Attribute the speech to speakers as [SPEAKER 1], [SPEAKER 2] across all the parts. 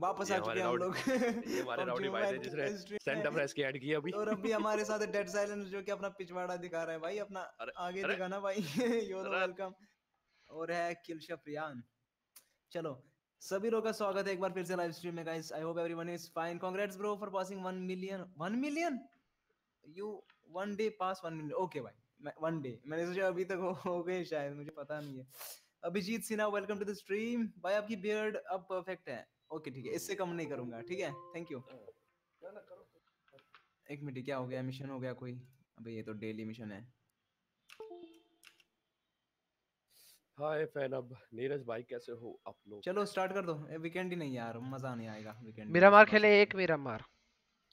[SPEAKER 1] वापस आ चुके हैं हम लोग।
[SPEAKER 2] ये हमारे राउडी भाई थे जिसने सेंटर प्रेस की ऐड की अभी।
[SPEAKER 1] और अभी हमारे साथ डेड साइलेंस जो कि अपना पिछवाड़ा दिखा रहा है भाई अपना आगे दिखाना भाई। योर वेलकम और है किलशफ रियान चलो सभी लोगों का स्वागत है एक बार फिर से लाइव स्ट्रीम में guys I hope everyone is fine congrats bro for passing 1 million 1 million you one day pass 1 million okay भाई वन डे मैंने सोचा अभी तक हो, हो गए शायद मुझे पता नहीं है। Abhijit Sinha welcome to the stream भाई आपकी बियर्ड अब परफेक्ट है। ओके ठीक है। इससे कम नहीं करूँगा ठीक है? थैंक यू एक मिनट क्या हो गया? मिशन हो गया कोई? अबे ये तो डेली मिशन है।
[SPEAKER 2] हाय फ़ैन अब नीरज भाई कैसे हो आप लोग?
[SPEAKER 1] चलो स्टार्ट कर दो। वीकेंड ही नहीं यार मज़ा नहीं आएगा वीकेंड
[SPEAKER 3] मेरा मार खेले एक मेरा मार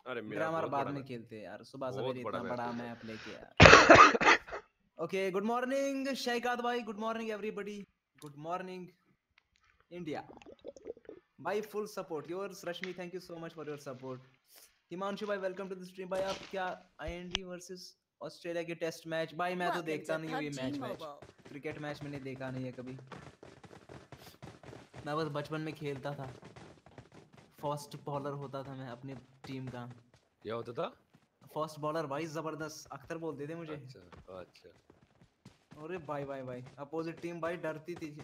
[SPEAKER 2] अरे
[SPEAKER 1] मेरा
[SPEAKER 2] बहुत
[SPEAKER 1] बाद में खेलते हैं यार सुबह सवेरे इतना बड़ा मैप लेके यार। ओके गुड मॉर्निंग शैकात भाई good morning everybody good morning India भाई full support yours Rashmi thank you so much for your support Himanshu भाई वेलकम टू द स्ट्रीम भाई आप क्या आईएनडी वर्सेस ऑस्ट्रेलिया के टेस्ट मैच भाई मैं तो देखता नहीं हूँ ये मैच मैच क्रिकेट मैच मैंने देखा नहीं है कभी मैं बस बचपन में खेलता था फ़र्स्ट बॉलर होता था मैं अपनी टीम का
[SPEAKER 2] क्या होता था
[SPEAKER 1] फ़र्स्ट बॉलर भाई ज़बरदस्त अख्तर बोलते थे मुझे
[SPEAKER 2] अच्छा अच्छा
[SPEAKER 1] अरे भाई भाई भाई अपोजिट टीम भाई डरती थी।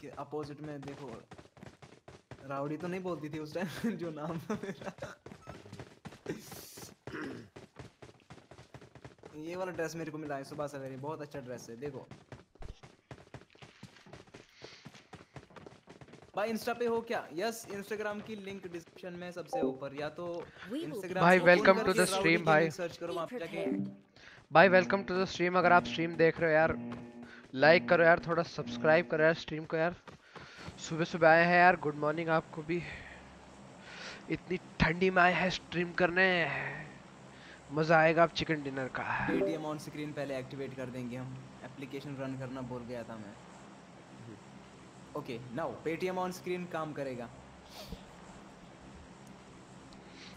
[SPEAKER 1] कि अपोजिट में देखो राउडी तो नहीं बोलती थी उस टाइम जो नाम था मेरा। ये वाला ड्रेस मेरे को मिला है सुबह सवेरे बहुत अच्छा ड्रेस है देखो। भाई इंस्टा पे हो क्या? यस इंस्टाग्राम की लिंक डिस्क्रिप्शन में सबसे ऊपर या तो इंस्टाग्राम
[SPEAKER 3] भाई, the
[SPEAKER 1] राउडी
[SPEAKER 3] stream,
[SPEAKER 1] gaming
[SPEAKER 3] भाई।
[SPEAKER 1] सर्च करो
[SPEAKER 4] Be
[SPEAKER 1] वहाँ पे जाके.
[SPEAKER 3] भाई वेलकम टू द स्ट्रीम अगर आप स्ट्रीम देख रहे हो यार लाइक करो यार, थोड़ा सब्सक्राइब करो यार स्ट्रीम को यार। सुबह सुबह आए हैं यार गुड मॉर्निंग आपको भी। इतनी ठंडी में आए हैं स्ट्रीम करने। मज़ा आएगा आप चिकन डिनर का।
[SPEAKER 1] पेटीएम ऑन स्क्रीन पहले एक्टिवेट कर देंगे हम। एप्लीकेशन रन करना भूल गया था मैं। Okay now Paytm on screen काम करेगा।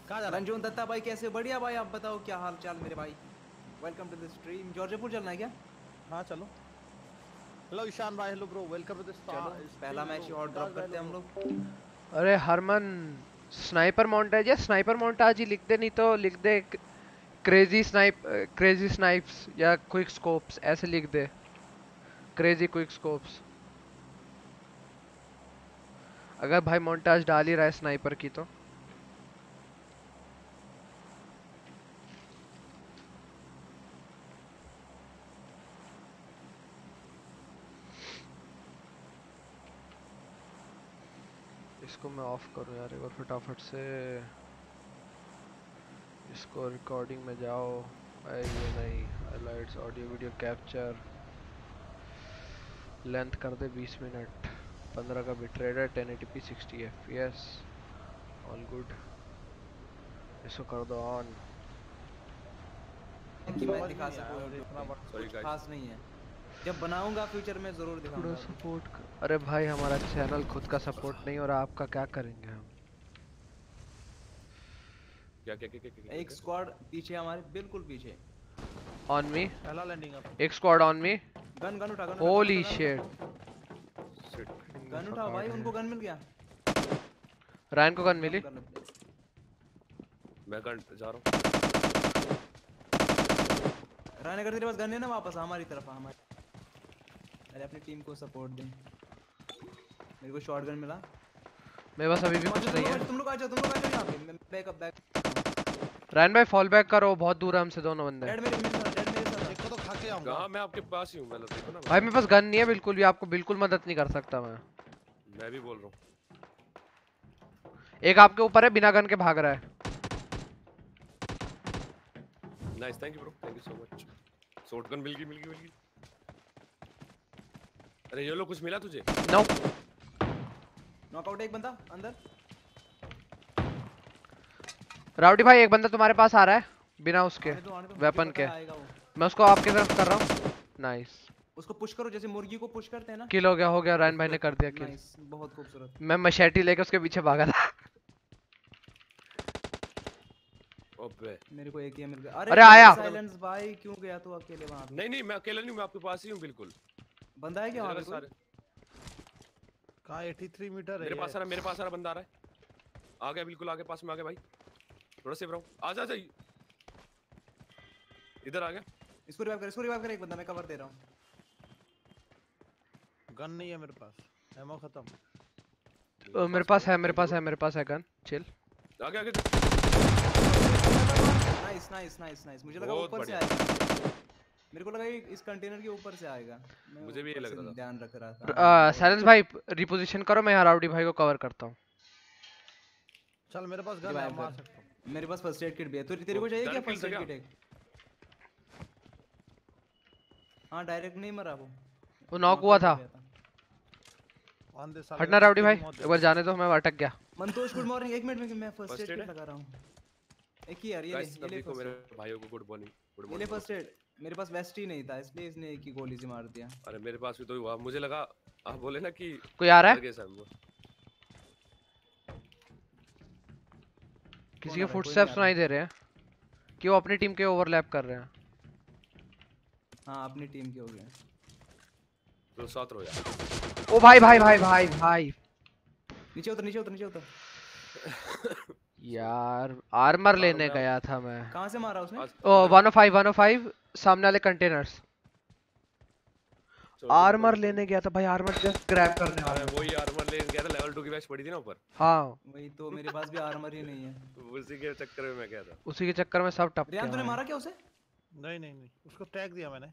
[SPEAKER 1] कहाँ रंजून दत्ता भाई कैसे बढ़िया भाई, आप बताओ क्या हाल चाल मेरे भाई? वेलकम टू द स्ट्रीम जॉर्जपुर चलना है क्या?
[SPEAKER 5] हाँ चलो। हेलो ईशान भाई hello bro welcome to the
[SPEAKER 1] चलो पहला मैच और ड्रॉप करते हैं हम लोग।
[SPEAKER 3] अरे हरमन स्नाइपर माउंटेज या स्नाइपर माउंटेज ही लिख दे नहीं तो लिख दे क्रेजी स्नाइप क्रेजी स्नाइप्स या क्विक स्कोप्स ऐसे लिख दे। क्रेजी क्विक स्कोप्स अगर भाई मोन्टाज डाल ही रहा है स्नाइपर की तो। इसको मैं ऑफ़ करूँ यार एक बार फटाफट से। इसको रिकॉर्डिंग में जाओ। ये नहीं highlights audio video capture length कर दे 20 मिनट 15 का बिट रेट है 1080p 60 fps ऑल गुड इसको कर दो ऑन
[SPEAKER 1] कि मैं दिखा सकूँ। पे। खास नहीं है। जब बनाऊँगा फ्यूचर में ज़रूर
[SPEAKER 3] थोड़ा
[SPEAKER 1] दिखाऊँगा
[SPEAKER 3] सपोर्ट कर। अरे भाई हमारा चैनल खुद का सपोर्ट नहीं और आपका क्या करेंगे हम?
[SPEAKER 2] क्या क्या क्या क्या क्या-
[SPEAKER 1] एक स्क्वाड पीछे हमारे बिल्कुल पीछे।
[SPEAKER 3] ऑन मी
[SPEAKER 5] पहला लैंडिंग अप
[SPEAKER 3] एक squad on me
[SPEAKER 1] gun gun उठा गन
[SPEAKER 3] होली शिट
[SPEAKER 1] गन उठाओ भाई उनको गन मिल गया।
[SPEAKER 3] रैन को गन मिली।
[SPEAKER 2] मैं गन जा रहा हूँ।
[SPEAKER 1] रानी अगर तेरे पास गन है ना वापस हमारी तरफ़ हमारी। अरे अपनी टीम को सपोर्ट दे। मेरे को शॉट गन मिला।
[SPEAKER 3] मेरे पास अभी भी कुछ नहीं है।
[SPEAKER 1] तुम लोग आ जाओ तुम लोग आ जाओ यहाँ पे। मैं बैकअप बैक
[SPEAKER 3] रैन भाई फॉल बैक करो बहुत दूर है हमसे दोनों बंदे।
[SPEAKER 1] डेड मेरे मेरे साथ डेड मेरे साथ।
[SPEAKER 5] एक को तो खा के आऊँगा।
[SPEAKER 2] कहाँ? मैं आपके पास ही हूँ मतलब देखो ना।
[SPEAKER 3] भाई मेरे पास गन नहीं है बिल्कुल भी आपको बिल्कुल मदद नहीं कर सकता मैं।
[SPEAKER 2] मैं भी बोल रहा हूँ।
[SPEAKER 3] एक आपके ऊपर है बिना गन के भाग रहा है।
[SPEAKER 2] Nice thank you bro thank you so much shotgun मिल गई मिल गई मिल गई। अरे ये लो कुछ मिला तुझे?
[SPEAKER 3] नो
[SPEAKER 1] नॉकआउट एक बंदा अंदर।
[SPEAKER 3] राउडी भाई एक बंदा तुम्हारे पास आ रहा है बिना उसके
[SPEAKER 1] आने दो, आने दो,
[SPEAKER 3] वेपन के। मैं उसको आपके तरफ़ कर रहा हूँ। नाइस
[SPEAKER 1] उसको पुश करो जैसे मुर्गी को पुश करते हैं ना।
[SPEAKER 3] किल हो गया हो गया रैन भाई ने कर दिया किल
[SPEAKER 1] नाइस बहुत खूबसूरत।
[SPEAKER 3] मैं मशेटी लेके उसके पीछे भागा था।
[SPEAKER 2] ओबे।
[SPEAKER 1] मेरे को एक ही मिल गया।
[SPEAKER 3] अरे आया।
[SPEAKER 1] साइलेंस भाई क्यों गया तू अकेले वहाँ पे?
[SPEAKER 2] नहीं नहीं मैं अकेला नहीं हूँ मैं आपके पास ही हूँ बिल्कुल।
[SPEAKER 1] बंदा है क्या वहाँ पे
[SPEAKER 2] सारे?
[SPEAKER 5] कहाँ 83 मीटर है
[SPEAKER 2] मेरे पास आ रहा मेरे पास आ रहा बंदा आ रहा है। आ गया बिल्कुल आगे पास में आ गया भाई। थोड़ा सेव रहो। आ जा जा। इधर आ गया।
[SPEAKER 1] इसको रिवाइव कर इसको रिवाइव कर एक बंदा मैं कवर दे रहा हूँ।
[SPEAKER 5] गन नहीं है मेरे पास। एमो खत्म।
[SPEAKER 3] ओ, मेरे पास है मेरे पास है मेरे पास है गन। चिल
[SPEAKER 2] आगे आगे।
[SPEAKER 1] नाइस नाइस नाइस नाइस मुझे लगा ऊपर से। आएगा मेरे को लगा ये इस कंटेनर के ऊपर से आएगा।
[SPEAKER 2] मुझे भी
[SPEAKER 1] ऊपर
[SPEAKER 2] लग रहा था।
[SPEAKER 1] ध्यान रख रहा था।
[SPEAKER 3] साइलेंस भाई रिपोजिशन करो मैं यहाँ राउडी भाई को कवर करता हूँ।
[SPEAKER 5] चल मेरे पास गन है मार सकता हूँ।
[SPEAKER 1] मेरे पास फ़र्स्ट एड किट भी है। तो तेरे को चाहिए क्या फ़र्स्ट एड किट हाँ डायरेक्ट नहीं मरा वो।
[SPEAKER 3] वो नॉक हुआ था। हटना राउडी भाई एक बार जाने दो मैं अटक गया।
[SPEAKER 1] मंतोष गुड मॉर्निंग एक मिनट में मैं फ़र्स्ट एड? लगा रहा हूँ। एक ही यार ये ले ये ले first
[SPEAKER 2] मेरे भाइयों को गुड मॉर्निंग गुड
[SPEAKER 1] ये ले फ़र्स्ट एड मेरे पास वेस्ट ही नहीं था इसलिए इसने एक ही गोली से मार दिया।
[SPEAKER 2] अरे मेरे पास भी तो हुआ मुझे लगा आप बोले ना कि
[SPEAKER 3] कोई आ रहा है?
[SPEAKER 2] सब वो।
[SPEAKER 3] किसी के फुटस्टेप सुनाई दे रहे हैं कि वो अपनी टीम के ओवरलैप कर रहे हैं।
[SPEAKER 1] हाँ अपनी टीम के हो गए।
[SPEAKER 2] तो साथ रहो यार।
[SPEAKER 3] ओ भाई भाई भाई भाई भाई।
[SPEAKER 1] नीचे उतर नीचे उतर नीचे उतर।
[SPEAKER 3] यार आर्मर लेने
[SPEAKER 2] गया।
[SPEAKER 3] गया था मैं।
[SPEAKER 1] कहाँ से मारा उसने?
[SPEAKER 3] ओ 105 105 सामने वाले कंटेनर्स आर्मर लेने गया था भाई आर्मर जस्ट ग्रैब करने वाला।
[SPEAKER 2] अरे वही आर्मर लेने गया था लेवल 2 की बैच पड़ी थी ना ऊपर।
[SPEAKER 3] हाँ।
[SPEAKER 1] वही तो मेरे पास भी आर्मर ही नहीं है।
[SPEAKER 2] उसी के चक्कर में मैं गया था।
[SPEAKER 3] उसी के चक्कर में सब टप
[SPEAKER 1] रियान तूने मारा क्या उसे?
[SPEAKER 5] नहीं नहीं नहीं उसको टैग दिया मैंने।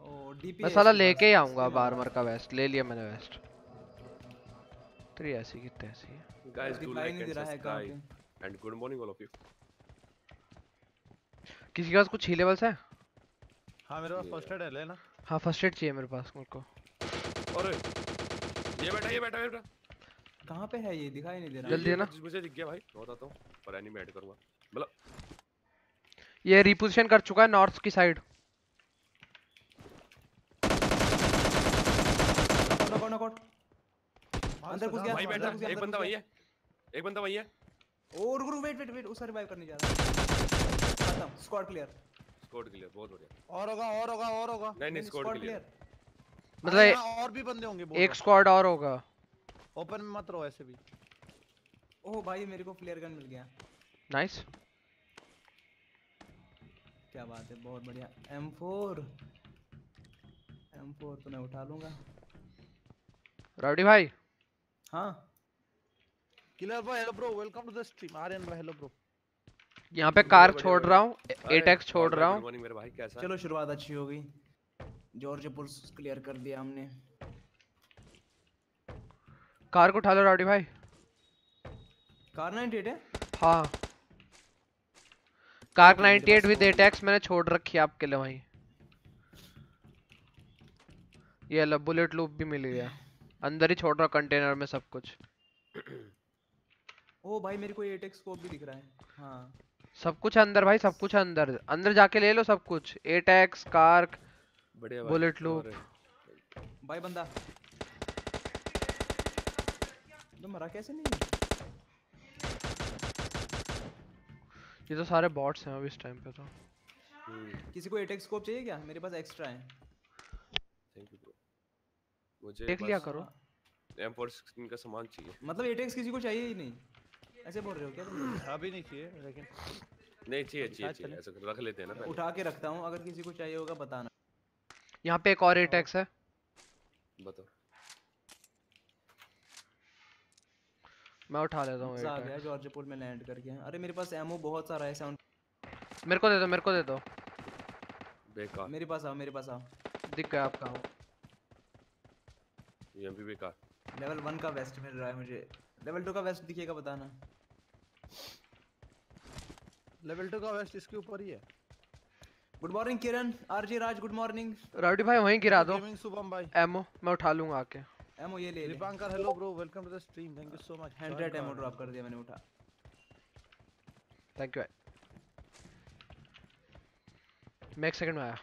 [SPEAKER 1] ओ डीपी
[SPEAKER 3] मैं साला लेके ही आऊँगा अब आर्मर का वेस्ट ले लिया मैंने वेस्ट तेरी ऐसी की तैसी है।
[SPEAKER 2] गाइस डू लाइक
[SPEAKER 1] है subscribe
[SPEAKER 2] and good morning all of you
[SPEAKER 3] किसी के पास कुछ हीलेबल्स है?
[SPEAKER 5] हाँ मेरे पास फ़र्स्ट एड है लेना
[SPEAKER 3] हाँ फ़र्स्ट एड चाहिए मेरे पास मेरे को।
[SPEAKER 2] और ये बैठा ये बैठा ये बैठा।
[SPEAKER 1] कहाँ पे है ये? दिखाई नहीं दे रहा।
[SPEAKER 3] जल्दी है ना?
[SPEAKER 2] मुझे- दिख गया भाई। बताता हूँ पर एनिमेट करूँगा। मतलब
[SPEAKER 3] ये रिपोजिशन कर चुका है नॉर्थ की साइड
[SPEAKER 1] नॉक नॉक आउट अंदर घुस गया
[SPEAKER 2] भाई बैठा एक बंदा वही है एक बंदा वही है।
[SPEAKER 1] ओ रुक रुक वेट वेट वेट उसे रिवाइव करने जा रहा है। खत्म स्क्वाड क्लियर
[SPEAKER 2] स्कोर क्लियर बहुत बढ़िया।
[SPEAKER 5] और होगा और होगा और होगा।
[SPEAKER 2] नहीं नहीं स्कोर क्लियर
[SPEAKER 3] मतलब
[SPEAKER 5] यहाँ और भी बंदे होंगे
[SPEAKER 3] एक स्क्वाड और होगा।
[SPEAKER 5] ओपन में मत रहो ऐसे भी।
[SPEAKER 1] ओह भाई मेरे को फ्लेयर गन मिल गया।
[SPEAKER 3] नाइस
[SPEAKER 1] क्या बात है बहुत बढ़िया। M4 M4 तो मैं उठा लूँगा।
[SPEAKER 3] राउडी भाई।
[SPEAKER 1] हाँ।
[SPEAKER 5] Killer boy hello bro welcome to the stream Aryan भाई हेलो ब्रो
[SPEAKER 3] यहाँ पे कार छोड़ रहा हूँ
[SPEAKER 2] अरे,
[SPEAKER 3] एट एक्स छोड़ रहा हूँ।
[SPEAKER 2] good morning मेरे भाई कैसा?
[SPEAKER 1] चलो शुरुआत अच्छी हो गई। जॉर्ज पुल्स क्लियर कर दिया हमने।
[SPEAKER 3] कार को उठा लो राउडी भाई।
[SPEAKER 1] कार 98 है?
[SPEAKER 3] हाँ। कार 98
[SPEAKER 1] पास
[SPEAKER 3] विद एक्स मैंने छोड़ रखी है आपके लिए वहीं ये लो बुलेट लूप भी मिल गया अंदर ही छोड़ रहा कंटेनर में सब कुछ।
[SPEAKER 1] ओ भाई मेरे को 8x स्कोप भी दिख रहा है। हाँ।
[SPEAKER 3] सब कुछ अंदर भाई सब कुछ अंदर। अंदर जाके ले लो सब कुछ। एट एक्स कार
[SPEAKER 2] बढ़िया भाई
[SPEAKER 1] बंदा। तो मरा कैसे नहीं?
[SPEAKER 3] ये तो सारे बॉट्स हैं अभी इस टाइम पे तो।
[SPEAKER 2] हम्म।
[SPEAKER 1] किसी को 8x स्कोप चाहिए क्या? मेरे पास एक्स्ट्रा है।
[SPEAKER 2] थैंक यू ब्रो मुझे
[SPEAKER 3] देख लिया करो।
[SPEAKER 2] M416 का सामान चाहिए।
[SPEAKER 1] मतलब 8x किसी को चाहिए ही नहीं। ऐसे बोल रहे हो क्या तुम
[SPEAKER 5] अभी नहीं चाहिए लेकिन
[SPEAKER 2] नहीं चाहिए चाहिए ऐसा रख लेते हैं ना
[SPEAKER 1] उठा के रखता हूँ अगर किसी को चाहिए होगा बताना।
[SPEAKER 3] यहाँ पे एक और एट एक्स है।
[SPEAKER 2] बताओ।
[SPEAKER 3] मैं उठा लेता हूँ
[SPEAKER 1] आ गया जॉर्जपुर में लैंड करके। अरे मेरे पास एमओ बहुत सारा है साउंड
[SPEAKER 3] मेरे को दे दो मेरे को दे दो।
[SPEAKER 2] बेकार।
[SPEAKER 1] मेरे पास आओ मेरे पास आओ।
[SPEAKER 3] दिख गया आपका।
[SPEAKER 2] ये भी बेकार।
[SPEAKER 1] लेवल वन का वेस्ट मिल रहा है मुझे। लेवल टू का वेस्ट दिखेगा बताना।
[SPEAKER 5] लेवल 2 का वेस्ट इसके ऊपर ही है।
[SPEAKER 1] Good morning Kiran RJ Raj good morning
[SPEAKER 3] rowdy भाई वहीं गिरा दो।
[SPEAKER 5] गेमिंग शुभम भाई।
[SPEAKER 3] एमओ मैं उठा लूँगा आके।
[SPEAKER 1] एमओ ये ले ले।
[SPEAKER 5] Dipankar hello bro welcome to the stream thank you so much
[SPEAKER 1] 100 ammo drop कर दिया मैंने उठा।
[SPEAKER 3] थैंक यू मैं एक सेकंड में आया।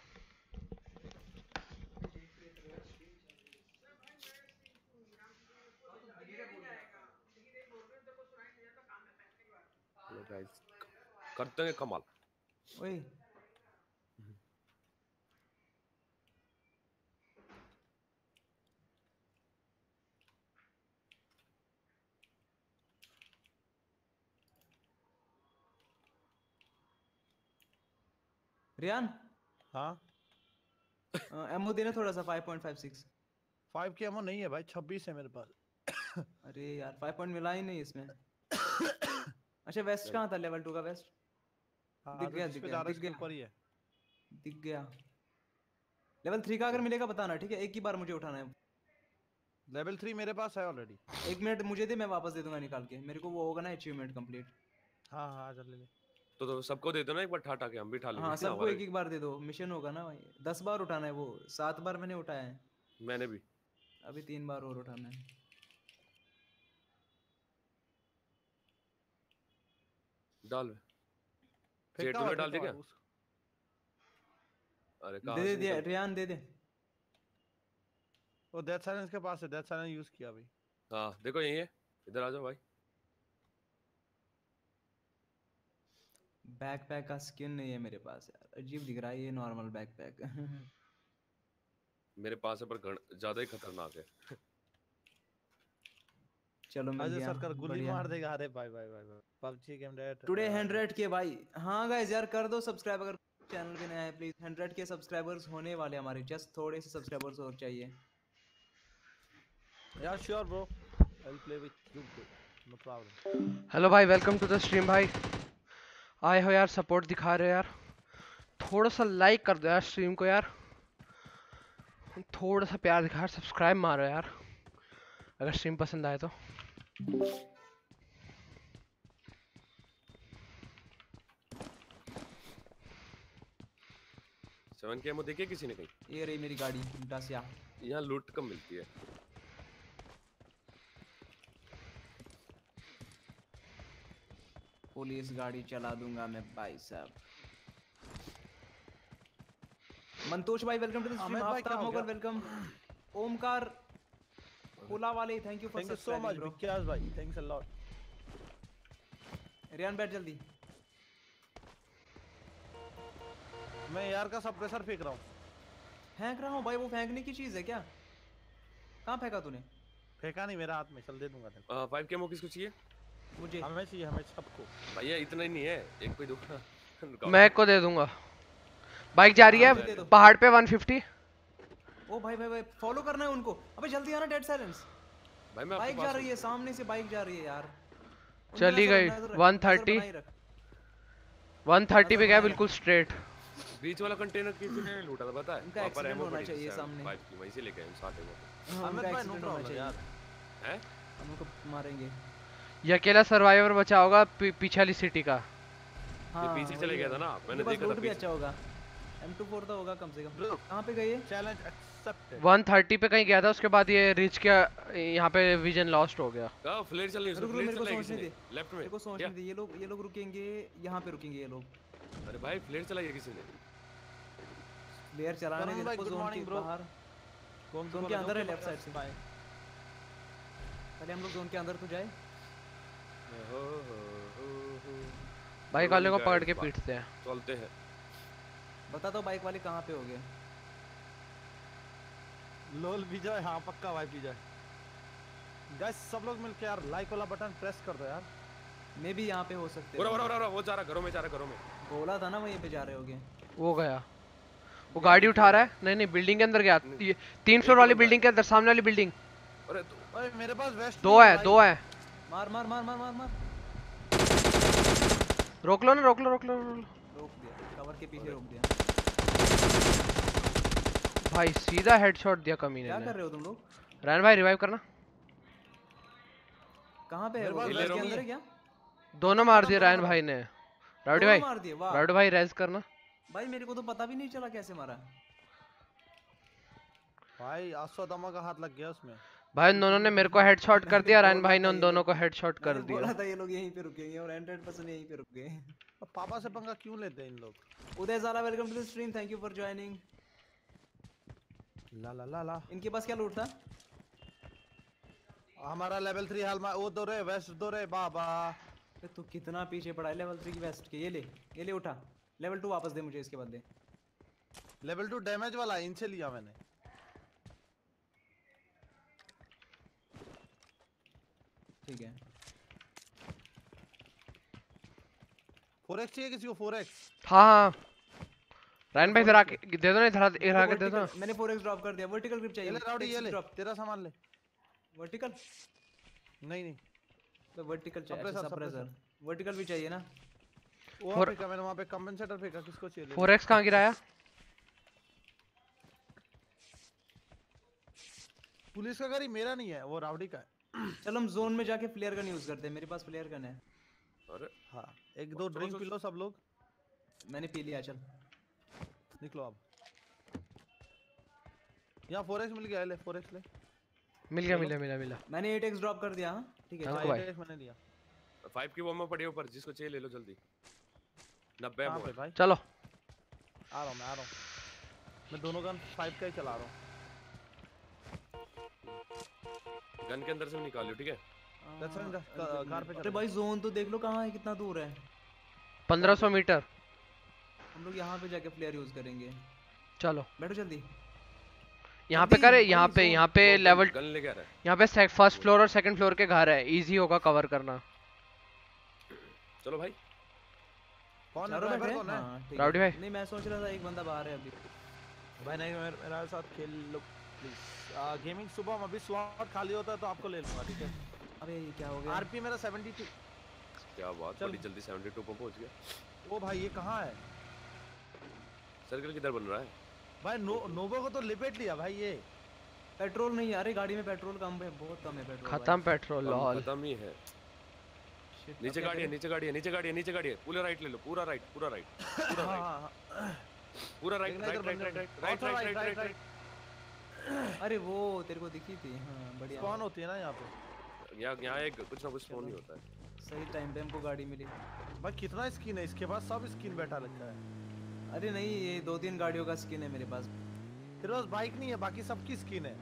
[SPEAKER 2] गाइस करते हैं कमाल
[SPEAKER 1] ओए रियान
[SPEAKER 5] हाँ uh,
[SPEAKER 1] एमओ देना थोड़ा सा 5.56
[SPEAKER 5] 5 की एमओ नहीं है भाई 26 है मेरे पास।
[SPEAKER 1] अरे यार 5 पॉइंट मिला ही नहीं इसमें। अच्छा वेस्ट कहाँ था लेवल 2 का वेस्ट
[SPEAKER 5] हाँ
[SPEAKER 1] दिख
[SPEAKER 5] तो
[SPEAKER 1] गया, दिख गया, दिख गया।
[SPEAKER 5] ऊपर ही है।
[SPEAKER 1] दिख गया। लेवल 3 का अगर मिलेगा बताना ठीक है? एक ही बार मुझे उठाना है।
[SPEAKER 5] लेवल थ्री मेरे पास है ऑलरेडी
[SPEAKER 1] एक मिनट मुझे दे मैं वापस दे दूँगा निकाल के। मेरे को वो होगा ना अचीवमेंट कंप्लीट
[SPEAKER 5] हाँ हाँ चल ले ले।
[SPEAKER 2] तो, तो सबको दे दो ना एक बार ठाटा के हम भी ठा लेंगे।
[SPEAKER 1] हाँ सबको एक एक बार दे दो। मिशन होगा ना भाई। दस बार उठाना है वो। सात बार मैंने उठाया है।
[SPEAKER 2] मैंने भी।
[SPEAKER 1] अभी तीन बार और उठाना है।
[SPEAKER 2] डाल। जेटू में डाल दे क्या? अरे
[SPEAKER 1] दे
[SPEAKER 2] कहाँ
[SPEAKER 1] दे दिया रियान दे दे।
[SPEAKER 5] वो डेथ साइलेंस के पास है डेथ साइलेंस यूज़ किया अभी
[SPEAKER 2] हाँ देखो यही है। इधर आ जाओ भाई।
[SPEAKER 1] बैकपैक का स्किन नहीं है मेरे पास यार। अजीब दिख रहा है ये नॉर्मल बैकपैक
[SPEAKER 2] मेरे पास है पर ज़्यादा ही खतरनाक है।
[SPEAKER 1] चलो मिल गया
[SPEAKER 5] सरकार गोली मार देगा। अरे भाई भाई भाई पबजी गेम डेट
[SPEAKER 1] टुडे 100 के भाई। हाँ गाइस यार कर दो सब्सक्राइब अगर चैनल पे नया है प्लीज़ 100 के सब्सक्राइबर्स होने वाले हमारे। जस्ट थोड़े से सब्सक्राइबर्स और चाहिए।
[SPEAKER 5] यार sure bro I will play with you no problem
[SPEAKER 3] hello भाई वेलकम टू द स्ट्रीम भाई। आए हो यार सपोर्ट दिखा रहे हो यार। थोड़ा सा लाइक कर दो यार स्ट्रीम को यार। थोड़ा सा प्यार दिखा सब्सक्राइब मारो यार। अगर स्ट्रीम पसंद आए तो।
[SPEAKER 2] सेवन के देखिए किसी ने कहीं?
[SPEAKER 1] ये रही मेरी गाड़ी डासिया
[SPEAKER 2] यहाँ लूट कम मिलती है।
[SPEAKER 1] पुलिस गाड़ी चला दूँगा मैं भाई साहब। मंतोष भाई
[SPEAKER 5] welcome to
[SPEAKER 1] the
[SPEAKER 5] stream
[SPEAKER 1] Aftab
[SPEAKER 5] Mogal
[SPEAKER 1] welcome Omkar पुला वाले thank
[SPEAKER 5] you for thank you
[SPEAKER 1] so much
[SPEAKER 5] Vikas भाई थैंक्स अ लॉट
[SPEAKER 1] रियान बैठ जल्दी।
[SPEAKER 5] मैं यार का सप्रेसर फेंक रहा हूँ।
[SPEAKER 1] फेंक रहा हूँ भाई वो फेंकने की चीज़ है क्या? कहाँ फेंका तूने?
[SPEAKER 5] फेंका नहीं मेरा हाथ में चल दे दूँगा तेरे
[SPEAKER 2] फाइव के एमओ किसको चाहिए?
[SPEAKER 1] मुझे।
[SPEAKER 5] हमें चाहिए हमें सबको।
[SPEAKER 2] भैया इतना ही नहीं है। एक कोई दो।
[SPEAKER 3] मैं को दे दूँगा। बाइक जा रही
[SPEAKER 1] है
[SPEAKER 3] पहाड़ पे 150
[SPEAKER 1] ओ भाई भाई भाई फॉलो करना है उनको। अबे जल्दी आना डेड साइलेंस
[SPEAKER 2] भाई मैं
[SPEAKER 1] बाइक जा रही
[SPEAKER 2] है
[SPEAKER 1] सामने से बाइक जा रही है यार।
[SPEAKER 3] चली गई,
[SPEAKER 1] रखना, नज़र रख- नज़र
[SPEAKER 3] 130 130 पे गया बिल्कुल स्ट्रेट
[SPEAKER 2] बीच वाला कंटेनर किसी ने लूटा था पता है?
[SPEAKER 1] उनका
[SPEAKER 2] वहाँ पर
[SPEAKER 1] accident होना चाहिए सामने।
[SPEAKER 2] five की वहीं से लेके आए साथ में।
[SPEAKER 1] हाँ,
[SPEAKER 5] अमित
[SPEAKER 1] उनका
[SPEAKER 5] भाई नो
[SPEAKER 1] होना चाहिए।
[SPEAKER 5] यार
[SPEAKER 2] हैं?
[SPEAKER 1] हम उनको मारेंगे।
[SPEAKER 3] ये अकेला सर्वाइवर बचा होगा पी, पीछे वाली सिटी का।
[SPEAKER 1] हाँ
[SPEAKER 2] ये पीछे चले गया था ना मैंने देखा था
[SPEAKER 1] भी
[SPEAKER 2] पीछे।
[SPEAKER 1] अच्छा होगा। M24 तो होगा कम से कम. कहाँ पे है
[SPEAKER 5] चैलेंज एक्सेप्टेड
[SPEAKER 3] 130 पे कहीं गया था उसके बाद ये रिच के यहाँ पे विजन लॉस्ट हो गया।
[SPEAKER 2] फ्लेयर चल रही है
[SPEAKER 1] रुक, रुक,
[SPEAKER 2] फ्लेयर चल रही है
[SPEAKER 1] सोचने
[SPEAKER 2] किसी ने
[SPEAKER 1] दे।
[SPEAKER 2] लेफ़्ट में
[SPEAKER 1] मेरे सोचने दे ये लोग ये लोग रुकेंगे यहाँ पे रुकेंगे ये लोग।
[SPEAKER 2] अरे भाई फ्लेयर चलाई है किसी ने
[SPEAKER 1] चलाने दे इसको जोन के बाहर। जोन के अंदर है लेफ़्ट साइड से। पहले हम लोग जोन के अंदर तो जाए।
[SPEAKER 2] हो, हो, हो, हो।
[SPEAKER 3] बाइक वाले को पकड़ के पीटते हैं।
[SPEAKER 2] चलते हैं।
[SPEAKER 1] बता दो बाइक वाले कहाँ पे हो गए।
[SPEAKER 5] लोल विजय हाँ पक्का भाई विजय गाइस सब लोग मिलके यार लाइक वाला बटन प्रेस कर दो यार।
[SPEAKER 1] मे भी यहाँ पे हो सकते
[SPEAKER 2] ओरा ओरा
[SPEAKER 1] हैं
[SPEAKER 2] ओरा वो जा रहा घरों में जा रहा घरों में।
[SPEAKER 1] बोला था ना वहीं पे जा रहे होगे।
[SPEAKER 3] वो गया। वो गाड़ी उठा रहा है। नहीं नहीं बिल्डिंग के अंदर गया। ये तीन फ्लोर वाली बिल्डिंग के अंदर सामने वाली बिल्डिंग
[SPEAKER 2] अरे तो
[SPEAKER 5] ओए मेरे पास वेस्ट
[SPEAKER 3] दो है दो है।
[SPEAKER 1] मार मार मार मार मार मार।
[SPEAKER 3] रोक लो ना रोक लो रोक लो रोक लो।
[SPEAKER 1] रोक दिया कवर के पीछे रोक दिया।
[SPEAKER 3] भाई सीधा हेडशॉट दिया कमीने
[SPEAKER 1] क्या कर रहे हो तुम लोग?
[SPEAKER 3] रैन भाई रिवाइव करना।
[SPEAKER 1] कहाँ पे है वो? इसके अंदर है क्या?
[SPEAKER 3] दोनों मार दिए रैन भाई ने। राउडी भाई
[SPEAKER 1] मार दिए वाह।
[SPEAKER 3] राउडी भाई रेज करना।
[SPEAKER 1] भाई मेरे को तो पता भी नहीं चला कैसे मारा।
[SPEAKER 5] भाई आसो दमा का हाथ लग गया उसमें।
[SPEAKER 3] भाई उन दोनों ने मेरे को हेडशॉट कर दिया रैन भाई ने उन दोनों को हेडशॉट कर दिया।
[SPEAKER 1] बोला था ये लोग यहीं पे रुकेंगे और 100% यहीं पे रुक गए
[SPEAKER 5] पापा से पंगा क्यों लेते हैं इन लोग?
[SPEAKER 1] Uday Jala welcome to the stream thank you for joining
[SPEAKER 5] ला ला ला ला।
[SPEAKER 1] इनके पास क्या लूट था?
[SPEAKER 5] हमारा लेवल थ्री हाल में वो दो रे वेस्ट दो रे बाबा।
[SPEAKER 1] अरे तू कितना पीछे पड़ा है लेवल 3 की वेस्ट के। ये ले ये ले उठा। लेवल 2 वापस दे मुझे इसके बदले
[SPEAKER 5] लेवल टू डैमेज वाला इनसे लिया मैंने।
[SPEAKER 1] ठीक है।
[SPEAKER 5] फोर एक्स चाहिए किसी को? फोर एक्स
[SPEAKER 3] हाँ हाँ। रायन भाई इधर आके दे दो ना इधर इधर आके दे दो।
[SPEAKER 1] मैंने 4x ड्रॉप कर दिया वर्टिकल ग्रिप चाहिए।
[SPEAKER 5] ले राउडी ये ले।
[SPEAKER 1] ड्रॉप
[SPEAKER 5] तेरा सामान ले।
[SPEAKER 1] वर्टिकल
[SPEAKER 5] नहीं नहीं।
[SPEAKER 1] तो वर्टिकल चाहिए सप्रेसर वर्टिकल भी चाहिए ना?
[SPEAKER 5] वो फेंका मैंने वहाँ पे कंपेंसेटर फेंका किसको चाहिए ले? लो।
[SPEAKER 3] 4x कहाँ गिराया?
[SPEAKER 5] पुलिस का गाड़ी मेरा नहीं है वो राउडी का है।
[SPEAKER 1] चलो हम जोन में जाके फ्लेयर गन यूज़ करते हैं मेरे पास फ्लेयर गन है।
[SPEAKER 2] अरे
[SPEAKER 5] हाँ। एक दो ड्रिंक पी लो सब लोग।
[SPEAKER 1] मैंने पी लिया चल।
[SPEAKER 5] निकलो अब। यहाँ 4x मिल गया ले 4x ले।
[SPEAKER 3] मिल गया मिला मिला मिला।
[SPEAKER 1] मैंने 8x ड्रॉप कर दिया हाँ? ठीक है
[SPEAKER 3] हाँ,
[SPEAKER 1] चल।
[SPEAKER 5] 8x मैंने लिया।
[SPEAKER 2] फाइव की बॉम्ब पड़ी है ऊपर जिसको चाहिए ले लो जल्दी। नब्बे
[SPEAKER 5] भाई?
[SPEAKER 3] चलो।
[SPEAKER 5] आ रहा हूँ मैं आ रहा हूँ। मैं दोनों गन 5 का ही चला रहा हूँ।
[SPEAKER 2] गन के अंदर से निकालियो ठीक है?
[SPEAKER 1] हाँ,
[SPEAKER 5] कार पे
[SPEAKER 1] अरे भाई जोन तो देख लो कहाँ है कितना दूर है।
[SPEAKER 3] 1500 मीटर।
[SPEAKER 1] हम लोग यहाँ पे जाके फ्लेयर यूज़ करेंगे।
[SPEAKER 3] चलो।
[SPEAKER 1] बैठो जल्दी।
[SPEAKER 3] यहाँ पे करे यहाँ पे यहाँ पे लेवल
[SPEAKER 2] गन लेके आ रहा है।
[SPEAKER 3] यहाँ पे फ़र्स्ट फ्लोर और सेकंड फ्लोर के घर है। इजी होगा कवर करना।
[SPEAKER 2] चलो भाई।
[SPEAKER 5] कौन है? ड्राइवर
[SPEAKER 1] बैठे
[SPEAKER 5] कौन है?
[SPEAKER 1] हाँ, है।
[SPEAKER 3] राउडी भाई।
[SPEAKER 1] नहीं मैं सोच रहा था एक बंदा बाहर है अभी।
[SPEAKER 5] भाई नहीं मेरे मेरे साथ खेल लो। प्लीज़ गेमिंग सुबह हम अभी स्लॉट खाली होता है तो आपको ले लूँगा ठीक है?
[SPEAKER 1] अरे ये क्या हो गया?
[SPEAKER 5] आरपी मेरा 72
[SPEAKER 2] क्या बात बड़ी जल्दी 72 पर पहुँच गया।
[SPEAKER 5] ओ भाई ये कहाँ है?
[SPEAKER 2] सर्कल किधर बन रहा है?
[SPEAKER 5] भाई नो, नोवो को तो लिपेट लिया भाई ये।
[SPEAKER 1] पेट्रोल नहीं अरे गाड़ी में पेट्रोल कम है बहुत कम है पेट्रोल
[SPEAKER 3] खत्म पेट्रोल लॉल।
[SPEAKER 2] खत्म ही है। नीचे गाड़ी है नीचे गाड़ी है नीचे गाड़ी है नीचे गाड़ी है। पूरा राइट ले लो पूरा राइट पूरा राइट पूरा
[SPEAKER 5] हाँ
[SPEAKER 2] राइट
[SPEAKER 5] हाँ हाँ।
[SPEAKER 2] पूरा
[SPEAKER 5] right
[SPEAKER 2] right
[SPEAKER 5] right
[SPEAKER 2] right
[SPEAKER 5] right
[SPEAKER 2] right
[SPEAKER 5] right
[SPEAKER 2] right
[SPEAKER 1] अरे वो तेरे को दिखी थी हाँ बढ़िया।
[SPEAKER 5] स्पॉन होती है ना यहाँ पे?
[SPEAKER 2] यहाँ यहाँ एक कुछ ना कुछ फ़ोन ही होता है।
[SPEAKER 1] सही टाइम पे हमको गाड़ी मिली।
[SPEAKER 5] भाई कितना स्किन है इसके पास सब स्किन बैठा रखा है।
[SPEAKER 1] अरे नहीं ये दो तीन गाड़ियों का स्किन है मेरे पास।
[SPEAKER 5] तेरे पास बाइक नहीं है बाकी सबकी स्किन है।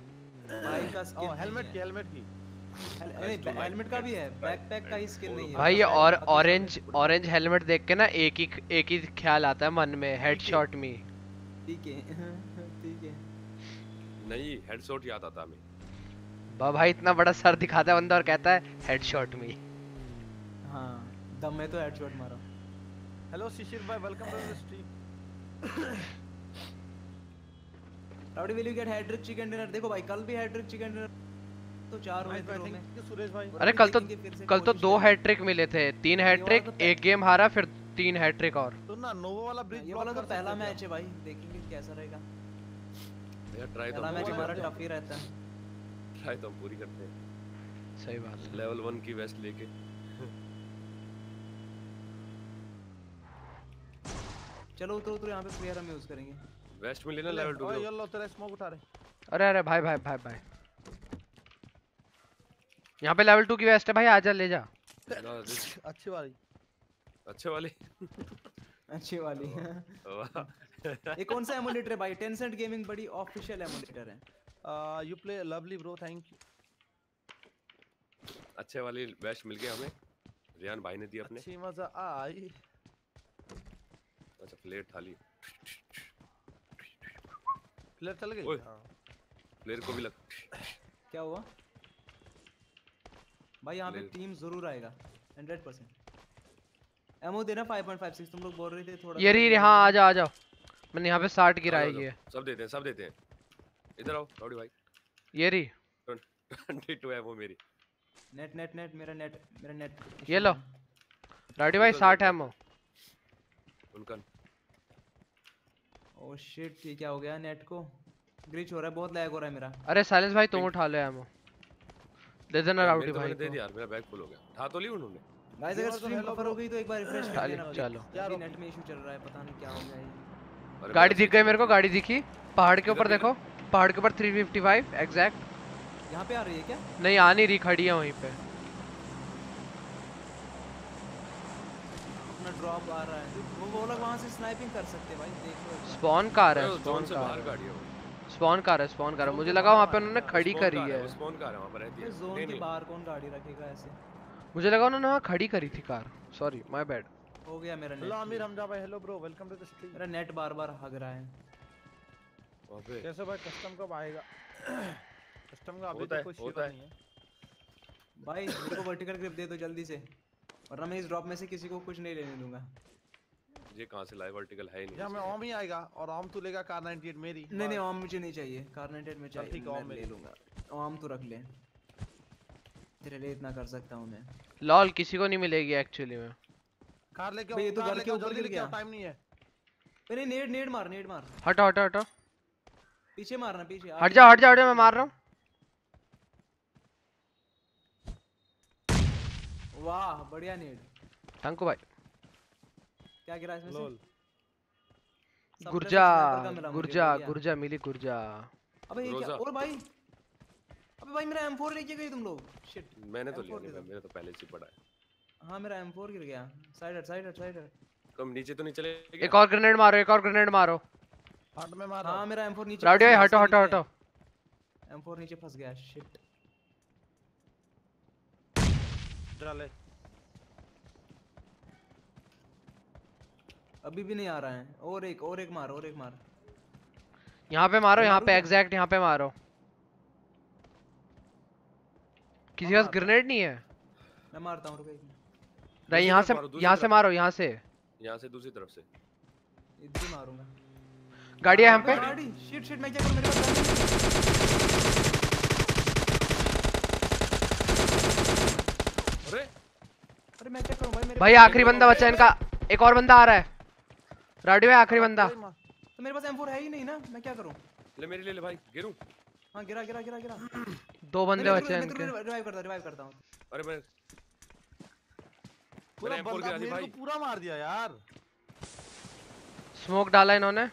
[SPEAKER 1] बाइक का स्किन
[SPEAKER 5] हेलमेट की हेलमेट की।
[SPEAKER 1] हेलमेट का भी है बैकपैक का ही स्किन नहीं है।
[SPEAKER 3] भाई ये और ऑरेंज ऑरेंज हेलमेट देख के ना एक ही एक ही ख्याल आता है मन में हेडशॉट मी
[SPEAKER 1] ठीक है। ठीक है।
[SPEAKER 2] नहीं हेडशॉट याद आता हमें।
[SPEAKER 3] बा भाई इतना बड़ा सर दिखाता है बंदा और कहता है हेडशॉट मी
[SPEAKER 1] हाँ दम में तो हेडशॉट मारा।
[SPEAKER 5] हेलो शिशिर भाई welcome to the stream
[SPEAKER 1] rowdy will you get hattrick chicken dinner देखो भाई कल भी हैट्रिक चिकन डिनर तो चार हुए थे में।
[SPEAKER 5] सुरेश भाई।
[SPEAKER 3] अरे कल तो कल तो दो। हैट्रिक मिले थे। तीन हैट्रिक
[SPEAKER 1] तो
[SPEAKER 3] एक गेम हारा फिर तीन हैट्रिक और।
[SPEAKER 5] सुन ना नोवो वाला ब्रिज
[SPEAKER 1] ये वाला तो पहला मैच है भाई। देखेंगे कैसा रहेगा।
[SPEAKER 2] यार ट्राई तो
[SPEAKER 1] मैच हमारा टफ ही। रहता है।
[SPEAKER 2] ट्राई तो हम पूरी करते हैं।
[SPEAKER 3] सही बात है।
[SPEAKER 2] लेवल वन की वेस्ट लेके।
[SPEAKER 1] चलो उतरो उतरो यहाँ पे प्लेयर हम यूज़ करेंगे।
[SPEAKER 2] वेस्ट मिली ना लेवल टू
[SPEAKER 5] ओए ये लो तेरा स्मोक उठा रहे।
[SPEAKER 3] अरे अरे भाई भाई भाई भाई। यहाँ पे लेवल टू की वेस्ट है भाई आजा ले जा।
[SPEAKER 5] अच्छी वाली।
[SPEAKER 2] अच्छे वाली।
[SPEAKER 1] अच्छी वाली। ये कौन सा एमुलेटर है भाई? टेंसेंट गेमिंग बड़ी ऑफिशियल एमुलेटर है।
[SPEAKER 5] You play lovely bro thank you
[SPEAKER 2] अच्छे वाली वेस्ट मिल गई हमें। रियान भाई ने दी अपने।
[SPEAKER 5] अच्छी मज़ा आई।
[SPEAKER 2] अच्छा प्लेट थाली।
[SPEAKER 5] प्लेयर चल गई?
[SPEAKER 2] ओए।
[SPEAKER 5] हाँ।
[SPEAKER 2] प्लेयर को भी लग
[SPEAKER 1] क्या हुआ? भाई यहाँ पे टीम ज़रूर आएगा 100% एमओ देना 5.56 तुम लोग बोल रहे थे थोड़ा
[SPEAKER 3] ये री। हाँ आजा आजा मैंने यहाँ पे साठ
[SPEAKER 2] आ
[SPEAKER 3] गिराई
[SPEAKER 2] जाओ,
[SPEAKER 3] है
[SPEAKER 2] सब देते हैं सब देते हैं। इधर आओ राउडी भाई।
[SPEAKER 3] ये री।
[SPEAKER 2] 22 है वो मेरी।
[SPEAKER 1] नेट नेट नेट मेरा नेट मेरा नेट
[SPEAKER 3] ये लो। राडी भाई
[SPEAKER 2] तो
[SPEAKER 3] साठ
[SPEAKER 2] देते
[SPEAKER 3] है
[SPEAKER 2] हैं। उनका
[SPEAKER 1] ओ शिट ठीक क्या हो गया नेट को? ग्लिच हो रहा है बहुत लैग हो रहा है मेरा।
[SPEAKER 3] अरे साइलेंस भाई तुम उठा लो एमो दे देना
[SPEAKER 2] तो
[SPEAKER 3] भाई
[SPEAKER 2] दे दिया यार मेरा बैग फुल हो गया। उठा तो ली उन्होंने।
[SPEAKER 1] गाइस अगर स्ट्रीम बफर हो गई तो एक बार रिफ्रेश कर
[SPEAKER 3] चलो,
[SPEAKER 1] देना
[SPEAKER 3] चलो।
[SPEAKER 1] यार नेट में इशू चल रहा है पता नहीं क्या हो गया ये।
[SPEAKER 3] गाड़ी दिख गई मेरे को गाड़ी दिखी। पहाड़ के ऊपर देखो पहाड़ के ऊपर 355 एग्जैक्ट
[SPEAKER 1] यहाँ पे आ रही है क्या?
[SPEAKER 3] नहीं आ नहीं रही खड़ी है वहीं पे।
[SPEAKER 1] अपना ड्रॉप आ रहा है। वो लोग वहाँ से स्नाइपिंग कर सकते हैं भाई देखो
[SPEAKER 3] स्पॉन कार है स्पॉन
[SPEAKER 2] से
[SPEAKER 3] कार
[SPEAKER 2] बाहर
[SPEAKER 3] है।
[SPEAKER 2] गाड़ी है।
[SPEAKER 3] स्पॉन कार है स्पॉन कार है। मुझे लगा वहाँ पे उन्होंने खड़ी करी है
[SPEAKER 2] स्पॉन कार है वहाँ पर रहती है।
[SPEAKER 1] जोन के बाहर कौन गाड़ी रखेगा ऐसे?
[SPEAKER 3] मुझे लगा उन्होंने वहाँ खड़ी करी थी कार। सॉरी माय बैड
[SPEAKER 1] हो गया मेरा
[SPEAKER 5] हेलो आमिर हमजा भाई hello bro welcome to the stream
[SPEAKER 1] मेरा नेट बार बार हग रहा है।
[SPEAKER 2] पे।
[SPEAKER 5] कैसे भाई कस्टम कब आएगा? कस्टम का अभी
[SPEAKER 2] होता
[SPEAKER 5] तो कोई
[SPEAKER 2] होता
[SPEAKER 5] नहीं है।
[SPEAKER 1] भाई मेरे को वर्टिकल ग्रिप दे दो जल्दी से वरना मैं इस ड्रॉप में से किसी को कुछ नहीं लेने दूँगा।
[SPEAKER 2] ये कहाँ से लाए? वर्टिकल है ही नहीं।
[SPEAKER 5] या मैं ओम ही आएगा और ओम तू लेगा कार 98 मेरी।
[SPEAKER 1] नहीं नहीं ओम मुझे नहीं चाहिए। कार्नेटेड में चाहिए
[SPEAKER 5] ठीक है, ओम
[SPEAKER 1] मैं ले लूँगा। ओम तो रख ले। तेरे लिए इतना कर सकता हूँ मैं।
[SPEAKER 3] लॉल किसी को नहीं मिलेगी एक्चुअली में।
[SPEAKER 5] कार लेके
[SPEAKER 1] ये तो घर के ऊपर
[SPEAKER 5] जल्दी
[SPEAKER 1] गिर
[SPEAKER 5] लेके आओ
[SPEAKER 1] गया।
[SPEAKER 5] टाइम नहीं है।
[SPEAKER 1] नहीं नेड नेड मार नेड मार।
[SPEAKER 3] हटो हटो हटो।
[SPEAKER 1] पीछे मारना पीछे
[SPEAKER 3] हट जा हट जा हट जा मैं मार रहा हूँ।
[SPEAKER 1] वाह बढ़िया नेड।
[SPEAKER 3] टंकू भाई।
[SPEAKER 1] क्या गिरा इसमें
[SPEAKER 5] लोल।
[SPEAKER 3] गुर्जा गुर्जा गुर्जा मिली गुर्जा।
[SPEAKER 1] अबे ये क्या और भाई? अबे भाई मेरा M4 लेके गई तुम लोग। शिट
[SPEAKER 2] मैंने तो लिया नहीं। मेरा तो पहले से ही पड़ा है।
[SPEAKER 1] हाँ मेरा M4 गिर गया। साइड हट साइड हट साइड हट
[SPEAKER 2] कम नीचे तो नहीं चले
[SPEAKER 3] एक और ग्रेनेड मारो एक और ग्रेनेड मारो।
[SPEAKER 5] हाथ में मार।
[SPEAKER 1] हाँ मेरा M4 नीचे
[SPEAKER 3] राउडी भाई हटो हटो हटो।
[SPEAKER 1] M4 नीचे फंस गया शिट
[SPEAKER 5] चले
[SPEAKER 1] अभी भी नहीं आ रहा है। और एक और एक मार और एक मार।
[SPEAKER 3] यहाँ पे मारो यहाँ पे एग्जैक्ट यहाँ पे मारो। किसी के
[SPEAKER 5] हाँ,
[SPEAKER 3] पास ग्रेनेड नहीं है?
[SPEAKER 1] मैं मारता हूँ रुको एक मिनट।
[SPEAKER 3] रही
[SPEAKER 2] दूसरी
[SPEAKER 3] यहाँ से
[SPEAKER 2] मारो,
[SPEAKER 3] यहाँ से। मारो यहाँ से।
[SPEAKER 2] यहाँ से दूसरी तरफ़ से।
[SPEAKER 1] इधर मारूँगा
[SPEAKER 3] गाड़ी है यहाँ पे?
[SPEAKER 1] गाड़ी। शिट शिट मैं क्या करूँ? मेरे पास ही।
[SPEAKER 2] अरे।
[SPEAKER 1] अरे मैं क्या करूँ भाई? मेरे
[SPEAKER 3] भाई आखिरी बंदा बचा इनका। एक और बंदा आ रहा है। राउडी भाई आखिरी बंदा।
[SPEAKER 1] तो मेरे पास M4 है ही नहीं ना? मैं क्या करूँ?
[SPEAKER 2] ले मेरी ले ले भाई गिरूं।
[SPEAKER 1] हाँ गिरा गिरा गिरा गिरा।
[SPEAKER 3] दो बंदे बचे हैं इनके।
[SPEAKER 1] रिवाइव करता रिवाइव करता हूँ।
[SPEAKER 2] अरे मैं
[SPEAKER 5] पूरा बंदा
[SPEAKER 2] गिरा दी
[SPEAKER 5] मेरे
[SPEAKER 2] भाई।
[SPEAKER 5] को पूरा मार दिया यार।
[SPEAKER 3] स्मोक डाला इन्होंने।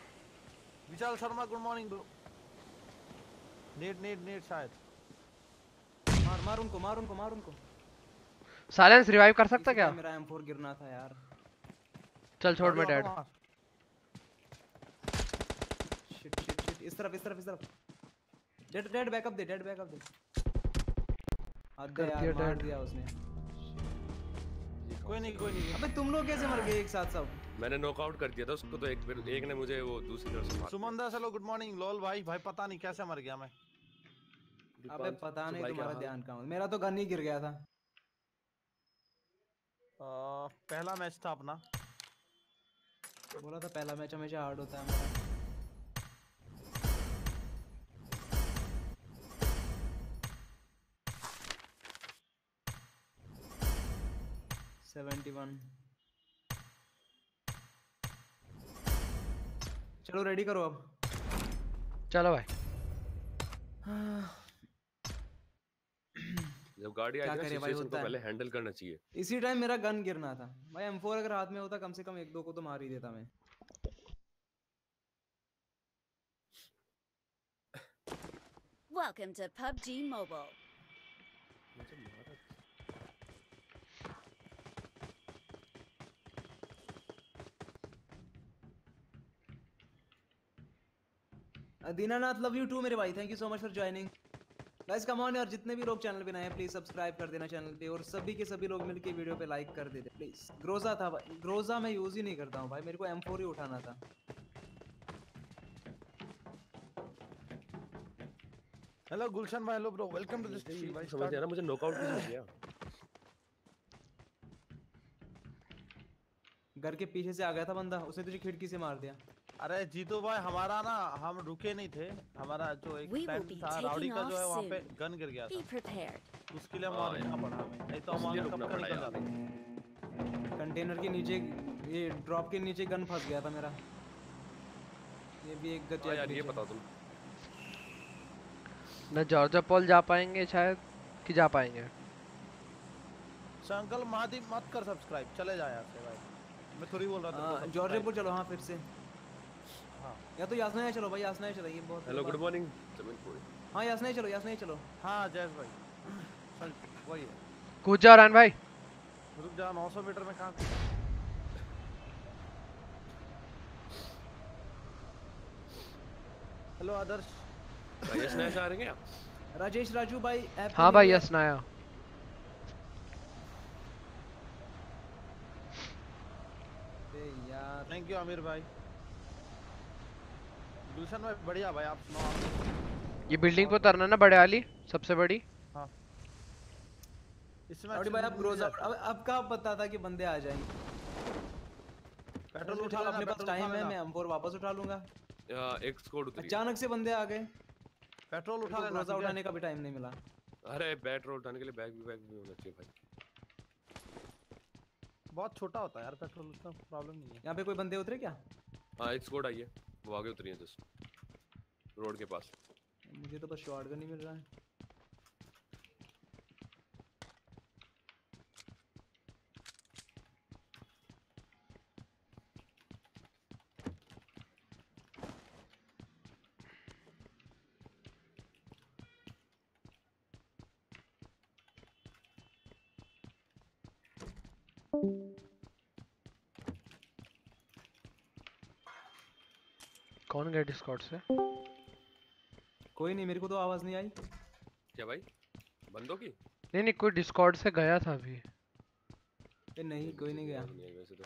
[SPEAKER 5] Vishal Sharma good morning bro net net net शायद।
[SPEAKER 1] मार मार उनको मार उनको मार उनको।
[SPEAKER 3] साइलेंस रिवाइव कर सकता क्या?
[SPEAKER 1] मेरा M4 गिरना था यार।
[SPEAKER 3] चल छोड़ मैं डेड
[SPEAKER 5] मार।
[SPEAKER 1] शिट शिट शिट इस तरफ़ इस तरफ़ इस तरफ़। डेड डेड बैकअप दे डेड बैकअप दे। हद यार मार दिया उसने।
[SPEAKER 5] कोई नहीं कोई नहीं।
[SPEAKER 1] अबे तुम लोग कैसे मर गए एक साथ सब?
[SPEAKER 2] मैंने नॉकआउट कर दिया था उसको तो एक फिर एक ने मुझे वो दूसरी तरफ़ से मार
[SPEAKER 5] Suman Das hello good morning lol भाई। भाई पता नहीं कैसे मर गया मैं।
[SPEAKER 1] अबे पता नहीं तुम्हारा? ध्यान कहाँ मेरा तो गन ही गिर गया था।
[SPEAKER 5] आ, पहला मैच था अपना।
[SPEAKER 1] बोला था पहला मैच हमेशा हार्ड होता है हमारा। सेवेंटी वन चलो रेडी करो अब।
[SPEAKER 3] चलो भाई।
[SPEAKER 2] जब गाड़ी आई ना
[SPEAKER 1] भाई,
[SPEAKER 2] सिचुएशन को पहले हैंडल करना चाहिए।
[SPEAKER 1] इसी टाइम मेरा गन गिरना था। भाई M4 अगर हाथ में होता कम से कम एक दो को तो मार ही देता मैं।
[SPEAKER 4] Welcome to PUBG Mobile.
[SPEAKER 1] Dinanath love you too मेरे भाई. Thank you so much for joining guys come on यार जितने भी लोग चैनल पे नए हैं प्लीज़ सब्सक्राइब कर देना चैनल पे और सभी के सभी लोग मिलके वीडियो पे लाइक कर देते प्लीज़ ग्रोजा था भाई. ग्रोजा मैं यूज़ ही नहीं करता हूँ भाई. मेरे को M4 ही उठाना था.
[SPEAKER 5] हेलो गुलशन भाई hello bro welcome to this
[SPEAKER 2] मुझे ये
[SPEAKER 5] भाई
[SPEAKER 2] समझ आ रहा मुझे नॉकआउट किसने किया
[SPEAKER 1] घर के पीछे से आ गया था बंदा उसने तुझे खिड़की से मार दिया।
[SPEAKER 5] अरे जीतू भाई हमारा ना हम रुके नहीं थे। हमारा जो एक टाइम था राउडी का जो है वहाँ पे गन गिर गया था। उसके लिए हम
[SPEAKER 2] हाँ
[SPEAKER 5] रुकना पड़ा हमें नहीं तो हम कब का निकल जाते।
[SPEAKER 1] कंटेनर के नीचे ये ड्रॉप के नीचे गन फंस गया था मेरा। ये भी एक
[SPEAKER 2] हाँ
[SPEAKER 1] गतिया
[SPEAKER 2] यार ये बताओ तुम
[SPEAKER 3] न जॉर्जा पॉल जा पाएँगे शायद कि जा पाएँगे?
[SPEAKER 5] अंकल महादीप मत कर सब्सक्राइब चले जा यहाँ से भाई। मैं थोड़ी बोल रहा था
[SPEAKER 1] हाँ,
[SPEAKER 5] तो
[SPEAKER 1] जॉर्जिया
[SPEAKER 5] subscribe-
[SPEAKER 1] पर चलो हाँ फिर से।
[SPEAKER 5] हाँ।
[SPEAKER 1] या तो यासना ही चलो भाई यासना ही चलो ये बहुत
[SPEAKER 2] हेलो गुड मॉर्निंग
[SPEAKER 1] हाँ यासना ही चलो यासना ही चलो।
[SPEAKER 5] हाँ जयेश भाई। चल वही है।
[SPEAKER 3] कूद जाओ रान भाई।
[SPEAKER 5] रुक जा 900 मीटर में कहाँ हेलो आदर्श।
[SPEAKER 2] भाई स्नैच आ रहे हैं क्या?
[SPEAKER 1] राजेश राजू भाई
[SPEAKER 3] हाँ भाई यस नाया
[SPEAKER 1] यार।
[SPEAKER 5] थैंक यू आमिर भाई। गुलशन भाई बढ़िया भाई आप सुनाओ आप-
[SPEAKER 3] ये बिल्डिंग पे उतरना ना बड़े वाली सबसे बड़ी।
[SPEAKER 5] इसमें
[SPEAKER 1] राउडी भाई आप ग्रोज अब अब कहाँ पता था कि बंदे आ जाएँगे?
[SPEAKER 5] पेट्रोल उठा लेना
[SPEAKER 1] अपने पास टाइम है मैं M4 वापस उठा लूँगा।
[SPEAKER 2] एक स्कोर उतरी।
[SPEAKER 1] अचानक से बंदे आ गए।
[SPEAKER 5] पेट्रोल उठा लेना ठीक
[SPEAKER 1] उठाने का भी टाइम नहीं मिला।
[SPEAKER 2] अरे बैटरी उठाने के लिए बैग भी बैग भी होना चाहिए भाई।
[SPEAKER 5] बहुत छोटा होता है यार पेट्रोल उतना प्रॉब्लम नहीं है।
[SPEAKER 1] यहाँ पे कोई बंदे उतरे क्या?
[SPEAKER 2] हाँ एक स्कोर आई है। वो आगे उतरी है जस्ट रोड के पास।
[SPEAKER 1] मुझे तो बस शॉटगन ही मिल रहा है।
[SPEAKER 3] कौन गया डिस्कॉर्ड से?
[SPEAKER 1] कोई नहीं मेरे को तो आवाज़ नहीं आई।
[SPEAKER 2] क्या भाई? बंदों की
[SPEAKER 3] नहीं नहीं कोई डिस्कॉर्ड से गया था अभी।
[SPEAKER 1] ए नहीं कोई नहीं गया।
[SPEAKER 2] वैसे तो।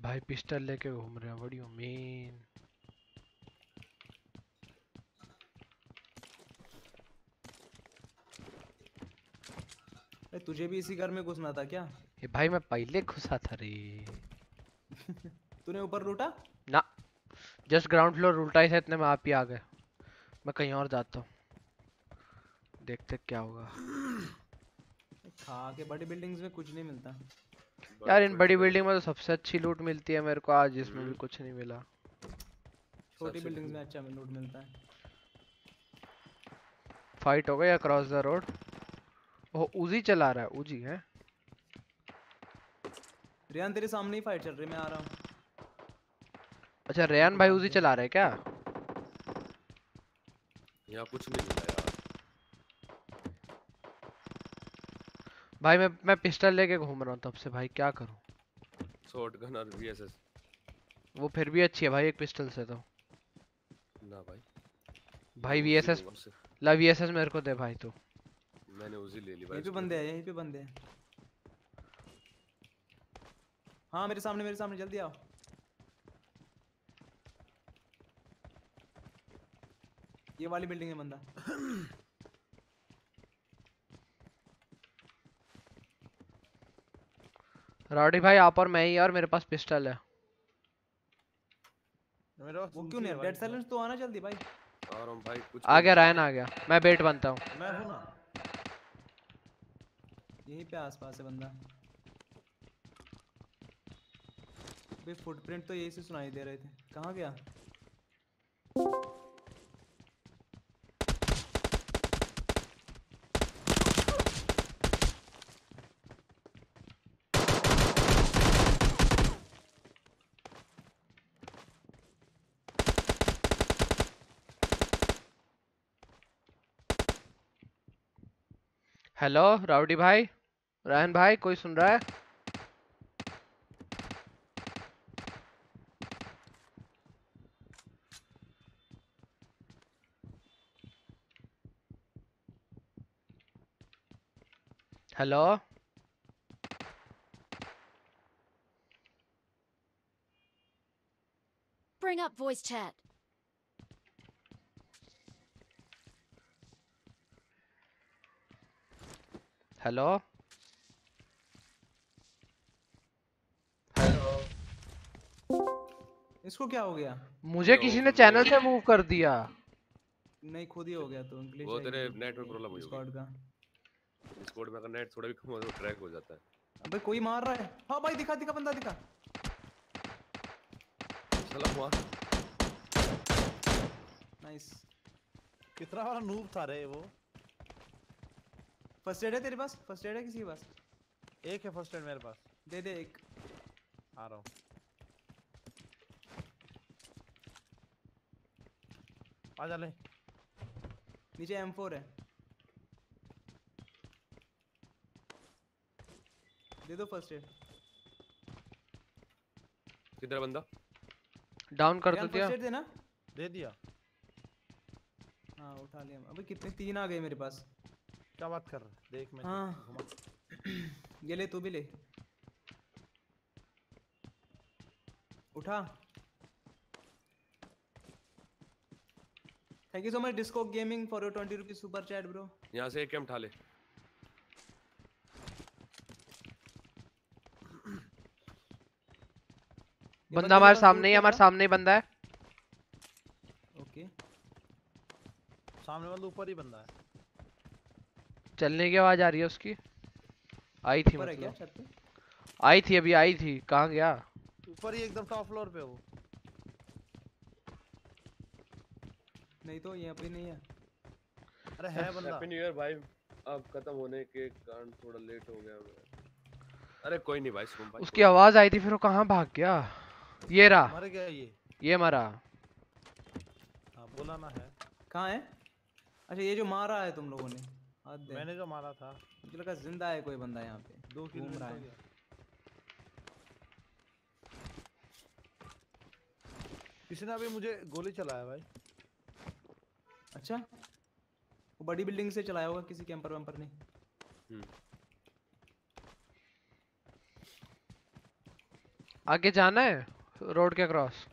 [SPEAKER 3] भाई पिस्टल लेके घूम रहे हैं बड़ी मेन
[SPEAKER 1] ए, तुझे भी इसी घर में घुसना था क्या?
[SPEAKER 3] ये भाई मैं पहले घुसा था रे।
[SPEAKER 1] तूने ऊपर लूटा?
[SPEAKER 3] ना जस्ट ग्राउंड फ्लोर उल्टा ही था इतने में आप ही आ गए। मैं कहीं और जाता हूँ। देखते क्या होगा।
[SPEAKER 1] खा के बड़ी बिल्डिंग्स में कुछ नहीं मिलता।
[SPEAKER 3] यार इन बड़ी बिल्डिंग में तो सबसे अच्छी लूट मिलती है मेरे को आज जिसमें भी। कुछ नहीं मिला।
[SPEAKER 1] छोटी बिल्डिंग्स में अच्छा लूट मिलता है।
[SPEAKER 3] फाइट हो गया cross the road oh Uzi चला रहा है उजी है?
[SPEAKER 1] रियान तेरे सामने ही फाइट चल रही है मैं आ रहा हूँ।
[SPEAKER 3] अच्छा रेयान भाई उजी चला रहे हैं क्या?
[SPEAKER 2] यहाँ कुछ नहीं मिला यार।
[SPEAKER 3] भाई मैं मैं पिस्टल लेके घूम रहा हूँ तब से भाई क्या करूँ?
[SPEAKER 2] शॉर्ट गन और वीएसएस
[SPEAKER 3] वो फिर भी अच्छी है भाई एक पिस्टल से तो।
[SPEAKER 2] ना भाई।
[SPEAKER 3] भाई वीएसएस ला वीएसएस मेरे को दे भाई तू।
[SPEAKER 2] मैंने उसी ले ली भाई
[SPEAKER 1] यहीं पे बंदे हैं यहीं पे बंदे हैं। हाँ मेरे सामने मेरे सामने जल्दी आओ। ये वाली बिल्डिंग है बंदा।
[SPEAKER 3] राउडी भाई आप और मैं ही और मेरे पास पिस्टल है।
[SPEAKER 1] वो क्यों नहीं डेड साइलेंस तो आना जल्दी भाई।
[SPEAKER 2] और हम भाई कुछ
[SPEAKER 3] आ गया रायन आ गया। मैं बेट बनता हूँ।
[SPEAKER 5] मैं हूँ ना।
[SPEAKER 1] यहीं पे आसपास है बंदा। भाई फुटप्रिंट तो यही से सुनाई दे रहे थे। कहाँ गया?
[SPEAKER 3] हेलो राउडी भाई रायन भाई, कोई सुन रहा है? Hello?
[SPEAKER 4] Bring up voice chat.
[SPEAKER 3] Hello?
[SPEAKER 1] इसको क्या हो गया?
[SPEAKER 3] मुझे किसी ने चैनल से मूव कर दिया।
[SPEAKER 1] नहीं खुद ही हो गया तो glitch
[SPEAKER 2] वो तेरे network problem हुई होगी।
[SPEAKER 1] Discord का
[SPEAKER 2] डिस्कॉर्ड में अगर नेट थोड़ा भी कम हो तो ट्रैक हो जाता है।
[SPEAKER 1] अबे कोई मार रहा है। हाँ भाई दिखा दिखा बंदा दिखा।
[SPEAKER 2] चला हुआ।
[SPEAKER 1] नाइस
[SPEAKER 5] कितना बड़ा नूब था रे वो।
[SPEAKER 1] फ़र्स्ट एड है तेरे पास? फ़र्स्ट एड है किसी के पास?
[SPEAKER 5] एक है फ़र्स्ट एड मेरे पास।
[SPEAKER 1] दे दे एक।
[SPEAKER 5] आ रहा हूँ। आ जा ले।
[SPEAKER 1] नीचे M4 है। दे दो फ़र्स्ट एड
[SPEAKER 2] किधर बंदा?
[SPEAKER 3] डाउन कर तो
[SPEAKER 1] फ़र्स्ट
[SPEAKER 3] दिया।
[SPEAKER 1] एड देना
[SPEAKER 5] दे दिया।
[SPEAKER 1] हाँ उठा लिया अबे कितने तीन आ गए मेरे पास।
[SPEAKER 5] क्या बात कर रहा देख मैं
[SPEAKER 1] हाँ। ये ले तू भी ले। उठा। Thank you so much disco gaming for your 20 rupees super chat bro
[SPEAKER 2] यहाँ से एक कैम उठा ले।
[SPEAKER 1] बंदे
[SPEAKER 3] हमारे सामने ही हमारे सामने ही बंदा है।
[SPEAKER 1] ओके।
[SPEAKER 5] सामने वाला ऊपर ही बंदा है।
[SPEAKER 3] चलने की आवाज़ आ रही है उसकी। आई थी मतलब। आई थी अभी आई थी। कहाँ गया?
[SPEAKER 5] ऊपर ही एकदम टॉप फ्लोर पे वो।
[SPEAKER 1] नहीं तो यहाँ पे नहीं है।
[SPEAKER 5] अरे है बंदा।
[SPEAKER 2] हैप्पी न्यू ईयर भाई। अब खत्म होने के कारण थोड़ा लेट हो गया मैं। अरे कोई नहीं भाई
[SPEAKER 3] उसकी आवाज़ आई थी फिर वो कहाँ भाग गया? ये रहा।
[SPEAKER 5] मर गया ये।
[SPEAKER 3] ये मरा।
[SPEAKER 5] हाँ बोला ना है।
[SPEAKER 1] कहाँ है? अच्छा ये जो मारा है तुम लोगों ने हद है।
[SPEAKER 5] मैंने जो मारा था।
[SPEAKER 1] मुझे लगा ज़िंदा है कोई बंदा यहाँ पे।
[SPEAKER 5] दो किल
[SPEAKER 1] घूम
[SPEAKER 5] मिस
[SPEAKER 1] रहा
[SPEAKER 5] है। गया। किसी ने अभी मुझे गोली चलाया भाई।
[SPEAKER 1] अच्छा? वो बड़ी बिल्डिंग से चलाया होगा किसी कैंपर वैम्पर ने।
[SPEAKER 2] हम्म,
[SPEAKER 3] आगे जाना है? रोड के क्रॉस।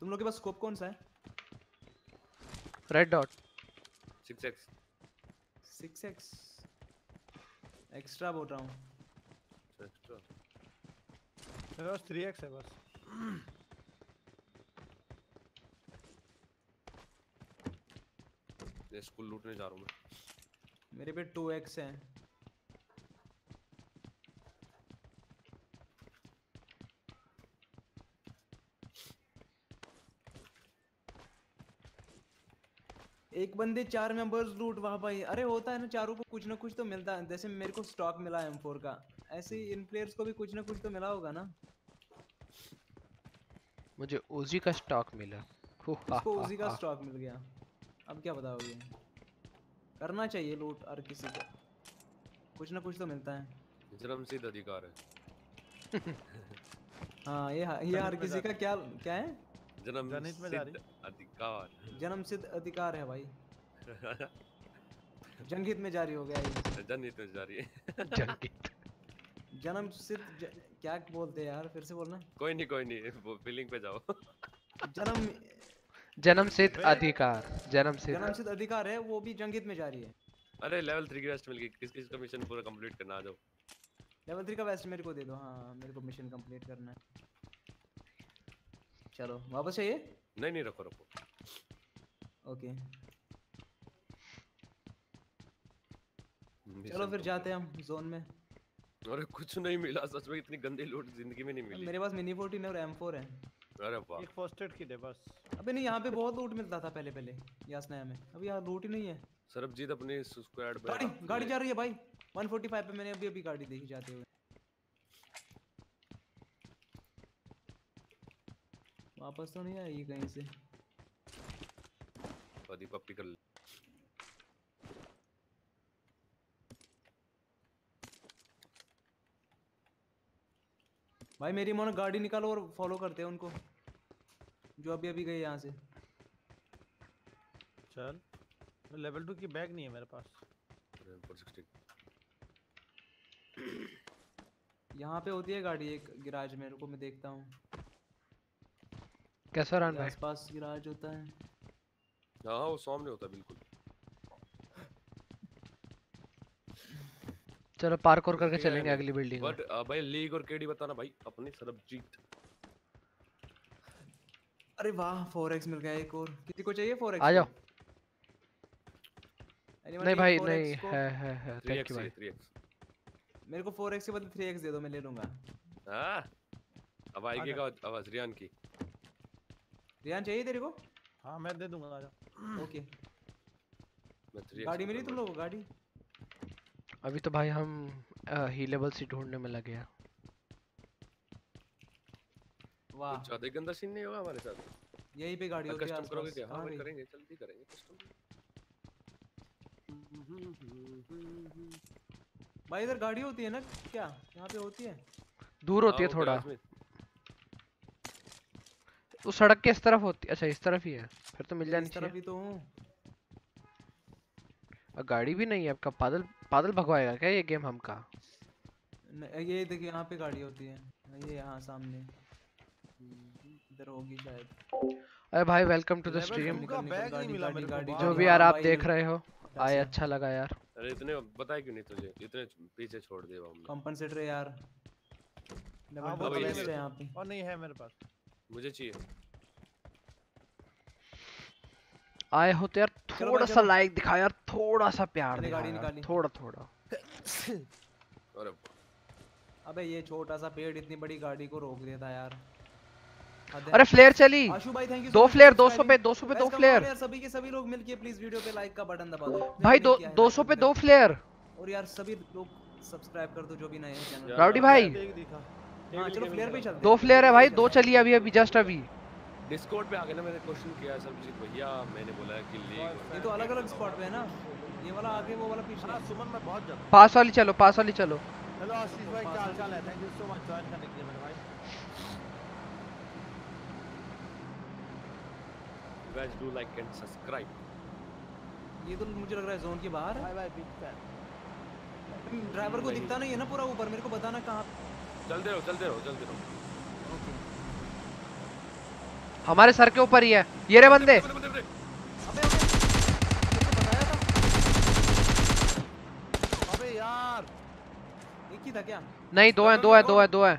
[SPEAKER 1] तुम लोग के पास स्कोप कौन सा है?
[SPEAKER 3] Red dot
[SPEAKER 2] 6x
[SPEAKER 1] six x extra बोल रहा हूँ।
[SPEAKER 2] एक्स्ट्रा
[SPEAKER 5] मेरे पास 3x है बस।
[SPEAKER 2] ये स्कूल लूटने जा रहा हूँ मैं।
[SPEAKER 1] मेरे पे टू एक्स है। एक बंदे चार मेंबर्स लूट वाह भाई अरे होता है ना चारों को कुछ ना कुछ तो मिलता है जैसे मेरे को स्टॉक मिला है M4 का ऐसे ही इन प्लेयर्स को भी कुछ ना कुछ तो मिला होगा ना।
[SPEAKER 3] मुझे उजी का स्टॉक मिला।
[SPEAKER 1] उसको उसी का स्टॉक मिल गया। अब क्या बताओगे? करना चाहिए लूट हर किसी को। कुछ ना कुछ तो मिलता है।
[SPEAKER 2] जन्मसिद्ध अधिकार है।
[SPEAKER 1] हाँ ये ये हर किसी का क्या क्या है?
[SPEAKER 5] जनित में जा रही?
[SPEAKER 2] जन्मसिद्ध अधिकार
[SPEAKER 1] जन्म सिद्ध अधिकार है भाई। जनहित में जारी हो गया ये।
[SPEAKER 2] जनहित में जारी है।
[SPEAKER 3] जंगी
[SPEAKER 1] जन्म सिद्ध ज... क्या बोलते हैं यार फिर से बोलना।
[SPEAKER 2] कोई नहीं कोई नहीं वो फीलिंग पे जाओ।
[SPEAKER 1] जन्म
[SPEAKER 3] जन्म सिद्ध अधिकार जन्म सिद्ध
[SPEAKER 1] जन्म सिद्ध अधिकार है वो भी जनहित में जारी है।
[SPEAKER 2] अरे लेवल 3 की रेस्ट मिल गई किस किस का मिशन पूरा कंप्लीट करना आ जाओ।
[SPEAKER 1] लेवल थ्री का वेस्ट मेरे को दे दो हाँ मेरे को मिशन कंप्लीट करना है। चलो वापस चाहिए?
[SPEAKER 2] नहीं नहीं रखो रखो।
[SPEAKER 1] ओके चलो फिर जाते हैं हम जोन में।
[SPEAKER 2] अरे कुछ नहीं मिला सच में इतनी गंदी लूट ज़िंदगी में नहीं मिली।
[SPEAKER 1] मेरे पास मिनी 14 और M4 है।
[SPEAKER 2] अरे वाह।
[SPEAKER 5] एक फ़र्स्ट एड किट है बस।
[SPEAKER 1] अबे नहीं यहाँ पे बहुत लूट मिलता था पहले पहले यासनाया में। अभी यहाँ लूट ही नहीं है।
[SPEAKER 2] सरबजीत अपनी स्क्वाड में
[SPEAKER 1] गाड़ी गाड़ी जा रही है भाई। 145 पे मैंने अभी अभी गाड़ी देखी जाते हुए। वापस तो नहीं आई कहीं से।
[SPEAKER 2] पदी पप्पी कर ले।
[SPEAKER 1] भाई मेरी मोनो गाड़ी निकालो और फॉलो करते हैं उनको जो अभी अभी गए यहाँ से।
[SPEAKER 5] चल। लेवल टू की बैग नहीं है मेरे पास।
[SPEAKER 1] यहाँ पे होती है गाड़ी एक गिराज में रुको मैं देखता हूँ।
[SPEAKER 3] कैसा रन भाई?
[SPEAKER 1] आसपास गिराज होता है।
[SPEAKER 2] हाँ वो सामने होता है बिल्कुल।
[SPEAKER 3] चलो पार्कोर करके चलेंगे अगली बिल्डिंग
[SPEAKER 2] बट भाई लीग और केडी बताना भाई अपनी सरबजीत
[SPEAKER 1] अरे वाह 4x मिल गया एक और। किसी को चाहिए 4x
[SPEAKER 3] आ जाओ। नहीं भाई नहीं है है है थैंक यू भाई।
[SPEAKER 2] 3x
[SPEAKER 1] मेरे को 4x के बदले 3x दे दो मैं ले लूँगा।
[SPEAKER 2] हाँ। अब आएगी का आवाज़ रियान की।
[SPEAKER 1] रियान चाहिए तेरे को?
[SPEAKER 5] हाँ मैं दे दूँगा आजा
[SPEAKER 1] ओके गाड़ी मिली तुम लोगों को? गाड़ी?
[SPEAKER 3] अभी तो भाई हम हीलेबल सी ढूँढने में लगे हैं।
[SPEAKER 1] वाह।
[SPEAKER 2] ज़्यादा गंदा सीन नहीं होगा हमारे साथ?
[SPEAKER 1] यहीं पे गाड़ी होती है
[SPEAKER 2] कस्टम करोगे क्या? हाँ? करेंगे जल्दी करेंगे कस्टम
[SPEAKER 1] भाई इधर गाड़ी होती है ना? क्या? यहाँ पे होती है?
[SPEAKER 3] दूर होती है थोड़ा। उस सड़क के इस तरफ़ होती अच्छा इस तरफ़ ही है। फिर तो मिल जानी चाहिए।
[SPEAKER 1] तो हूँ।
[SPEAKER 3] गाड़ी भी नहीं है आपका पादल पादल भगवाएगा क्या ये गेम हमका?
[SPEAKER 1] न- ये देखिए यहाँ पे गाड़ी होती है। ये यहाँ सामने। इधर होगी शायद।
[SPEAKER 3] अरे भाई वेलकम टू द स्ट्रीम
[SPEAKER 5] का को।
[SPEAKER 3] जो भी यार आप देख रहे हो आए अच्छा लगा यार।
[SPEAKER 2] अरे इतने बताया क्यों नहीं तुझे? इतने पीछे छोड़ दिया हमने।
[SPEAKER 1] कंपनसेटर यार। डबल
[SPEAKER 2] तो
[SPEAKER 1] बेस्ट है यहाँ पे।
[SPEAKER 5] और नहीं है मेरे पास।
[SPEAKER 2] मुझे चाहिए।
[SPEAKER 3] आए हो तो यार थोड़ा सा लाइक दिखा यार थोड़ा सा प्यार दिखा यार, थोड़ा थोड़ा
[SPEAKER 2] अरे
[SPEAKER 1] अबे ये छोटा सा पेड़ इतनी बड़ी गाड़ी को रोक देता यार।
[SPEAKER 3] अरे फ्लेयर चली।
[SPEAKER 1] आशु भाई थैंक यू
[SPEAKER 3] दो फ्लेयर 200 पे 200 पे दो फ्लेयर
[SPEAKER 1] यार सभी के सभी लोग मिलके प्लीज़ वीडियो पे लाइक का बटन दबा दो।
[SPEAKER 3] भाई दो 200 पे दो फ्लेयर
[SPEAKER 1] और यार सभी लोग सब्सक्राइब कर दो जो भी नए हैं चैनल
[SPEAKER 3] राउडी भाई।
[SPEAKER 5] देख दिखा।
[SPEAKER 1] हाँ चलो फ्लेयर पे चलते
[SPEAKER 3] दो फ्लेयर है भाई दो चली अभी अभी जस्ट अभी।
[SPEAKER 2] डिस्कॉर्ड पे आके ना मैंने क्वेश्चन किया सरबजीत भैया मैंने बोला कि लीग
[SPEAKER 1] ये तो अलग अलग स्पॉट पे है ना। ये वाला आगे वो वाला पीछे।
[SPEAKER 5] हाँ सुमन मैं बहुत जल्द
[SPEAKER 3] पास वाली चलो पास वाली चलो।
[SPEAKER 5] हेलो आशीष भाई क्या हाल चाल है? Thank you so much join करने के लिए मेरे भाई।
[SPEAKER 2] Guys do like and subscribe.
[SPEAKER 1] ये तो मुझे लग रहा है जोन के बाहर
[SPEAKER 5] भाई भाई बिग फ़ैन
[SPEAKER 1] ड्राइवर को दिखता नहीं है ना पूरा ऊपर मेरे को बताना कहाँ
[SPEAKER 2] चलते रहो चलते रहो चलते रहो।
[SPEAKER 3] हमारे सर के ऊपर ही है। ये रे बंदे।
[SPEAKER 1] अबे
[SPEAKER 5] यार
[SPEAKER 1] एक ही था क्या?
[SPEAKER 3] नहीं दो है दो है दो है दो है।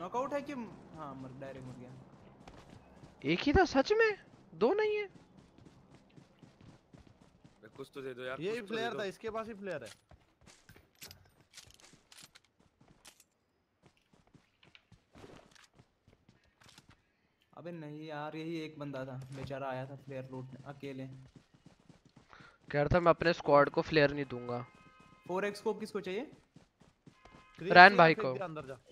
[SPEAKER 1] नॉकआउट है कि हाँ मर डायरेक्ट मर गया।
[SPEAKER 3] एक ही था सच में? दो नहीं है।
[SPEAKER 2] कुछ तो दे दो यार
[SPEAKER 5] यही
[SPEAKER 2] कुछ तो
[SPEAKER 5] फ्लेयर था इसके पास ही फ्लेयर है।
[SPEAKER 1] अबे नहीं यार यही एक बंदा था बेचारा आया था फ्लेयर लूटने अकेले।
[SPEAKER 3] कह रहा था मैं अपने स्क्वाड को फ्लेयर नहीं दूँगा।
[SPEAKER 1] 4x स्कोप किसको चाहिए?
[SPEAKER 3] रैन भाई को।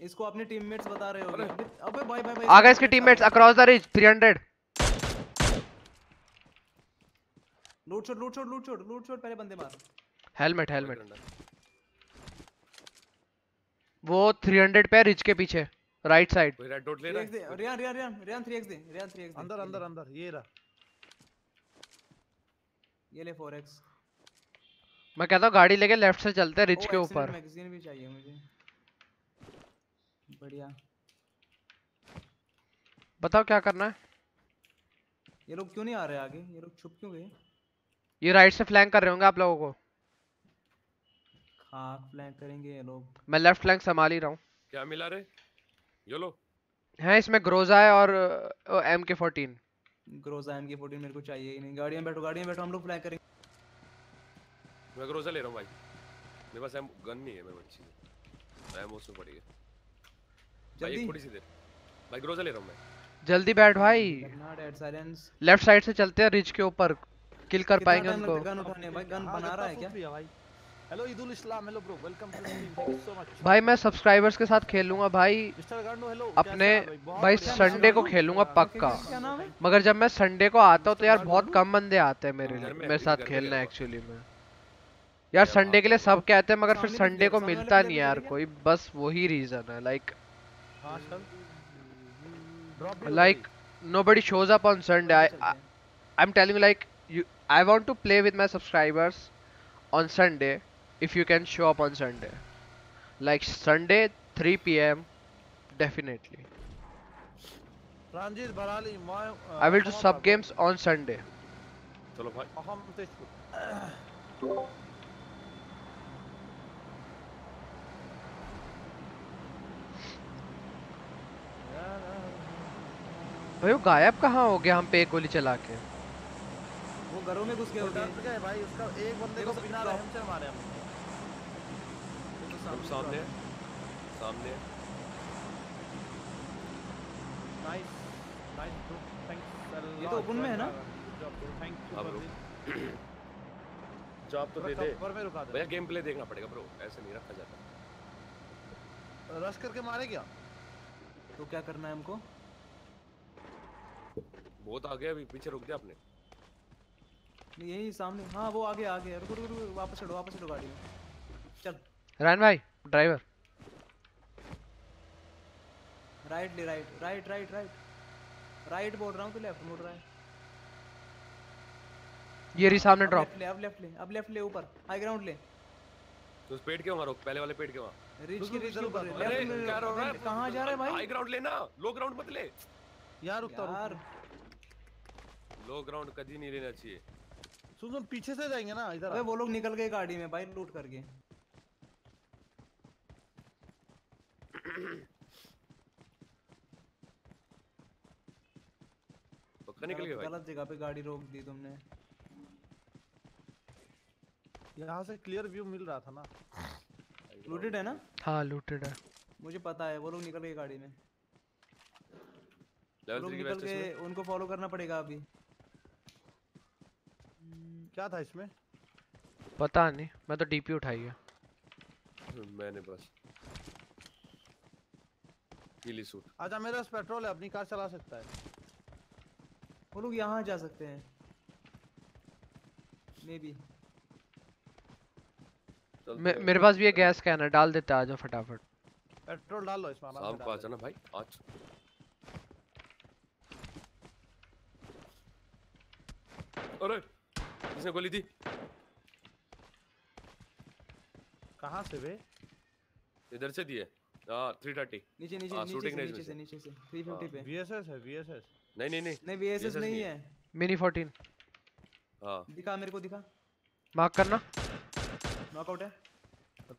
[SPEAKER 1] इसको अपने टीममेट्स बता रहे होगे। अबे अबे भाई भाई भाई।
[SPEAKER 3] आ गए इसके टीममेट्स अक्रॉस द रिज 300
[SPEAKER 1] लूट शॉट लूट शॉट लूट शॉट लूट शॉट पहले बंदे मार।
[SPEAKER 3] हेलमेट हेलमेट वो 300 पे रिज के पीछे। राइट साइड
[SPEAKER 2] रेड डॉट ले रहा है
[SPEAKER 1] रियान रियान रियान रियान 3x दे रियान 3x दे
[SPEAKER 5] अंदर अंदर अंदर ये रहा
[SPEAKER 1] ये ले 4x
[SPEAKER 3] मैं कहता हूँ गाड़ी लेके लेफ़्ट से चलते हैं रिज के ऊपर।
[SPEAKER 1] मैगजीन भी चाहिए मुझे। बढ़िया।
[SPEAKER 3] बताओ क्या करना है?
[SPEAKER 1] ये लोग क्यों नहीं आ रहे आगे? ये लोग छुप क्यों गए?
[SPEAKER 3] ये राइट से फ्लैंक कर रहे होंगे आप लोगों को।
[SPEAKER 1] खाक फ्लैंक करेंगे ये लोग।
[SPEAKER 3] मैं लेफ़्ट फ्लैंक संभाल ही रहा हूँ।
[SPEAKER 2] क्या मिला रे? योलो
[SPEAKER 3] है इसमें ग्रोजा है और M K fourteen
[SPEAKER 1] Groza M की 14 मेरे को चाहिए ही नहीं। गाड़ी में बैठो गाड़ी में बैठो हम लोग फ्लैंक करेंगे।
[SPEAKER 2] मैं ग्रोजा ले रहा हूँ भाई। मेरे पास एम गन नहीं है मेरे पास अच्छी एमो उसमें पड़ी है। भाई
[SPEAKER 1] जल्दी।
[SPEAKER 2] थोड़ी सी देर। भाई ग्रोजा ले रहा हूँ मैं।
[SPEAKER 3] जल्दी बैठ भाई। लेफ़्ट साइड से चलते हैं रिज के ऊपर। किल कर पाएँगे उनको।
[SPEAKER 1] गन उठाने? भाई गन
[SPEAKER 5] हाँ,
[SPEAKER 1] बना रहा है क्या?
[SPEAKER 5] भाई। Hello Idul Islam hello bro welcome to stream thank you so much
[SPEAKER 3] भाई मैं सब्सक्राइबर्स के साथ खेलूँगा भाई।
[SPEAKER 5] मिस्टर गांडू हेलो
[SPEAKER 3] अपने भाई? संडे को खेलूँगा पक्का।
[SPEAKER 1] है?
[SPEAKER 3] मगर जब मैं संडे को आता हूँ तो यार बहुत कम बंदे आते हैं मेरे लिए मेरे साथ खेलना एक्चुअली में। यार संडे के लिए सब कहते हैं मगर फिर संडे को मिलता नहीं यार कोई। बस वही रीजन है
[SPEAKER 5] like like drop
[SPEAKER 3] like nobody shows up on Sunday. I, I I'm telling you like you I want to play with my subscribers on Sunday. If you can show up on Sunday. Like Sunday 3 p.m. definitely.
[SPEAKER 5] Ranjit Barali मैं
[SPEAKER 3] I will do sub games on Sunday.
[SPEAKER 2] चलो भाई
[SPEAKER 5] तेजपुर
[SPEAKER 3] भाई वो गायब कहाँ हो गया हम पे एक गोली चला के
[SPEAKER 1] वो घरों में घुस होते
[SPEAKER 5] भाई उसका एक बंदे को बिना रहम से मारे हम
[SPEAKER 2] हम सामने सामने।
[SPEAKER 5] नाइस नाइस ब्रो थैंक्स
[SPEAKER 1] ये तो open में है ना?
[SPEAKER 5] Thank you.
[SPEAKER 2] जॉब तो दे दे।
[SPEAKER 5] कवर में रुका दे।
[SPEAKER 2] भैया गेम प्ले देखना पड़ेगा ब्रो ऐसे नहीं रखा जाता।
[SPEAKER 5] रश करके मारे क्या?
[SPEAKER 1] तो क्या करना है हमको?
[SPEAKER 2] बहुत आगे अभी पीछे रुक दिया आपने
[SPEAKER 1] यही सामने। हाँ वो आगे आगे रुको रुको रुको वापस चढ़ो वापस चढ़ो गाड़ी में।
[SPEAKER 3] रैन भाई ड्राइवर
[SPEAKER 1] राइट ले right right right right right बोल रहा हूँ तो लेफ़्ट मुड़ रहा है
[SPEAKER 3] ये रही सामने ड्रॉप
[SPEAKER 1] ले अब लेफ़्ट ले अब लेफ़्ट ले ऊपर हाई ग्राउंड ले
[SPEAKER 2] तो पेड़ के वहाँ पहले वाले पेड़ के वहाँ
[SPEAKER 1] रिच की रिच ऊपर लेफ़्ट में
[SPEAKER 2] क्या हो रहा है
[SPEAKER 1] कहाँ जा रहा है भाई
[SPEAKER 2] हाई ग्राउंड लेना लो ग्राउंड मत ले
[SPEAKER 5] यार रुकता
[SPEAKER 1] यार
[SPEAKER 5] रुक
[SPEAKER 2] लो ग्राउंड कभी नहीं लेना चाहिए
[SPEAKER 5] सुन सुन पीछे से जाएँगे ना इधर
[SPEAKER 1] अबे वो लोग निकल गए गाड़ी में भाई लूट करके
[SPEAKER 2] पक्का निकल गया
[SPEAKER 1] गलत जगह पे गाड़ी रोक दी तुमने।
[SPEAKER 5] यहाँ से क्लियर व्यू मिल रहा था ना।
[SPEAKER 1] लूटेड है ना?
[SPEAKER 3] हाँ लूटेड है।
[SPEAKER 1] मुझे पता है वो लोग निकल गए गाड़ी में।
[SPEAKER 2] लेवल
[SPEAKER 1] लोग
[SPEAKER 2] 3 की
[SPEAKER 1] निकल गए उनको फॉलो करना पड़ेगा अभी।
[SPEAKER 5] क्या था इसमें?
[SPEAKER 3] पता नहीं मैं तो डीपी उठाई है।
[SPEAKER 2] मैंने बस। पीली सूट
[SPEAKER 5] अच्छा मेरे पास पेट्रोल है अपनी कार चला सकता है।
[SPEAKER 1] वो लोग यहाँ जा सकते हैं। मे बी
[SPEAKER 2] चलते
[SPEAKER 3] मे, मेरे पास भी ये गैस कैन है डाल देते आ जाओ फटाफट।
[SPEAKER 5] पेट्रोल डाल लो इसमें आराम
[SPEAKER 2] शाम
[SPEAKER 5] से
[SPEAKER 2] को आ जाना भाई आज अरे किसने गोली दी?
[SPEAKER 5] कहाँ से बे
[SPEAKER 2] इधर से दिए हाँ थ्री थर्टी
[SPEAKER 1] नीचे नीचे
[SPEAKER 2] हाँ,
[SPEAKER 1] नीचे से नीचे से
[SPEAKER 2] से।
[SPEAKER 1] नीचे से। 350 पे।
[SPEAKER 5] वीएसएस है वीएसएस
[SPEAKER 2] नहीं नहीं नहीं।
[SPEAKER 1] नहीं वीएसएस
[SPEAKER 2] VSS
[SPEAKER 1] नहीं है।
[SPEAKER 3] मिनी 14
[SPEAKER 2] हाँ।
[SPEAKER 1] दिखा मेरे को दिखा।
[SPEAKER 3] मार्क करना।
[SPEAKER 1] नॉकआउट है।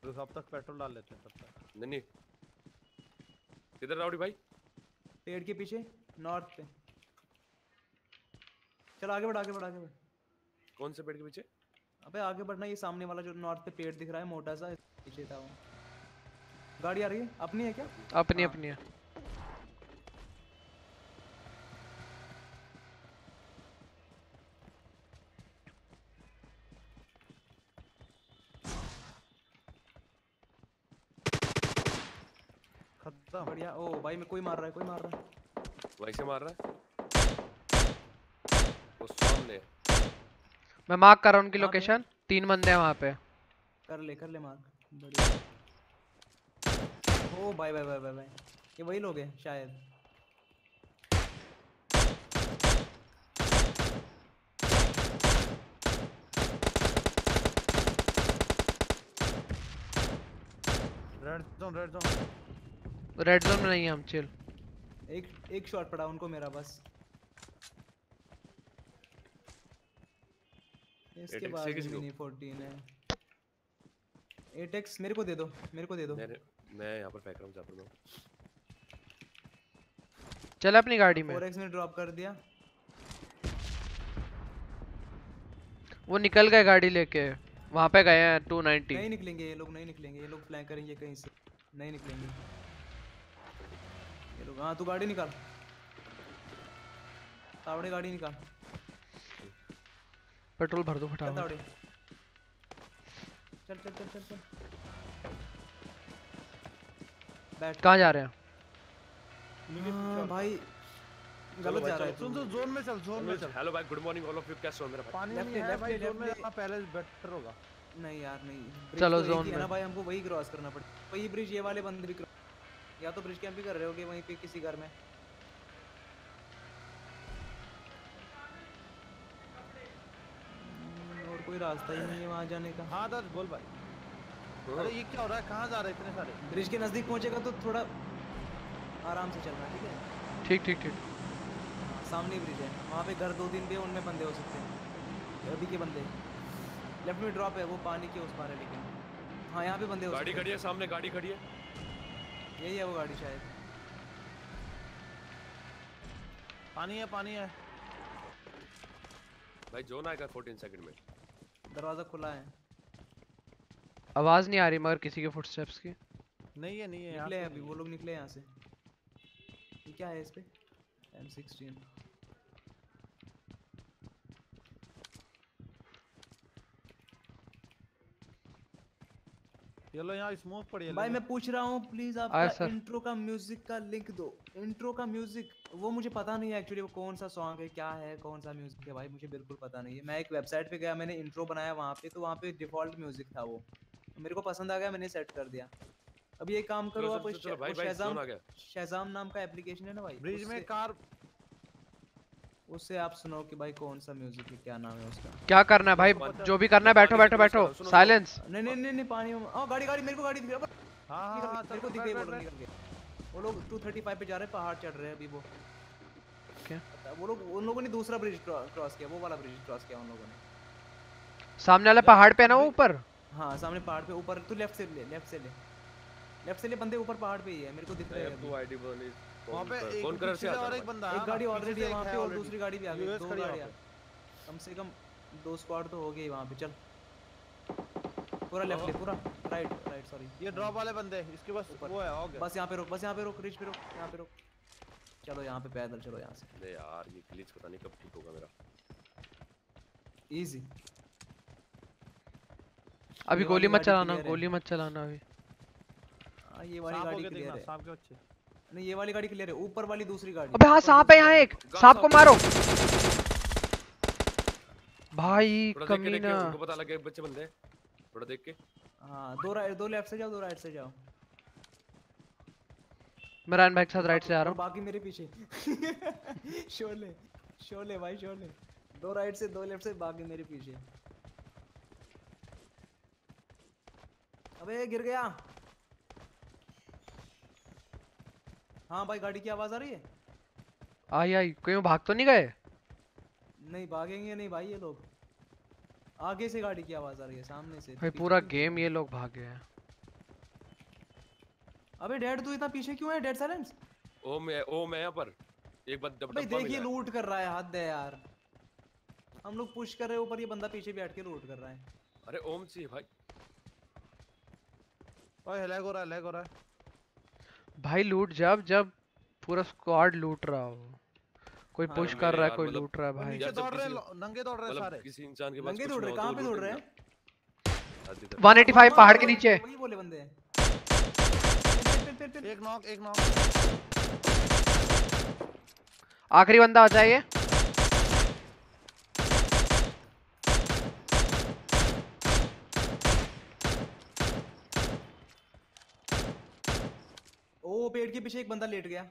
[SPEAKER 5] तो अब तक पेट्रोल डाल लेते हैं तब तक।
[SPEAKER 2] नहीं नहीं। किधर राउडी भाई?
[SPEAKER 1] पेड़ के पीछे नॉर्थ पे। चल आगे बढ़ आगे बढ़ आगे बढ़।
[SPEAKER 2] कौन से पेड़ के पीछे?
[SPEAKER 1] अबे आगे बढ़ना ये सामने वाला जो नॉर्थ पे पेड़ दिख रहा है मोटा सा पीछे था वो। गाड़ी आ रही है? अपनी है क्या?
[SPEAKER 3] अपनी
[SPEAKER 1] हाँ।
[SPEAKER 3] अपनी है।
[SPEAKER 5] खत्म।
[SPEAKER 1] बढ़िया। ओ भाई मैं कोई मार रहा है कोई मार रहा है।
[SPEAKER 2] वैसे मार रहा है? वो सामने।
[SPEAKER 3] मैं मार्क कर रहा हूँ उनकी लोकेशन तीन बंदे हैं वहाँ पे।
[SPEAKER 1] कर ले कर ले मार्क बढ़िया। ओ bye bye bye bye bye. ये वही लोग हैं शायद।
[SPEAKER 5] Red zone red zone
[SPEAKER 3] red zone में नहीं है हम चिल
[SPEAKER 1] एक एक शॉट पड़ा उनको मेरा बस। इसके बाद? मिनी 14 है। 8x मेरे को दे दो मेरे को दे दो।
[SPEAKER 2] मैंने मैं यहाँ पर फेंक रहा हूँ जहाँ पर मैं।
[SPEAKER 3] चल अपनी गाड़ी में।
[SPEAKER 1] 4x में ड्रॉप कर दिया।
[SPEAKER 3] वो निकल गए गाड़ी लेके। वहाँ पे गए हैं 290
[SPEAKER 1] नहीं निकलेंगे ये लोग नहीं निकलेंगे ये लोग फ्लैंक करेंगे कहीं से। नहीं निकलेंगे। ये लोग हाँ तू गाड़ी निकाल। तावड़े गाड़ी निकाल।
[SPEAKER 3] पेट्रोल भर दो फटाफट।
[SPEAKER 1] चल चल चल चल चल। बैठ
[SPEAKER 3] कहाँ जा रहे हैं?
[SPEAKER 1] हाँ, भाई गलत जा रहा है।
[SPEAKER 5] सुन
[SPEAKER 1] तू।
[SPEAKER 5] सुन जोन में चल जोन में चल।
[SPEAKER 2] हेलो भाई good morning all of you. कैसे हो मेरा भाई?
[SPEAKER 5] पानी नहीं
[SPEAKER 1] है,
[SPEAKER 5] भाई जोन में जाना पहले बेटर होगा।
[SPEAKER 1] नहीं यार नहीं।
[SPEAKER 3] चलो
[SPEAKER 1] तो एक
[SPEAKER 3] zone
[SPEAKER 1] ना
[SPEAKER 3] में।
[SPEAKER 1] भाई हमको वही क्रॉस करना पड़ेगा वही ब्रिज ये वाले बंदे भी या तो ब्रिज कैंप भी कर रहे होगे वहीं पे किसी घर में। और कोई रास्ता ही नहीं है वहाँ जाने का।
[SPEAKER 5] हाँ दर्ज बोल भाई। अरे ये क्या हो रहा है? कहाँ जा रहे हैं इतने सारे?
[SPEAKER 1] ब्रिज के नज़दीक पहुंचेगा तो थोड़ा आराम से चलना ठीक है?
[SPEAKER 3] ठीक ठीक ठीक।
[SPEAKER 1] हाँ, सामने ब्रिज है। वहाँ पे घर दो भी उनमें बंदे हो सकते हैं। अभी के बंदे। लेफ़्ट में ड्रॉप है वो पानी के उस पार है लेकिन। हाँ यहाँ पे बंदे हो
[SPEAKER 2] गाड़ी खड़ी है सामने गाड़ी खड़ी है।
[SPEAKER 1] यही है वो गाड़ी शायद।
[SPEAKER 5] पानी है पानी है।
[SPEAKER 2] भाई जोन आएगा 14 सेकंड में।
[SPEAKER 1] दरवाज़ा खुला है।
[SPEAKER 3] आवाज़ नहीं आ रही मगर किसी के फुटस्टेप्स की।
[SPEAKER 5] नहीं है नहीं है
[SPEAKER 1] निकले अभी वो लोग निकले यहाँ से। ये क्या है इस पे? M16
[SPEAKER 5] ये लो यहाँ स्मोक पड़ी है
[SPEAKER 1] भाई मैं पूछ रहा हूँ प्लीज़
[SPEAKER 3] सर।
[SPEAKER 1] इंट्रो का म्यूज़िक का लिंक दो। इंट्रो का म्यूज़िक वो मुझे पता नहीं है एक्चुअली वो कौन सा सॉन्ग है क्या है कौन सा म्यूज़िक है भाई मुझे बिल्कुल पता नहीं है। मैं एक वेबसाइट पे गया मैंने इंट्रो बनाया वहाँ पे तो वहाँ पे डिफ़ॉल्ट म्यूज़िक था वो। मेरे को पसंद आ गया मैंने सेट कर दिया। अभी एक काम करो आप
[SPEAKER 2] चलो,
[SPEAKER 1] वो
[SPEAKER 2] चलो
[SPEAKER 1] शै-
[SPEAKER 2] भाई
[SPEAKER 1] वो
[SPEAKER 2] भाई
[SPEAKER 1] शैज़ाम
[SPEAKER 2] जोन आ गया।
[SPEAKER 1] शैज़ाम नाम का एप्लीकेशन है ना भाई?
[SPEAKER 5] ब्रिज में कार
[SPEAKER 1] उससे आप सुनो कि भाई कौन सा म्यूज़िक है क्या नाम है उसका?
[SPEAKER 3] क्या करना है भाई? जो भी करना है बैठो बैठो बैठो। साइलेंस
[SPEAKER 1] नहीं नहीं नहीं नहीं पानी में ओ गाड़ी गाड़ी मेरे को गाड़ी दिख रहा है।
[SPEAKER 5] हाँ हाँ हाँ
[SPEAKER 1] मेरे को दिख वो लोग निकल गए वो लोग 235 पे जा रहे हैं पहाड़ चढ़ रहे हैं अभी वो।
[SPEAKER 3] क्या?
[SPEAKER 1] वो लोग उन लोगों ने दूसरा ब्रिज क्रॉस किया वो वाला ब्रिज क्रॉस किया उन लोगों ने।
[SPEAKER 3] सामने वाले पहाड़ पे है ना वो ऊपर?
[SPEAKER 1] हाँ सामने पहाड़ पे ऊपर तू लेफ़्ट से ले लेफ़्ट से ले। लेफ़्ट से ले बंदे ऊपर पहाड़ पे ही है मेरे को दिख रहे हैं
[SPEAKER 2] टू आईडी इज़
[SPEAKER 5] वहाँ पे एक
[SPEAKER 2] कौन कलर से
[SPEAKER 5] और एक बंदा
[SPEAKER 1] एक
[SPEAKER 5] हाँ,
[SPEAKER 1] गाड़ी ऑलरेडी है वहाँ पे और दूसरी गाड़ी भी आ गई दो
[SPEAKER 5] है
[SPEAKER 1] गाड़ियाँ। कम से कम दो स्क्वाड तो हो गई वहाँ पे चल। पूरा लेफ़्ट ले पूरा। राइट राइट सॉरी
[SPEAKER 5] ये ड्रॉप वाले बंदे इसके पास वो है हो गया
[SPEAKER 1] बस यहाँ पे रुक बस यहाँ पे रुक रिच पे रुक यहाँ पे रुक। चलो यहाँ पे पैदल चलो यहाँ से।
[SPEAKER 2] अरे यार ये ग्लिच पता नहीं कब ठीक होगा मेरा।
[SPEAKER 1] इजी
[SPEAKER 3] अभी गोली मत चलाना गोली मत चलाना अभी।
[SPEAKER 1] हाँ ये वाली गाड़ी क्लियर है।
[SPEAKER 5] सांप के बच्चे
[SPEAKER 1] नहीं ये वाली गाड़ी क्लियर है ऊपर वाली दूसरी गाड़ी।
[SPEAKER 3] अबे हाँ सांप है यहाँ। एक। सांप को मारो। भाई कमीना।
[SPEAKER 2] उनको पता लग गया बच्चे बंदे। थोड़ा देख के।
[SPEAKER 1] हाँ दो राइट दो लेफ़्ट से जाओ दो राइट से जाओ।
[SPEAKER 3] मैं रायन भाई के साथ राइट से आ रहा हूँ।
[SPEAKER 1] बाकी मेरे पीछे। शोले शोले भाई शोले। दो राइट से दो लेफ़्ट से बाकी मेरे पीछे। अबे गिर गया। हाँ भाई गाड़ी की आवाज़ आ रही है?
[SPEAKER 3] आई आई कोई भाग तो नहीं गए?
[SPEAKER 1] नहीं भागेंगे नहीं भाई ये लोग। आगे से गाड़ी की आवाज़ आ रही है सामने से।
[SPEAKER 3] भाई पूरा गेम ये लोग भागे हैं।
[SPEAKER 1] अबे डेड तू इतना पीछे क्यों है डेड साइलेंस?
[SPEAKER 2] ओ मैं ओ मैं यहाँ पर। एक बार डब
[SPEAKER 1] भाई देखिए लूट कर रहा है हद है यार। हम लोग पुश कर रहे हैं ऊपर ये बंदा पीछे बैठ के लूट कर रहा है।
[SPEAKER 2] अरे ओम सी भाई।
[SPEAKER 5] ओए लैग हो रहा है लैग हो रहा है।
[SPEAKER 3] भाई लूट जब जब पूरा स्क्वाड लूट रहा हो। कोई
[SPEAKER 1] हाँ,
[SPEAKER 3] पुश कर रहा है कोई
[SPEAKER 2] मतलब-
[SPEAKER 3] लूट रहा है भाई।
[SPEAKER 5] दौड़ रहे हैं नंगे दौड़ रहे हैं
[SPEAKER 2] मतलब
[SPEAKER 5] सारे।
[SPEAKER 2] किसी इंसान के पास
[SPEAKER 1] नंगे दौड़ रहे
[SPEAKER 2] हो
[SPEAKER 1] कहाँ पे दौड़ रहे हैं?
[SPEAKER 2] लेंगे। हद ही तक।
[SPEAKER 3] 185 पहाड़ के नीचे।
[SPEAKER 1] वही बोले बंदे। हैं।
[SPEAKER 5] एक नॉक एक नॉक
[SPEAKER 3] आखिरी बंदा आ जाइए
[SPEAKER 1] पेड़ के पीछे एक बंदा लेट गया।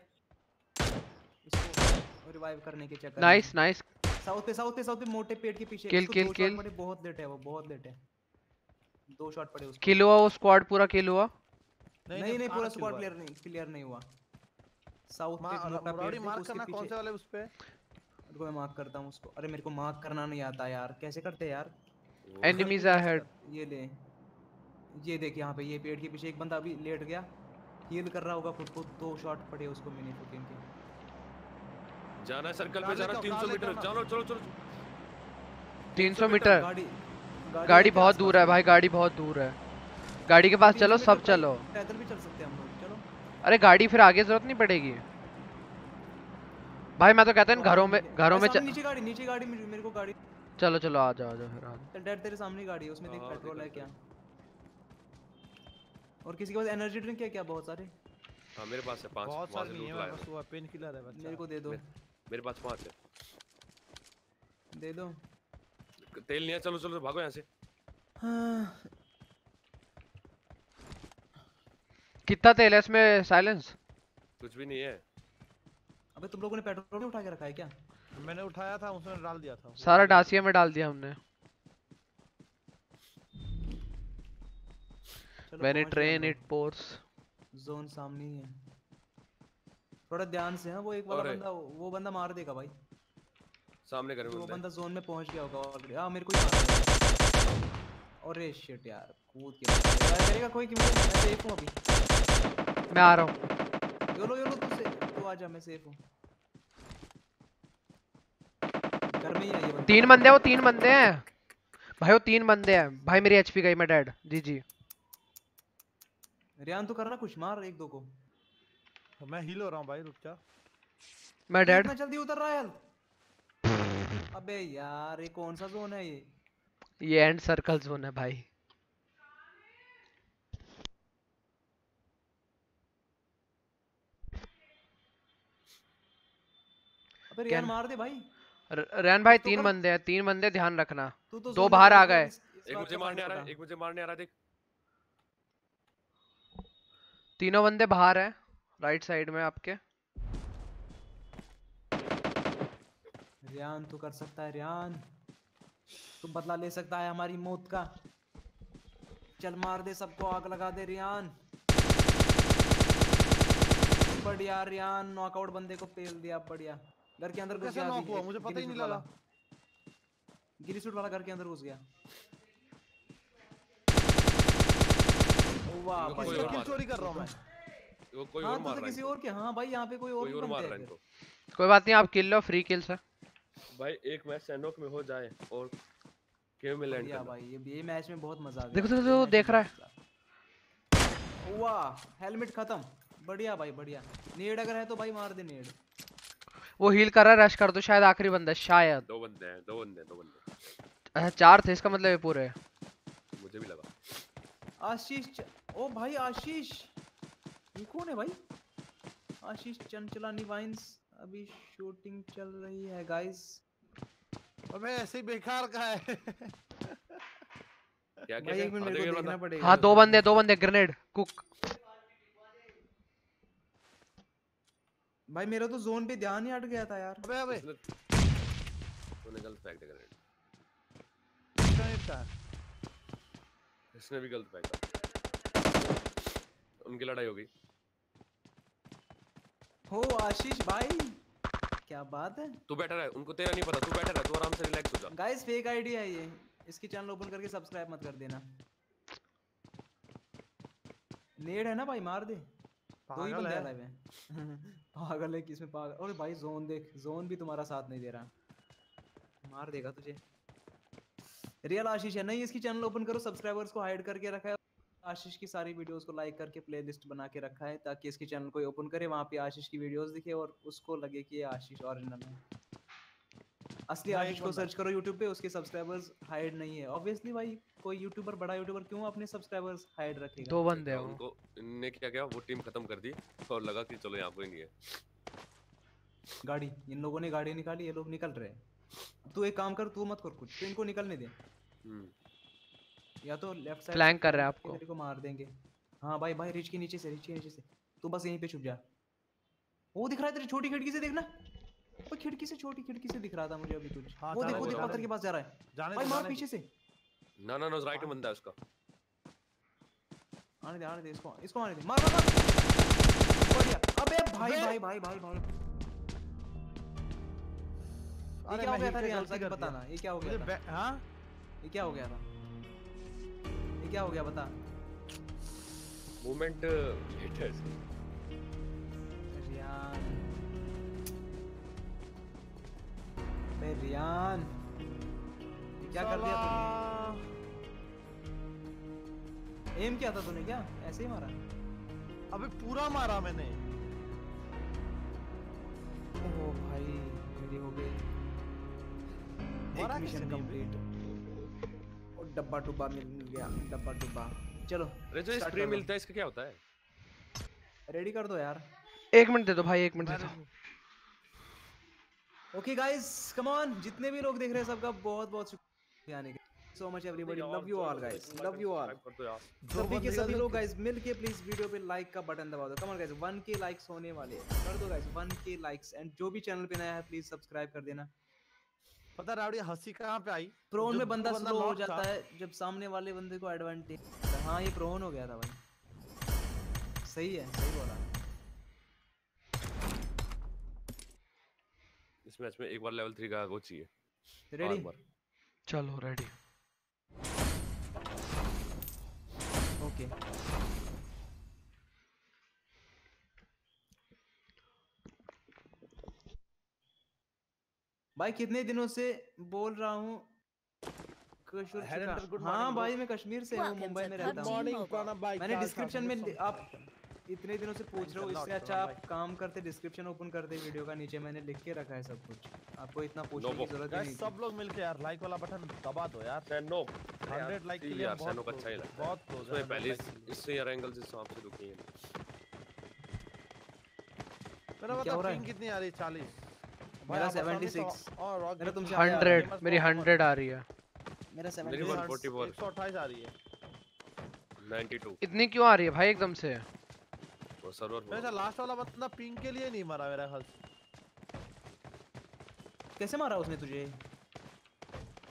[SPEAKER 1] इसको रिवाइव करने के चक्कर
[SPEAKER 3] नाइस नाइस
[SPEAKER 1] साउथ पे साउथ पे साउथ पे मोटे पेड़ के पीछे। Shot
[SPEAKER 3] kill।
[SPEAKER 1] पड़े बहुत लेट है वो बहुत लेट है। दो शॉट पड़े उसको।
[SPEAKER 3] किल हुआ वो स्क्वाड पूरा किल हुआ?
[SPEAKER 1] नहीं नहीं पूरा स्क्वाड
[SPEAKER 5] किल?
[SPEAKER 1] क्लियर नहीं क्लियर नहीं हुआ। साउथ पे मोटा पेड़
[SPEAKER 5] मार्क करना कौन से वाले उस पे?
[SPEAKER 1] रुको मैं मार्क करता हूँ उसको। अरे मेरे को मार्क करना नहीं आता यार। कैसे करते हैं यार?
[SPEAKER 3] एनिमीज अहेड
[SPEAKER 1] ये ले। ये देख यहाँ पे ये पेड़ के पीछे एक बंदा अभी लेट गया। हील कर रहा होगा खुद को दो शॉट पड़े उसको मिनी फुकिंग के।
[SPEAKER 2] जाना है सर्कल पे जाना 300 मीटर। चलो चलो चलो।
[SPEAKER 3] 300 मीटर
[SPEAKER 1] गाड़ी
[SPEAKER 3] गाड़ी बहुत दूर है भाई गाड़ी बहुत दूर है। गाड़ी के पास चलो सब चलो।
[SPEAKER 1] पैदल भी चल सकते हैं हम लोग चलो।
[SPEAKER 3] अरे गाड़ी फिर आगे ज़रूरत नहीं पड़ेगी। भाई मैं तो कहता हूँ घरों में घरों में
[SPEAKER 1] नीचे गाड़ी नीचे गाड़ी मेरे को गाड़ी।
[SPEAKER 3] चलो चलो आ जाओ आ जाओ फिर आ जाओ।
[SPEAKER 1] चल डैड तेरे सामने गाड़ी है उसमें देख
[SPEAKER 2] हाँ,
[SPEAKER 1] पेट्रोल है क्या। और किसी के पास एनर्जी ड्रिंक है क्या बहुत सारे?
[SPEAKER 2] हाँ मेरे पास है पाँच
[SPEAKER 5] बहुत सारे नहीं है पास वो पेन किलर है बच्चा।
[SPEAKER 1] मेरे को दे दो।
[SPEAKER 2] मेरे पास पाँच है।
[SPEAKER 1] दे दो।
[SPEAKER 2] तेल नहीं है चलो चलो भागो यहाँ से।
[SPEAKER 1] हाँ,
[SPEAKER 3] कितना तेल है इसमें साइलेंस
[SPEAKER 2] कुछ भी नहीं है।
[SPEAKER 1] अबे तुम लोगों ने पेट्रोल नहीं उठा के रखा है क्या?
[SPEAKER 5] मैंने उठाया था उसने डाल दिया था।
[SPEAKER 3] सारा डासिया में डाल दिया हमने। व्हेन इट
[SPEAKER 1] पहुँच गए हम
[SPEAKER 3] ट्रेन इट पोर्स
[SPEAKER 1] जोन सामने ही है। थोड़ा ध्यान से हाँ वो एक वाला बंदा वो बंदा मार देगा भाई।
[SPEAKER 2] सामने करे
[SPEAKER 1] वो
[SPEAKER 2] बंदा।
[SPEAKER 1] जोन में पहुँच गया होगा ऑलरेडी हाँ मेरे को ही अरे शिट यार कूद के करेगा कोई कि मैं सेफ़ हूँ अभी।
[SPEAKER 3] मैं आ रहा हूँ।
[SPEAKER 1] योलो योलो तू से तू आ जा मैं सेफ़ हूँ। घर में ही है ये बंदा।
[SPEAKER 3] तीन बंदे हैं, वो तीन बंदे हैं। भाई वो तीन बंदे हैं। भाई मेरी एचपी गई मैं डेड जी जी।
[SPEAKER 1] रियान तू करना कुछ मार एक दो को।
[SPEAKER 5] मैं हील हो रहा हूँ भाई रुक जा।
[SPEAKER 3] मैं डेड
[SPEAKER 1] इतना जल्दी उतर रहा है अबे यार ये कौन सा जोन है ये?
[SPEAKER 3] ये एंड सर्कल जोन है भाई।
[SPEAKER 1] अबे रियान मार दे भाई।
[SPEAKER 3] र- रैन भाई
[SPEAKER 1] तो
[SPEAKER 3] तीन
[SPEAKER 1] कर-
[SPEAKER 3] बंदे हैं तीन बंदे ध्यान रखना।
[SPEAKER 1] तू तो
[SPEAKER 3] दो बाहर आ गए।
[SPEAKER 2] एक मुझे मारने आ रहा है एक मुझे मारने आ रहा है देख।
[SPEAKER 3] तीनों बंदे बाहर हैं राइट साइड में आपके।
[SPEAKER 1] रियान तू कर सकता है रियान। तू बदला ले सकता है हमारी मौत का। चल मार दे सबको आग लगा दे रियान। बढ़िया रियान नॉकआउट बंदे को पेल दिया बढ़िया। घर के अंदर घुस गया
[SPEAKER 5] मुझे पता ही नहीं लगा।
[SPEAKER 1] गिरी सूट वाला घर के अंदर घुस गया। वाह भाई
[SPEAKER 5] किल चोरी कर रहा हूँ मैं।
[SPEAKER 2] वो कोई
[SPEAKER 1] हाँ
[SPEAKER 2] और
[SPEAKER 1] तो,
[SPEAKER 2] मार रहा है
[SPEAKER 1] किसी और के हाँ भाई यहाँ पे कोई और
[SPEAKER 2] कोई और मार रहा है इनको।
[SPEAKER 3] कोई बात नहीं आप किल लो फ्री किल्स है
[SPEAKER 2] भाई एक मैच सैनोक में हो जाए और गेम में लैंड करना।
[SPEAKER 1] भाई ये ये मैच में बहुत मज़ा आ गया।
[SPEAKER 3] देखो, देखो, देखो, रहा
[SPEAKER 1] गया। वाह हेलमेट खत्म। बढ़िया भाई बढ़िया। नेड अगर है तो भाई मार दे नेड।
[SPEAKER 3] वो हील कर रहा है रश कर दो शायद आखिरी बंदा है शायद।
[SPEAKER 2] दो बंदे हैं दो बंदे दो बंदे
[SPEAKER 3] अच्छा चार थे इसका मतलब ये पूरे।
[SPEAKER 2] मुझे भी लगा।
[SPEAKER 1] आशीष च... ओ भाई आशीष। ये कौन है भाई? आशीष चंचलानी वाइंस अभी शूटिंग चल रही है गाइस
[SPEAKER 5] अबे ऐसे ही बेकार का है।
[SPEAKER 2] क्या क्या
[SPEAKER 1] भाई एक मिनट मेरे को देखना पड़ेगा।
[SPEAKER 3] हाँ दो बंदे दो बंदे ग्रेनेड कुक
[SPEAKER 1] भाई मेरा तो जोन पे ध्यान ही हट गया था यार।
[SPEAKER 5] अबे अबे।
[SPEAKER 2] उसने गलत फेंक दिया grenade।
[SPEAKER 5] कितना hit का है?
[SPEAKER 2] इसने भी गलत फेंका। उनकी लड़ाई हो गई।
[SPEAKER 1] हो आशीष भाई। क्या बात है?
[SPEAKER 2] तू बैठा रह उनको तेरा नहीं पता तू बैठा रह तू आराम से रिलैक्स हो जा।
[SPEAKER 1] गाइस फेक आईडी है ये। इसकी चैनल ओपन करके सब्सक्राइब मत कर देना। नेड है ना भाई मार दे। दो ही
[SPEAKER 5] पागल
[SPEAKER 1] बंदे
[SPEAKER 5] है।
[SPEAKER 1] हैं। पागल है किसमें पागल अरे भाई जोन देख। जोन भी तुम्हारा साथ नहीं दे रहा। मार देगा तुझे। रियल आशीष है। नहीं इसकी चैनल ओपन करो सब्सक्राइबर्स को हाइड करके रखा है। आशीष की सारी वीडियोस को लाइक करके प्लेलिस्ट बना के रखा है ताकि इसकी चैनल को ओपन करे वहाँ पे आशीष की वीडियोस दिखे और उसको लगे कि ये आशीष ओरिजिनल है असली आशीष को सर्च करो YouTube पे उसके सब्सक्राइबर्स हाइड नहीं है। ऑब्वियसली भाई कोई यूट्यूबर बड़ा यूट्यूबर क्यों अपने सब्सक्राइबर्स हाइड रखेगा?
[SPEAKER 3] दो बंदे हैं
[SPEAKER 2] उनको इनने क्या किया? वो टीम खत्म कर दी और लगा कि चलो यहाँ कोई नहीं है।
[SPEAKER 1] गाड़ी इन लोगों ने गाड़ी निकाली ये लोग निकल रहे हैं। तू एक काम कर तू मत कर कुछ तू इनको निकलने दे। या तो लेफ़्ट साइड
[SPEAKER 3] Flank कर रहा है आपको।
[SPEAKER 1] तेरे को मार देंगे। हाँ भाई भाई रिच के नीचे से रिच के नीचे से। तू बस यहीं पे छुप जा। वो दिख रहा है तेरी छोटी खिड़की से देखना। वो खिड़की से छोटी खिड़की से दिख रहा था मुझे अभी कुछ।
[SPEAKER 5] हाँ,
[SPEAKER 1] वो देख देख पत्थर के पास जा रहा है।
[SPEAKER 5] जाने
[SPEAKER 1] भाई मार पीछे से।
[SPEAKER 2] ना ना ना राइट में बंदा है उसका।
[SPEAKER 1] आने दे आने दे इसको इसको आने दे। मार मार मार। बढ़िया। अबे भाई भाई भाई भाई भाई। ये
[SPEAKER 5] अरे
[SPEAKER 1] क्या हो
[SPEAKER 5] मैं
[SPEAKER 1] गया था
[SPEAKER 5] hit पे
[SPEAKER 1] सच बताना ये क्या हो गया
[SPEAKER 5] हाँ?
[SPEAKER 1] ये क्या हो गया था? ये क्या हो गया बता।
[SPEAKER 2] मूवमेंट हिट है
[SPEAKER 1] रियान। अबे रियान। ये क्या कर दिया तूने? एम क्या था तूने क्या? ऐसे ही मारा?
[SPEAKER 5] अबे पूरा मारा मैंने।
[SPEAKER 1] ओ भाई मेरी हो गई।
[SPEAKER 5] मारा
[SPEAKER 1] मिशन कंप्लीट डब्बा डुब्बा मिल मिल गया डब्बा डुब्बा। चलो
[SPEAKER 2] अरे जो स्प्रे मिलता है इसका क्या होता है?
[SPEAKER 1] रेडी कर दो यार।
[SPEAKER 3] एक मिनट दे दो भाई एक मिनट दे दो।
[SPEAKER 1] ओके गाइस कम ऑन जितने भी लोग देख रहे हैं सबका बहुत बहुत शुक्रिया। आने के so much everybody love you all guys love you all
[SPEAKER 2] कर दो यार।
[SPEAKER 1] सभी के सभी लोग गाइस मिल के प्लीज़ वीडियो पे लाइक का बटन दबा दो come on guys 1k likes होने वाले हैं। कर दो गाइस 1k लाइक्स एंड जो भी चैनल पे नया है प्लीज़ सब्सक्राइब कर देना।
[SPEAKER 5] पता रावड़ी हँसी कहाँ पे आई?
[SPEAKER 1] प्रोन में बंदा स्लो हो जाता है जब सामने वाले बंदे को एडवांटेज हाँ ये प्रोन हो गया था भाई। सही है सही बोला।
[SPEAKER 2] इस मैच में एक बार लेवल 3 का वो चाहिए।
[SPEAKER 1] रेडी
[SPEAKER 3] चलो रेडी
[SPEAKER 1] ओके भाई कितने दिनों से बोल रहा हूँ? हाँ भाई मैं कश्मीर से हूँ मुंबई में रहता हूँ। मैंने डिस्क्रिप्शन में आप इतने दिनों से पूछ रहे हो इससे अच्छा आप काम करते डिस्क्रिप्शन ओपन करते वीडियो का नीचे मैंने लिख के रखा है सब कुछ। आपको इतना पूछने की ज़रूरत ही नहीं
[SPEAKER 5] सब लोग मिलके यार लाइक वाला बटन दबा दो यार।
[SPEAKER 2] सैनो
[SPEAKER 5] 100 लाइक के लिए
[SPEAKER 2] यार सैनो अच्छा ही लगता है।
[SPEAKER 5] बहुत
[SPEAKER 2] उसमें
[SPEAKER 5] हैं।
[SPEAKER 2] पहले
[SPEAKER 5] 100 like के लिए।
[SPEAKER 2] इससे यार एंगल से सांप से दुखी है।
[SPEAKER 5] मेरा
[SPEAKER 1] क्या हो
[SPEAKER 5] बता
[SPEAKER 1] रहा है?
[SPEAKER 5] पिंग कितनी आ रही है? 40
[SPEAKER 1] मेरा
[SPEAKER 5] भाई, आप आसानी से
[SPEAKER 1] 76
[SPEAKER 5] और रॉक
[SPEAKER 1] मेरा तुमसे
[SPEAKER 5] में
[SPEAKER 1] आगे आ रहा है।
[SPEAKER 3] हंड्रेड
[SPEAKER 5] famous
[SPEAKER 3] मेरी
[SPEAKER 5] performer।
[SPEAKER 3] हंड्रेड आ रही है।
[SPEAKER 1] मेरा
[SPEAKER 2] मेरी 144
[SPEAKER 5] 128 आ रही है।
[SPEAKER 2] 92
[SPEAKER 3] इतनी क्यों आ रही है भाई एकदम से?
[SPEAKER 2] वो सर्वर
[SPEAKER 5] मेरा लास्ट वाला बंदा पिंग के लिए नहीं मरा मेरा ख्याल
[SPEAKER 1] कैसे मारा उसने तुझे?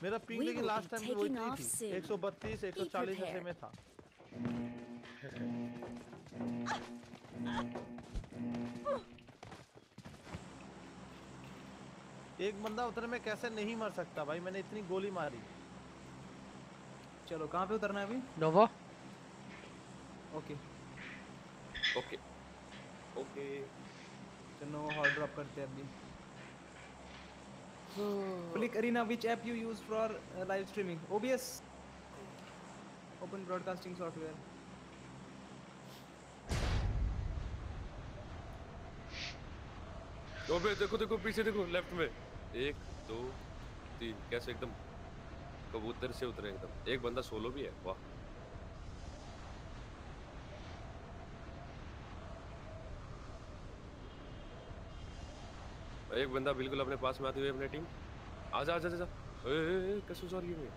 [SPEAKER 5] मेरा पिंग लेकिन लास्ट टाइम वो
[SPEAKER 4] taking
[SPEAKER 5] इतनी थी। 132 140 ऐसे में था। एक बंदा उतने में कैसे नहीं मर सकता भाई? मैंने इतनी गोली मारी।
[SPEAKER 1] चलो कहाँ पे उतरना है अभी?
[SPEAKER 3] नोवो।
[SPEAKER 1] ओके।
[SPEAKER 2] ओके। ओके।
[SPEAKER 1] चलो हॉट ड्रॉप करते हैं अभी। Click Arena, which app you use for uh, live streaming? OBS. Open Broadcasting Software.
[SPEAKER 2] अबे देखो देखो पीछे देखो लेफ़्ट में। एक दो तीन। कैसे एकदम कबूतर से उतरे एकदम। एक बंदा सोलो भी है वाह। एक बंदा बिल्कुल अपने पास में आती हुई अपने टीम आजा आजा आजा ए, ए, ए, कैसे सॉरी है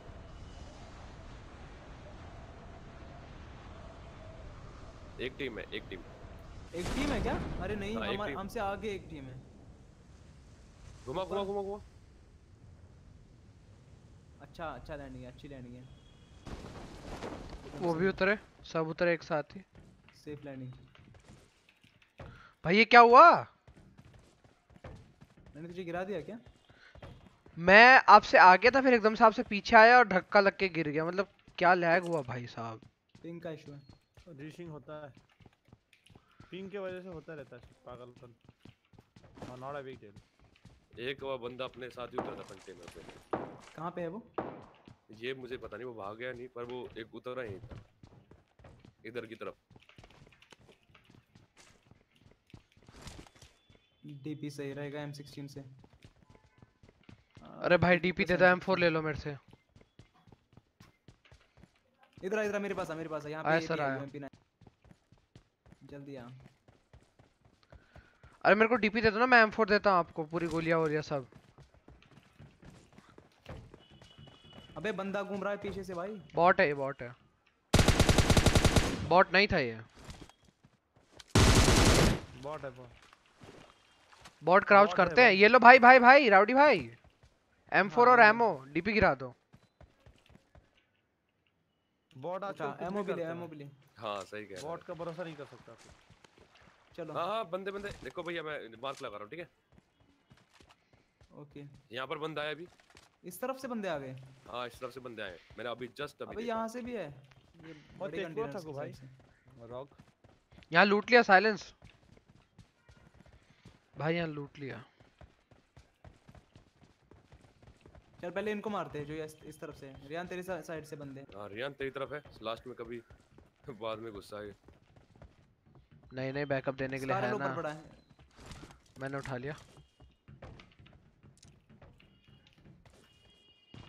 [SPEAKER 2] एक टीम है एक टीम
[SPEAKER 1] एक टीम है क्या? अरे नहीं
[SPEAKER 2] हाँ,
[SPEAKER 1] हमारे हमसे आगे एक टीम है।
[SPEAKER 2] घुमा घुमा घुमा घुमा।
[SPEAKER 1] अच्छा अच्छा लैंडिंग है अच्छी लैंडिंग है।
[SPEAKER 3] वो भी उतरे सब उतरे एक साथ ही।
[SPEAKER 1] सेफ़ लैंडिंग
[SPEAKER 3] भाई ये क्या हुआ?
[SPEAKER 1] मैंने तुझे गिरा दिया क्या?
[SPEAKER 3] मैं आपसे आगे था फिर एकदम से आपसे पीछे आया और धक्का लग के गिर गया। मतलब क्या लैग हुआ भाई साहब?
[SPEAKER 1] पिंक का इशू है।
[SPEAKER 5] रीशिंग होता है। पिंग के वजह से होता रहता है पागलपन। हाँ नॉट अ बिग डील
[SPEAKER 2] एक वो बंदा अपने साथ ही उतरा था कंटेनर पे।
[SPEAKER 1] कहाँ पे है वो?
[SPEAKER 2] ये मुझे पता नहीं वो भाग गया नहीं पर वो एक उतरा ही था। इधर की तरफ़।
[SPEAKER 1] डीपी सही रहेगा M16 से।
[SPEAKER 3] अरे भाई डीपी दे दो M4 ले लो मेरे से।
[SPEAKER 1] इधर इधर मेरे पास आ मेरे पास आ। यहाँ
[SPEAKER 3] आया
[SPEAKER 1] पे
[SPEAKER 3] सर, आया।
[SPEAKER 1] MP9 जल्दी आ।
[SPEAKER 3] अरे मेरे को डीपी दे दो ना मैं M4 देता हूँ आपको पूरी गोलियाँ वोलियाँ सब।
[SPEAKER 1] अबे बंदा घूम रहा है पीछे से भाई।
[SPEAKER 3] बॉट है ये बॉट है। बॉट नहीं था ये।
[SPEAKER 5] बॉट है बॉट
[SPEAKER 3] बॉट क्राउच करते हैं। ये लो भाई भाई भाई राउडी भाई। M4
[SPEAKER 1] हाँ,
[SPEAKER 3] और एमओ डीपी गिरा दो।
[SPEAKER 5] बॉट
[SPEAKER 1] अच्छा एमओ भी ले एमओ भी ले।
[SPEAKER 2] हाँ सही कह रहा
[SPEAKER 5] बॉट का भरोसा नहीं कर सकता। फिर
[SPEAKER 1] चलो।
[SPEAKER 2] है। हाँ बंदे बंदे। देखो भैया मैं मार्क लगा रहा हूँ ठीक है?
[SPEAKER 1] ओके।
[SPEAKER 2] यहाँ पर बंदा है अभी।
[SPEAKER 1] इस तरफ़ से बंदे आ गए?
[SPEAKER 2] हाँ इस तरफ़ से बंदे आए। मैंने अभी जस्ट अभी।
[SPEAKER 1] यहाँ से भी है। ये
[SPEAKER 5] मत
[SPEAKER 1] बड़े
[SPEAKER 5] थको भाई। रॉक
[SPEAKER 3] यहाँ लूट लिया साइलेंस भाई यहाँ लूट लिया।
[SPEAKER 1] चल पहले इनको मारते हैं जो इस, इस तरफ़ से। रियान तेरी साइड से बंदे हैं।
[SPEAKER 2] हाँ रियान तेरी तरफ़ है। लास्ट में कभी बाद में गुस्सा है।
[SPEAKER 3] नहीं नहीं बैकअप देने के लिए है ना।
[SPEAKER 1] पड़ा है।
[SPEAKER 3] मैंने उठा लिया।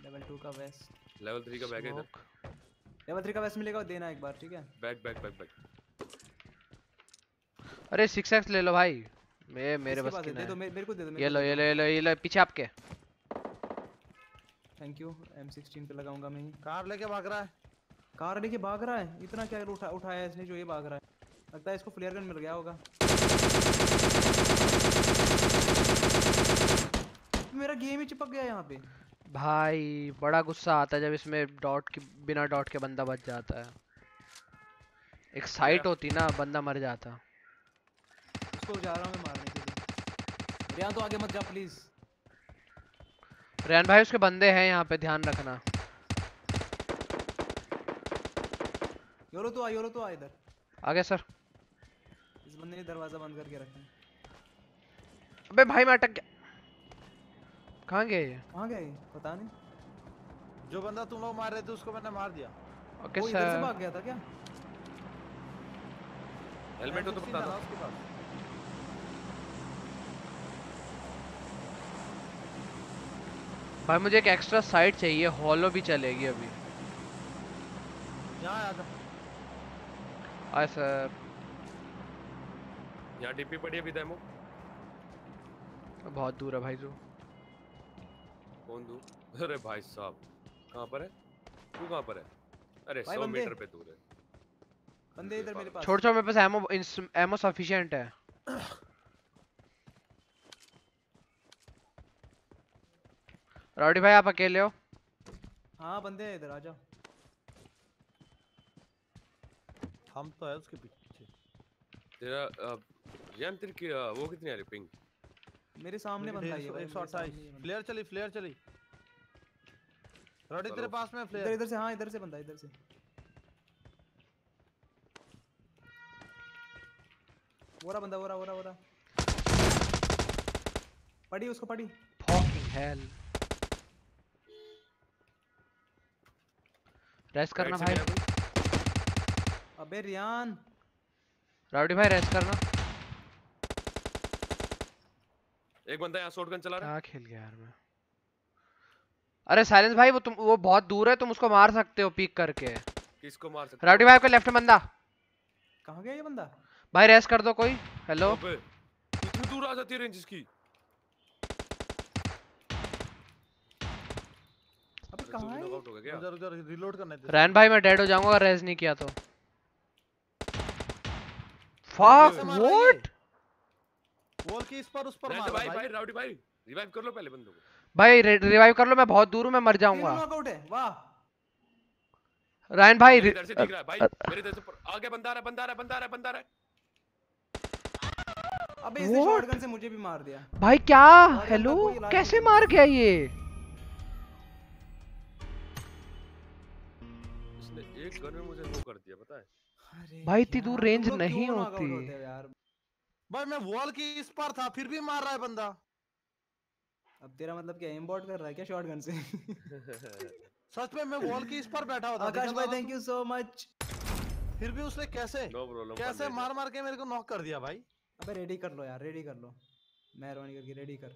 [SPEAKER 1] लेवल टू का वेस्ट
[SPEAKER 2] लेवल थ्री का बैग है इधर।
[SPEAKER 1] लेवल थ्री का वेस्ट मिलेगा देना एक बार ठीक है?
[SPEAKER 2] बैग बैग बैग बैग
[SPEAKER 3] अरे सिक्स एक्स ले लो भाई। मे मेरे बस की?
[SPEAKER 1] दे दो
[SPEAKER 3] नहीं
[SPEAKER 1] मेरे को दे दो
[SPEAKER 3] ये लो ये लो ये लो ये लो पीछे आपके।
[SPEAKER 1] थैंक यू M16 पे लगाऊँगा मैं।
[SPEAKER 5] कार लेके भाग रहा है।
[SPEAKER 1] कार लेके भाग रहा है? इतना क्या उठा उठाया है इसने जो ये भाग रहा है? लगता है इसको फ्लेयर गन मिल गया होगा। मेरा गेम ही चिपक गया यहाँ पे।
[SPEAKER 3] भाई बड़ा गुस्सा आता है जब इसमें डॉट के बिना डॉट के बंदा बच जाता है। एक साइट होती ना बंदा मर जाता।
[SPEAKER 1] उसको जा रहा हूँ मैं मारने के लिए। रियान तो आगे मत जा प्लीज़
[SPEAKER 3] रेन भाई उसके बंदे हैं यहाँ पे ध्यान रखना।
[SPEAKER 1] योरो तो आ योरो तो आ इधर।
[SPEAKER 3] आगे सर।
[SPEAKER 1] इस बंदे ने दरवाज़ा बंद करके रखा है।
[SPEAKER 3] अबे भाई मैं अटक गया। कहाँ गए ये?
[SPEAKER 1] कहाँ गया ये? पता नहीं।
[SPEAKER 5] जो बंदा तुम लोग मार रहे थे उसको मैंने मार दिया।
[SPEAKER 3] ओके
[SPEAKER 1] वो इधर से भाग गया था क्या?
[SPEAKER 2] हेलमेट हो तो बता दो।
[SPEAKER 5] उसके पास।
[SPEAKER 3] भाई मुझे एक एक्स्ट्रा साइट चाहिए हॉलो भी चलेगी अभी।
[SPEAKER 5] यहाँ आ जा।
[SPEAKER 3] आए सर।
[SPEAKER 2] यहाँ डीपी पड़ी है अभी डेमो
[SPEAKER 3] बहुत दूर है भाई जो
[SPEAKER 2] कौन दूर? अरे भाई साहब कहाँ पर है? तू कहाँ पर है? अरे सौ मीटर पे दूर है।
[SPEAKER 1] बंदे इधर मेरे पास।
[SPEAKER 3] छोड़ छोड़ मेरे पास एमो एमो सफिशिएंट है। राउडी भाई आप अकेले हो?
[SPEAKER 1] हाँ बंदे हैं इधर आ जाओ।
[SPEAKER 5] हम तो है उसके पीछे।
[SPEAKER 2] तेरा रियान तेरी की, वो कितनी आ रही पिंग
[SPEAKER 1] मेरे सामने बंदा है ये भाई,
[SPEAKER 5] एक सौ
[SPEAKER 1] मेरे
[SPEAKER 5] अट्ठाईस।
[SPEAKER 1] सामने ये बंदा।
[SPEAKER 5] फ्लेयर चली फ्लेयर चली। रोडी तेरे पास में
[SPEAKER 1] इधर
[SPEAKER 5] फ्लेयर
[SPEAKER 1] इधर से हाँ इधर से बंदा इधर से। बोरा बंदा बोरा बोरा बोरा पड़ी उसको पड़ी।
[SPEAKER 3] Fucking hell रेस्ट करना भाई।
[SPEAKER 1] अबे रियान।
[SPEAKER 3] राउडी भाई रेस्ट करना।
[SPEAKER 2] एक बंदा यहाँ शॉटगन चला रहा है।
[SPEAKER 3] खेल गया यार मैं? अरे साइलेंस भाई वो तुम वो बहुत दूर है तुम उसको मार सकते हो पीक करके।
[SPEAKER 2] किसको मार सकते
[SPEAKER 3] राउडी भाई आपके लेफ़्ट में बंदा।
[SPEAKER 1] कहाँ गया ये बंदा?
[SPEAKER 3] भाई रेस्ट कर दो कोई। हेलो
[SPEAKER 2] इतनी दूर आ जाती है रेंज इसकी।
[SPEAKER 1] अबे कहाँ है
[SPEAKER 2] हो
[SPEAKER 5] उधर उधर रिलोड करने दे।
[SPEAKER 3] रैन भाई मैं डेड हो जाऊँगा अगर रेज नहीं किया तो। फक? व्हाट
[SPEAKER 5] वॉल की इस पर उस पर मार
[SPEAKER 2] भाई
[SPEAKER 5] भाई।
[SPEAKER 2] भाई राउडी भाई रिवाइव कर लो पहले बंदों को।
[SPEAKER 3] भाई रिवाइव कर लो मैं बहुत दूर हूँ मैं मर जाऊँगा।
[SPEAKER 1] नॉकआउट है वाह।
[SPEAKER 3] रैन भाई
[SPEAKER 2] मेरे इधर से दिख रहा है भाई मेरे इधर से आगे बंदा आ रहा है बंदा आ रहा है बंदा आ रहा है बंदा आ रहा है।
[SPEAKER 1] अबे इसने शॉटगन से मुझे भी मार दिया।
[SPEAKER 3] भाई क्या? हेलो कैसे मार गया ये?
[SPEAKER 2] इसने एक गन में मुझे वो कर दिया पता है।
[SPEAKER 3] भाई इतनी दूर
[SPEAKER 1] लोग
[SPEAKER 3] नहीं होती।
[SPEAKER 1] यार?
[SPEAKER 5] भाई मैं वॉल की इस पर था फिर भी मार रहा है बंदा।
[SPEAKER 1] अब तेरा मतलब क्या एम बॉट कर रहा है क्या शॉटगन से?
[SPEAKER 5] सच में मैं वॉल की इस पर बैठा हुआ था
[SPEAKER 1] आकाश भाई थैंक यू सो मच
[SPEAKER 5] फिर भी उसने कैसे
[SPEAKER 2] नो प्रॉब्लम
[SPEAKER 5] कैसे मार मार के मेरे को नॉक कर दिया भाई?
[SPEAKER 1] अबे रेडी कर लो यार रेडी कर लो। मेहरबानी करके रेडी कर।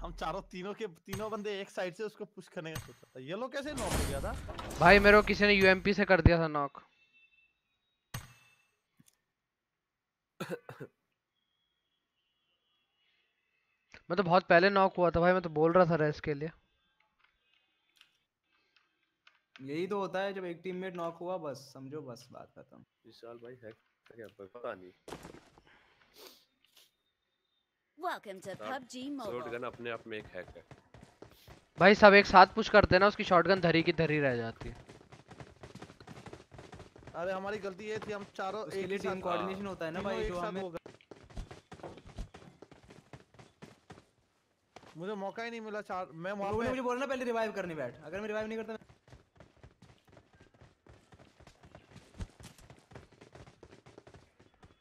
[SPEAKER 5] हम चारों तीनों के तीनों बंदे एक साइड से उसको पुश करने का सोचा था। ये लोग कैसे नॉक हो गया था?
[SPEAKER 3] भाई मेरे को किसी ने यूएमपी से कर दिया था नॉक मैं तो बहुत पहले नॉक हुआ था भाई मैं तो बोल रहा था रेस के लिए।
[SPEAKER 1] यही तो होता है जब एक टीममेट नॉक हुआ बस समझो बस बात खत्म।
[SPEAKER 2] विशाल भाई हैक क्या पता नहीं।
[SPEAKER 4] Welcome to PUBG
[SPEAKER 2] shot
[SPEAKER 4] Mobile.
[SPEAKER 2] Gun अपने आप में एक हैक है।
[SPEAKER 3] भाई सब एक साथ पुश करते हैं ना उसकी शॉटगन धरी की धरी रह जाती है।
[SPEAKER 5] अरे हमारी गलती ये थी हम चारों एक
[SPEAKER 1] लिए
[SPEAKER 5] ही
[SPEAKER 1] टीम कोऑर्डिनेशन होता है ना भाई जो हमें
[SPEAKER 5] मुझे मौका ही नहीं मिला चार मैं वहाँ पे
[SPEAKER 1] मुझे बोला ना पहले रिवाइव करने बैठ। अगर मैं रिवाइव नहीं करता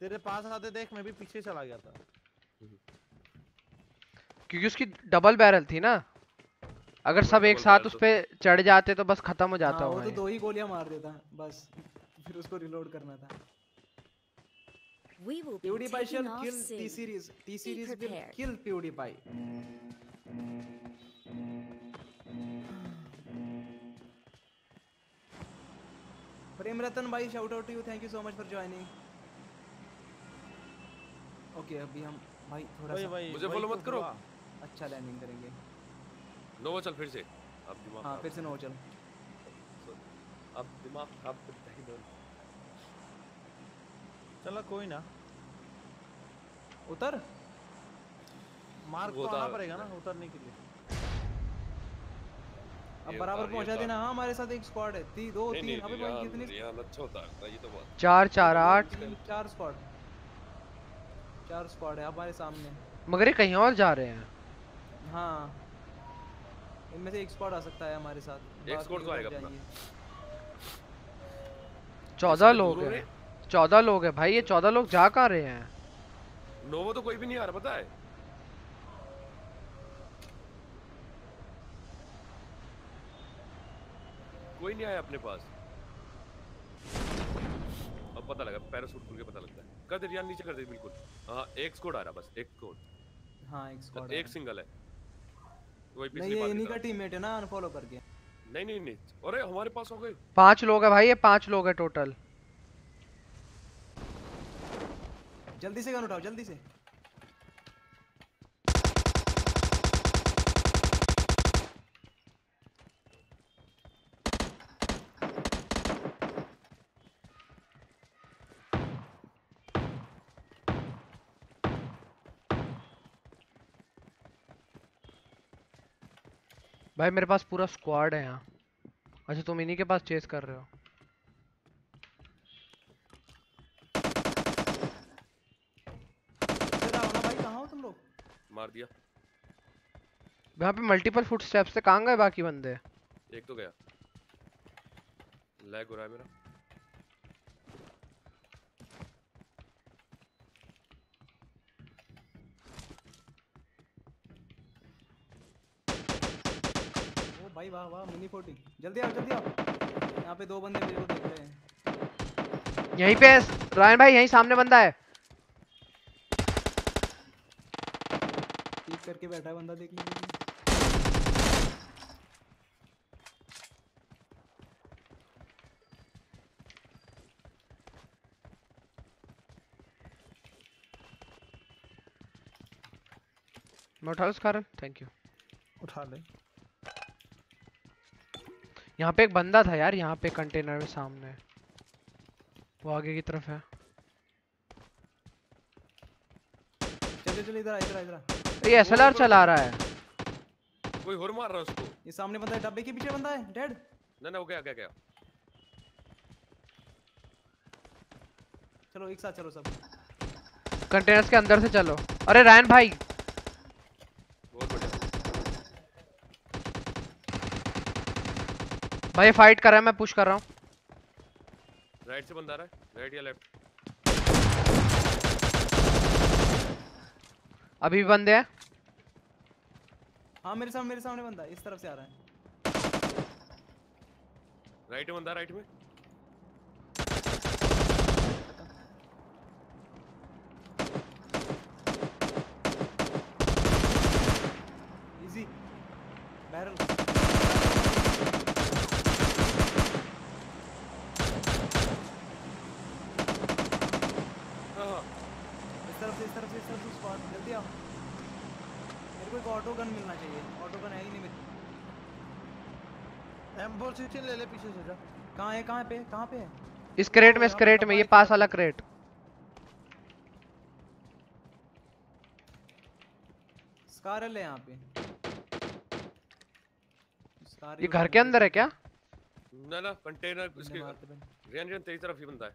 [SPEAKER 5] तेरे पास आते देख मैं भी पीछे चला गया था।
[SPEAKER 3] क्योंकि उसकी डबल बैरल थी ना। अगर सब एक साथ उस
[SPEAKER 2] तो-
[SPEAKER 3] पे चढ़ जाते तो बस खत्म हो जाता
[SPEAKER 1] हाँ,
[SPEAKER 3] वो
[SPEAKER 1] तो दो ही गोलियाँ मार देता बस। उसको रिलोड करना था। PewDiePie shall kill T series. T series will kill PewDiePie. Prem Ratan भाई shout out to you thank you so much for joining okay अभी हम भाई थोड़ा
[SPEAKER 5] भाई
[SPEAKER 2] मुझे
[SPEAKER 5] फॉलो
[SPEAKER 2] मत करो।
[SPEAKER 1] अच्छा लैंडिंग करेंगे।
[SPEAKER 2] नोवा चल फिर से। अब दिमाग
[SPEAKER 1] हाँ फिर से नोवा चल।
[SPEAKER 2] अब दिमाग खराब कर दही दोनों
[SPEAKER 5] चलो कोई ना।
[SPEAKER 1] उतर।
[SPEAKER 5] मार्क
[SPEAKER 2] वो
[SPEAKER 5] तो
[SPEAKER 2] तो
[SPEAKER 5] आना पड़ेगा ना उतरने के लिए।
[SPEAKER 1] अब बराबर पहुँचा देना। हाँ हमारे साथ एक स्क्वाड है। ती दो तीन। अबे भाई कितने
[SPEAKER 2] अच्छा होता है। ये तो बात
[SPEAKER 3] चार चार आठ।
[SPEAKER 1] चार स्क्वाड चार स्क्वाड है हमारे सामने।
[SPEAKER 3] मगर ये कहीं और जा रहे हैं।
[SPEAKER 1] हाँ। इनमें से एक स्क्वाड आ सकता है हमारे साथ।
[SPEAKER 2] एक squad तो आएगा अपना।
[SPEAKER 3] चौदह
[SPEAKER 2] इससे
[SPEAKER 3] लोग
[SPEAKER 2] हैं।
[SPEAKER 3] चौदह लोग हैं भाई ये चौदह लोग जा कहाँ रहे हैं?
[SPEAKER 2] नोवा तो कोई भी नहीं आ रहा पता है? कोई नहीं आया अपने पास। अब पता लगा पैरासूट खुल के पता लगता है। कर दे रियान नीचे कर दे बिल्कुल। हाँ एक स्कोर आ रहा बस एक स्कोर
[SPEAKER 1] हाँ एक स्क्वाड
[SPEAKER 2] एक सिंगल है। वही
[SPEAKER 1] नहीं
[SPEAKER 2] पिछली
[SPEAKER 1] ये
[SPEAKER 2] बार
[SPEAKER 1] इन्हीं
[SPEAKER 2] की
[SPEAKER 1] का टीममेट है ना अनफॉलो करके।
[SPEAKER 2] नहीं नहीं नहीं। अरे हमारे पास हो गए।
[SPEAKER 3] पाँच लोग हैं भाई ये पाँच लोग है टोटल
[SPEAKER 1] जल्दी से गन उठाओ, जल्दी से।
[SPEAKER 3] भाई, मेरे पास पूरा स्क्वाड है यहाँ। अच्छा तुम इन्हीं के पास चेस कर रहे हो।
[SPEAKER 2] मार दिया।
[SPEAKER 3] वहाँ पे मल्टीपल फुटस्टेप्स से कहाँ गए बाकी बंदे?
[SPEAKER 2] एक तो गया। लैग हो रहा है मेरा।
[SPEAKER 1] ओ भाई वाह वाह मिनी 40 जल्दी आओ जल्दी आओ। यहाँ पे दो बंदे मेरे को देख रहे हैं।
[SPEAKER 3] यहीं पे रायन भाई यहीं सामने बंदा है।
[SPEAKER 1] करके बैठा है बंदा देख लीजिए।
[SPEAKER 3] मैं उठा उसका रन थैंक यू
[SPEAKER 5] उठा ले।
[SPEAKER 3] यहाँ पे एक बंदा था यार यहाँ पे कंटेनर में सामने। वो आगे की तरफ़ है।
[SPEAKER 1] चलो चलो इधर इधर इधर आ।
[SPEAKER 3] ये एसएलआर चला रहा है।
[SPEAKER 2] कोई और मार रहा है उसको?
[SPEAKER 1] ये सामने बंदा है डब्बे के पीछे बंदा है डेड।
[SPEAKER 2] ना ना वो गया गया गया।
[SPEAKER 1] चलो एक साथ चलो सब।
[SPEAKER 3] कंटेनर्स के अंदर से चलो। अरे रायन भाई।
[SPEAKER 2] बहुत बढ़िया।
[SPEAKER 3] भाई फाइट कर रहा है मैं पुश कर रहा हूँ।
[SPEAKER 2] राइट से बंदा आ रहा है राइट या लेफ़्ट
[SPEAKER 3] अभी भी बंदे हैं?
[SPEAKER 1] हाँ मेरे सामने मेरे सामने बंदा इस तरफ़ से आ रहा है।
[SPEAKER 2] राइट में बंदा राइट में
[SPEAKER 1] इजी बैरल
[SPEAKER 2] हाँ हाँ
[SPEAKER 1] इस तरफ़ से इस तरफ़ से इस तरफ़ से स्पॉट जल्दी आओ मेरे को एक ऑटो गन मिलना चाहिए ऑटो गन है ही नहीं मेरे
[SPEAKER 5] M416 ले ले पीछे से जा।
[SPEAKER 1] कहाँ है कहाँ पे कहाँ पे है?
[SPEAKER 3] इस क्रेट में इस क्रेट में ये पास वाला क्रेट
[SPEAKER 1] स्कारल है यहाँ पे। स्कार
[SPEAKER 3] ये घर के अंदर है क्या?
[SPEAKER 2] ना ना कंटेनर
[SPEAKER 1] पहले
[SPEAKER 2] रेन रेन तेरी तरफ़ ही बंदा है।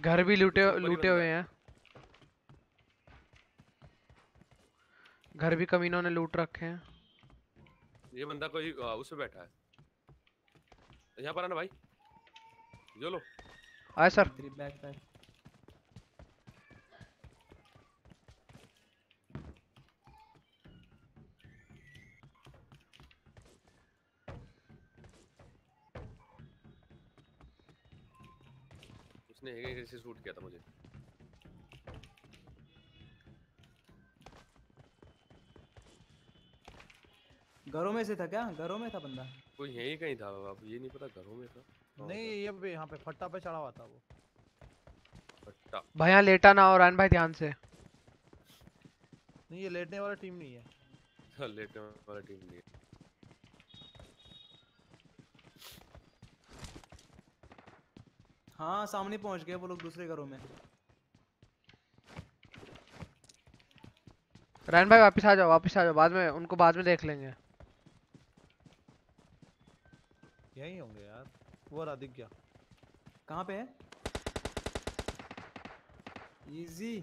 [SPEAKER 3] घर भी लूटे लूटे हुए हैं। घर भी कमीनों ने लूट रखे हैं।
[SPEAKER 2] ये बंदा कोई आ, उस पे बैठा है। यहाँ पर आना भाई। जो लो।
[SPEAKER 3] आए सर।
[SPEAKER 1] बैक पैक
[SPEAKER 2] उसने एक एक से शूट किया था मुझे।
[SPEAKER 1] घरों में से था क्या? घरों में था बंदा?
[SPEAKER 2] कोई यहीं कहीं था अब ये नहीं पता घरों में था।
[SPEAKER 5] नहीं ये पे यहाँ पे फट्टा पे चढ़ा हुआ था वो।
[SPEAKER 2] फट्टा।
[SPEAKER 3] भाई यहाँ लेटा ना और भाई ध्यान से।
[SPEAKER 5] नहीं ये लेटने वाला टीम नहीं है।
[SPEAKER 2] हाँ, लेटने वाला टीम नहीं है।
[SPEAKER 1] हाँ सामने पहुँच गए वो लोग दूसरे घरों में।
[SPEAKER 3] रायन भाई वापस आ जाओ वापस आ जाओ बाद में उनको बाद में देख लेंगे।
[SPEAKER 5] यहीं होंगे यार। वो रहा दिख गया।
[SPEAKER 1] कहाँ पे है? इजी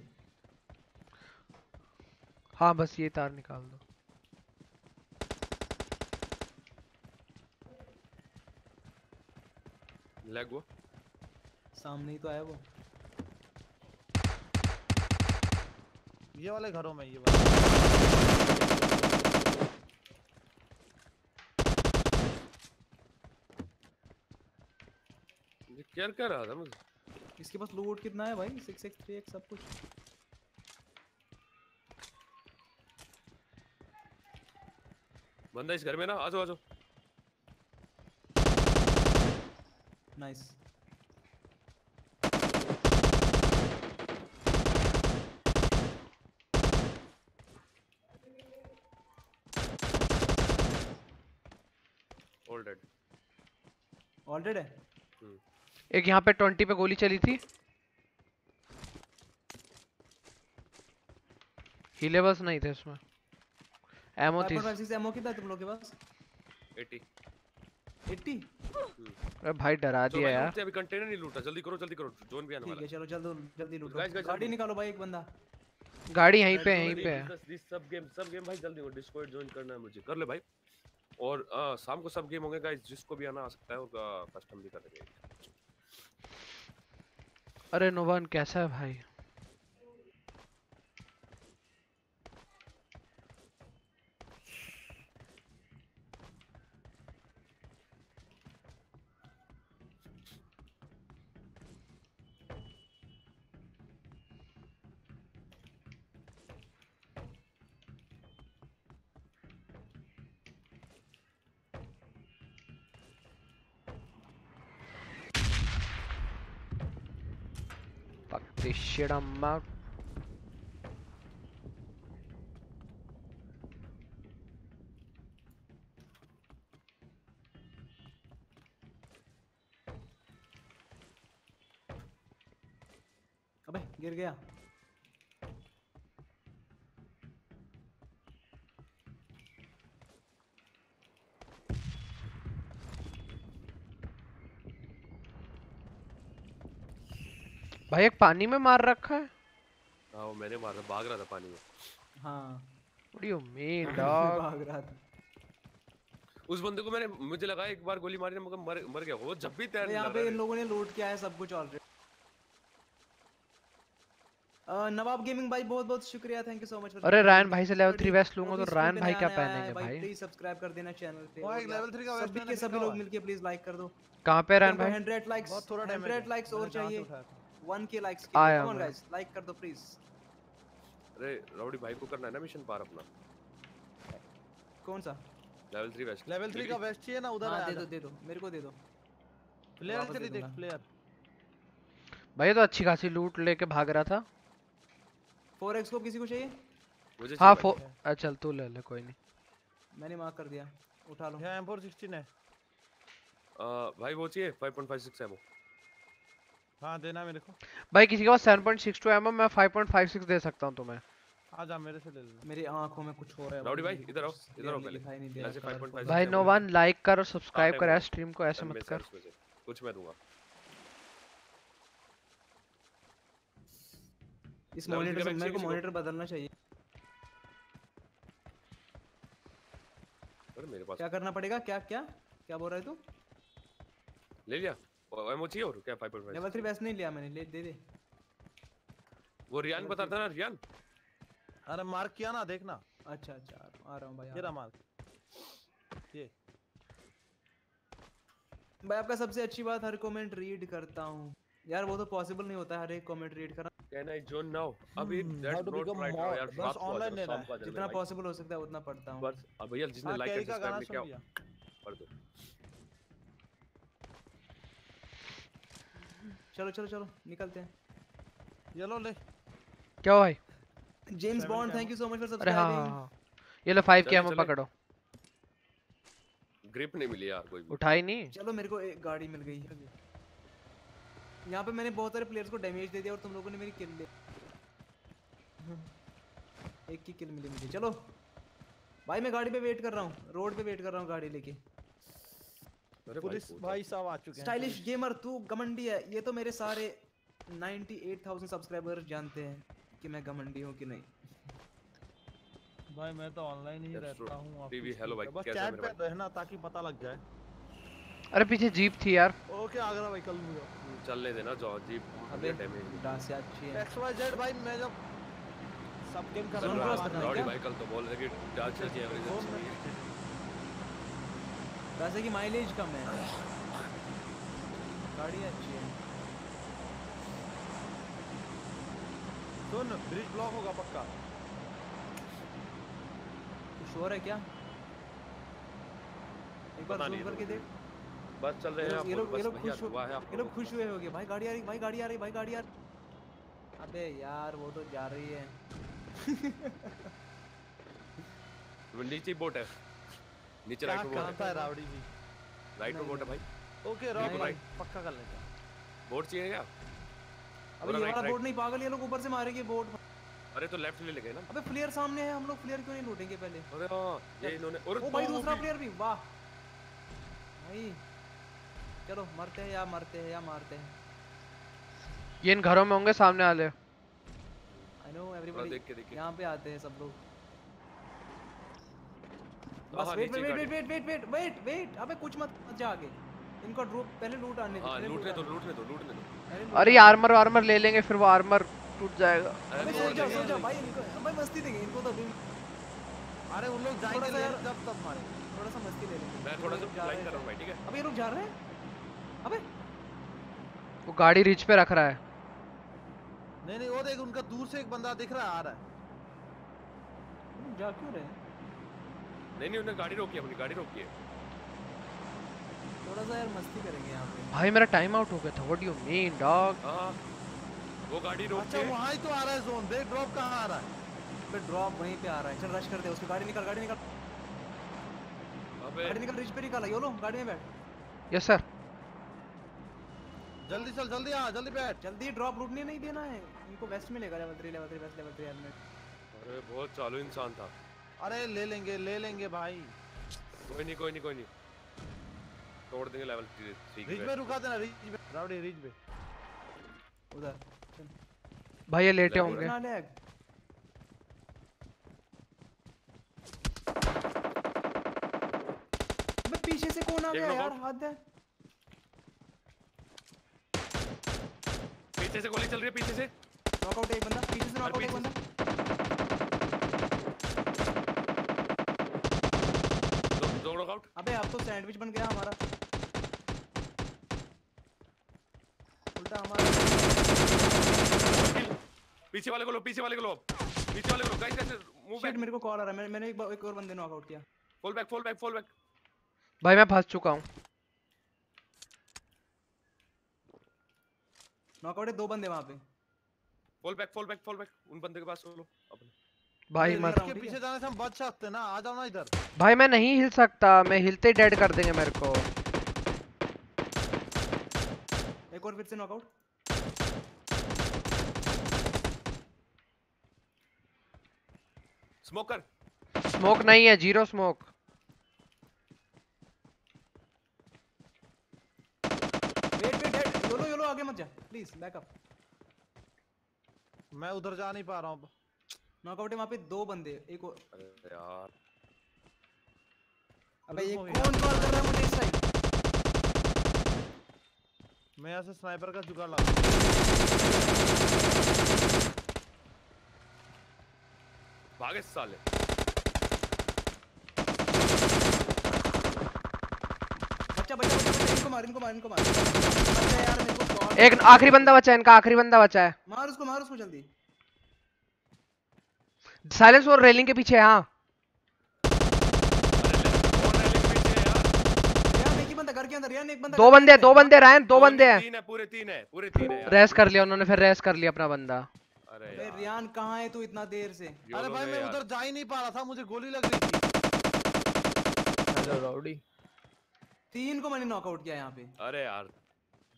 [SPEAKER 3] हाँ बस ये तार निकाल दो।
[SPEAKER 2] लैग हुआ।
[SPEAKER 1] सामने ही तो आया वो।
[SPEAKER 5] ये वाले घरों में ये वाले।
[SPEAKER 2] क्या कर रहा था मुझे
[SPEAKER 1] इसके पास लूट कितना है भाई? सिक्स एक्स थ्री एक्स सब कुछ।
[SPEAKER 2] बंदा इस घर में ना आ जाओ आ जाओ
[SPEAKER 1] नाइस
[SPEAKER 2] ऑल डेड
[SPEAKER 1] ऑलरेड है?
[SPEAKER 3] एक यहाँ पे ट्वेंटी पे गोली चली थी। हीलेबल्स नहीं थे उसमें। एमो थी।
[SPEAKER 1] एमओ कितना तुम लोग के पास?
[SPEAKER 2] 80
[SPEAKER 1] 80
[SPEAKER 3] अरे भाई डरा दिया यार।
[SPEAKER 2] अभी कंटेनर नहीं लूटा। जल्दी करो जल्दी करो। जोन भी आने वाला
[SPEAKER 1] है। चलो जल्दी जल्दी लूटो। गाड़ी निकालो भाई एक बंदा।
[SPEAKER 3] गाड़ी यहीं पे
[SPEAKER 2] है
[SPEAKER 3] यहीं पे। है
[SPEAKER 2] दिस सब गेम सब गेम भाई जल्दी डिस्कॉर्ड ज्वाइन करना है मुझे। कर ले भाई। और शाम को सब गेम होंगे गाइस जिसको भी आना आ सकता है और कस्टम भी कर देंगे।
[SPEAKER 3] अरे नोवान कैसा है भाई? Shit, I'm out.
[SPEAKER 1] अबे गिर गया
[SPEAKER 3] भाई एक पानी में मार रखा है।
[SPEAKER 2] हाँ वो मैंने मारा भाग रहा था पानी में।
[SPEAKER 1] हाँ।
[SPEAKER 3] do you mean, dog?
[SPEAKER 1] भाग रहा था।
[SPEAKER 2] उस बंदे को मैंने मुझे लगा एक बार गोली मारी मगर मर मर गया वो जब भी तैरने
[SPEAKER 1] यहाँ पे इन लोगों ने लूट किया है सब कुछ ऑलरेडी नवाब गेमिंग भाई बहुत बहुत शुक्रिया थैंक यू सो मच
[SPEAKER 3] अरे रायन भाई से लेवल 3 वेस्ट लूँगा तो रायन भाई क्या पहनेंगे भाई
[SPEAKER 1] प्लीज़ सब्सक्राइब कर देना चैनल पे। और
[SPEAKER 5] level three का
[SPEAKER 1] सभी के सभी लोग मिलके प्लीज़ लाइक कर दो।
[SPEAKER 3] कहाँ पे रायन भाई?
[SPEAKER 1] 100 लाइक्स
[SPEAKER 5] बहुत थोड़ा डैमेज
[SPEAKER 1] 100 लाइक्स और चाहिए। 1 के लाइक्स के
[SPEAKER 3] आया
[SPEAKER 1] कम ऑन गाइस लाइक कर दो प्लीज़
[SPEAKER 2] अरे राउडी भाई को करना है ना मिशन पार अपना।
[SPEAKER 1] कौन सा?
[SPEAKER 2] लेवल 3 वेस्ट
[SPEAKER 5] लेवल 3 का वेस्ट चाहिए ना उधर
[SPEAKER 1] हाँ
[SPEAKER 5] आ
[SPEAKER 1] दे दो दे दो मेरे को दे दो।
[SPEAKER 5] प्लेयर
[SPEAKER 1] दे
[SPEAKER 5] देख प्लेयर
[SPEAKER 3] भाई तो अच्छी खासी लूट लेके भाग रहा था।
[SPEAKER 1] 4x को किसी को चाहिए?
[SPEAKER 2] मुझे
[SPEAKER 3] हाँ फो अच्छा चल तू ले ले कोई नहीं।
[SPEAKER 1] मैंने मार्क कर दिया उठा लो।
[SPEAKER 5] यहाँ M416 है।
[SPEAKER 2] भाई वो चाहिए 5.56 है वो
[SPEAKER 5] हाँ देना मेरे को।
[SPEAKER 3] भाई किसी के पास 7.62 एमएम मैं 5.56 दे सकता हूँ तुम्हें।
[SPEAKER 5] आ जा मेरे से ले लेना।
[SPEAKER 1] मेरी आँखों में कुछ हो रहा है।
[SPEAKER 2] राउडी भाई, इधर आओ, इधर आओ पहले।
[SPEAKER 1] दिखाई नहीं दे
[SPEAKER 2] ऐसे 5.5
[SPEAKER 3] भाई नो वन लाइक कर और सब्सक्राइब कर यार स्ट्रीम को ऐसे मत कर।
[SPEAKER 2] कुछ मैं दूँगा।
[SPEAKER 1] इस मॉनिटर से मेरे को मॉनिटर बदलना चाहिए।
[SPEAKER 2] अरे मेरे पास
[SPEAKER 1] क्या करना पड़ेगा? क्या क्या? क्या बोल रहा है तू?
[SPEAKER 2] ले लिया। एमओ चाहिए और क्या 5.5
[SPEAKER 1] लेवल 3 वैसे नहीं लिया मैंने ले दे दे
[SPEAKER 2] वो रियान बता था ना रियान
[SPEAKER 5] अरे मार्क किया ना देखना
[SPEAKER 1] अच्छा अच्छा आ रहा हूँ भाई आ
[SPEAKER 5] ये
[SPEAKER 1] रहा
[SPEAKER 5] रहा मार्क ये
[SPEAKER 1] भाई आपका सबसे अच्छी बात हर कमेंट रीड करता हूँ। यार वो तो पॉसिबल नहीं होता है हर एक कमेंट रीड करना।
[SPEAKER 2] कैन आई जॉइन नाउ अभी दैट्स नॉट राइट
[SPEAKER 5] mod?
[SPEAKER 2] यार
[SPEAKER 5] बस
[SPEAKER 2] जाना,
[SPEAKER 5] लेना
[SPEAKER 2] जाना
[SPEAKER 1] जितना पॉसिबल हो सकता है उतना पढ़ता हूँ।
[SPEAKER 2] बस अब भैया जिसने लाइक एंड सब्सक्राइब किया पढ़ दो।
[SPEAKER 1] चलो चलो चलो निकलते हैं।
[SPEAKER 5] ये लो। ले
[SPEAKER 3] क्या हुआ भाई?
[SPEAKER 1] James
[SPEAKER 5] Bond
[SPEAKER 1] thank you so much for
[SPEAKER 3] अरे हाँ हाँ
[SPEAKER 1] सब्सक्राइबिंग
[SPEAKER 3] हाँ। ये लो 5 के
[SPEAKER 2] चले, चले।
[SPEAKER 3] पकड़ो।
[SPEAKER 2] ग्रिप नहीं मिली यार कोई भी।
[SPEAKER 3] उठाई नहीं?
[SPEAKER 1] चलो मेरे को एक गाड़ी मिल गई। यहाँ पे मैंने बहुत सारे प्लेयर्स को डैमेज दे दिया और तुम लोगों ने मेरी किल ले एक की किल मिली मुझे। चलो। भाई मैं गाड़ी पे वेट कर रहा हूँ। रोड पे वेट कर रहा हूँ गाड़ी लेके।
[SPEAKER 5] पुलिस भाई साहब आ चुके हैं
[SPEAKER 1] स्टाइलिश गेमर तू घमंडी है। ये तो मेरे सारे 98000 सब्सक्राइबर्स जानते हैं कि मैं घमंडी हूँ कि नहीं।
[SPEAKER 5] भाई मैं तो ऑनलाइन ही रहता. हूँ
[SPEAKER 2] TV, hello भाई,
[SPEAKER 5] बस
[SPEAKER 2] कैसा है
[SPEAKER 5] चैट पे रहना ताकि पता लग जाए।
[SPEAKER 3] अरे पीछे जीप थी यार।
[SPEAKER 5] ओके आगरा भाई कल मुझे
[SPEAKER 2] चलने देना जो जीप
[SPEAKER 1] अबे
[SPEAKER 2] डैमेज
[SPEAKER 1] डांस अच्छी है।
[SPEAKER 5] एक्स वाई जेड भाई मैं जब सब गेम कर रहा हूँ?
[SPEAKER 2] भाई कल तो बोल रहे कि चल की एवरेज अच्छी है
[SPEAKER 1] वैसे कि माइलेज कम है। गाड़ी अच्छी है।
[SPEAKER 5] सुन ब्रिज ब्लॉक होगा पक्का।
[SPEAKER 1] तू श्योर है क्या? एक बार जूम करके देख।
[SPEAKER 2] बस चल रहे हैं
[SPEAKER 1] ये लोग ये
[SPEAKER 2] आप
[SPEAKER 1] लोग
[SPEAKER 2] बस
[SPEAKER 1] खुश हो
[SPEAKER 2] दुआ है
[SPEAKER 1] ये लोग खुश हुए होंगे। भाई गाड़ी आ रही भाई गाड़ी आ रही भाई गाड़ी आ रही। अबे यार वो तो जा रही है।
[SPEAKER 2] वो नीचे बोट है। नीचे राइट में बोट
[SPEAKER 5] है रावड़ी
[SPEAKER 2] है राइट में बोट है भाई।
[SPEAKER 5] ओके रॉक भाई पक्का कर लेंगे
[SPEAKER 2] बोट चाहिए क्या?
[SPEAKER 1] अबे ये वाला बोट नहीं पागल ये लोग ऊपर से मारेंगे बोट
[SPEAKER 2] अरे तो लेफ़्ट ले गए ना।
[SPEAKER 1] अबे प्लेयर सामने है हम लोग प्लेयर क्यों नहीं लूटेंगे पहले?
[SPEAKER 2] अरे हाँ ये इन्होंने और
[SPEAKER 1] ओ भाई दूसरा प्लेयर भी वाह। भाई चलो मरते हैं या मरते हैं या मारते हैं।
[SPEAKER 3] ये इन घरों में होंगे सामने वाले।
[SPEAKER 1] आई नो एवरीबॉडी
[SPEAKER 2] देख के देखिए
[SPEAKER 1] यहाँ पे आते हैं सब लोग।
[SPEAKER 2] हाँ,
[SPEAKER 1] बस wait
[SPEAKER 2] wait
[SPEAKER 1] wait wait wait wait wait wait अबे कुछ मत मत जा आगे। इनको ड्रॉप पहले लूट आने दे
[SPEAKER 2] हाँ
[SPEAKER 1] पहले
[SPEAKER 2] लूटने दो
[SPEAKER 1] आने
[SPEAKER 2] लूटने दो लूटने दो।
[SPEAKER 1] दे,
[SPEAKER 3] अरे
[SPEAKER 1] आने
[SPEAKER 3] आर्मर ले लेंगे फिर वो आर्मर टूट जाएगा।
[SPEAKER 1] अबे
[SPEAKER 2] तो
[SPEAKER 1] सो जा सो जा भाई इनको अबे मस्ती देंगे इनको तो
[SPEAKER 5] अरे उन लोग जाएँगे
[SPEAKER 1] यार-
[SPEAKER 5] जब तब मारे
[SPEAKER 1] थोड़ा सा मस्ती ले लेंगे।
[SPEAKER 2] मैं थोड़ा सा फ्लाइंग कर रहा हूँ भाई ठीक है?
[SPEAKER 1] अबे ये लोग जा रहे हैं? अबे।
[SPEAKER 3] वो गाड़ी रिच पे रख रहा है।
[SPEAKER 5] नहीं नहीं वो देख उनका दूर से एक बंदा दिख रहा है आ रहा है।
[SPEAKER 1] जा क्यों रहे हैं?
[SPEAKER 2] नहीं नहीं उन्होंने गाड़ी रोकी अपनी गाड़ी रोकी है।
[SPEAKER 1] थोड़ा सा यार मस्ती करेंगे यहाँ पे।
[SPEAKER 3] भाई मेरा टाइम आउट हो गया था। What do you mean
[SPEAKER 2] dog वो गाड़ी रोक
[SPEAKER 5] अच्छा वहाँ ही तो आ रहा है जोन देख ड्रॉप कहाँ आ रहा है?
[SPEAKER 1] पे ड्रॉप वहीं पे आ रहा है। चल रश कर दे उसकी। गाड़ी निकल गाड़ी निकल।
[SPEAKER 2] अबे।
[SPEAKER 1] गाड़ी निकल रिच पे निकाला। योलो गाड़ी में बैठ।
[SPEAKER 3] यस सर
[SPEAKER 5] जल्दी चल जल्दी आ जल्दी बैठ।
[SPEAKER 1] जल्दी ड्रॉप लूटने नहीं देना है। इनको वेस्ट मिलेगा level 3 level 3 vest level 3 helmet
[SPEAKER 2] अरे बहुत चालू इंसान था।
[SPEAKER 5] अरे ले लेंगे ले लेंगे भाई।
[SPEAKER 2] कोई नहीं कोई नहीं कोई नहीं। तोड़ देंगे लेवल थ्री
[SPEAKER 5] रिज में रुका देना रिज में राउडी रिज में
[SPEAKER 1] उधर।
[SPEAKER 3] भाई ये लेटे होंगे।
[SPEAKER 1] अबे पीछे से कौन आ गया यार. हाथ दे।
[SPEAKER 2] पीछे से गोली चल रही है पीछे से।
[SPEAKER 1] नॉकआउट एक बंदा पीछे से नॉकआउट एक बंदा
[SPEAKER 2] दो दो नॉकआउट
[SPEAKER 1] अबे अब तो सैंडविच बन गया हमारा। उल्टा हमारा।
[SPEAKER 2] पीछे वाले को लो पीछे वाले को लो। पीछे वाले को लो गाइस गाइस मूव बैक
[SPEAKER 1] मेरे को कॉल आ रहा है। मैंने मैंने एक, एक और बंदे नॉकआउट किया।
[SPEAKER 2] Fall back fall back fall back
[SPEAKER 3] भाई मैं फंस चुका हूँ।
[SPEAKER 1] नॉकआउट है दो बंदे वहाँ पे।
[SPEAKER 2] Fall back fall back fall back उन बंदे के पास लो अपने।
[SPEAKER 3] भाई मत
[SPEAKER 5] के पीछे जाने से हम बच सकते ना आ जाओ ना इधर।
[SPEAKER 3] भाई मैं नहीं हिल सकता मैं हिलते डेड कर देंगे मेरे को।
[SPEAKER 1] एक और फिर से नॉकआउट
[SPEAKER 2] स्मोकर
[SPEAKER 3] स्मोक नहीं है zero smoke
[SPEAKER 1] wait wait wait YOLO YOLO आगे मत जा। प्लीज़ बैकअप
[SPEAKER 5] मैं उधर जा नहीं पा रहा हूँ
[SPEAKER 1] नॉकआउट है वहाँ पे दो बंदे एक और।
[SPEAKER 2] अरे यार।
[SPEAKER 1] अबे ये कौन कॉल कर रहा है मुझे इस साइड
[SPEAKER 5] मैं यहाँ से स्नाइपर का जुगाड़ लगा
[SPEAKER 2] भागे साले।
[SPEAKER 1] बच्चा बच्चा बच्चा बच्चा इनको मार इनको मार इनको मार। बच्चा यार मेरे को
[SPEAKER 3] एक आखिरी बंदा बचा है इनका आखिरी बंदा बचा है।
[SPEAKER 1] मार उसको मार उसको जल्दी।
[SPEAKER 3] साइलेंस और रेलिंग के पीछे हाँ।
[SPEAKER 2] अरे ले कौन रेलिंग पीछे यार
[SPEAKER 1] रियान एक बंदा घर के अंदर रियान एक बंदा
[SPEAKER 3] दो बंदे दो बंदे रायन दो बंदे हैं
[SPEAKER 2] पूरे तीन है पूरे तीन है
[SPEAKER 3] रेस कर लिया उन्होंने फिर रेस कर लिया अपना बंदा।
[SPEAKER 2] अरे
[SPEAKER 1] रियान कहाँ है तू इतना देर से?
[SPEAKER 5] अरे भाई मैं उधर जा ही नहीं पा रहा था मुझे गोली लग रही थी।
[SPEAKER 6] हेलो राउडी
[SPEAKER 1] तीन को मैंने नॉकआउट किया यहाँ पे।
[SPEAKER 2] अरे यार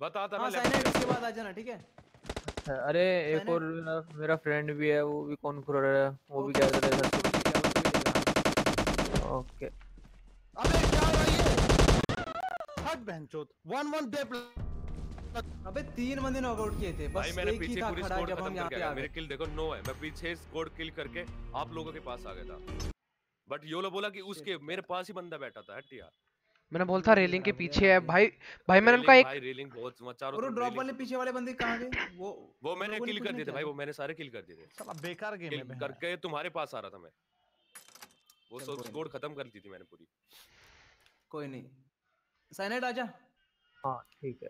[SPEAKER 2] बता था
[SPEAKER 1] हाँ
[SPEAKER 2] ना
[SPEAKER 1] इसके बाद आ जाना ठीक है?
[SPEAKER 6] अरे एक और मेरा- फ्रेंड भी है वो भी कौन कर रहा है? वो भी
[SPEAKER 1] ओके,
[SPEAKER 6] कह रहा है। ओके।
[SPEAKER 5] अबे क्या हो रहा है ये? हट बहनचोद। वन वन डे
[SPEAKER 1] अबे तीन बंदे नॉकआउट किए थे
[SPEAKER 2] भाई
[SPEAKER 1] बस
[SPEAKER 2] मैंने
[SPEAKER 1] एक ही
[SPEAKER 2] पीछे
[SPEAKER 1] था
[SPEAKER 2] पूरी
[SPEAKER 1] खड़ा
[SPEAKER 2] स्क्वाड
[SPEAKER 1] जब हम
[SPEAKER 2] खत्म
[SPEAKER 1] यहाँ
[SPEAKER 2] करके
[SPEAKER 1] पे
[SPEAKER 2] आया। मेरे किल देखो नो है। मैं पीछे स्क्वाड किल करके आप लोगों के पास आ गया था। बट योलो बोला कि उसके मेरे पास ही बंदा बैठा था हट यार
[SPEAKER 3] मैंने बोला था रेलिंग के पीछे है भाई भाई मैंने उनका एक
[SPEAKER 2] भाई रेलिंग बहुत चारों
[SPEAKER 1] और
[SPEAKER 2] तरफ़
[SPEAKER 1] ड्रॉप वाले पीछे वाले बंदे कहाँ गए? वो
[SPEAKER 2] वो मैंने किल कर दिए थे भाई वो मैंने सारे किल कर दिए थे।
[SPEAKER 5] साला बेकार गेम है
[SPEAKER 2] करके तुम्हारे पास आ रहा था मैं। वो सब स्कोर खत्म कर दी थी मैंने पूरी।
[SPEAKER 1] कोई नहीं। साइनाइड आजा।
[SPEAKER 6] हाँ ठीक है।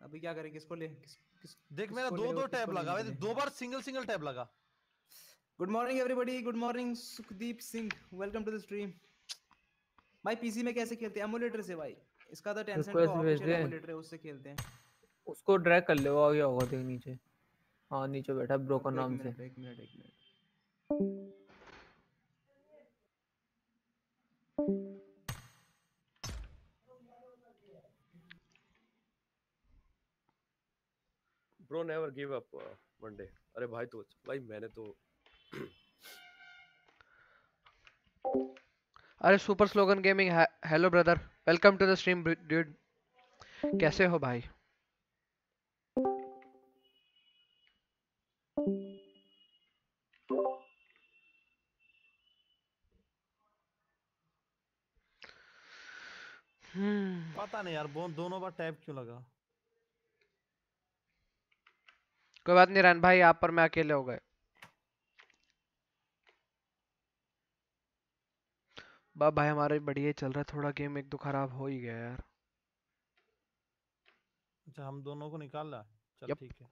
[SPEAKER 1] अभी क्या करें किसको ले किस, किस
[SPEAKER 5] देख मेरा दो दो टैब लगा हुआ है, दो बार सिंगल सिंगल टैब लगा।
[SPEAKER 1] Good morning everybody good morning Sukhdeep Singh welcome to the stream भाई पीसी में कैसे खेलते हैं? एमुलेटर से भाई। इसका तो टेंशन का ऑफिशियल एमुलेटर है उससे खेलते हैं।
[SPEAKER 6] उसको ड्रैग कर ले वो आ गया होगा देख नीचे। हाँ नीचे बैठा ब्रोकन नाम से।
[SPEAKER 1] एक मिनट एक minute
[SPEAKER 2] bro never give up one day अरे भाई तो भाई मैंने तो
[SPEAKER 3] अरे super slogan gaming hello brother welcome to the stream dude कैसे हो भाई? हम्म।
[SPEAKER 5] पता नहीं यार दोनों बार टैब क्यों लगा?
[SPEAKER 3] कोई बात नहीं रैन भाई आप पर मैं अकेले हो गए। बा भाई हमारा बढ़िया चल रहा है थोड़ा गेम एक दो खराब हो ही गया यार।
[SPEAKER 5] अच्छा हम दोनों को निकाल ला? चल ठीक है।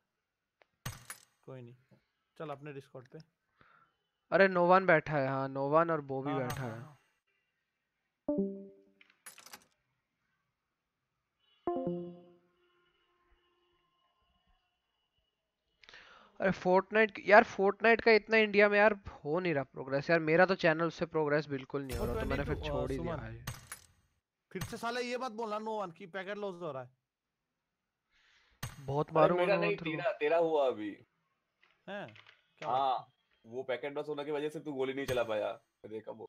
[SPEAKER 5] कोई नहीं। चल अपने डिस्कॉर्ड पे।
[SPEAKER 3] अरे नोवान बैठा है हाँ नोवान और बो भी
[SPEAKER 5] हाँ, हाँ,
[SPEAKER 3] बैठा
[SPEAKER 5] हाँ,
[SPEAKER 3] है
[SPEAKER 5] हाँ।
[SPEAKER 3] अरे फोर्टनाइट यार फोर्टनाइट का इतना इंडिया में यार हो नहीं रहा प्रोग्रेस यार मेरा तो चैनल से प्रोग्रेस बिल्कुल नहीं हो रहा तो मैंने फिर छोड़ ही दिया।
[SPEAKER 5] फिर से साला ये मत बोलना नो वन की पैकेट लॉस हो रहा है।
[SPEAKER 3] बहुत
[SPEAKER 7] अरे मेरा नहीं तेरा तेरा हुआ अभी।
[SPEAKER 5] हैं? क्या बात
[SPEAKER 7] हाँ वो पैकेट बस होने की वजह से तू गोली नहीं चला पाया। देखा वो।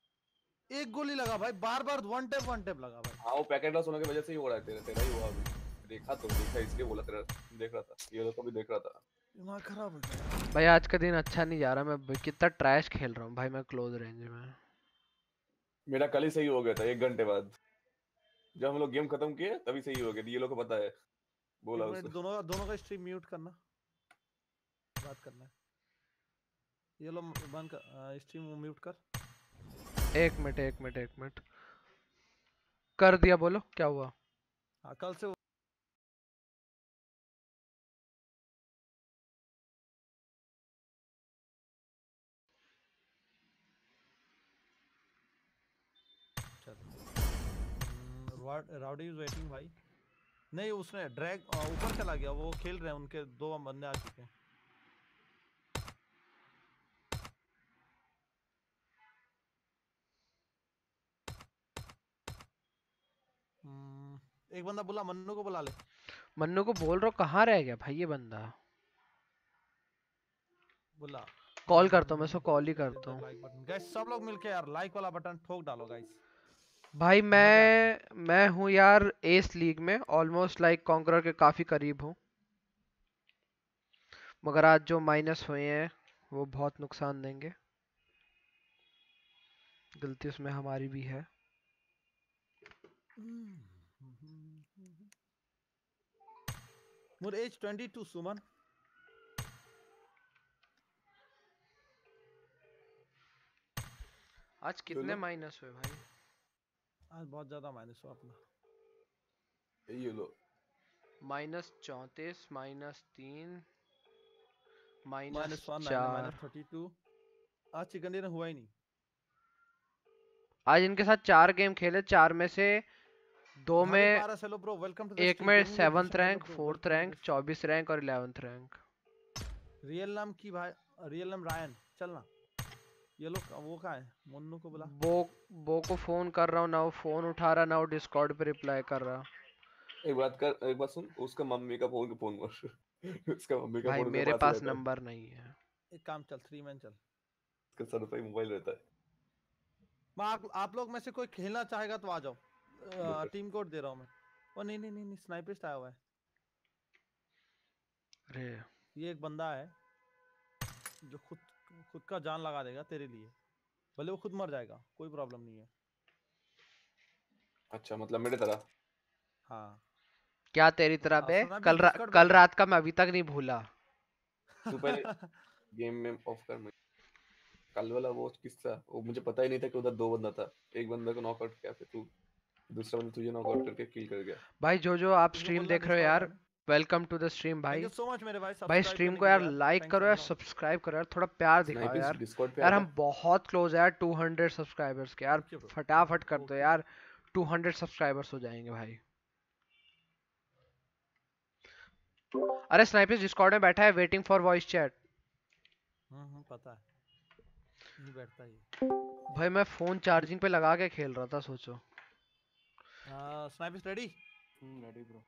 [SPEAKER 5] एक गोली लगा भाई बार बार वन टेप वन टेप लगा भाई।
[SPEAKER 7] हाँ वो पैकेट लॉस होने की वजह से ही हो रहा है तेरा तेरा ही हुआ अभी। देखा तो देखा इसलिए बोला तेरा देख रहा था ये लोग को भी देख रहा था।
[SPEAKER 5] दिमाग खराब हो गया।
[SPEAKER 3] भाई आज का दिन अच्छा नहीं जा रहा मैं कितना ट्रैश खेल रहा हूँ भाई मैं क्लोज रेंज में।
[SPEAKER 7] मेरा कल ही सही हो गया था एक घंटे बाद। जब हम लोग गेम खत्म किए तभी सही हो गया ये लोग को पता है। बोला उसने।
[SPEAKER 5] दोनों दोनों का स्ट्रीम म्यूट करना। बात करना ये लो बंद कर स्ट्रीम म्यूट कर।
[SPEAKER 3] एक मिनट एक मिनट एक मिनट। कर दिया बोलो क्या हुआ?
[SPEAKER 5] हाँ कल से राउड- इज़ वेटिंग भाई। नहीं उसने ड्रैग ऊपर चला गया। वो खेल रहे हैं उनके दो बंदे आ चुके हैं। हम्म, एक बंदा बुला मन्नू को बुला ले।
[SPEAKER 3] मन्नू को बोल रहा हूँ कहाँ रह गया भाई ये बंदा?
[SPEAKER 5] बुला।
[SPEAKER 3] कॉल करता हूँ मैं इसको कॉल ही करता हूँ।
[SPEAKER 5] गाइस सब लोग मिलके यार लाइक वाला बटन ठोक डालो गाइस
[SPEAKER 3] भाई मैं मैं हूँ यार एस लीग में ऑलमोस्ट लाइक कॉन्करर के काफ़ी करीब हूँ। मगर आज जो माइनस हुए हैं वो बहुत नुकसान देंगे। गलती उसमें हमारी भी है।
[SPEAKER 5] मोर एज 22 सुमन।
[SPEAKER 3] आज कितने माइनस हुए भाई?
[SPEAKER 5] आज बहुत ज़्यादा माइनस हुआ अपना।
[SPEAKER 7] ये लो।
[SPEAKER 3] माइनस चौंतीस माइनस तीन
[SPEAKER 5] माइनस
[SPEAKER 3] माइनस
[SPEAKER 5] वन
[SPEAKER 3] चार।
[SPEAKER 5] Minus thirty two. आज चिकन डिनर हुआ ही नहीं।
[SPEAKER 3] आज इनके साथ चार गेम खेले चार में से दो में
[SPEAKER 5] पारा ब्रो वेलकम टू
[SPEAKER 3] एक में सेवंथ रैंक फोर्थ रैंक चौबीस रैंक और इलेवेंथ रैंक
[SPEAKER 5] रियल नाम की भाई रियल नाम रायन चलना। ये लोग वो कहाँ है? मुन्नू को बुला।
[SPEAKER 3] बो बो को फ़ोन कर रहा हूँ ना वो फ़ोन उठा रहा ना वो डिस्कॉर्ड पे रिप्लाई कर रहा।
[SPEAKER 7] एक बात कर एक बात सुन उसका मम्मी का फ़ोन फ़ोन कर उसका मम्मी का
[SPEAKER 3] भाई मेरे
[SPEAKER 7] पास
[SPEAKER 3] पास नंबर नहीं है।
[SPEAKER 5] एक काम चल थ्री मैन चल।
[SPEAKER 7] उसका सर पे मोबाइल रहता है।
[SPEAKER 5] मैं आप, आप लोग में से कोई खेलना चाहेगा तो आ जाओ। टीम कोड दे रहा हूँ मैं। ओ नहीं नहीं नहीं, नहीं स्नाइपिस्ट आया हुआ है।
[SPEAKER 3] अरे।
[SPEAKER 5] ये एक बंदा है जो खुद खुद का जान लगा देगा तेरे लिए। भले वो खुद मर जाएगा कोई प्रॉब्लम नहीं है।
[SPEAKER 7] अच्छा मतलब मेरे तरह?
[SPEAKER 5] हाँ।
[SPEAKER 3] क्या तेरी तरह
[SPEAKER 5] हाँ,
[SPEAKER 3] बे? कल रा, कल रात का मैं अभी तक नहीं भूला।
[SPEAKER 7] तू पहले गेम में ऑफ़ कर मैं कल वाला वो किस्सा वो मुझे पता ही नहीं था कि उधर दो बंदा था। एक बंदा को नॉकआउट किया फिर तू दूसरा बंदा तुझे नॉकआउट करके किल कर गया।
[SPEAKER 3] भाई जो जो आप स्ट्रीम देख रहे हो यार
[SPEAKER 5] पे।
[SPEAKER 3] Welcome to the stream
[SPEAKER 5] thank
[SPEAKER 3] भाई।
[SPEAKER 5] यू सो मच मेरे भाई
[SPEAKER 3] भाई स्ट्रीम को यार लाइक करो यार सब्सक्राइब करो यार थोड़ा प्यार दिखाओ यार। यार हम बहुत क्लोज है यार 200 सब्सक्राइबर्स के। यार. फटाफट कर दो यार 200 सब्सक्राइबर्स हो जाएँगे भाई। अरे स्नाइपर डिस्कॉर्ड में बैठा है waiting for voice chat
[SPEAKER 5] hmm पता है। नहीं बैठता ही
[SPEAKER 3] भाई मैं फ़ोन चार्जिंग पे लगा के खेल रहा था सोचो।
[SPEAKER 5] स्नाइपिस्ट रेडी
[SPEAKER 7] रेडी ब्रो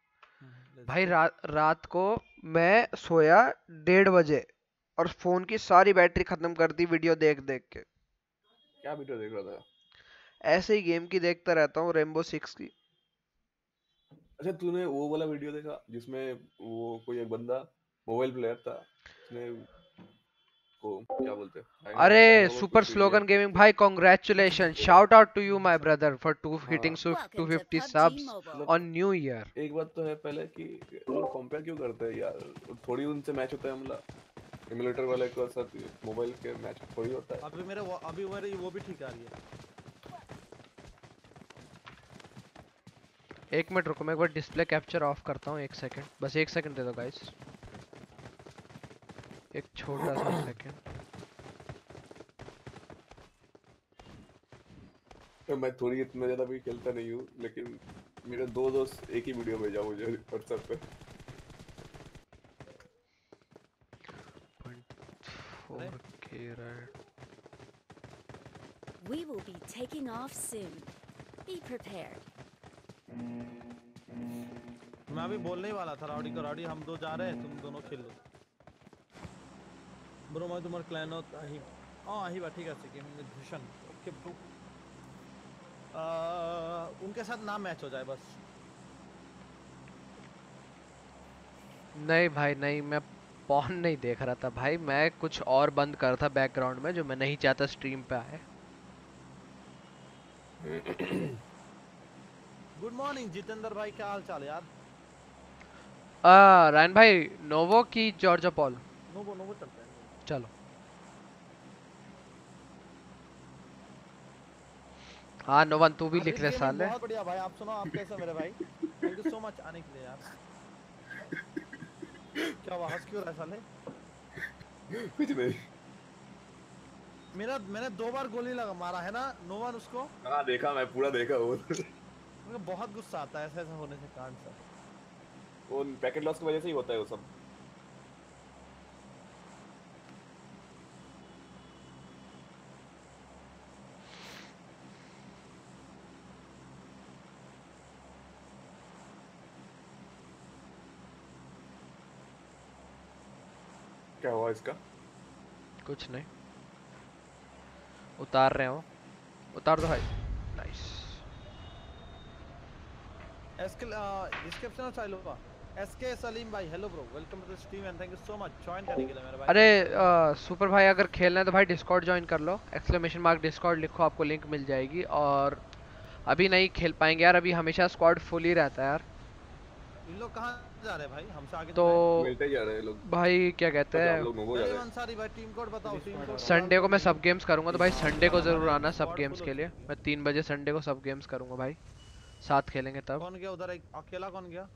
[SPEAKER 3] भाई रात रात को मैं सोया डेढ़ बजे और फ़ोन की सारी बैटरी खत्म कर दी वीडियो देख देख के।
[SPEAKER 7] क्या वीडियो देख रहा था?
[SPEAKER 3] ऐसे ही गेम की देखता रहता हूँ रेमबो सिक्स की।
[SPEAKER 7] अच्छा तूने वो वाला वीडियो देखा जिसमें वो कोई एक बंदा मोबाइल प्लेयर था उसने को क्या बोलते हैं?
[SPEAKER 3] अरे सुपर स्लोगन गेमिंग भाई congratulation shout out to you
[SPEAKER 7] my
[SPEAKER 3] brother
[SPEAKER 4] for to.
[SPEAKER 3] Hitting 250
[SPEAKER 4] PUBG
[SPEAKER 3] subs
[SPEAKER 4] Mobile.
[SPEAKER 3] on new year
[SPEAKER 7] एक बात तो है पहले कि लोग कंपेयर क्यों करते हैं यार? थोड़ी उनसे मैच होता है हमला। एमुलेटर वाले के साथ मोबाइल के मैच थोड़ी होता है।
[SPEAKER 5] अभी मेरे अभी मेरी वो भी ठीक आ रही है।
[SPEAKER 3] एक मिनट रुको मैं एक बार डिस्प्ले कैप्चर ऑफ़ करता हूँ एक सेकंड बस एक सेकंड दे दो गाइस एक छोटा सा सेकंड
[SPEAKER 7] तो मैं थोड़ी इतना ज़्यादा भी खेलता नहीं हूँ लेकिन मेरे दो दोस्त एक ही वीडियो भेजा मुझे व्हाट्सएप पे
[SPEAKER 4] We will be taking off soon. Be prepared.
[SPEAKER 5] मैं अभी बोलने ही वाला था राउडी को राउडी हम दो जा रहे हैं तुम दोनों खेल लो ब्रो मैं हो हाँ आही बा ठीक है gaming with Bhushan okay bro. उनके साथ ना मैच हो जाए बस।
[SPEAKER 3] नहीं भाई नहीं मैं पॉन नहीं देख रहा था भाई मैं कुछ और बंद कर था बैकग्राउंड में जो मैं नहीं चाहता स्ट्रीम पे आए।
[SPEAKER 5] गुड मॉर्निंग जितेंद्र भाई क्या हाल चाल यार?
[SPEAKER 3] आ, रायन भाई नोवो की जॉर्जा पॉल
[SPEAKER 5] नोबो चलते हैं
[SPEAKER 3] चलो। हाँ नोवन तू भी लिख ले साले।
[SPEAKER 5] बहुत बढ़िया भाई आप सुनो आप कैसे मेरे भाई? थैंक यू सो मच आने के लिए यार। क्या हुआ हंस क्यों रहा साले?
[SPEAKER 7] कुछ नहीं।
[SPEAKER 5] मेरा मैंने दो बार गोली लगा मारा है ना नोवन उसको?
[SPEAKER 7] हाँ देखा मैं पूरा देखा वो।
[SPEAKER 5] मुझे बहुत गुस्सा आता है ऐसा ऐसा होने से कांड सर
[SPEAKER 7] वो पैकेट लॉस की वजह से ही होता है वो सब। क्या हुआ इसका?
[SPEAKER 3] कुछ नहीं। उतार रहे हो। उतार दो भाई। नाइस
[SPEAKER 5] एसके डिस्क्रिप्शन में चालू हुआ एसके सलीम भाई hello bro welcome to the stream and thank you so much join करने के लिए मेरे भाई।
[SPEAKER 3] अरे आ, सुपर भाई अगर खेलना है तो भाई डिस्कॉर्ड ज्वाइन कर लो। एक्सक्लेमेशन मार्क डिस्कॉर्ड लिखो आपको लिंक मिल जाएगी। और अभी नहीं खेल पाएँगे यार अभी हमेशा स्क्वाड फुल ही रहता है यार।
[SPEAKER 5] इन लोग कहाँ जा रहे हैं भाई हमसे आगे
[SPEAKER 3] तो
[SPEAKER 7] मिलते जा रहे हैं लोग
[SPEAKER 3] भाई क्या कहते
[SPEAKER 7] अच्छा,
[SPEAKER 3] हैं
[SPEAKER 7] आप लोग नोवो जा रहे हैं
[SPEAKER 5] अंसारी भाई टीम कोड बताओ टीम कोड
[SPEAKER 3] संडे को मैं सब गेम्स करूँगा तो भाई संडे को ज़रूर आना सब गेम्स के लिए मैं तीन बजे संडे को सब गेम्स करूँगा भाई साथ खेलेंगे तब
[SPEAKER 5] कौन गया उधर एक अकेला कौन गया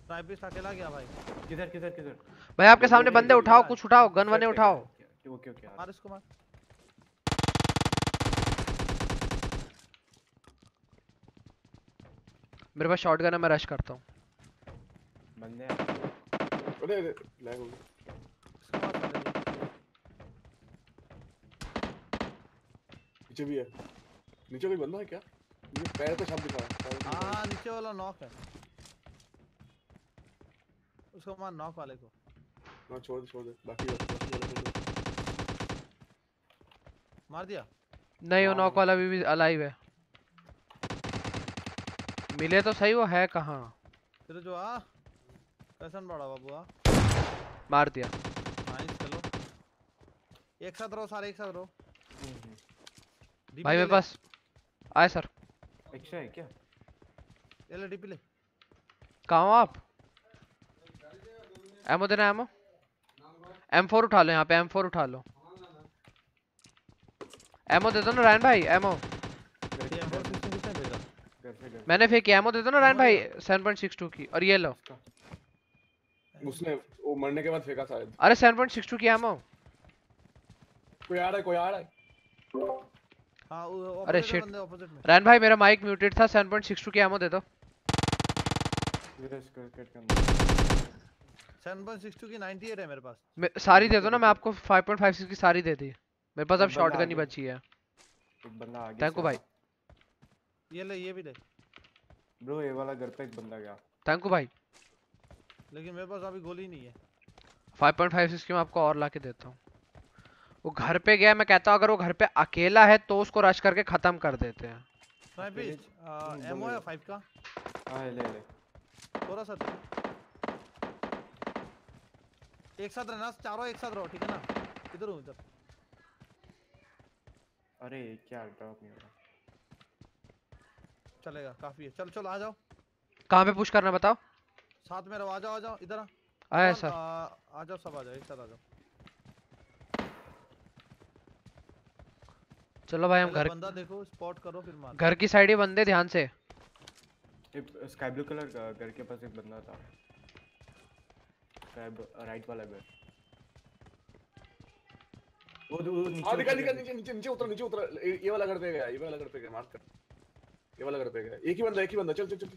[SPEAKER 5] स्नाइपिस्ट अकेला गया भाई
[SPEAKER 8] किधर किधर किधर
[SPEAKER 3] भाई आपके सामने बंदे उठाओ कुछ उठाओ गन वने उठाओ
[SPEAKER 8] ओके ओके
[SPEAKER 5] मार इसको मार
[SPEAKER 3] मेरे पास शॉटगन है मैं रश करता हूँ।
[SPEAKER 8] बंदे
[SPEAKER 7] अरे अरे लैग हो गया। नीचे भी है। नीचे कोई बंदा है क्या? मुझे पैर पे छाप दिखा पे दिखा।
[SPEAKER 5] हाँ। नीचे वाला नॉक है। उसको मार नॉक वाले को।
[SPEAKER 7] हाँ छोड़ दे छोड़ दे। बाकी बाकी
[SPEAKER 5] मार दिया?
[SPEAKER 3] नहीं वो नॉक वाला भी, भी अलाइव है। मिले तो सही वो है कहाँ?
[SPEAKER 5] फिर जो आ कैसन बड़ा बाबू आ।
[SPEAKER 3] मार दिया।
[SPEAKER 5] नाइस चलो। एक साथ रहो सारे एक साथ रहो।
[SPEAKER 3] भाई मेरे पास आए सर।
[SPEAKER 8] एक्स्ट्रा है क्या?
[SPEAKER 5] ले ले डीपी ले।
[SPEAKER 3] कहाँ हो आप? एमो देना एमो M4 उठा लो यहाँ पे M4 उठा लो। एमो दे दो ना रायन भाई एमो
[SPEAKER 5] ये M4 किसने किसने भेजा
[SPEAKER 8] घर से घर
[SPEAKER 3] मैंने फेंकी एमो दे दो ना रायन भाई 7.62 की और ये लो।
[SPEAKER 7] उसने वो मरने के बाद फेंका शायद।
[SPEAKER 3] अरे 7.62 की एमो
[SPEAKER 7] कोई आ रहा है कोई आ रहा है?
[SPEAKER 5] हाँ
[SPEAKER 3] अरे
[SPEAKER 5] में।
[SPEAKER 3] रायन भाई मेरा माइक म्यूटेड था 7.62 की एमो दे दो
[SPEAKER 8] के
[SPEAKER 5] 7.62 की 98 है मेरे पास।
[SPEAKER 3] मे- सारी दे दो ना मैं आपको 5.56 की सारी दे दी। मेरे पास अब शॉटगन ही बची है।
[SPEAKER 8] एक बंदा आगे
[SPEAKER 3] थैंक यू भाई।
[SPEAKER 5] ये ले ये भी ले।
[SPEAKER 8] ब्रो ये वाला घर पे एक बंदा गया।
[SPEAKER 3] थैंक यू भाई।
[SPEAKER 5] लेकिन मेरे पास अभी गोली नहीं है।
[SPEAKER 3] 5.56 की मैं आपको और ला के देता हूँ। वो घर पे गया मैं कहता हूँ अगर वो घर पे अकेला है तो उसको रश करके खत्म कर देते हैं।
[SPEAKER 5] एमओ। है 5 का?
[SPEAKER 8] हाँ ले ले।
[SPEAKER 5] थोड़ा सा एक साथ रहना चारों एक साथ रहो ठीक है ना? इधर हूँ इधर।
[SPEAKER 8] अरे क्या ड्रॉप नहीं हो रहा।
[SPEAKER 5] चलेगा काफ़ी है। चलो चलो आ जाओ।
[SPEAKER 3] कहाँ पे पुश करना बताओ।
[SPEAKER 5] साथ में रहो आ जाओ आ जाओ इधर आ।
[SPEAKER 3] आया सर।
[SPEAKER 5] आ, जाओ सब आ जाओ एक साथ आ जाओ।
[SPEAKER 3] चलो भाई हम घर
[SPEAKER 5] बंदा देखो स्पॉट करो फिर मार।
[SPEAKER 3] घर की साइड ही बंदे ध्यान से।
[SPEAKER 8] एक स्काई ब्लू कलर का घर के पास एक बंदा था। स्काई राइट वाला घर। वो वो नीचे
[SPEAKER 7] हाँ
[SPEAKER 8] ऊपर गया।
[SPEAKER 7] नीचे नीचे नीचे उतर नीचे उतर। ये ये वाला घर पे गया ये वाला घर पे गया मार्क कर। ये वाला घर पे गया। एक ही बंदा एक ही बंदा चल चल चल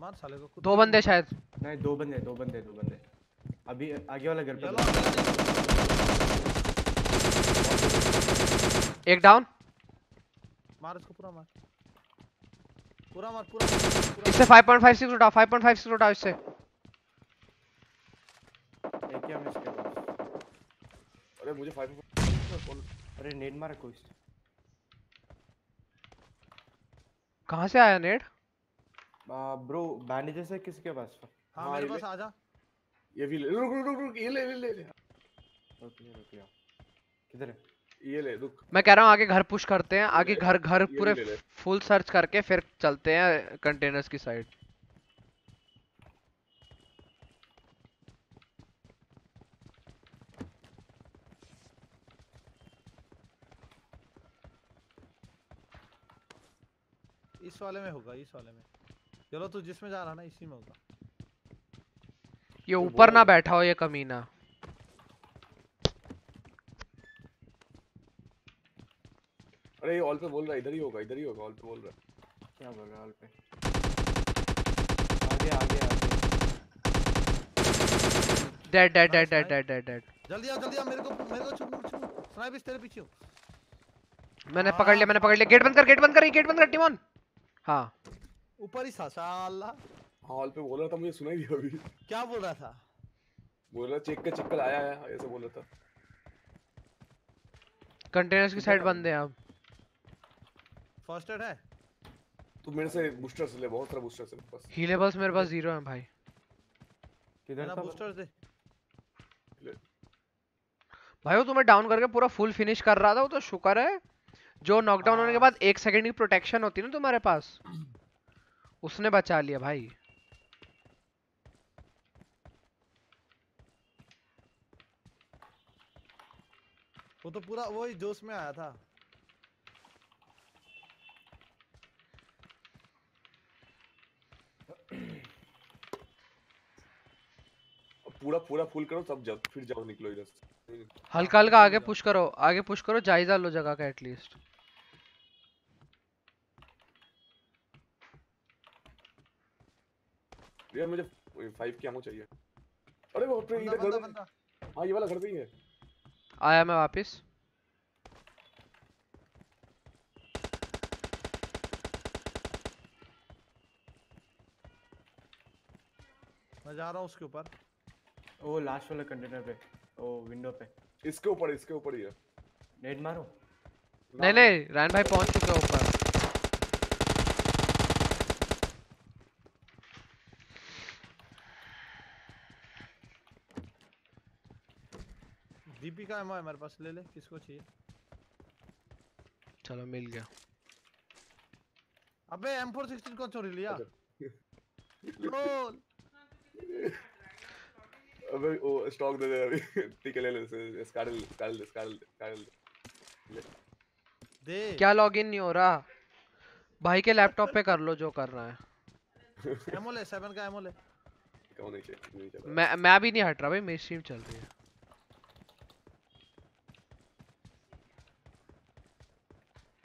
[SPEAKER 5] मार साले को
[SPEAKER 3] दो बंदे शायद।
[SPEAKER 8] नहीं दो बंदे दो बंदे दो बंदे। अभी आगे वाला घर पे
[SPEAKER 3] एक डाउन
[SPEAKER 5] मार इसको पूरा मार। पूरा मार पूरा
[SPEAKER 3] इससे 5.56 उठाओ 5.56 उठाओ इससे।
[SPEAKER 8] एक क्या मिस के पास
[SPEAKER 7] अरे मुझे फाइव कौन
[SPEAKER 8] अरे नेट मारा कोई?
[SPEAKER 3] कहाँ से आया नेट?
[SPEAKER 8] ब्रो बैंडेजेस है किसके पास?
[SPEAKER 5] हाँ
[SPEAKER 7] हाँ,
[SPEAKER 5] मेरे पास
[SPEAKER 7] आजा।
[SPEAKER 5] आ जा
[SPEAKER 7] ये भी ले रुक रुक रुक रुक ये ले ले ले ले।
[SPEAKER 8] रुक ओके किधर है?
[SPEAKER 7] ये ले रुक।
[SPEAKER 3] मैं कह रहा हूँ आगे घर पुश करते हैं आगे घर घर पूरे। फुल सर्च करके फिर चलते हैं कंटेनर्स की साइड
[SPEAKER 5] इस वाले में होगा इस वाले में। चलो तू जिसमें जा रहा ना इसी में होगा।
[SPEAKER 3] ये ऊपर ना बैठा हो ये कमीना।
[SPEAKER 7] अरे ये ऑल पे बोल रहा है इधर ही होगा इधर ही होगा ऑल पे बोल रहा है।
[SPEAKER 8] क्या बोल रहा है ऑल पे? आगे आगे आगे
[SPEAKER 5] dead
[SPEAKER 3] dead dead
[SPEAKER 5] dead
[SPEAKER 3] dead dead dead
[SPEAKER 5] जल्दी आ जल्दी आ मेरे को मेरे को छुप छुप स्नाइप तेरे पीछे हूँ।
[SPEAKER 3] मैंने पकड़ लिया मैंने पकड़ लिया। गेट बंद कर गेट बंद कर गेट बंद कर टीमोन हाँ।
[SPEAKER 5] ऊपर ही था साला
[SPEAKER 7] हाँ पे बोल रहा था मुझे सुनाई दिया अभी।
[SPEAKER 5] क्या बोल रहा था?
[SPEAKER 7] बोल रहा चेक कर चेक कर आया आया ऐसे बोल रहा था।
[SPEAKER 3] कंटेनर्स की साइड बंद है अब।
[SPEAKER 5] फ़र्स्ट एड है?
[SPEAKER 7] तू मेरे से बूस्टर्स ले बहुत सारा बूस्टर्स है मेरे पास।
[SPEAKER 3] हीलेबल्स मेरे पास ज़ीरो है भाई।
[SPEAKER 8] किधर था
[SPEAKER 5] बूस्टर्स दे?
[SPEAKER 3] भाई वो तुम्हें डाउन करके पूरा फुल फिनिश कर रहा था वो तो शुक्र है। जो नॉकडाउन होने के
[SPEAKER 5] हाँ।
[SPEAKER 3] बाद एक सेकंड की प्रोटेक्शन होती है ना तुम्हारे पास। उसने बचा लिया भाई।
[SPEAKER 5] वो तो पूरा वही जोश में आया था।
[SPEAKER 7] पूरा पूरा फुल करो तब जाओ फिर जाओ निकलो इधर
[SPEAKER 3] हल्का हल्का आगे पुश करो आगे पुश करो जायजा लो जगह का एटलीस्ट
[SPEAKER 7] यार मुझे फाइव की आमो चाहिए। अरे वो पे इधर
[SPEAKER 5] बंदा
[SPEAKER 7] घर हाँ ये वाला घर पे ही है।
[SPEAKER 3] आया मैं वापस।
[SPEAKER 5] मैं जा रहा हूँ उसके ऊपर।
[SPEAKER 8] वो लास्ट वाला कंटेनर पे। वो विंडो पे।
[SPEAKER 7] इसके ऊपर इसके ऊपर ही है।
[SPEAKER 8] नेट मारो।
[SPEAKER 3] नहीं नहीं रैन भाई पहुँच चुके हैं ऊपर।
[SPEAKER 5] डीपी का एमओ है मेरे पास ले ले किसको चाहिए?
[SPEAKER 3] चलो मिल गया।
[SPEAKER 5] अबे M416 कौन चोरी लिया?
[SPEAKER 7] अच्छा। अबे वो स्टॉक दे दे अभी। ठीक है ले ले स्कारल स्कारल स्कारल स्कारल
[SPEAKER 5] दे।
[SPEAKER 3] क्या लॉगिन नहीं हो रहा? भाई के लैपटॉप पे कर लो जो करना है।
[SPEAKER 5] एमओ ले 7 का एमओ ले
[SPEAKER 7] कौन नहीं चाहिए नहीं चल। रहा
[SPEAKER 3] मैं मैं भी नहीं हट रहा भाई मेरी स्ट्रीम चल रही है।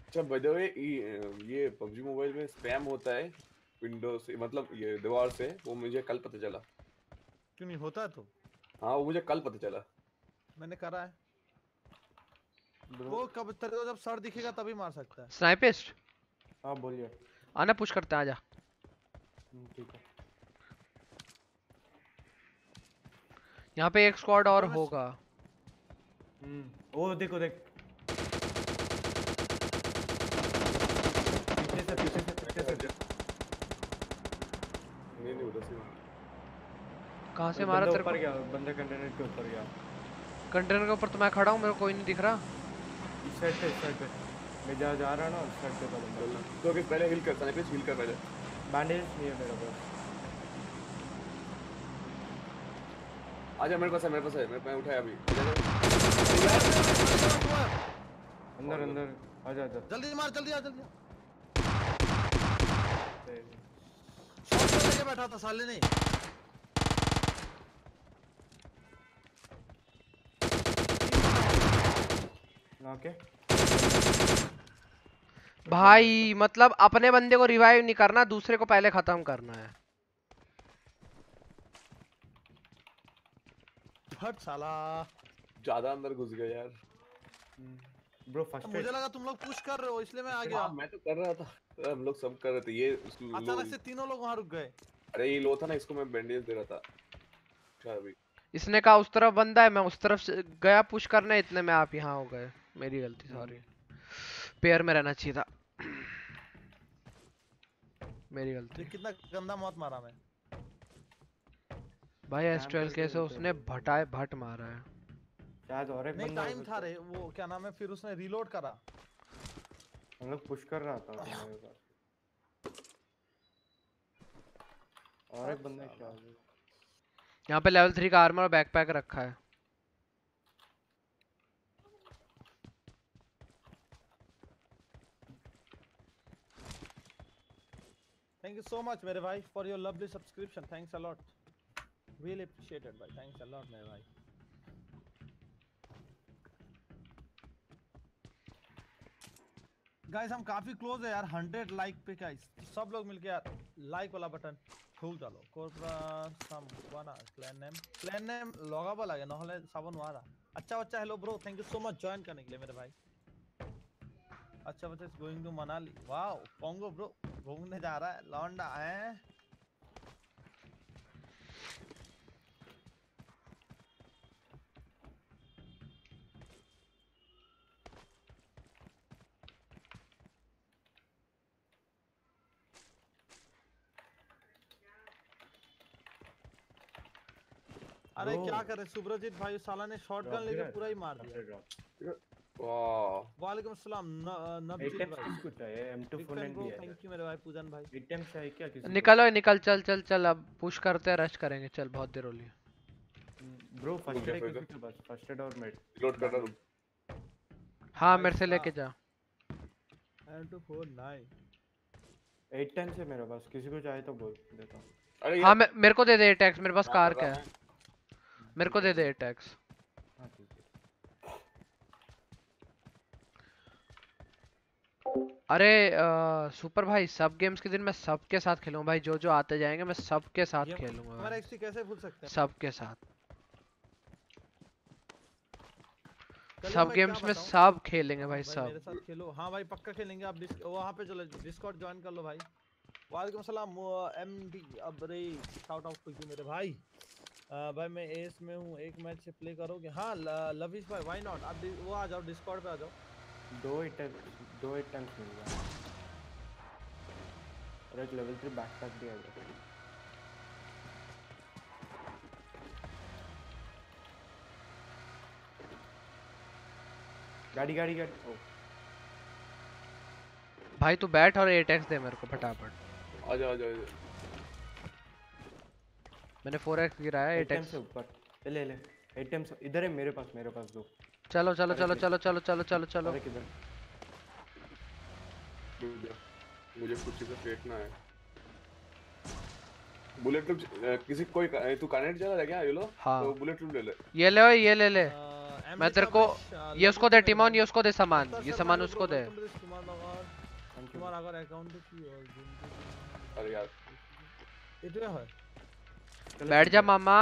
[SPEAKER 7] अच्छा बाय द वे ये PUBG मोबाइल में स्पैम होता है विंडो से मतलब ये दीवार से वो मुझे कल पता चला।
[SPEAKER 5] क्यों नहीं होता है तो?
[SPEAKER 7] हाँ वो मुझे कल पता चला।
[SPEAKER 5] मैंने करा है। वो कब तेरे को जब सर दिखेगा तभी मार सकता है।
[SPEAKER 3] स्नाइपिस्ट
[SPEAKER 8] हाँ बोलिए।
[SPEAKER 3] आना पुश करते हैं आजा।
[SPEAKER 8] हम्म, ठीक है।
[SPEAKER 3] यहाँ पे एक स्क्वाड और होगा।
[SPEAKER 8] हम्म वो देखो देख पीछे से पीछे से पीछे से
[SPEAKER 7] नहीं नहीं उधर से
[SPEAKER 3] कहाँ से मारा तेरे
[SPEAKER 8] ऊपर गया बंदा कंटेनर के ऊपर गया।
[SPEAKER 3] कंटेनर के ऊपर तो मैं खड़ा हूँ मेरे को कोई नहीं दिख रहा।
[SPEAKER 8] इस साइड पे इस साइड पे। मैं जहाँ जा रहा ना उस साइड पे था बंदा
[SPEAKER 7] तो कि पहले हिल कर स्नाइपर हिल कर पहले।
[SPEAKER 8] बैंडेज नहीं है मेरे पास।
[SPEAKER 7] आजा मेरे पास है मेरे पास है मैं उठाया अभी।
[SPEAKER 8] अंदर अंदर। आजा आजा
[SPEAKER 5] जल्दी मार जल्दी आ जल्दी शॉट लेके बैठा था साले ने।
[SPEAKER 8] ओके
[SPEAKER 3] भाई मतलब अपने बंदे को रिवाइव नहीं करना दूसरे को पहले खत्म करना है।
[SPEAKER 5] हट साला।
[SPEAKER 7] ज़्यादा अंदर घुस गया यार।
[SPEAKER 8] ब्रो फ़र्स्ट
[SPEAKER 5] मुझे लगा तुम लोग पुश कर रहे हो इसलिए मैं आ गया।
[SPEAKER 7] हाँ, मैं तो कर रहा था। हम लोग सब कर रहे थे ये
[SPEAKER 5] अचानक से तीनों लोग वहाँ रुक गए।
[SPEAKER 7] अरे ये लो था ना इसको मैं बैंडेज दे रहा था। अच्छा अभी।
[SPEAKER 3] इसने कहा उस तरफ़ बंदा है मैं उस तरफ़ से गया पुश करने इतने में आप यहाँ हो गए। मेरी गलती सॉरी पेयर में रहना चाहिए था। मेरी गलती।
[SPEAKER 5] कितना गंदा मौत मारा मैं।
[SPEAKER 3] भाई एस्ट्रल कैसे उसने भटाए भट मारा है।
[SPEAKER 8] शायद और एक
[SPEAKER 5] नहीं टाइम था रे वो क्या नाम है फिर उसने रीलोड करा।
[SPEAKER 8] हम लोग पुश कर रहा था तो और एक बंदा शायद।
[SPEAKER 3] यहाँ पे लेवल थ्री का आर्मर और बैकपैक रखा है।
[SPEAKER 5] थैंक यू सो मच मेरे भाई for your lovely subscription thanks a lot really appreciated भाई थैंक्स अ लॉट मेरे भाई गाइस हम काफी क्लोज है यार 100 लाइक पे गाइस सब लोग मिलके यार लाइक वाला बटन ठुल डालो कोरप्रा सम वाना क्लैन नेम क्लैन नेम লগাব লাগে নহলে চাব নোৱাৰা अच्छा बच्चा hello bro thank you so much join करने के लिए मेरे भाई अच्छा बच्चा is going to Manali wow Pongo bro घूमने जा रहा है लौंडा है। अरे क्या. करे? सुब्रजीत भाई साला ने शॉटगन लेके पूरा ही मार दिया।
[SPEAKER 7] वाह
[SPEAKER 5] वालेकुम अस्सलाम न- भाई।
[SPEAKER 8] किसको चाहिए
[SPEAKER 5] बिग
[SPEAKER 8] M249
[SPEAKER 5] फ़ैन
[SPEAKER 8] है।
[SPEAKER 5] थैंक यू मेरे भाई पूजन भाई।
[SPEAKER 8] ATEM चाहिए क्या किसी
[SPEAKER 3] निकलो निकल चल चल चल अब पुश करते हैं रश करेंगे चल बहुत देर हो रही
[SPEAKER 8] ब्रो फ़र्स्ट एड है? किसी के पास? फ़र्स्ट एड और मेड
[SPEAKER 7] रिलोड कर रहा हूँ
[SPEAKER 3] हाँ मेरे से लेके जा।
[SPEAKER 5] एम टू फोर नाइन
[SPEAKER 8] 810 से मेरे पास किसी को चाहिए तो बोल देता हूँ।
[SPEAKER 7] अरे
[SPEAKER 3] हाँ मेरे को दे दे टैक्स मेरे पास कार का है? मेरे को दे दे टैक्स
[SPEAKER 8] हाँ ठीक है
[SPEAKER 3] अरे अ, सुपर भाई सब गेम्स के दिन मैं सबके साथ खेलूँगा भाई। जो जो आते जाएँगे मैं सबके साथ खेलूँगा
[SPEAKER 5] हमारा
[SPEAKER 3] भाई,
[SPEAKER 5] कैसे भूल सकते हैं।
[SPEAKER 3] सबके साथ। सब गेम्स में सब खेलेंगे भाई
[SPEAKER 5] भाई मेरे
[SPEAKER 3] सब।
[SPEAKER 5] साथ खेलो। हाँ भाई पक्का खेलेंगे। आप वहाँ पे चलो डिस्कॉर्ड ज्वाइन कर लो भाई। वालेकुम सलाम एम डी अबरे शाउट आउट टू यू मेरे भाई। अ, भाई मैं एस में हूँ। एक मैच से प्ले करोगे। हाँ लविश भाई व्हाई नॉट आप वो आ जाओ डिस्कॉर्ड पे आ जाओ।
[SPEAKER 8] दो एटेम दो एटेम्स मिल गया और एक लेवल 3 बैकपैक भी आ गया गाड़ी गाड़ी गाड़ी ओ।
[SPEAKER 3] भाई तू बैठ और ए टैक्स दे मेरे को फटाफट।
[SPEAKER 7] आ जा आ जा आ जा।
[SPEAKER 3] मैंने 4x गिराया ए
[SPEAKER 8] एटेम
[SPEAKER 3] टैक्स
[SPEAKER 8] से ऊपर। ले ले ले। एटेम इधर है मेरे पास मेरे पास दो।
[SPEAKER 3] चलो चलो चलो चलो चलो चलो चलो चलो।
[SPEAKER 8] अरे किधर।
[SPEAKER 7] मुझे कुछ से फेंकना है बुलेट ट्रूप किसी कोई का- तू कनेक्ट चला है क्या ये लो
[SPEAKER 3] हाँ।
[SPEAKER 7] तो बुलेट ट्रूप ले ले
[SPEAKER 3] ये ले ओए, ये ले ले
[SPEAKER 5] अ,
[SPEAKER 3] मैं
[SPEAKER 5] MD
[SPEAKER 3] तेरे
[SPEAKER 5] का
[SPEAKER 3] को
[SPEAKER 5] मैच, अ,
[SPEAKER 3] ये उसको दे
[SPEAKER 5] लविश मेरे
[SPEAKER 3] टिमोन
[SPEAKER 5] भाई।
[SPEAKER 3] ये उसको दे सामान
[SPEAKER 5] सर,
[SPEAKER 3] ये
[SPEAKER 5] सर,
[SPEAKER 3] सामान
[SPEAKER 5] भाई,
[SPEAKER 3] उसको
[SPEAKER 5] bro,
[SPEAKER 3] they
[SPEAKER 5] welcome to this तुम्हारा अगर
[SPEAKER 8] थैंक यू
[SPEAKER 5] তোমার আগৰ একাউন্টে কি হ'ল যোনটো
[SPEAKER 7] अरे यार
[SPEAKER 5] এইটোৱে হয়
[SPEAKER 3] बैठ जा मामा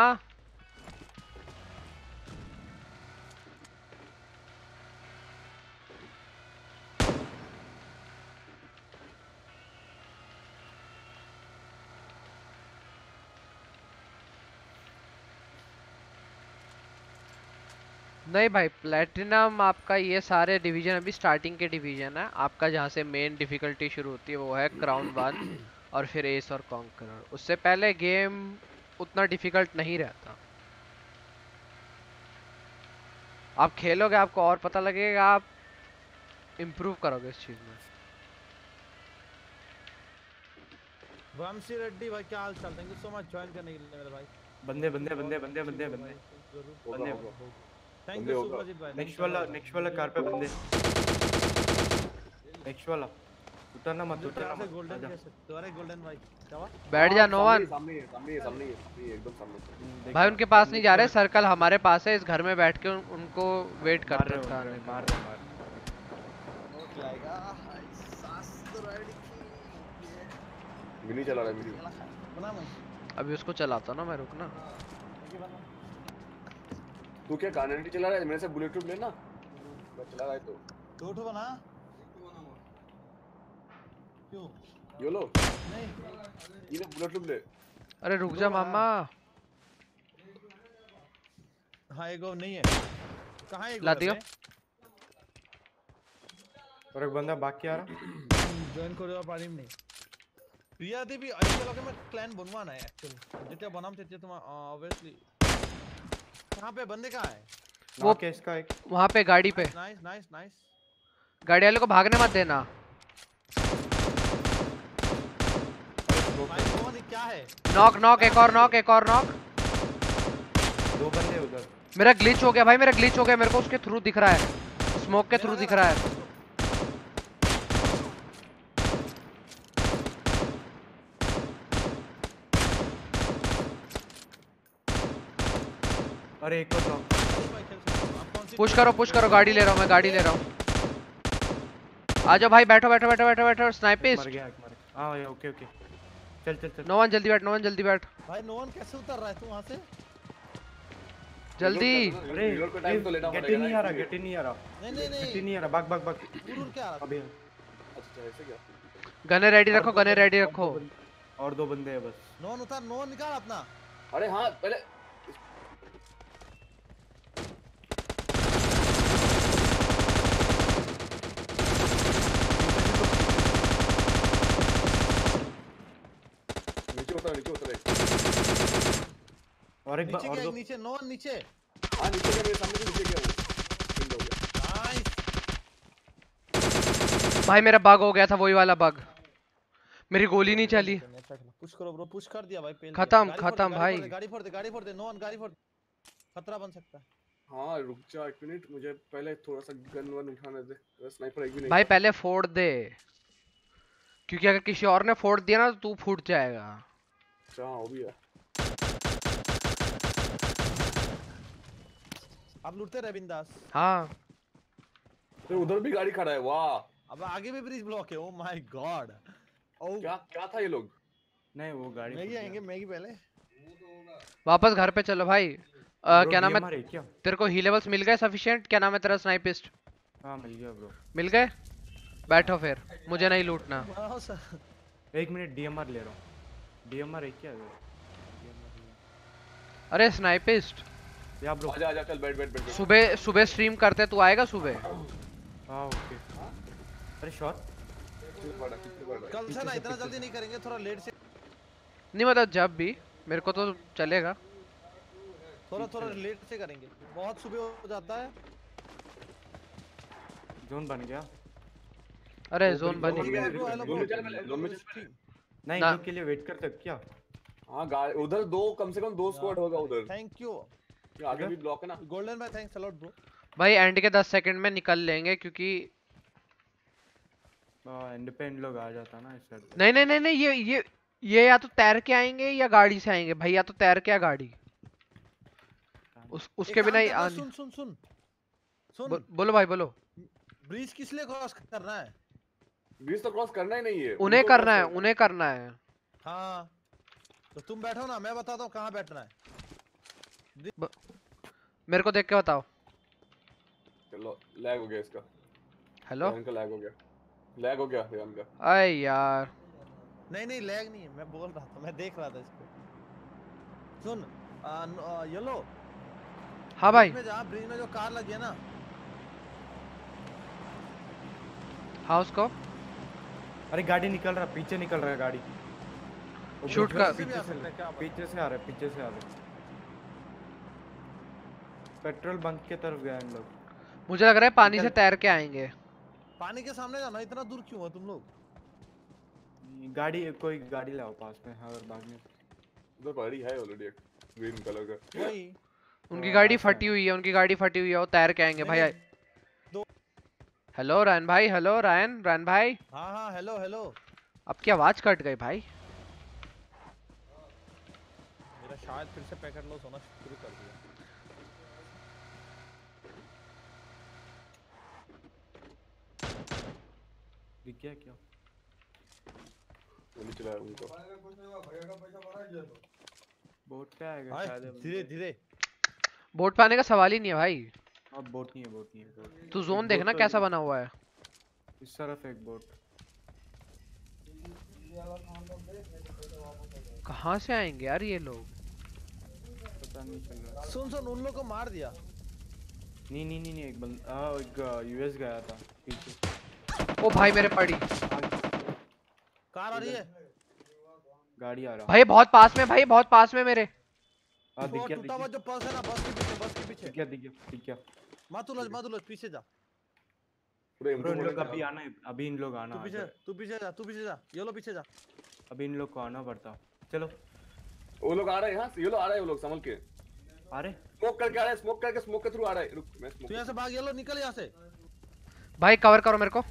[SPEAKER 3] नहीं भाई प्लेटिनम आपका ये सारे डिवीज़न अभी स्टार्टिंग के डिवीज़न है। आपका जहाँ से मेन डिफिकल्टी शुरू होती है वो है क्राउन वन और फिर एस और कॉन्करर उससे पहले गेम उतना डिफ़िकल्ट नहीं रहता। आप खेलोगे आपको और पता लगेगा आप इम्प्रूव करोगे इस चीज़ में।
[SPEAKER 5] वंशी रेड्डी भाई क्या हाल चाल? Thank you so much join करने के लिए मेरे भाई।
[SPEAKER 8] बंदे बंदे बंदे बंदे बंदे बंदे। बंदे।
[SPEAKER 5] थैंक
[SPEAKER 7] बंदे
[SPEAKER 5] यू। सुप्रजीत भाई.
[SPEAKER 8] नेक्स्ट वाला नेक्स्ट वाला कार पे बंदे। नेक्स्ट वाला। उतरना मत उतरना
[SPEAKER 5] से
[SPEAKER 8] मत।
[SPEAKER 5] गोल्डन तुम्हारे गोल्डन भाई. क्या
[SPEAKER 3] बैठ जा
[SPEAKER 7] हाँ,
[SPEAKER 3] नोवन
[SPEAKER 7] सामने है, सामने है, सामने है, सामने एकदम सामने
[SPEAKER 8] हम्म,
[SPEAKER 3] भाई उनके पास नहीं जा रहे सर्कल हमारे पास है इस घर में बैठ के उनको वेट कर
[SPEAKER 8] रहे
[SPEAKER 3] हैं।
[SPEAKER 8] हो। मार रहे मार रहे।
[SPEAKER 7] मिनी चला रहा है मिनी।
[SPEAKER 5] बना मैं
[SPEAKER 3] अभी उसको चलाता ना मैं रुकना।
[SPEAKER 5] बना
[SPEAKER 7] तू क्या गाना नहीं चला रहा है? मेरे से बुलेट ट्यूब लेना। मैं चला रहा है तो।
[SPEAKER 5] दो ठो बना। क्यों?
[SPEAKER 7] यो लो।
[SPEAKER 5] नहीं।
[SPEAKER 7] ये ले बुलेट ट्यूब ले।
[SPEAKER 3] अरे रुक जा मामा।
[SPEAKER 5] हाय गो नहीं है। कहाँ है?
[SPEAKER 3] ला दियो
[SPEAKER 8] और एक बंदा बाकी आ रहा।
[SPEAKER 5] ज्वाइन करो पानी में नहीं रिया देवी अरे चलो कि मैं क्लैन बनवाना है एक्चुअली जितने बनाम तितने तुम ऑब्वियसली कहाँ पे? बंदे कहाँ है?
[SPEAKER 3] वो-
[SPEAKER 8] इसका एक?
[SPEAKER 3] वहाँ पे गाड़ी पे।
[SPEAKER 5] नाइस नाइस नाइस
[SPEAKER 3] गाड़ी वाले को भागने मत देना।
[SPEAKER 5] है क्या है?
[SPEAKER 3] नॉक नॉक एक और नॉक एक और नॉक
[SPEAKER 8] दो बंदे उधर।
[SPEAKER 3] मेरा ग्लिच हो गया भाई मेरा ग्लिच हो गया मेरे को उसके थ्रू दिख रहा है। स्मोक के थ्रू दिख रहा है।
[SPEAKER 8] अरे एक और नॉक
[SPEAKER 3] पुश करो पुश करो गाड़ी ले रहा हूँ मैं गाड़ी ले रहा हूँ। आ जाओ भाई बैठो बैठो बैठो बैठो बैठो
[SPEAKER 8] मर
[SPEAKER 3] स्नाइपिस्ट
[SPEAKER 8] गया एक मर गया। हाँ ओके ओके चल चल चल।
[SPEAKER 3] नो वन जल्दी बैठ नो वन जल्दी बैठ।
[SPEAKER 5] भाई नोवन कैसे उतर रहा है तू वहाँ से?
[SPEAKER 3] जल्दी।
[SPEAKER 8] अरे
[SPEAKER 7] रिलोड पे टाइम तो लेना पड़ेगा
[SPEAKER 8] गेट
[SPEAKER 7] नहीं
[SPEAKER 8] आ रहा गेट नहीं आ रहा
[SPEAKER 5] नहीं नहीं नहीं
[SPEAKER 8] गेट
[SPEAKER 5] नहीं।
[SPEAKER 8] नहीं आ रहा भाग भाग भाग।
[SPEAKER 5] दूर दूर क्या आ रहा
[SPEAKER 8] अभी।
[SPEAKER 7] अच्छा ऐसे क्या?
[SPEAKER 3] गने रेडी रखो गने रेडी रखो।
[SPEAKER 8] और दो बंदे हैं बस।
[SPEAKER 5] नोवन उतार नोवन निकाल अपना।
[SPEAKER 7] अरे हाँ पहले नीचे उतर नीचे उतर
[SPEAKER 8] और एक और दो
[SPEAKER 5] नीचे नोवन नीचे।
[SPEAKER 7] हाँ नीचे मेरे सामने से नीचे क्या वो। हो गया।
[SPEAKER 5] नाइस
[SPEAKER 3] भाई मेरा बग हो गया था वही वाला बग मेरी गोली नहीं चली।
[SPEAKER 5] पुश करो ब्रो पुश कर दिया भाई पेल
[SPEAKER 3] खत्म,
[SPEAKER 5] फोड़ दे,
[SPEAKER 3] खत्म भाई।
[SPEAKER 5] गाड़ी फोड़ दे गाड़ी फोड़ दे नोवन गाड़ी फोड़ खतरा बन सकता है।
[SPEAKER 7] हाँ रुक जा एक मिनट मुझे पहले थोड़ा सा गन वन उठाने दे। स्नाइपर एक भी नहीं।
[SPEAKER 3] भाई पहले फोड़ दे। क्योंकि अगर किसी और ने फोड़ दिया ना तो तू फूट जाएगा।
[SPEAKER 7] अच्छा हाँ वो भी है।
[SPEAKER 5] आप लूटते रहे बिंदास।
[SPEAKER 3] हाँ।
[SPEAKER 7] तो उधर भी गाड़ी खड़ा है वाह।
[SPEAKER 5] अब आगे भी ब्रिज ब्लॉक है ओ माय गॉड ओ
[SPEAKER 7] क्या क्या था ये लोग?
[SPEAKER 8] नहीं वो गाड़ी
[SPEAKER 5] मैगी
[SPEAKER 8] फट
[SPEAKER 5] आएँगे मैगी पहले?
[SPEAKER 3] वापस घर पे चलो भाई।
[SPEAKER 8] Bro,
[SPEAKER 3] क्या नाम है?
[SPEAKER 8] है
[SPEAKER 3] तेरे को ही लेवल्स मिल गए सफिशिएंट क्या नाम है तेरा स्नाइपिस्ट
[SPEAKER 8] हाँ मिल गया ब्रो।
[SPEAKER 3] मिल गए? बैठो फिर। मुझे नहीं लूटना।
[SPEAKER 8] एक मिनट डीएमआर ले रहा हूँ। डीएमआर है क्या?
[SPEAKER 3] अरे स्नाइपिस्ट
[SPEAKER 8] या ब्रो।
[SPEAKER 7] आजा आजा चल बैठ बैठ बैठ।
[SPEAKER 3] सुबह सुबह स्ट्रीम करते तू आएगा सुबह?
[SPEAKER 8] हाँ ओके। अरे शॉट
[SPEAKER 5] कल से ना इतना जल्दी नहीं करेंगे थोड़ा लेट से।
[SPEAKER 3] नहीं मतलब जब भी मेरे को तो चलेगा।
[SPEAKER 5] थोड़ा थोड़ा लेट से करेंगे। बहुत सुबह हो जाता है।
[SPEAKER 8] जोन बन गया।
[SPEAKER 3] अरे जोन बनी
[SPEAKER 7] पहले।
[SPEAKER 8] नहीं के लिए वेट कर तक क्या?
[SPEAKER 7] हाँ उधर दो कम से कम दो स्क्वाड होगा उधर।
[SPEAKER 5] थैंक ये
[SPEAKER 7] आगे भी ब्लॉक है ना।
[SPEAKER 5] गोल्डन भाई थैंक्स अलॉट ब्रो
[SPEAKER 3] भाई एंड के 10 सेकंड में निकल लेंगे क्योंकि
[SPEAKER 8] एंड पे इन लोग आ जाता ना इस साइड
[SPEAKER 3] नहीं नहीं नहीं नहीं ये ये ये या तो तैर के आएँगे या गाड़ी से आएँगे। भाई या तो तैर के या गाड़ी। उस उसके बिना ही आने
[SPEAKER 5] सुन सुन सुन। सुन।
[SPEAKER 3] बो, बोलो भाई बोलो।
[SPEAKER 5] ब्रिज किस लिए क्रॉस करना है?
[SPEAKER 7] ब्रिज तो क्रॉस करना ही नहीं है।
[SPEAKER 3] उन्हें करना है। उन्हें करना है।
[SPEAKER 5] हाँ तो तुम बैठो ना मैं बताता हूँ कहाँ बैठना है।
[SPEAKER 3] मेरे को देख के बताओ।
[SPEAKER 7] चलो लैग हो गया इसका।
[SPEAKER 3] हेलो
[SPEAKER 7] रेहान का लैग हो गया। लैग हो गया रेहान का।
[SPEAKER 3] अरे यार।
[SPEAKER 5] नहीं नहीं लैग नहीं है मैं बोल रहा था मैं देख रहा था इसको। सुन येलो।
[SPEAKER 3] हाँ भाई।
[SPEAKER 5] में जहाँ ब्रिज में जो कार लगी है ना।
[SPEAKER 3] हाँ उसको।
[SPEAKER 8] अरे गाड़ी निकल रहा पीछे निकल रहा है गाड़ी। पीछे-
[SPEAKER 3] कर।
[SPEAKER 5] से आ
[SPEAKER 8] पीछे
[SPEAKER 5] है,
[SPEAKER 8] से पीछे से आ रहे पीछे से आ रहे पेट्रोल बंक के तरफ़ गया इन लोग।
[SPEAKER 3] मुझे लग रहा है पानी से तैर के आएँगे।
[SPEAKER 5] पानी के सामने जाना इतना दूर क्यों हो तुम लोग?
[SPEAKER 8] गाड़ी कोई गाड़ी लाओ पास में हाँ और भागने
[SPEAKER 7] उधर गाड़ी है ऑलरेडी एक ग्रीन कलर का।
[SPEAKER 5] वही।
[SPEAKER 3] उनकी
[SPEAKER 8] हाँ,
[SPEAKER 3] गाड़ी फटी हुई है उनकी गाड़ी फटी हुई है वो तैर के आएँगे भाई। हेलो रायन भाई हेलो रायन रायन भाई।
[SPEAKER 5] हाँ हाँ हेलो हेलो।
[SPEAKER 3] आपकी आवाज़ कट गई भाई।
[SPEAKER 5] मेरा शायद फिर से पैकेट लॉस होना शुरू कर दिया।
[SPEAKER 8] दिख गया क्या?
[SPEAKER 7] गोली चलाया उनको।
[SPEAKER 8] बोट पे आएगा शायद
[SPEAKER 5] धीरे धीरे।
[SPEAKER 3] बोट पे आने का सवाल ही नहीं है भाई।
[SPEAKER 8] अब बोट नहीं है बोट नहीं है।
[SPEAKER 3] तू जोन देखना
[SPEAKER 8] तो
[SPEAKER 3] कैसा बना हुआ है।
[SPEAKER 8] इस तरफ़ एक बोट।
[SPEAKER 3] कहाँ से आएँगे यार ये लोग?
[SPEAKER 8] पता नहीं चल रहा।
[SPEAKER 5] सुन सुन उन लोग को मार दिया।
[SPEAKER 8] नहीं नहीं नहीं एक बंदा हाँ एक यूएस गया था पीछे।
[SPEAKER 3] ओ भाई मेरे पड़ी
[SPEAKER 5] कार आ रही है?
[SPEAKER 8] गाड़ी आ रहा।
[SPEAKER 3] भाई बहुत पास में भाई बहुत पास में मेरे।
[SPEAKER 8] हाँ दिख गया
[SPEAKER 5] टूटा हुआ जो पर्स है ना बस के पीछे बस के पीछे।
[SPEAKER 8] गया दिख गया दिख गया।
[SPEAKER 5] मातुलज मातुलज पीछे जा।
[SPEAKER 7] पूरे
[SPEAKER 8] ब्रो इन
[SPEAKER 7] M2
[SPEAKER 8] लोग अभी आना है अभी इन लोग आना
[SPEAKER 5] तू पीछे तू पीछे जा तू पीछे जा ये लो पीछे जा।
[SPEAKER 8] अभी इन लोग को आना पड़ता। चलो।
[SPEAKER 7] वो लोग आ रहे हैं यहाँ से ये लोग आ रहे हैं वो लोग संभल के।
[SPEAKER 8] अरे।
[SPEAKER 7] स्मोक करके आ रहे हैं स्मोक करके स्मोक के थ्रू आ रहा है। रुक मैं
[SPEAKER 5] तू
[SPEAKER 7] स्मोक
[SPEAKER 5] यहाँ से भाग ये लो निकल यहाँ से।
[SPEAKER 3] भाई कवर करो मेरे को।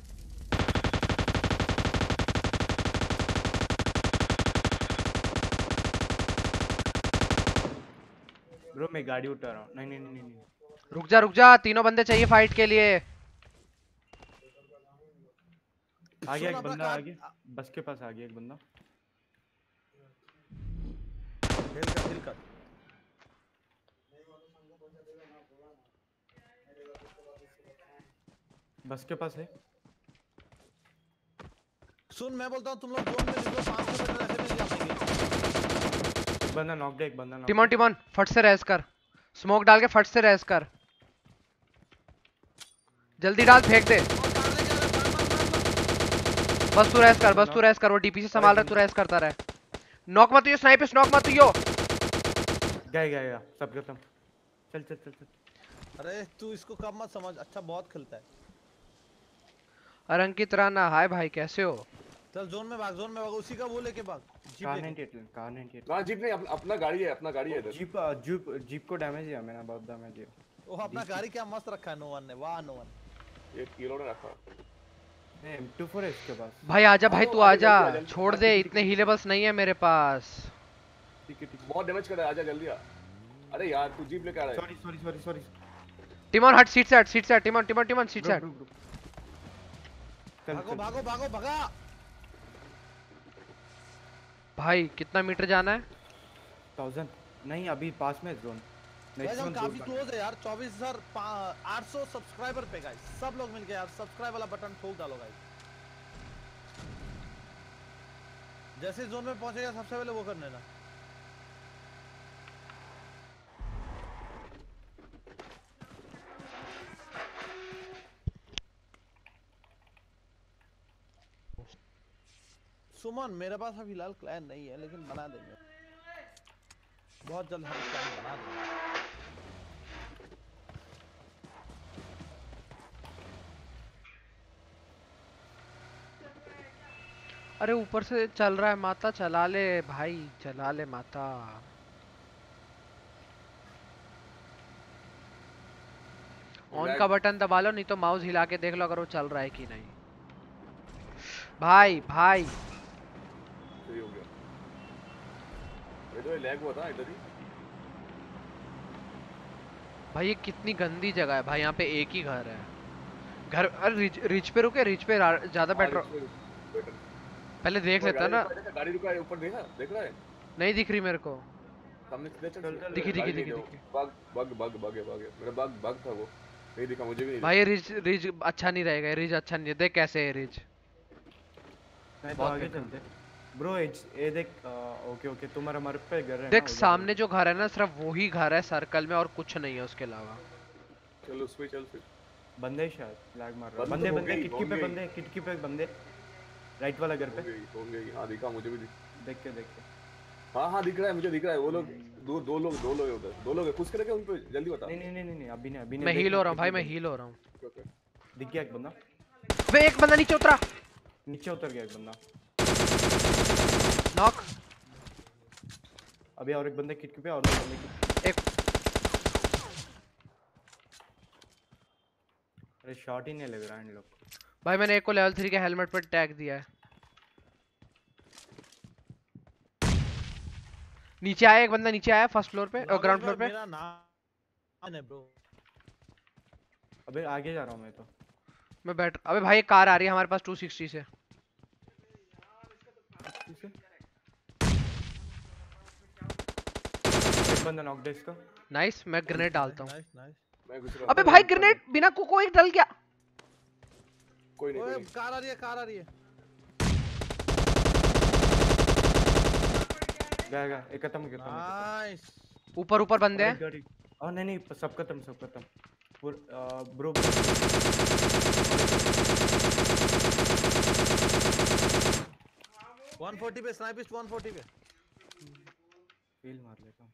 [SPEAKER 8] ब्रो मैं गाड़ी उठा रहा हूँ। नहीं नहीं नहीं नहीं।
[SPEAKER 3] रुक जा रुक जा तीनों बंदे चाहिए फाइट के लिए।
[SPEAKER 8] आ गया एक बंदा आ गया बस के पास आ गया एक बंदा।
[SPEAKER 5] हिल कर हिल कर।
[SPEAKER 8] बस के पास है।
[SPEAKER 5] सुन मैं बोलता हूँ तुम लोग जोन में निकलो 500 मीटर ऐसे नहीं जा पाएँगे
[SPEAKER 8] एक बंदा नॉक एक बंदा knocked
[SPEAKER 3] टिमोन टिमोन फट से रेस कर। स्मोक डाल के फट से रेस कर। जल्दी डाल फेंक दे। बस तू रेस कर बस तू रेस कर वो डीपी से संभाल रहा तू रेस करता रहे। नॉक मत यो स्नाइपर नॉक मत यो।
[SPEAKER 8] गया गया सब खत्म। चल चल चल चल।
[SPEAKER 5] अरे तू इसको कम मत समझ अच्छा बहुत खेलता है।
[SPEAKER 3] अरे अंकित राणा हाय भाई कैसे हो?
[SPEAKER 5] चल जोन में भाग जोन में भाग उसी का वो लेके भाग। जीप
[SPEAKER 8] कार 98 कार 98
[SPEAKER 7] ना जीप नहीं अपना, अपना गाड़ी है अपना गाड़ी है इधर।
[SPEAKER 8] जीप जीप जीप को डैमेज दिया मैंने बहुत डैमेज दिया
[SPEAKER 5] वो अपना गाड़ी क्या मस्त रखा है नो वन ने वाह नो वन
[SPEAKER 7] एक किलो ने रखा।
[SPEAKER 8] नहीं M24 है इसके पास।
[SPEAKER 3] भाई आजा भाई तू
[SPEAKER 7] आजा,
[SPEAKER 3] छोड़ दे इतने हीलेबल्स नहीं है मेरे पास।
[SPEAKER 8] ठीक है ठीक
[SPEAKER 7] बहुत डैमेज कर रहा है आजा जल्दी आ। अरे यार तू जीप लेके आ रहा है।
[SPEAKER 8] Sorry sorry sorry sorry
[SPEAKER 3] Timon हट सीट से हट सीट से हट। टिमोन टिमोन टिमोन सीट से हट।
[SPEAKER 8] चल
[SPEAKER 5] भागो
[SPEAKER 8] चल
[SPEAKER 5] भागो भागो भगा।
[SPEAKER 3] भाई कितना मीटर जाना है?
[SPEAKER 8] 1000 नहीं अभी पास में जोन
[SPEAKER 5] हम काफ़ी क्लोज है यार। 24000 800 सब्सक्राइबर पे गाइस सब लोग मिलके यार सब्सक्राइब वाला बटन ठोक डालो गाइस जैसे जोन में पहुंचेगा सबसे पहले वो कर लेना। सुमन मेरे पास अभी लाल क्लैन नहीं है लेकिन बना देंगे। बहुत जल्द हम क्लैन बना देंगे।
[SPEAKER 3] अरे ऊपर से चल रहा है माता चला ले भाई चला ले माता। ऑन का बटन दबा लो नहीं तो माउस हिला के देख लो अगर वो चल रहा है कि नहीं। भाई भाई
[SPEAKER 7] सही हो गया ये लैग हुआ था इधर ही।
[SPEAKER 3] भाई ये कितनी गंदी जगह है भाई यहाँ पे एक ही घर है। घर अरे रिच, रिच पे रुके रिच पे ज़्यादा
[SPEAKER 7] हाँ, पे- better।
[SPEAKER 3] पहले देख लेता ना।
[SPEAKER 7] है, गाड़ी रुका है ऊपर देखा? देख रहा है?
[SPEAKER 3] नहीं दिख रही मेरे को।
[SPEAKER 7] सामने
[SPEAKER 3] दिखी, दिखी, दिखी, दिखी।
[SPEAKER 7] Bug bug bug bug bug है मेरा बग बग था वो। नहीं दिखा मुझे भी नहीं
[SPEAKER 3] भाई रिच रिच अच्छा नहीं रहेगा रिच अच्छा नहीं है। देख कैसे है रिच
[SPEAKER 8] नहीं तो
[SPEAKER 3] बहुत
[SPEAKER 8] आगे चलते। ब्रो ये देख ओके ओके तुम्हारा हमारे पे घर है
[SPEAKER 3] देख सामने जो घर है ना सिर्फ़ वही घर है सर्कल में और कुछ नहीं है उसके अलावा।
[SPEAKER 7] दिखा। चल उस पे चल फिर।
[SPEAKER 8] बंदे शायद लैग मार रहा
[SPEAKER 7] बंदे
[SPEAKER 8] बंदे किटकी पे बंदे किटकी पे बंदे। राइट वाला घर पे।
[SPEAKER 7] होंगे ही, होंगे दिखा मुझे भी दिख।
[SPEAKER 8] देख के देख के।
[SPEAKER 7] हाँ हाँ दिख रहा है मुझे दिख रहा है। वो लोग दो दो लोग दो लोग उधर। दो लोग है। कुछ करेंगे उन पे? जल्दी बता।
[SPEAKER 8] नहीं नहीं नहीं नहीं अभी नहीं अभी नहीं।
[SPEAKER 3] मैं हील हो रहा हूँ भाई मैं हील हो रहा हूँ।
[SPEAKER 7] Okay,
[SPEAKER 8] okay. दिख गया एक बंदा।
[SPEAKER 3] वे एक बंदा नीचे उतरा।
[SPEAKER 8] नीचे उतर गया एक बंदा।
[SPEAKER 3] नॉक
[SPEAKER 8] अभी और एक बंदे किटकी पे और दो बंदे किटकी
[SPEAKER 3] एक
[SPEAKER 8] अरे शॉट ही नहीं लग रहा इन लोग।
[SPEAKER 3] भाई मैंने एक को लेवल थ्री के हेलमेट पर टैग दिया है। नीचे आया एक बंदा नीचे आया फ़र्स्ट फ्लोर पे और ग्राउंड फ्लोर पे।
[SPEAKER 5] मेरा नाम है ब्रो
[SPEAKER 8] अबे आगे जा रहा हूँ मैं तो।
[SPEAKER 3] मैं बैठ अबे भाई एक कार आ रही है हमारे पास 260 से
[SPEAKER 8] किसे एक बंदा नॉक दे इसका।
[SPEAKER 3] नाइस मैं ग्रेनेड डालता हूँ।
[SPEAKER 5] नाइस नाइस
[SPEAKER 7] मैं घुस रहा
[SPEAKER 3] अबे भाई ग्रेनेड बिना कुको एक डल गया।
[SPEAKER 7] कोई नहीं कोई
[SPEAKER 5] ओए कार आ रही है कार आ रही है।
[SPEAKER 8] गया गया एक खत्म खत्म
[SPEAKER 5] नाइस
[SPEAKER 3] ऊपर ऊपर बंदे हैं।
[SPEAKER 8] गाड़ी। ओ नहीं नहीं सब खत्म सब खत्म। ब्रो
[SPEAKER 5] 140 पे स्नाइपिस्ट 140 पे।
[SPEAKER 8] फील मार लेता हूँ।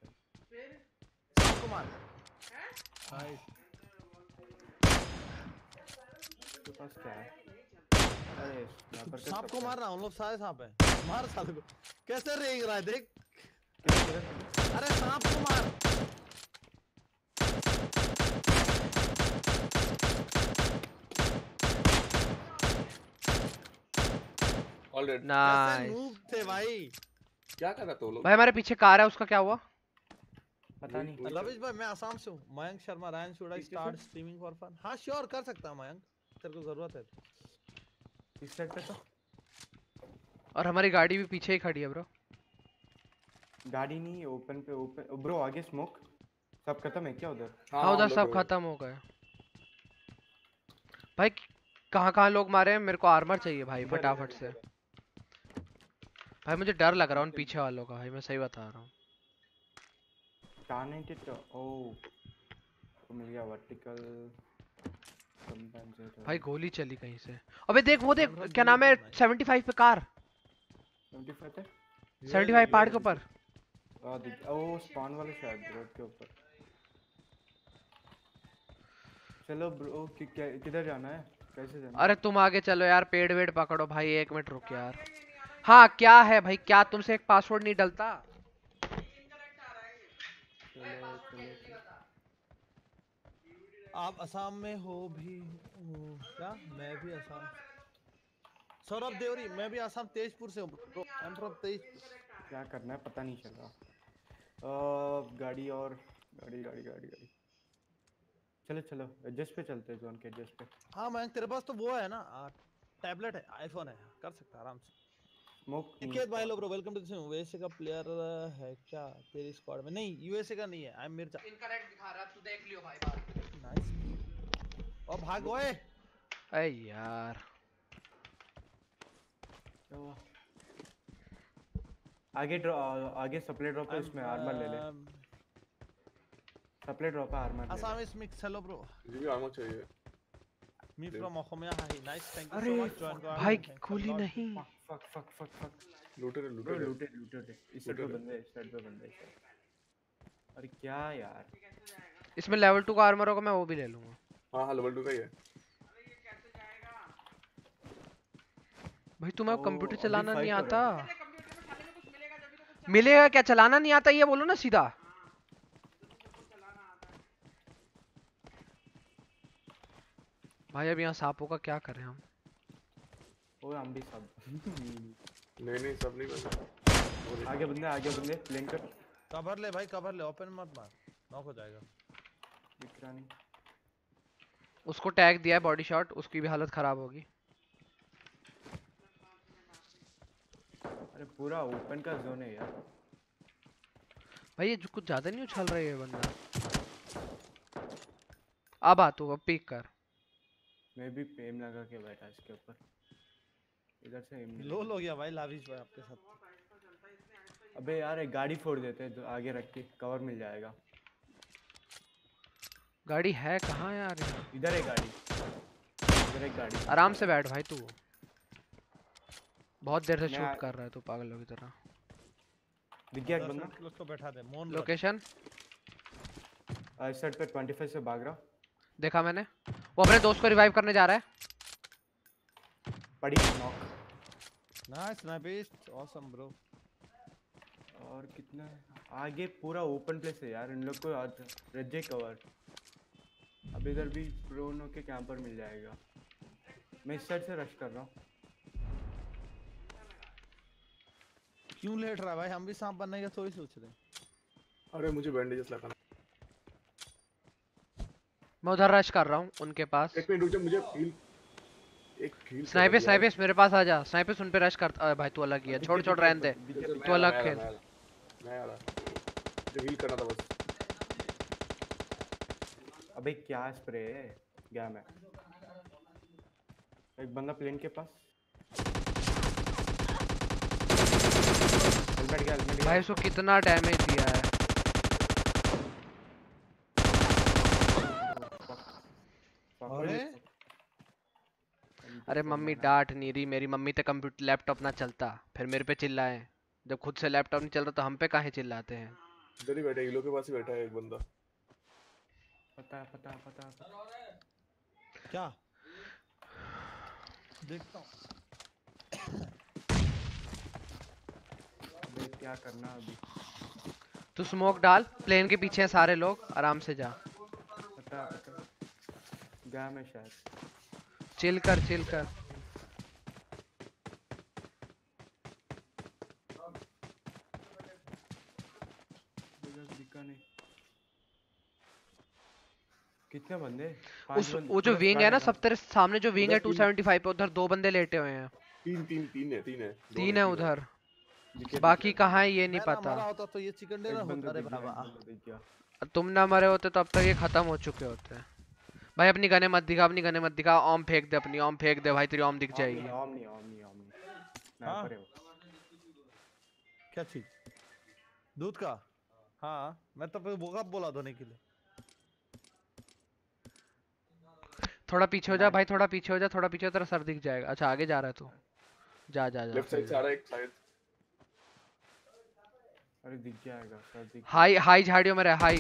[SPEAKER 5] मार। नाइस
[SPEAKER 8] उसके पास क्या है? अरे
[SPEAKER 5] सांप को मार रहा हूँ लोग सारे सांप हैं। मार साले को। कैसे रेंग रहा है देख? अरे सांप को मार।
[SPEAKER 7] ऑलरेडी
[SPEAKER 3] नाइस
[SPEAKER 5] थे भाई।
[SPEAKER 7] क्या कर रहा वो लोग?
[SPEAKER 3] भाई हमारे पीछे कार है उसका क्या हुआ?
[SPEAKER 8] पता नहीं।
[SPEAKER 5] रविश भाई मैं आसाम से हूँ। Mayank Sharma Ryan should
[SPEAKER 8] I
[SPEAKER 5] start streaming for fun. हाँ श्योर कर सकता हूँ मयंक। तेरे को ज़रूरत है।
[SPEAKER 8] इस साइड पे तो
[SPEAKER 3] और हमारी गाड़ी भी पीछे ही खड़ी है ब्रो
[SPEAKER 8] गाड़ी नहीं ओपन पे ओपन ब्रो आगे स्मोक सब खत्म है क्या उधर?
[SPEAKER 3] हाँ उधर
[SPEAKER 7] लोग
[SPEAKER 3] सब खत्म हो गए। भाई कहाँ कहाँ लोग मारे हैं? मेरे को आर्मर चाहिए भाई फटाफट से। भाई मुझे डर लग रहा है उन पीछे वालों का। भाई मैं सही बता रहा हूँ।
[SPEAKER 8] स्टार 92 तो ओ तो मिल गया वर्टिकल कंपेंसेटर
[SPEAKER 3] भाई गोली चली कहीं से। अबे देख वो देख क्या नाम है? 75 पे कार।
[SPEAKER 8] 75 है
[SPEAKER 3] 75 पहाड़ के ऊपर।
[SPEAKER 8] ओ स्पॉन वाले शायद रोड के ऊपर। चलो ब्रो कि, किधर जाना है? कैसे जाना है?
[SPEAKER 3] अरे तुम आगे चलो यार पेड़ वेड़ पकड़ो। भाई एक मिनट रुक यार। हाँ क्या है भाई? क्या तुमसे एक पासवर्ड नहीं डलता
[SPEAKER 8] चलो चलो चलो।
[SPEAKER 5] आप असम में हो भी क्या? मैं भी असम। सौरभ देवरी मैं भी असम तेजपुर से हूँ। I am from Tezpur.
[SPEAKER 8] क्या करना है? पता नहीं चल रहा। गाड़ी और गाड़ी गाड़ी गाड़ी गाड़ी। चलो चलो एडजस्ट पे चलते हैं जोन के एडजस्ट पे।
[SPEAKER 5] हाँ मैं तेरे पास तो वो है ना टैबलेट है आईफोन है कर सकता आराम से।
[SPEAKER 8] स्मोक
[SPEAKER 5] भाई लो bro welcome to the USA का प्लेयर है क्या? तेरी स्क्वाड में? नहीं यूएसए का नहीं है आई एम मिर्ज़ा
[SPEAKER 3] इनकरेक्ट दिखा रहा तू देख लियो भाई
[SPEAKER 5] नाइस और भाग ओए
[SPEAKER 3] अरे यार।
[SPEAKER 8] आगे ड्रॉ आगे सप्लाई ड्रॉप है इसमें आर्मर ले ले। सप्लाई ड्रॉप है आर्मर ले ले।
[SPEAKER 5] Assamese mix hello bro
[SPEAKER 7] मुझे भी आर्मर चाहिए।
[SPEAKER 5] Me
[SPEAKER 7] Dude.
[SPEAKER 5] from Ohomia hi nice thank you
[SPEAKER 8] अरे
[SPEAKER 5] so much join को
[SPEAKER 3] भाई गोली नहीं।
[SPEAKER 8] Fuck fuck fuck fuck
[SPEAKER 7] looter है
[SPEAKER 8] ब्रो
[SPEAKER 7] लूटर है।
[SPEAKER 8] लूटेड लूटेड इस साइड पे बंदे इस साइड पे बंदे? अरे क्या यार।
[SPEAKER 3] इसमें लेवल टू का आर्मर होगा मैं वो भी ले लूँगा।
[SPEAKER 7] हाँ हाँ लेवल टू का ही है।
[SPEAKER 3] भाई तुम्हें कंप्यूटर चलाना नहीं आता? मिलेगा क्या? चलाना नहीं आता? ये बोलो ना सीधा। भाई अब यहाँ सांपों का क्या करें हम?
[SPEAKER 8] ओए हम भी सब।
[SPEAKER 7] नहीं नहीं सब नहीं बना
[SPEAKER 8] आगे बंदे आगे बंदे प्लेन कर।
[SPEAKER 5] कवर ले भाई कवर ले। ओपन मत मार। नॉक हो जाएगा।
[SPEAKER 8] दिख रहा नहीं।
[SPEAKER 3] उसको टैग दिया है बॉडी शॉट उसकी भी हालत खराब होगी।
[SPEAKER 8] अरे पूरा ओपन का जोन है यार।
[SPEAKER 3] भाई ये जो कुछ ज़्यादा नहीं उछल रहा है ये बंदा? अब आ तू अब पीक कर।
[SPEAKER 8] मैं भी पेम लगा के बैठा इसके ऊपर। इधर से नहीं
[SPEAKER 5] लो गया भाई लाविश भाई आपके साथ।
[SPEAKER 8] अबे यार एक गाड़ी फोड़ देते हैं आगे रख के कवर मिल जाएगा।
[SPEAKER 3] गाड़ी है कहाँ यार
[SPEAKER 8] इधर है गाड़ी। इधर एक गाड़ी।
[SPEAKER 3] आराम से बैठ भाई तू। बहुत देर से शूट कर रहा है तू पागलों की तरह
[SPEAKER 8] दिख गया एक बंदा।
[SPEAKER 5] उसको बैठा दे मोन
[SPEAKER 3] लोकेशन
[SPEAKER 8] इस पे 25 से भाग रहा।
[SPEAKER 3] देखा मैंने। वो अपने दोस्त को रिवाइव करने जा रहा है।
[SPEAKER 8] पड़ी knock
[SPEAKER 5] nice snipist awesome bro
[SPEAKER 8] और कितना आगे पूरा ओपन प्लेस है यार। इन लोग को आज रज्जे कवर अब इधर भी प्रोनो के कैंपर मिल जाएगा। मैं इस साइड से रश कर रहा हूँ।
[SPEAKER 5] क्यों लेट रहा भाई? हम भी सांप बनने का थोड़ी सोच रहे हैं।
[SPEAKER 7] अरे मुझे बैंडेजेस लगाना।
[SPEAKER 3] मैं उधर रश कर रहा हूँ उनके पास।
[SPEAKER 7] एक मिनट रुक जा मुझे हील एक हील
[SPEAKER 3] स्नाइपर स्नाइपर मेरे पास आ जा। स्नाइपर उन पे रश कर अरे भाई तू अलग ही है। छोड़ छोड़ रहने दे। तू अलग खेल।
[SPEAKER 7] मैं आ रहा जो हील करना था बस।
[SPEAKER 8] अबे क्या स्प्रे है? गया मैं। एक बंदा प्लेन के पास। हेलमेट गया हेलमेट
[SPEAKER 3] भाई उसको कितना डैमेज दिया है?
[SPEAKER 5] अरे
[SPEAKER 3] अरे मम्मी डांट नहीं रही। मेरी मम्मी तो कंप्यूटर लैपटॉप ना चलता। फिर मेरे पे चिल्लाए। जब खुद से लैपटॉप नहीं चल रहा तो हम पे काहे चिल्लाते हैं?
[SPEAKER 7] इधर ही बैठा है के पास ही बैठा है एक बंदा।
[SPEAKER 8] पता पता पता पता
[SPEAKER 5] क्या? देखता हूँ।
[SPEAKER 8] देख क्या करना अभी।
[SPEAKER 3] तू स्मोक डाल प्लेन के पीछे हैं सारे लोग आराम से जा।
[SPEAKER 8] पता पता। गया मैं शायद।
[SPEAKER 3] चिल कर चिल कर
[SPEAKER 8] इधर दिखा नहीं कितने बंदे?
[SPEAKER 3] उस वो जो विंग है ना सब तेरे सामने जो विंग है 275 पे उधर दो बंदे लेटे हुए हैं।
[SPEAKER 7] तीन तीन तीन है तीन है।
[SPEAKER 3] तीन है उधर। बाकी। कहाँ है ये नहीं पता।
[SPEAKER 5] होता तो ये चिकन डिनर होता रे
[SPEAKER 8] दिख गया, एक
[SPEAKER 5] बाबा।
[SPEAKER 3] तुम ना मरे होते तो अब तक ये खत्म हो चुके होते। भाई अपनी गने मत दिखा अपनी गने मत दिखा ओम फेंक दे अपनी ओम फेंक दे भाई तेरी ओम दिख जाएगी।
[SPEAKER 8] ओमनी ओमनी ओमनी
[SPEAKER 5] हाँ।
[SPEAKER 8] स्नाइपर है। वो
[SPEAKER 5] क्या चीज़? दूध का? हाँ मैं तो फिर वो कब बोला धोने के लिए?
[SPEAKER 3] थोड़ा पीछे हो जा भाई थोड़ा पीछे हो जा थोड़ा पीछे तेरा सर दिख जाएगा। अच्छा आगे जा रहा है तू। जा जा जा
[SPEAKER 7] लेफ़्ट साइड से आ रहा है एक साइड
[SPEAKER 8] अरे दिख जाएगा सर दिख
[SPEAKER 3] हाई हाई झाड़ियों में रह हाई।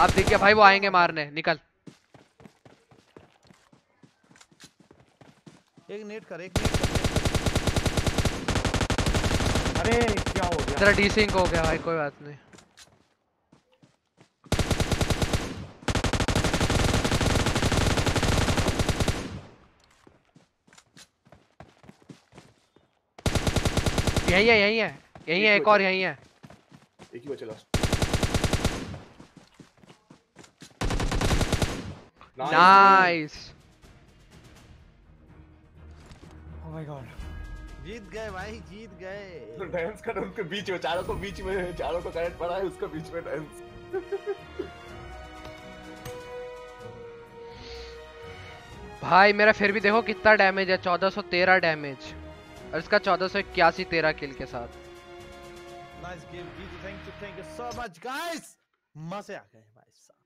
[SPEAKER 3] आप दिख गया भाई वो आएँगे मारने निकल।
[SPEAKER 5] एक नेट कर एक नेट कर नेट कर।
[SPEAKER 8] अरे क्या हो गया?
[SPEAKER 3] तेरा डीसिंक हो गया भाई कोई बात नहीं। यही है यही है यही है एक और यही है।
[SPEAKER 7] एक ही बचा last
[SPEAKER 3] nice
[SPEAKER 8] oh my god
[SPEAKER 5] जीत गए भाई जीत गए।
[SPEAKER 7] डांस कर उनके बीच में चारों को बीच में चारों को कनेक्ट पड़ा है उसके बीच में डांस
[SPEAKER 3] भाई मेरा फिर भी देखो कितना डैमेज है 1413 डैमेज और इसका 1481 13 किल के साथ।
[SPEAKER 5] Nice game Jeet thank you thank you so much मज़े आ गए भाई साहब।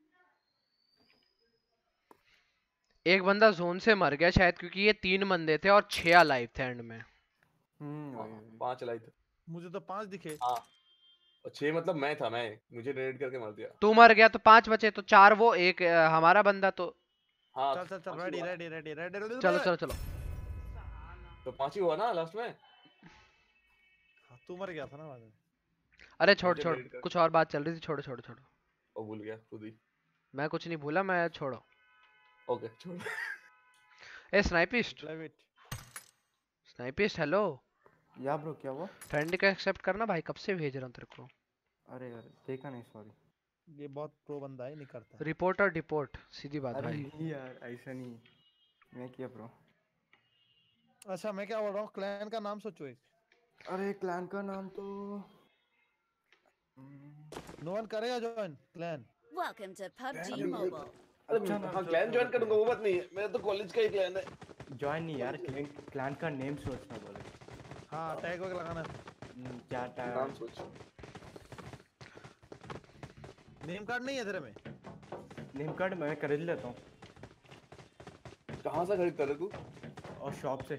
[SPEAKER 3] एक बंदा जोन से मर गया शायद क्योंकि ये तीन बंदे थे और छह अलाइव थे एंड में।
[SPEAKER 8] हम्म वही।
[SPEAKER 7] पाँच लाई थे।
[SPEAKER 5] मुझे तो पाँच दिखे।
[SPEAKER 7] हाँ। और छह मतलब मैं था मैं। मुझे रेड करके मार दिया।
[SPEAKER 3] तू मर गया तो पाँच बचे तो चार वो एक हमारा बंदा तो।
[SPEAKER 7] हाँ।
[SPEAKER 5] चल चल चल
[SPEAKER 7] ही
[SPEAKER 5] रेडी। रेडी रेडी रेडी
[SPEAKER 3] चलो चलो चलो।
[SPEAKER 7] तो पाँच ही हुआ ना लास्ट में?
[SPEAKER 5] तू मर गया था ना बाद में।
[SPEAKER 3] अरे छोड़ छोड़ कुछ और बात चल रही थी छोड़ो छोड़ो छोड़ो।
[SPEAKER 7] ओ भूल गया खुद ही।
[SPEAKER 3] मैं कुछ नहीं भूला मैं छोड़ो।
[SPEAKER 7] ओके छोड़।
[SPEAKER 3] ए snipist
[SPEAKER 5] leave it
[SPEAKER 3] snipist hello
[SPEAKER 8] या ब्रो क्या हुआ?
[SPEAKER 3] फ्रेंड का एक्सेप्ट करना भाई कब से भेज रहा हूँ तेरे को?
[SPEAKER 8] अरे यार देखा नहीं सॉरी
[SPEAKER 5] ये बहुत प्रो बंदा है नहीं करता।
[SPEAKER 3] रिपोर्ट और डिपोर्ट सीधी बात
[SPEAKER 8] अरे
[SPEAKER 3] भाई।
[SPEAKER 8] नहीं यार ऐसा नहीं। मैं किया ब्रो
[SPEAKER 5] अच्छा मैं क्या बोल रहा हूँ? क्लैन का नाम सोचो एक।
[SPEAKER 8] अरे क्लैन का नाम तो
[SPEAKER 5] नो वन करेगा join
[SPEAKER 4] clan to PUBG
[SPEAKER 7] Damn.
[SPEAKER 4] Mobile.
[SPEAKER 7] अरे
[SPEAKER 8] अच्छा नाम
[SPEAKER 7] हाँ क्लैन ज्वाइन
[SPEAKER 8] बोलो।
[SPEAKER 7] करूँगा वो बात नहीं है। मेरा तो कॉलेज का ही क्लैन है।
[SPEAKER 8] ज्वाइन नहीं यार क्लैन क्लैन का नेम सोचना बोले।
[SPEAKER 5] हाँ टैग वगैरह लगाना।
[SPEAKER 8] क्या
[SPEAKER 7] नाम
[SPEAKER 8] टाइम
[SPEAKER 7] सोच।
[SPEAKER 5] नेम कार्ड नहीं है तेरे में?
[SPEAKER 8] नेम कार्ड मैं खरीद लेता हूँ।
[SPEAKER 7] कहाँ से खरीदता है तू?
[SPEAKER 8] और शॉप से।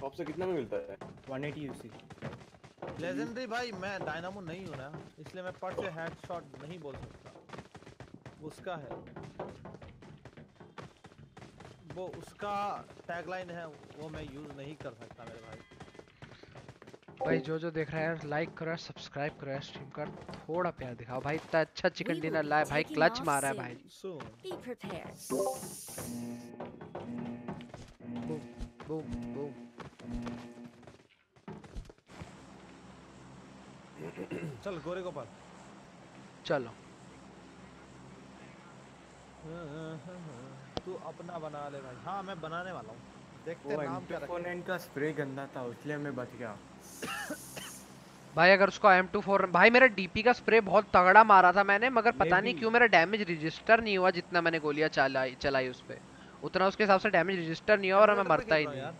[SPEAKER 7] शॉप से कितना में मिलता है?
[SPEAKER 8] 180 यूसी
[SPEAKER 5] लेजेंडरी भाई मैं डायनामो नहीं हूँ ना इसलिए मैं पट से हेडशॉट नहीं बोल सकता। उसका है। वो उसका टैगलाइन है वो मैं यूज़ नहीं कर सकता मेरे भाई।
[SPEAKER 3] भाई जो जो देख रहा है लाइक करो सब्सक्राइब करो स्ट्रीम कर थोड़ा प्यार दिखाओ। भाई इतना अच्छा चिकन डिनर लाए भाई क्लच मारा है
[SPEAKER 4] soon.
[SPEAKER 3] भाई बूम बूम
[SPEAKER 5] चल गोरे गोपाल
[SPEAKER 3] चलो।
[SPEAKER 5] तू अपना बना ले भाई। हाँ मैं बनाने वाला हूँ। देखते
[SPEAKER 8] वो
[SPEAKER 5] हैं नाम क्या रखें।
[SPEAKER 8] एम का स्प्रे गंदा था इसलिए मैं बच गया।
[SPEAKER 3] भाई अगर उसको M24 भाई मेरा डीपी का स्प्रे बहुत तगड़ा मारा था मैंने मगर पता नहीं। क्यों मेरा डैमेज रजिस्टर नहीं हुआ जितना मैंने गोलियाँ चलाई चलाई उस पे। उतना उसके हिसाब से डैमेज रजिस्टर नहीं हुआ और मैं
[SPEAKER 5] Calculator
[SPEAKER 3] मरता ही
[SPEAKER 5] हूँ
[SPEAKER 3] नहीं।
[SPEAKER 5] यार।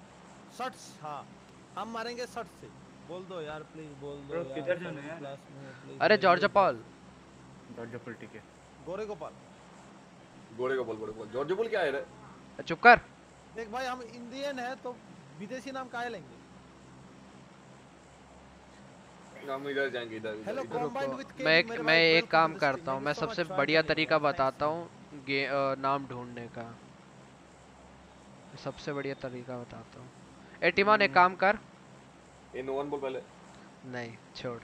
[SPEAKER 5] शॉट्स हाँ। हम मारेंगे शॉट से। बोल दो यार प्लीज़ बोल दो
[SPEAKER 8] किधर जाना है?
[SPEAKER 5] please,
[SPEAKER 3] अरे जॉर्ज पॉल
[SPEAKER 8] जॉर्ज पॉल ठीक है।
[SPEAKER 5] गोरे गोपाल
[SPEAKER 7] गोरे को बोल गोरे को बोल जॉर्ज बोल क्या है रे?
[SPEAKER 3] चुप कर।
[SPEAKER 5] देख भाई हम इंडियन है तो विदेशी नाम काहे लेंगे?
[SPEAKER 7] हम इधर जाएँगे
[SPEAKER 5] हेलो
[SPEAKER 3] मैं एक काम करता हूँ मैं सबसे बढ़िया तरीका बताता हूँ नाम ढूँढने का। सबसे बढ़िया तरीका बताता हूँ। ए टिमोन एक काम कर।
[SPEAKER 7] ये नो वन बोल पहले।
[SPEAKER 3] नहीं छोड़।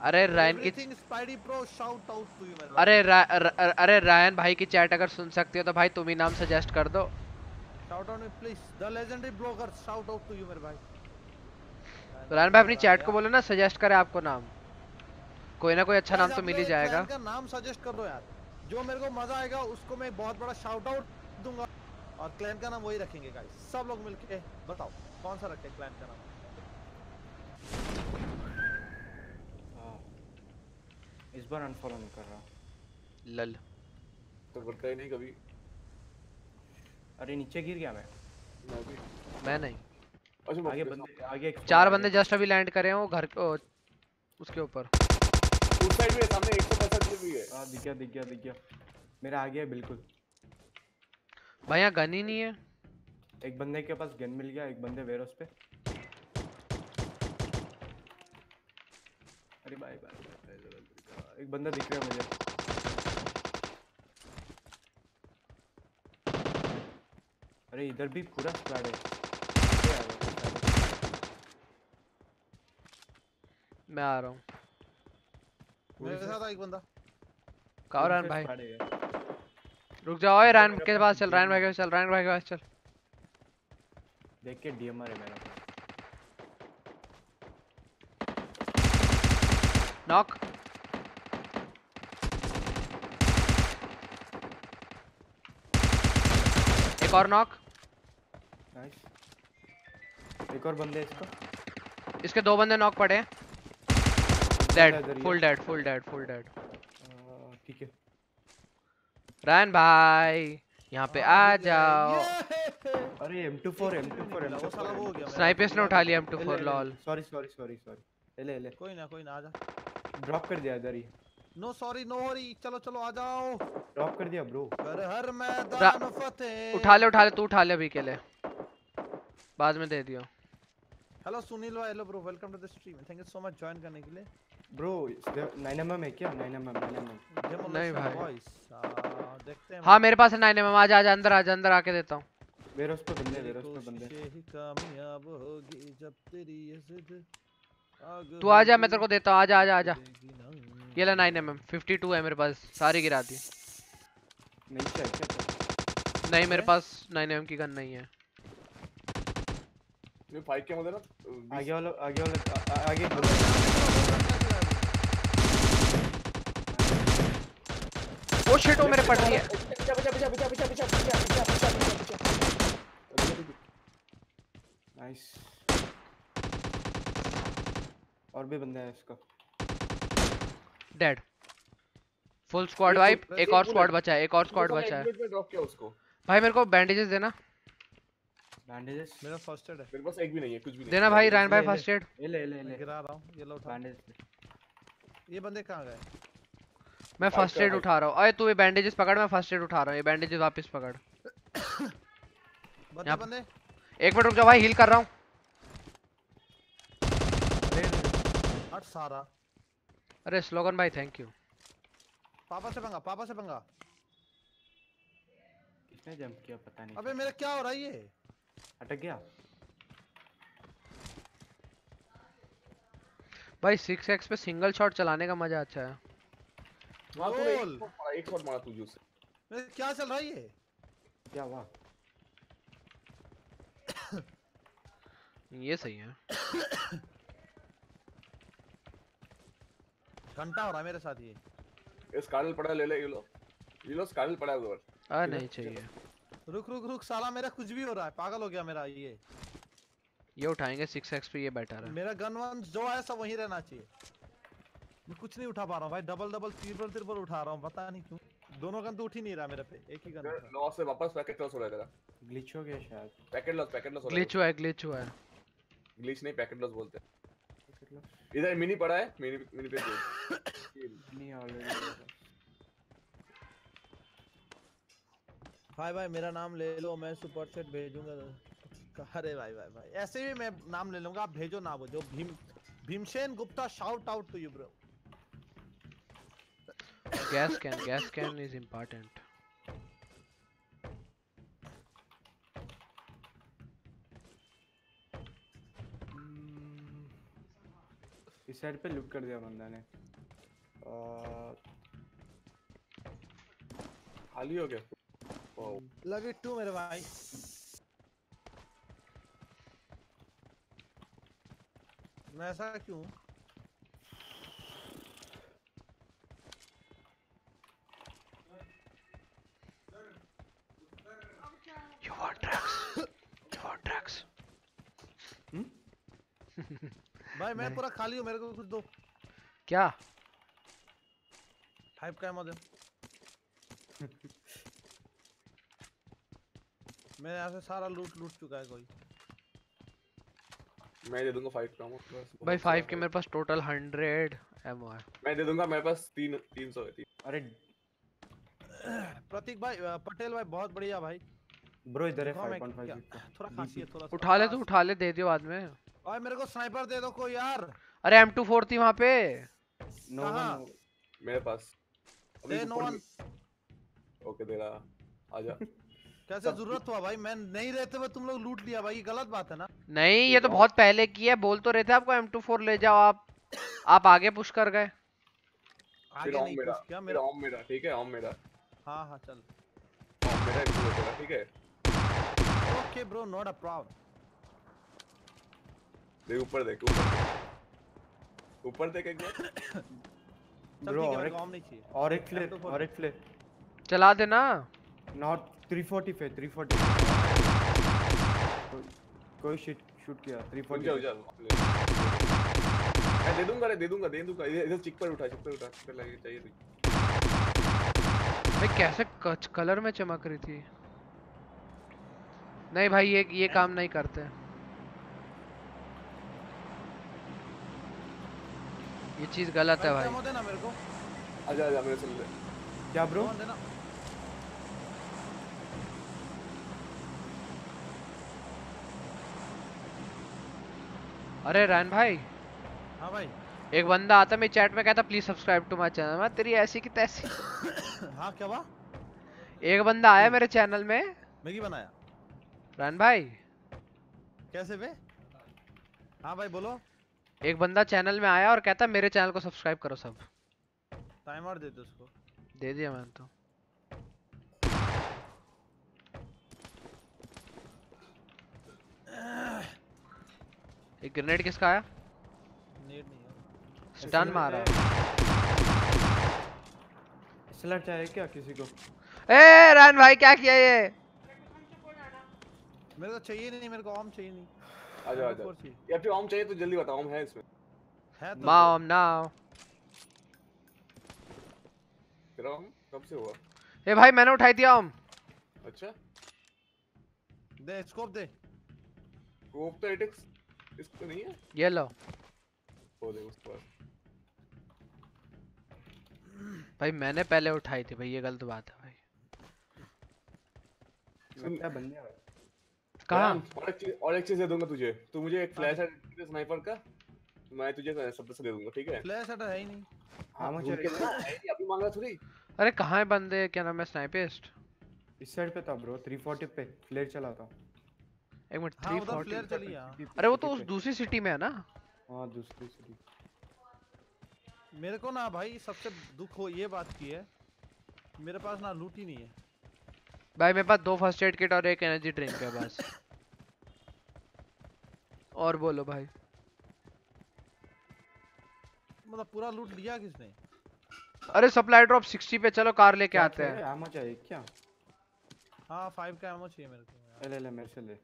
[SPEAKER 3] अरे रायन की
[SPEAKER 5] Spidey pro shout out to you
[SPEAKER 3] अरे रा, र, अरे रायन भाई की चैट अगर सुन सकते हो तो भाई तुम ही नाम सजेस्ट कर दो।
[SPEAKER 5] Shout out please the legendary blogger shout out to you मेरे भाई।
[SPEAKER 3] तो रायन भाई अपनी चैट को बोलो ना सजेस्ट करे आपको नाम। कोई ना कोई अच्छा नाम तो मिल ही जाएगा।
[SPEAKER 5] नाम सजेस्ट कर दो यार। जो मेरे को मज़ा आएगा उसको मैं बहुत बड़ा शाउट आउट दूँगा। और क्लैन का नाम वही रखेंगे गाइस सब लोग मिलके बताओ कौन सा रखें क्लैन का नाम?
[SPEAKER 8] हाँ। इस बार अनफॉलो नहीं कर रहा।
[SPEAKER 3] लल।
[SPEAKER 7] तो करता ही नहीं कभी।
[SPEAKER 8] अरे नीचे गिर गया मैं।
[SPEAKER 7] मैं भी।
[SPEAKER 3] मैं नहीं।
[SPEAKER 7] अच्छा
[SPEAKER 8] आगे बंदे आगे
[SPEAKER 3] चार बंदे जस्ट अभी लैंड करे हैं वो घर को उसके ऊपर।
[SPEAKER 7] उस साइड में सामने 165 भी है।
[SPEAKER 8] हाँ दिख गया दिख गया दिख गया। मेरा आगे है बिल्कुल।
[SPEAKER 3] भाई यहाँ गन ही नहीं है।
[SPEAKER 8] एक बंदे के पास गन मिल गया एक बंदे वेयरहाउस पे। अरे बाय बाय बाय बाय एक बंदा दिख रहा है मुझे। अरे इधर भी पूरा स्क्वाड है।
[SPEAKER 3] मैं आ रहा हूँ।
[SPEAKER 5] मेरे साथ एक बंदा।
[SPEAKER 3] रायन भाई। रुक जाओ ओए रायन के पास चल रायन भाई के पास चल रायन भाई के पास चल।
[SPEAKER 8] देख के डीएमआर है मेरा
[SPEAKER 3] नॉक एक और नॉक
[SPEAKER 8] नाइस एक और बंदे इसका।
[SPEAKER 3] इसके दो बंदे नॉक पड़े हैं।
[SPEAKER 8] Dead
[SPEAKER 3] full dead full dead full
[SPEAKER 8] dead ठीक है।
[SPEAKER 3] रायन भाई यहाँ पे आ जाओ।
[SPEAKER 8] अरे M24 M24
[SPEAKER 5] वो साला वो हो गया मेरा।
[SPEAKER 3] स्नाइपर्स ने उठा लिया M24 lol
[SPEAKER 8] sorry sorry sorry sorry ले ले
[SPEAKER 5] कोई ना कोई ना आजा
[SPEAKER 8] ड्रॉप कर दिया इधर ही।
[SPEAKER 5] नो सॉरी नो वरी चलो चलो आ जाओ।
[SPEAKER 8] ड्रॉप कर दिया ब्रो
[SPEAKER 5] कर हर मैदान फतेह।
[SPEAKER 3] उठा ले उठा ले तू उठा ले अभी के लिए। बाद में दे दियो।
[SPEAKER 5] हेलो सुनील भाई hello bro welcome to the stream thank you so much join करने के लिए।
[SPEAKER 8] ब्रो 9 mm है क्या? 9 mm 9 mm
[SPEAKER 3] नहीं भाई।
[SPEAKER 5] हैं
[SPEAKER 3] हाँ मेरे पास है नाइन एम आजा आजा अंदर आजा अंदर आके देता हूँ।
[SPEAKER 8] वेयर उस पे बंदे
[SPEAKER 5] मेरी
[SPEAKER 8] पे बंदे।
[SPEAKER 5] कामयाब होगी जब तेरी ये जिद आग
[SPEAKER 3] तू आजा मैं तेरे को देता हूँ। आजा आजा आजा
[SPEAKER 5] देगी ना।
[SPEAKER 3] ये ले nine M M fifty two है मेरे पास सारी गिरा दी।
[SPEAKER 8] नहीं क्या तेरे?
[SPEAKER 3] नहीं मेरे पास नाइन एम की गन नहीं है।
[SPEAKER 7] ये फाइट क्या मतलब
[SPEAKER 8] आगे वाला आगे वाला आ- आ- आगे एक बंदा
[SPEAKER 3] ओ शिट वो मेरे पड़ रही है।
[SPEAKER 7] बचा बचा बचा बचा बचा बचा बचा बचा बचा बचा
[SPEAKER 8] नाइस और भी बंदा है इसका।
[SPEAKER 3] डेड फुल स्क्वाड वाइप एक और स्क्वाड बचा है एक और स्क्वाड बचा है।
[SPEAKER 7] ड्रॉप किया उसको।
[SPEAKER 3] भाई मेरे को बैंडेजेस देना।
[SPEAKER 8] बैंडेजेस
[SPEAKER 5] मेरा फ़र्स्ट एड है।
[SPEAKER 7] मेरे पास एक भी नहीं है कुछ भी नहीं
[SPEAKER 3] देना भाई रायन भाई। फ़र्स्ट एड
[SPEAKER 8] ये ले ले ले।
[SPEAKER 5] गिरा रहा हूँ ये लो उठा
[SPEAKER 8] बैंडेज
[SPEAKER 5] ये बंदे कहाँ गए?
[SPEAKER 3] मैं फ़र्स्ट एड उठा रहा हूँ। अरे तू ये बैंडेजेस पकड़ मैं फ़र्स्ट एड उठा रहा हूँ। ये बैंडेजेस वापस पकड़।
[SPEAKER 5] बंदे
[SPEAKER 3] यहाँ-
[SPEAKER 5] बंदे।
[SPEAKER 3] एक मिनट रुक जाओ भाई हील कर रहा हूँ।
[SPEAKER 5] हट सारा।
[SPEAKER 3] अरे स्लोगन भाई थैंक यू
[SPEAKER 5] पापा से पंगा पापा से पंगा।
[SPEAKER 8] किसने जंप किया पता नहीं।
[SPEAKER 5] अबे मेरा क्या हो रहा है ये?
[SPEAKER 8] अटक गया।
[SPEAKER 3] भाई सिक्स एक्स पे सिंगल शॉट चलाने का मज़ा अच्छा है।
[SPEAKER 7] हाँ तूने
[SPEAKER 5] गोल।
[SPEAKER 7] एक मारा एक शॉट मारा तुझे उससे।
[SPEAKER 5] मेरा क्या चल रहा है ये?
[SPEAKER 8] क्या हुआ?
[SPEAKER 3] ये सही है।
[SPEAKER 5] घंटा हो रहा है मेरे साथ ये।
[SPEAKER 7] ये स्कारल पड़ा ले ले ये लो। ये लो स्कारल पड़ा है उधर।
[SPEAKER 3] आ नहीं चाहिए।
[SPEAKER 5] रुक रुक रुक साला मेरा कुछ भी हो रहा है। पागल हो गया मेरा ये।
[SPEAKER 3] ये उठाएँगे 6 एक्सपी ये बेटर है
[SPEAKER 5] मेरा गन वन जो है सब वहीं रहना चाहिए। मैं कुछ नहीं उठा पा रहा हूँ भाई। डबल डबल ट्रिपल ट्रिपल उठा रहा हूँ। पता नहीं क्यों। दोनों गन तो उठ ही नहीं रहा मेरे पे। एक ही गन
[SPEAKER 7] लॉस से वापस पैकेट लॉस हो रहा है तेरा।
[SPEAKER 8] ग्लिच हो गया शायद।
[SPEAKER 7] पैकेट लॉस पैकेट लॉस हो रहा
[SPEAKER 3] ग्लिच हुआ है ग्लिच हुआ है।
[SPEAKER 7] है ग्लिच नहीं पैकेट लॉस बोलते हैं। इधर मिनी पड़ा है। मिनी मिनी पे।
[SPEAKER 8] नहीं ऑलरेडी
[SPEAKER 5] भाई भाई मेरा नाम ले लो। मैं सुपर सेट भेजूँगा। अरे भाई भाई भाई। ऐसे भी मैं नाम ले लूँगा। आप भेजो ना वो जो Bhim Bhimsen Gupta shout out to you bro
[SPEAKER 3] gas can gas can is important
[SPEAKER 8] इस साइड पे लूट कर दिया बंदा ने।
[SPEAKER 7] खाली हो गया?
[SPEAKER 5] इट टू मेरे भाई। मैं ऐसा क्यों?
[SPEAKER 3] Want drugs?
[SPEAKER 5] भाई मैं पूरा खाली हूँ मेरे को कुछ दो।
[SPEAKER 3] क्या?
[SPEAKER 5] फाइव का दे मैं यहाँ से सारा लूट लूट चुका है कोई।
[SPEAKER 7] मैं दे दूँगा 5 का
[SPEAKER 3] भाई 5 के मेरे पास टोटल 100 एमओ है।
[SPEAKER 7] मैं दे दूँगा मेरे पास 3 300 है तीन।
[SPEAKER 8] अरे
[SPEAKER 5] प्रतीक भाई पटेल भाई बहुत बढ़िया भाई।
[SPEAKER 8] ब्रो इधर है 5.5
[SPEAKER 5] क्या- थोड़ा खांसी है थोड़ा
[SPEAKER 3] उठा ले तू उठा ले दे दियो बाद में।
[SPEAKER 5] ओए मेरे को स्नाइपर दे दो कोई यार।
[SPEAKER 3] अरे M24 थी वहाँ पे।
[SPEAKER 8] नो वन
[SPEAKER 7] मेरे पास।
[SPEAKER 5] दे नो वन
[SPEAKER 7] ओके दे रहा। आजा।
[SPEAKER 5] कैसे ज़रूरत हुआ भाई? मैं नहीं रहते हुए तुम लोग लूट लिया भाई ये गलत बात है ना?
[SPEAKER 3] नहीं ये तो बहुत पहले की है बोल तो रहे थे आपको M24 ले जाओ आप। आप आगे पुश कर गए।
[SPEAKER 5] आगे नहीं
[SPEAKER 7] मेरा
[SPEAKER 5] कुछ किया मेरा
[SPEAKER 7] ऑम मेरा ठीक है ऑम मेरा
[SPEAKER 5] हाँ हाँ चल।
[SPEAKER 7] मेरा ठीक है।
[SPEAKER 5] Okay bro not a problem
[SPEAKER 7] देख ऊपर देख। ऊपर देख। एक बार।
[SPEAKER 5] चल
[SPEAKER 8] ब्रो और एक
[SPEAKER 5] नहीं चाहिए।
[SPEAKER 8] और एक फ्लेयर और एक फ्लेयर
[SPEAKER 3] चला देना
[SPEAKER 8] नॉट 340 पे 340 कोई कोई शूट शूट किया
[SPEAKER 7] रुक
[SPEAKER 8] 340
[SPEAKER 7] जा रुक जा। मैं दे दूँगा रे दे दूँगा दे दूँगा। इधर इधर चिक पर उठा चिक पर उठा चिक पर लगे चाहिए तुझे
[SPEAKER 3] भाई कैसे कच कलर में चमक रही थी? नहीं भाई ये ये काम नहीं करते। ये चीज़ गलत है भाई।
[SPEAKER 5] देना मेरे को।
[SPEAKER 7] आजा आजा मेरे से
[SPEAKER 8] क्या ब्रो
[SPEAKER 3] अरे रैन भाई।
[SPEAKER 5] हाँ भाई।
[SPEAKER 3] एक बंदा आता मेरे चैट में कहता please subscribe to my channel मैं तेरी ऐसी की तैसी।
[SPEAKER 5] हाँ क्या हुआ?
[SPEAKER 3] एक बंदा आया मेरे चैनल में।
[SPEAKER 5] मैगी बनाया।
[SPEAKER 3] रैन भाई।
[SPEAKER 5] कैसे बे? हाँ भाई बोलो।
[SPEAKER 3] एक बंदा चैनल में आया और कहता मेरे चैनल को सब्सक्राइब करो सब।
[SPEAKER 5] टाइमर दे दो उसको।
[SPEAKER 3] दे दिया मैंने तो। एक ग्रेनेड किसका आया?
[SPEAKER 5] नीड नहीं है।
[SPEAKER 3] स्टन मारा
[SPEAKER 8] स्लट चाहिए क्या किसी को?
[SPEAKER 3] ए रैन भाई क्या किया ये?
[SPEAKER 5] मेरे को चाहिए नहीं मेरे को ऑम चाहिए नहीं।
[SPEAKER 7] आजा आजा
[SPEAKER 5] M4 चाहिए।
[SPEAKER 7] या फिर ऑम चाहिए तो जल्दी बताओ ऑम है इसमें।
[SPEAKER 5] है तो
[SPEAKER 3] मॉम नाउ
[SPEAKER 7] तेरा ऑम कब से हुआ?
[SPEAKER 3] ए भाई मैंने उठाई दिया हम
[SPEAKER 7] अच्छा।
[SPEAKER 5] दे स्कोप दे।
[SPEAKER 7] कोप तो एटिक्स इसको नहीं है?
[SPEAKER 3] ये लो।
[SPEAKER 7] हो दे उसके बाद
[SPEAKER 3] भाई मैंने पहले उठाई थी भाई ये गलत बात है भाई।
[SPEAKER 8] लगता है बन गया भाई।
[SPEAKER 3] कहाँ?
[SPEAKER 7] और एक चीज़ और एक चीज़ दे दूँगा तुझे। तू मुझे एक फ्लैश है। स्नाइपर का मैं तुझे सबसे दे दूँगा ठीक है?
[SPEAKER 5] फ्लैश हटा है ही नहीं।
[SPEAKER 8] हाँ मुझे
[SPEAKER 7] है अभी मांगा थोड़ी।
[SPEAKER 3] अरे कहाँ है बंदे? क्या नाम है स्नाइपिस्ट
[SPEAKER 8] इस साइड पे था ब्रो 340 पे फ्लेयर चलाता हूँ
[SPEAKER 3] एक मिनट
[SPEAKER 5] हाँ उधर
[SPEAKER 3] 340
[SPEAKER 5] फ्लेयर चली यहाँ
[SPEAKER 3] अरे वो तो उस दूसरी सिटी में है ना?
[SPEAKER 8] हाँ दूसरी सिटी
[SPEAKER 5] मेरे को ना भाई सबसे दुख हो ये बात की है मेरे पास ना लूट ही नहीं है।
[SPEAKER 3] भाई मेरे पास दो फ़र्स्ट एड किट और एक एनर्जी ड्रिंक है बस। और बोलो भाई।
[SPEAKER 5] मतलब पूरा लूट लिया किसने?
[SPEAKER 3] अरे सप्लाई ड्रॉप 60 पे चलो कार लेके आते हैं।
[SPEAKER 8] आमा चाहिए क्या?
[SPEAKER 5] हाँ फाइव का एमो चाहिए मेरे को यार।
[SPEAKER 8] ले ले मेरे से ले।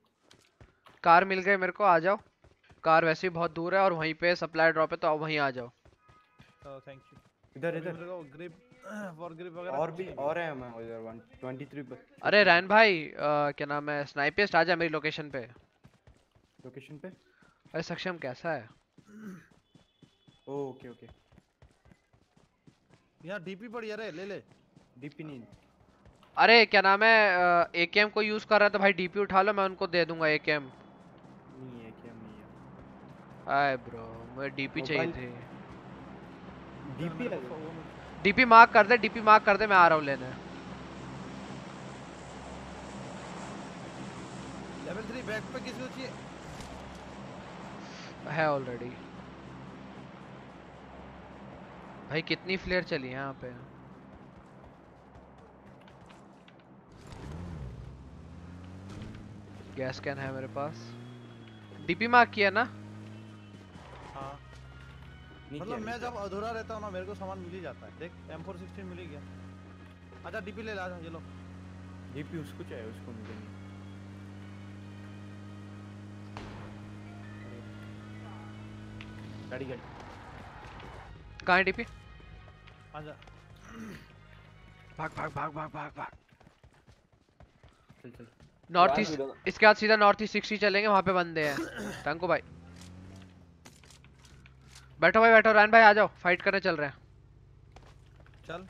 [SPEAKER 3] कार मिल गई मेरे को आ जाओ। कार वैसे ही बहुत दूर है और वहीं पे सप्लाई ड्रॉप है तो आप वहीं आ जाओ।
[SPEAKER 5] थैंक यू
[SPEAKER 8] इधर इधर।
[SPEAKER 5] ग्रिप फॉर ग्रिप वगैरह
[SPEAKER 8] और भी और है मैं उधर वन ट्वेंटी
[SPEAKER 3] अरे रैन भाई अ, क्या नाम है स्नाइपिस्ट आ जा मेरी लोकेशन पे।
[SPEAKER 8] लोकेशन पे?
[SPEAKER 3] अरे सक्षम कैसा है?
[SPEAKER 8] ओके ओके
[SPEAKER 5] यहाँ डीपी पड़ी है रे ले ले।
[SPEAKER 8] डीपी नहीं
[SPEAKER 3] अरे क्या नाम है एकेएम को यूज़ कर रहा है तो भाई डीपी उठा लो मैं उनको दे दूँगा एकेएम
[SPEAKER 8] नहीं क्या नहीं है।
[SPEAKER 3] आए ब्रो मुझे डीपी चाहिए थी।
[SPEAKER 8] डीपी है।
[SPEAKER 3] डीपी मार्क कर दे डीपी मार्क कर दे मैं आ रहा हूँ लेने।
[SPEAKER 5] लेवल 3 बैक पे किसी को चाहिए?
[SPEAKER 3] है ऑलरेडी भाई कितनी फ्लेयर चली है यहाँ पे? गैस कैन है मेरे पास। डीपी मार्क किया ना?
[SPEAKER 5] हाँ। मतलब मैं जब अधूरा रहता हूँ ना मेरे को सामान मिल ही जाता है। देख M416 मिल ही गया। अच्छा डीपी ले ला ये लो।
[SPEAKER 8] डीपी उसको चाहिए उसको मुझे नहीं। गाड़ी गाड़ी।
[SPEAKER 3] कहाँ है डीपी
[SPEAKER 5] आजा।
[SPEAKER 3] भाग भाग भाग भाग भाग भाग।
[SPEAKER 8] चल चल।
[SPEAKER 3] नॉर्थ ईस्ट इसके बाद सीधा नॉर्थ ईस्ट सिक्सटी चलेंगे वहाँ पे बंदे हैं। टंको भाई। बैठो भाई बैठो। रैन भाई आ जाओ। फाइट करने चल रहे हैं।
[SPEAKER 5] चल।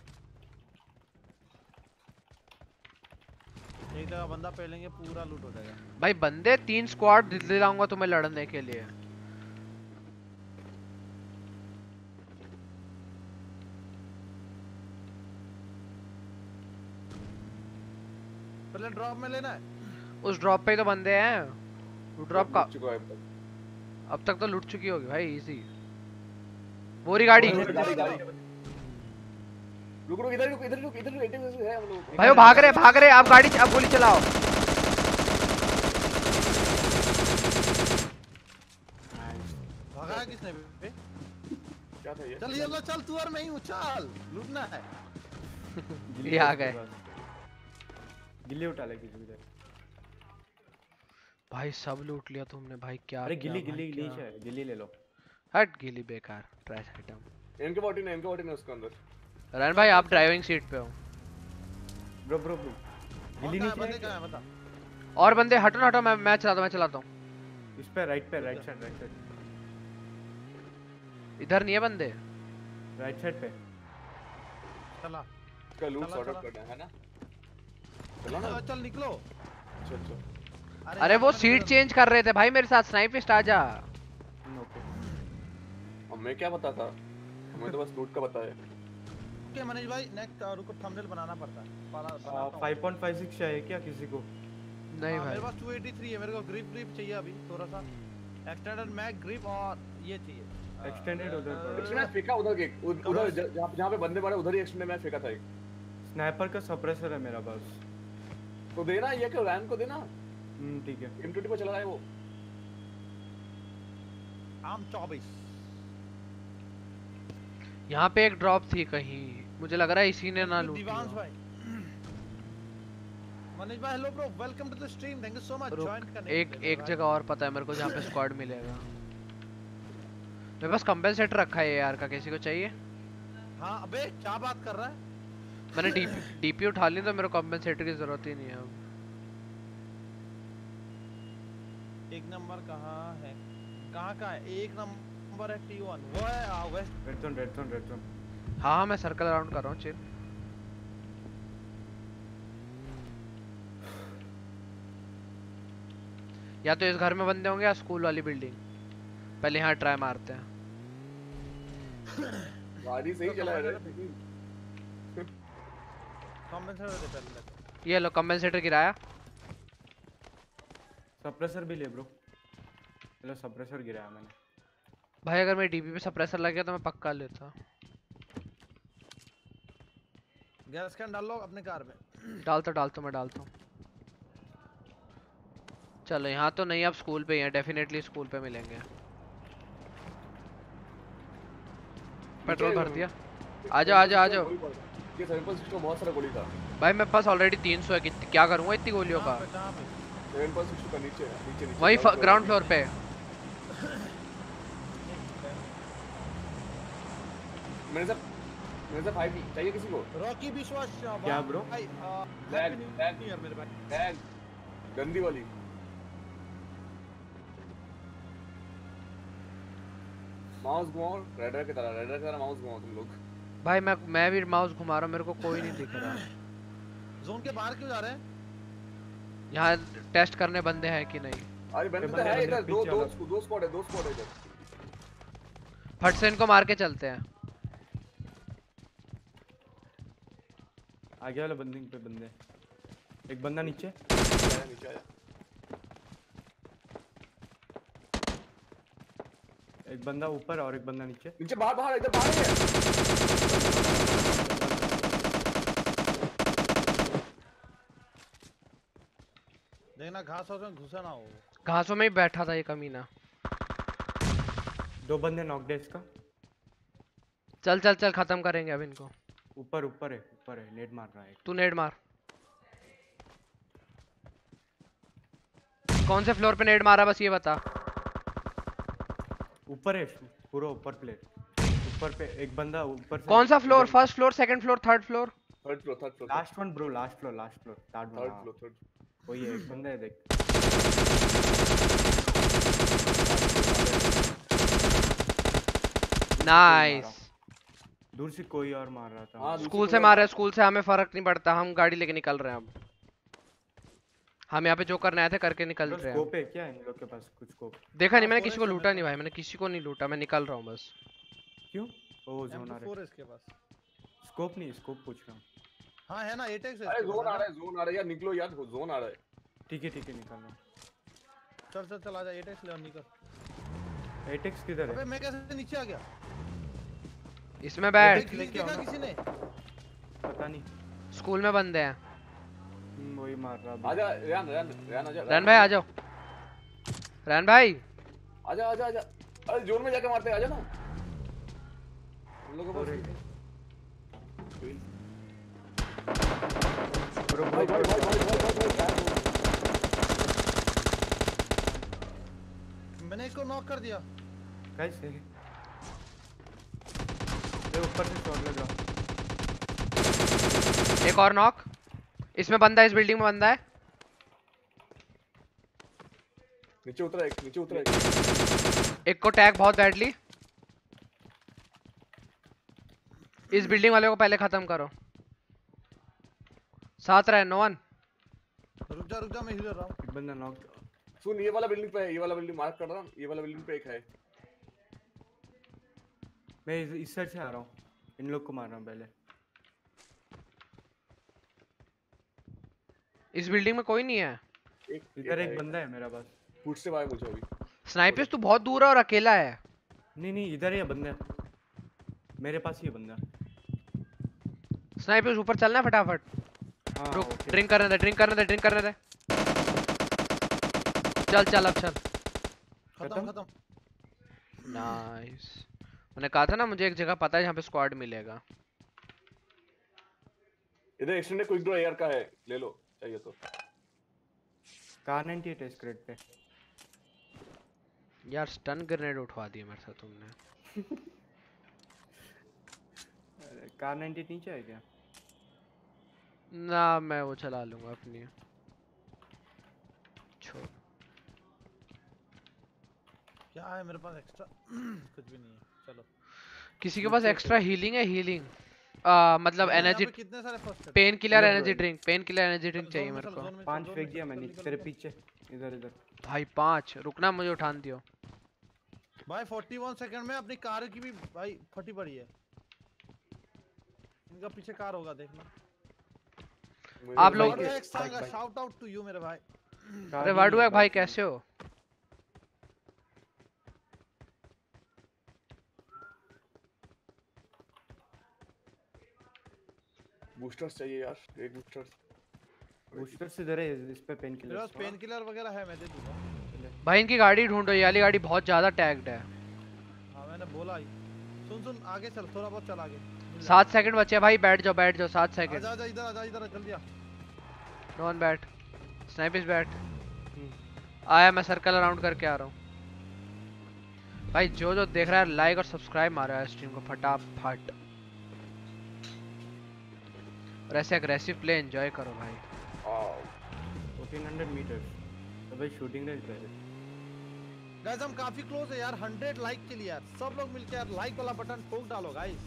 [SPEAKER 5] एक जगह बंदा पहलेंगे पूरा लूट हो जाएगा।
[SPEAKER 3] भाई बंदे तीन स्क्वाड दिलाऊँगा तुम्हें लड़ने के लिए।
[SPEAKER 5] पहले ड्रॉप में लेना है।
[SPEAKER 3] उस ड्रॉप पे तो बंदे हैं। ड्रॉप का
[SPEAKER 7] अब तक।
[SPEAKER 3] अब तक तो लूट चुकी होगी भाई इजी रही गाड़ी।
[SPEAKER 7] रुक रुक इधर रुक इधर रुक इधर रुक एटीएम है हम लोग
[SPEAKER 3] भाई भाग रहे भाग रहे आप गाड़ी आप गोली चलाओ।
[SPEAKER 5] भगाया किसने बे?
[SPEAKER 7] क्या था ये?
[SPEAKER 5] चल ये लो चल तू और मैं ही हूँ चल लूटना है।
[SPEAKER 8] गिल्ली
[SPEAKER 3] ये
[SPEAKER 8] है
[SPEAKER 3] आ गए।
[SPEAKER 8] गिल्ली उठा ले किसी इधर
[SPEAKER 3] भाई सब लूट लिया तुमने भाई क्या
[SPEAKER 8] अरे
[SPEAKER 3] क्या
[SPEAKER 8] गिल्ली गिल्ली है गिल्ली ले लो।
[SPEAKER 3] हट गिल्ली बेकार ट्रैश आइटम
[SPEAKER 7] एमके 14 एमके 14 है उसके अंदर।
[SPEAKER 3] रैन भाई आप ड्राइविंग सीट पे हो।
[SPEAKER 8] Bro bro bro.
[SPEAKER 5] और
[SPEAKER 8] गिल्ली नीचे
[SPEAKER 5] बंदे कहाँ है बता
[SPEAKER 3] और बंदे हटो ना हटो मैं मैं चलाता हूँ मैं चलाता हूँ।
[SPEAKER 8] इस पे राइट पे राइट साइड राइट साइड
[SPEAKER 3] इधर नहीं है बंदे।
[SPEAKER 8] राइट साइड पे।
[SPEAKER 5] चला।
[SPEAKER 7] इसका लूट सॉर्ट। आउट करना है ना? चलो ना।
[SPEAKER 5] निकलो।
[SPEAKER 7] चल चल।
[SPEAKER 3] अरे वो सीट चेंज कर रहे थे भाई मेरे साथ स्नाइपिस्ट आ जा
[SPEAKER 7] हमें क्या पता था हमें तो बस लूट का पता है
[SPEAKER 5] ओके मनीष भाई नेक्स्ट रुको थंबनेल बनाना पड़ता है। पाला- बनाता
[SPEAKER 8] 5.56 चाहिए क्या किसी को?
[SPEAKER 3] नहीं
[SPEAKER 5] हाँ,
[SPEAKER 3] भाई।
[SPEAKER 5] मेरे पास 283 है मेरे को ग्रिप ग्रिप चाहिए अभी थोड़ा सा एक्सटेंडेड मैग ग्रिप और ये चाहिए।
[SPEAKER 8] Extended उधर पड़ा है।
[SPEAKER 7] फेंका उधर के उधर जहाँ जहाँ पे बंदे पड़े उधर ही एक्शन मैच फेंका था एक।
[SPEAKER 8] स्नाइपर का सप्रेसर है मेरा पास।
[SPEAKER 7] तो देना ये कि रैन को देना?
[SPEAKER 8] हम्म ठीक है।
[SPEAKER 7] M20 पे चला रहा है वो।
[SPEAKER 5] आम 24
[SPEAKER 3] यहाँ पे एक ड्रॉप थी कहीं। मुझे लग रहा है इसी ने ना लूट
[SPEAKER 5] दिवांश। भाई। मनीष भाई hello bro welcome to the stream thank you so
[SPEAKER 3] much
[SPEAKER 5] join करने
[SPEAKER 3] एक एक जगह और पता है मेरे को जहाँ पे स्क्वाड मिलेगा। मेरे पास कंपेंसेटर रखा है यार का किसी को चाहिए?
[SPEAKER 5] हाँ अबे क्या बात कर रहा है?
[SPEAKER 3] मैंने डीपी डीपी उठा ली तो मेरे को कंपेंसेटर की ज़रूरत ही नहीं है अब।
[SPEAKER 5] एक नंबर कहाँ है? कहाँ का है? एक नंबर है T1 वो है आ, west
[SPEAKER 8] red zone red zone red zone
[SPEAKER 3] हाँ मैं सर्कल अराउंड कर रहा हूँ चिल या तो इस घर में बंदे होंगे या स्कूल वाली बिल्डिंग पहले यहाँ ट्राई मारते हैं.
[SPEAKER 7] गाड़ी सही चला रहा है
[SPEAKER 5] कॉम्पेंसेटर दे पहले
[SPEAKER 3] ये लो कंपेंसेटर गिराया.
[SPEAKER 8] सप्रेसर भी ले ब्रो चलो सप्रेसर गिराया मैंने.
[SPEAKER 3] भाई अगर मेरे डीपी पे सप्रेसर लग गया तो मैं पक्का लेता।
[SPEAKER 5] गैस कैन डाल लो अपने कार में।
[SPEAKER 3] डालता डालता मैं डालता हूँ। चलो यहाँ तो नहीं अब स्कूल पे ही है डेफिनेटली स्कूल पे मिलेंगे। पेट्रोल भर दिया। आ जाओ आ जाओ आ जाओ
[SPEAKER 7] ये 7.6 का बहुत सारा गोली था।
[SPEAKER 3] भाई मेरे पास ऑलरेडी 300 है कितनी क्या करूँगा इतनी गोलियों का?
[SPEAKER 7] सेवन पॉइंट सिक्स का नीचे नीचे
[SPEAKER 3] वही ग्राउंड फ्लोर पे।
[SPEAKER 7] मेरे साथ मेरे साथ फाइव चाहिए किसी को?
[SPEAKER 5] रॉकी विश्वास
[SPEAKER 8] क्या bro?
[SPEAKER 5] भाई
[SPEAKER 7] Lag, lag.
[SPEAKER 5] ईयर मेरे भाई।
[SPEAKER 7] टैग गंदी वाली। माउस घुमाओ रेडर की तरह रेडर की तरह माउस घुमाओ तुम लोग।
[SPEAKER 3] भाई मैं मैं भी माउस घुमा रहा हूँ मेरे को कोई नहीं दिख रहा।
[SPEAKER 5] जोन के बाहर क्यों जा रहे हैं?
[SPEAKER 3] यहाँ टेस्ट करने बंदे हैं कि नहीं?
[SPEAKER 7] अरे बंदे तो है इधर दो दो दो स्क्वाड है दो स्क्वाड है इधर।
[SPEAKER 3] फट से इनको मार के चलते हैं।
[SPEAKER 8] आगे वाले बंदे पे बंदे। एक बंदा नीचे।
[SPEAKER 7] आया नीचे आया
[SPEAKER 8] एक बंदा ऊपर और एक बंदा नीचे।
[SPEAKER 7] नीचे बाहर बाहर इधर बाहर है
[SPEAKER 5] देखना घास और में घुसा ना हो।
[SPEAKER 3] घासों में ही बैठा था ये कमीना।
[SPEAKER 8] दो बंदे नॉक डे इसका
[SPEAKER 3] चल चल चल खत्म करेंगे अब इनको।
[SPEAKER 8] ऊपर ऊपर है। ऊपर है नेट मार रहा है
[SPEAKER 3] तू नेड मार। कौन से फ्लोर पे नेड मारा बस ये बता।
[SPEAKER 8] ऊपर है पूरा ऊपर प्लेट ऊपर पे एक बंदा ऊपर
[SPEAKER 3] कौन सा floor? First floor second floor third
[SPEAKER 7] floor third floor third
[SPEAKER 8] floor last one bro last floor last floor
[SPEAKER 7] third
[SPEAKER 8] third
[SPEAKER 7] floor third
[SPEAKER 8] वही है एक बंदा है देख।
[SPEAKER 3] नाइस
[SPEAKER 8] दूर से कोई और मार रहा था।
[SPEAKER 7] हाँ, दूसरी
[SPEAKER 3] स्कूल से मार रहे स्कूल से हमें फ़र्क नहीं पड़ता हम गाड़ी लेके निकल रहे हैं अब। हम यहाँ पे जो करने आए थे करके निकल रहे हैं।
[SPEAKER 8] स्कोप है क्या इन लोग के पास कुछ स्कोप
[SPEAKER 3] देखा नहीं
[SPEAKER 5] हाँ,
[SPEAKER 3] मैंने किसी को लूटा नहीं भाई मैंने किसी को नहीं लूटा मैं निकल रहा हूँ बस।
[SPEAKER 8] क्यों? ओ जोन आ रहा।
[SPEAKER 5] है इसके पास।
[SPEAKER 8] स्कोप नहीं स्कोप पूछ रहा हूँ।
[SPEAKER 5] हाँ है ना एटेक्स है
[SPEAKER 7] अरे जोन आ रहा है जोन आ रहा है यार निकलो यार जोन आ रहा। है
[SPEAKER 8] ठीक है ठीक है निकल रहा
[SPEAKER 5] चल चल चल आ जा एटेक्स ले और निकल।
[SPEAKER 8] हूँ एटेक्स किधर
[SPEAKER 5] अबे
[SPEAKER 8] है
[SPEAKER 5] मैं कैसे नीचे आ गया?
[SPEAKER 3] इसमें बैठ।
[SPEAKER 8] पता नहीं।
[SPEAKER 3] स्कूल में बंदे हैं।
[SPEAKER 8] हम्म, वही मार रहा।
[SPEAKER 7] आजा रेहान रेहान आजा
[SPEAKER 3] रैन भाई आ जाओ। रैन भाई।
[SPEAKER 7] आजा आजा आजा अरे जोन में जाके मारते हैं, आजा ना। हम लोगों के
[SPEAKER 8] अरे।
[SPEAKER 7] पास
[SPEAKER 8] ब्रो
[SPEAKER 7] भाई भाई भाई भाई भाई भाई भाई
[SPEAKER 5] मैंने इसको नॉक कर दिया।
[SPEAKER 8] कैसे? ये ऊपर से शॉट लगा।
[SPEAKER 3] एक और नॉक इसमें बंदा है, इस बिल्डिंग में बंदा है।
[SPEAKER 7] नीचे उतरा एक नीचे उतरा एक।
[SPEAKER 3] एक को टैग बहुत बैडली इस बिल्डिंग वाले को पहले खत्म करो। साथ रहे नो वन
[SPEAKER 5] रुक जा रुक जा मैं हिल रहा हूँ।
[SPEAKER 8] एक बंदा नॉक
[SPEAKER 7] सुन ये वाला बिल्डिंग पे है ये वाला बिल्डिंग मार्क कर रहा हूँ ये वाला बिल्डिंग पे एक है।
[SPEAKER 8] मैं इस, इस साइड से आ रहा हूँ। इन लोग को मार रहा हूँ पहले।
[SPEAKER 3] इस बिल्डिंग में कोई नहीं है।
[SPEAKER 7] एक
[SPEAKER 8] इधर एक बंदा है मेरा पास।
[SPEAKER 7] फुट से आया मुझे अभी
[SPEAKER 3] स्नाइपर्स तू बहुत दूर है और अकेला है।
[SPEAKER 8] नहीं नहीं इधर ही है बंदा। मेरे पास ही है बंदा।
[SPEAKER 3] स्नाइपर्स ऊपर चलना है फटाफट।
[SPEAKER 8] हाँ
[SPEAKER 3] रुक ड्रिंक करने दे ड्रिंक करने दे ड्रिंक करने दे। चल चल अब चल।
[SPEAKER 5] खत्म?
[SPEAKER 8] खत्म?
[SPEAKER 5] खत्म।
[SPEAKER 3] नाइस मैंने कहा था ना मुझे एक जगह पता है जहाँ पे स्क्वाड मिलेगा।
[SPEAKER 7] इधर एक्सटेंडेड क्विक ड्रॉ एयर का है। ले लो चाहिए तो।
[SPEAKER 8] कार 98 है इस पे?
[SPEAKER 3] यार स्टन ग्रेनेड उठवा दिया मेरे साथ तुमने।
[SPEAKER 8] अरे, कार 98 नीचे है क्या?
[SPEAKER 3] ना मैं वो चला लूँगा अपनी। छोड़
[SPEAKER 5] क्या है मेरे पास एक्स्ट्रा कुछ भी नहीं है। चलो।
[SPEAKER 3] किसी के पास एक्स्ट्रा हीलिंग है हीलिंग आ, मतलब एनर्जी
[SPEAKER 5] कितने सारे
[SPEAKER 3] first
[SPEAKER 8] painkiller
[SPEAKER 3] energy drink painkiller energy drink चाहिए मेरे को।
[SPEAKER 8] पाँच फेंक दिया मैंने तेरे पीछे इधर इधर।
[SPEAKER 3] भाई पाँच रुकना मुझे उठान दियो।
[SPEAKER 5] भाई 41 सेकंड में अपनी कार की भी भाई फटी पड़ी है। इनका पीछे कार होगा देखना
[SPEAKER 3] आप लोग-
[SPEAKER 5] वर्डवैक शाउट आउट टू यू मेरे भाई।
[SPEAKER 3] अरे
[SPEAKER 8] ही
[SPEAKER 3] वर्ड भाई कैसे हो?
[SPEAKER 7] बूस्टर्स चाहिए यार एक बूस्टर
[SPEAKER 8] बूस्टर से इधर है इस पे पेन
[SPEAKER 5] मेरे
[SPEAKER 8] किलर
[SPEAKER 5] पेन किलर वगैरह है मैं दे दूँगा।
[SPEAKER 3] भाई इनकी गाड़ी ढूंढो ये वाली गाड़ी बहुत ज़्यादा टैग्ड है।
[SPEAKER 5] हाँ मैंने बोला ही। सुन सुन आगे चल थोड़ा बहुत चल आगे। मिल जाएगा।
[SPEAKER 3] सात सेकंड बचे हैं भाई बैठ जाओ बैठ जाओ सात सेकंड
[SPEAKER 5] आजा आजा इधर आजा इधर जल्दी आ।
[SPEAKER 3] नो वन बैठ। स्नाइपिस बैठ। आया मैं सर्कल अराउंड करके आ रहा हूँ। भाई जो जो देख रहा है लाइक और सब्सक्राइब मारो यार स्ट्रीम को फटाफट। और ऐसे एग्रेसिव प्ले एंजॉय करो भाई।
[SPEAKER 7] आओ
[SPEAKER 8] 1400 meters. तो भाई शूटिंग रेंज पे
[SPEAKER 5] गाइस हम काफ़ी क्लोज है यार 100 लाइक के लिए यार। सब लोग मिलके यार लाइक वाला बटन ठोक डालो गाइस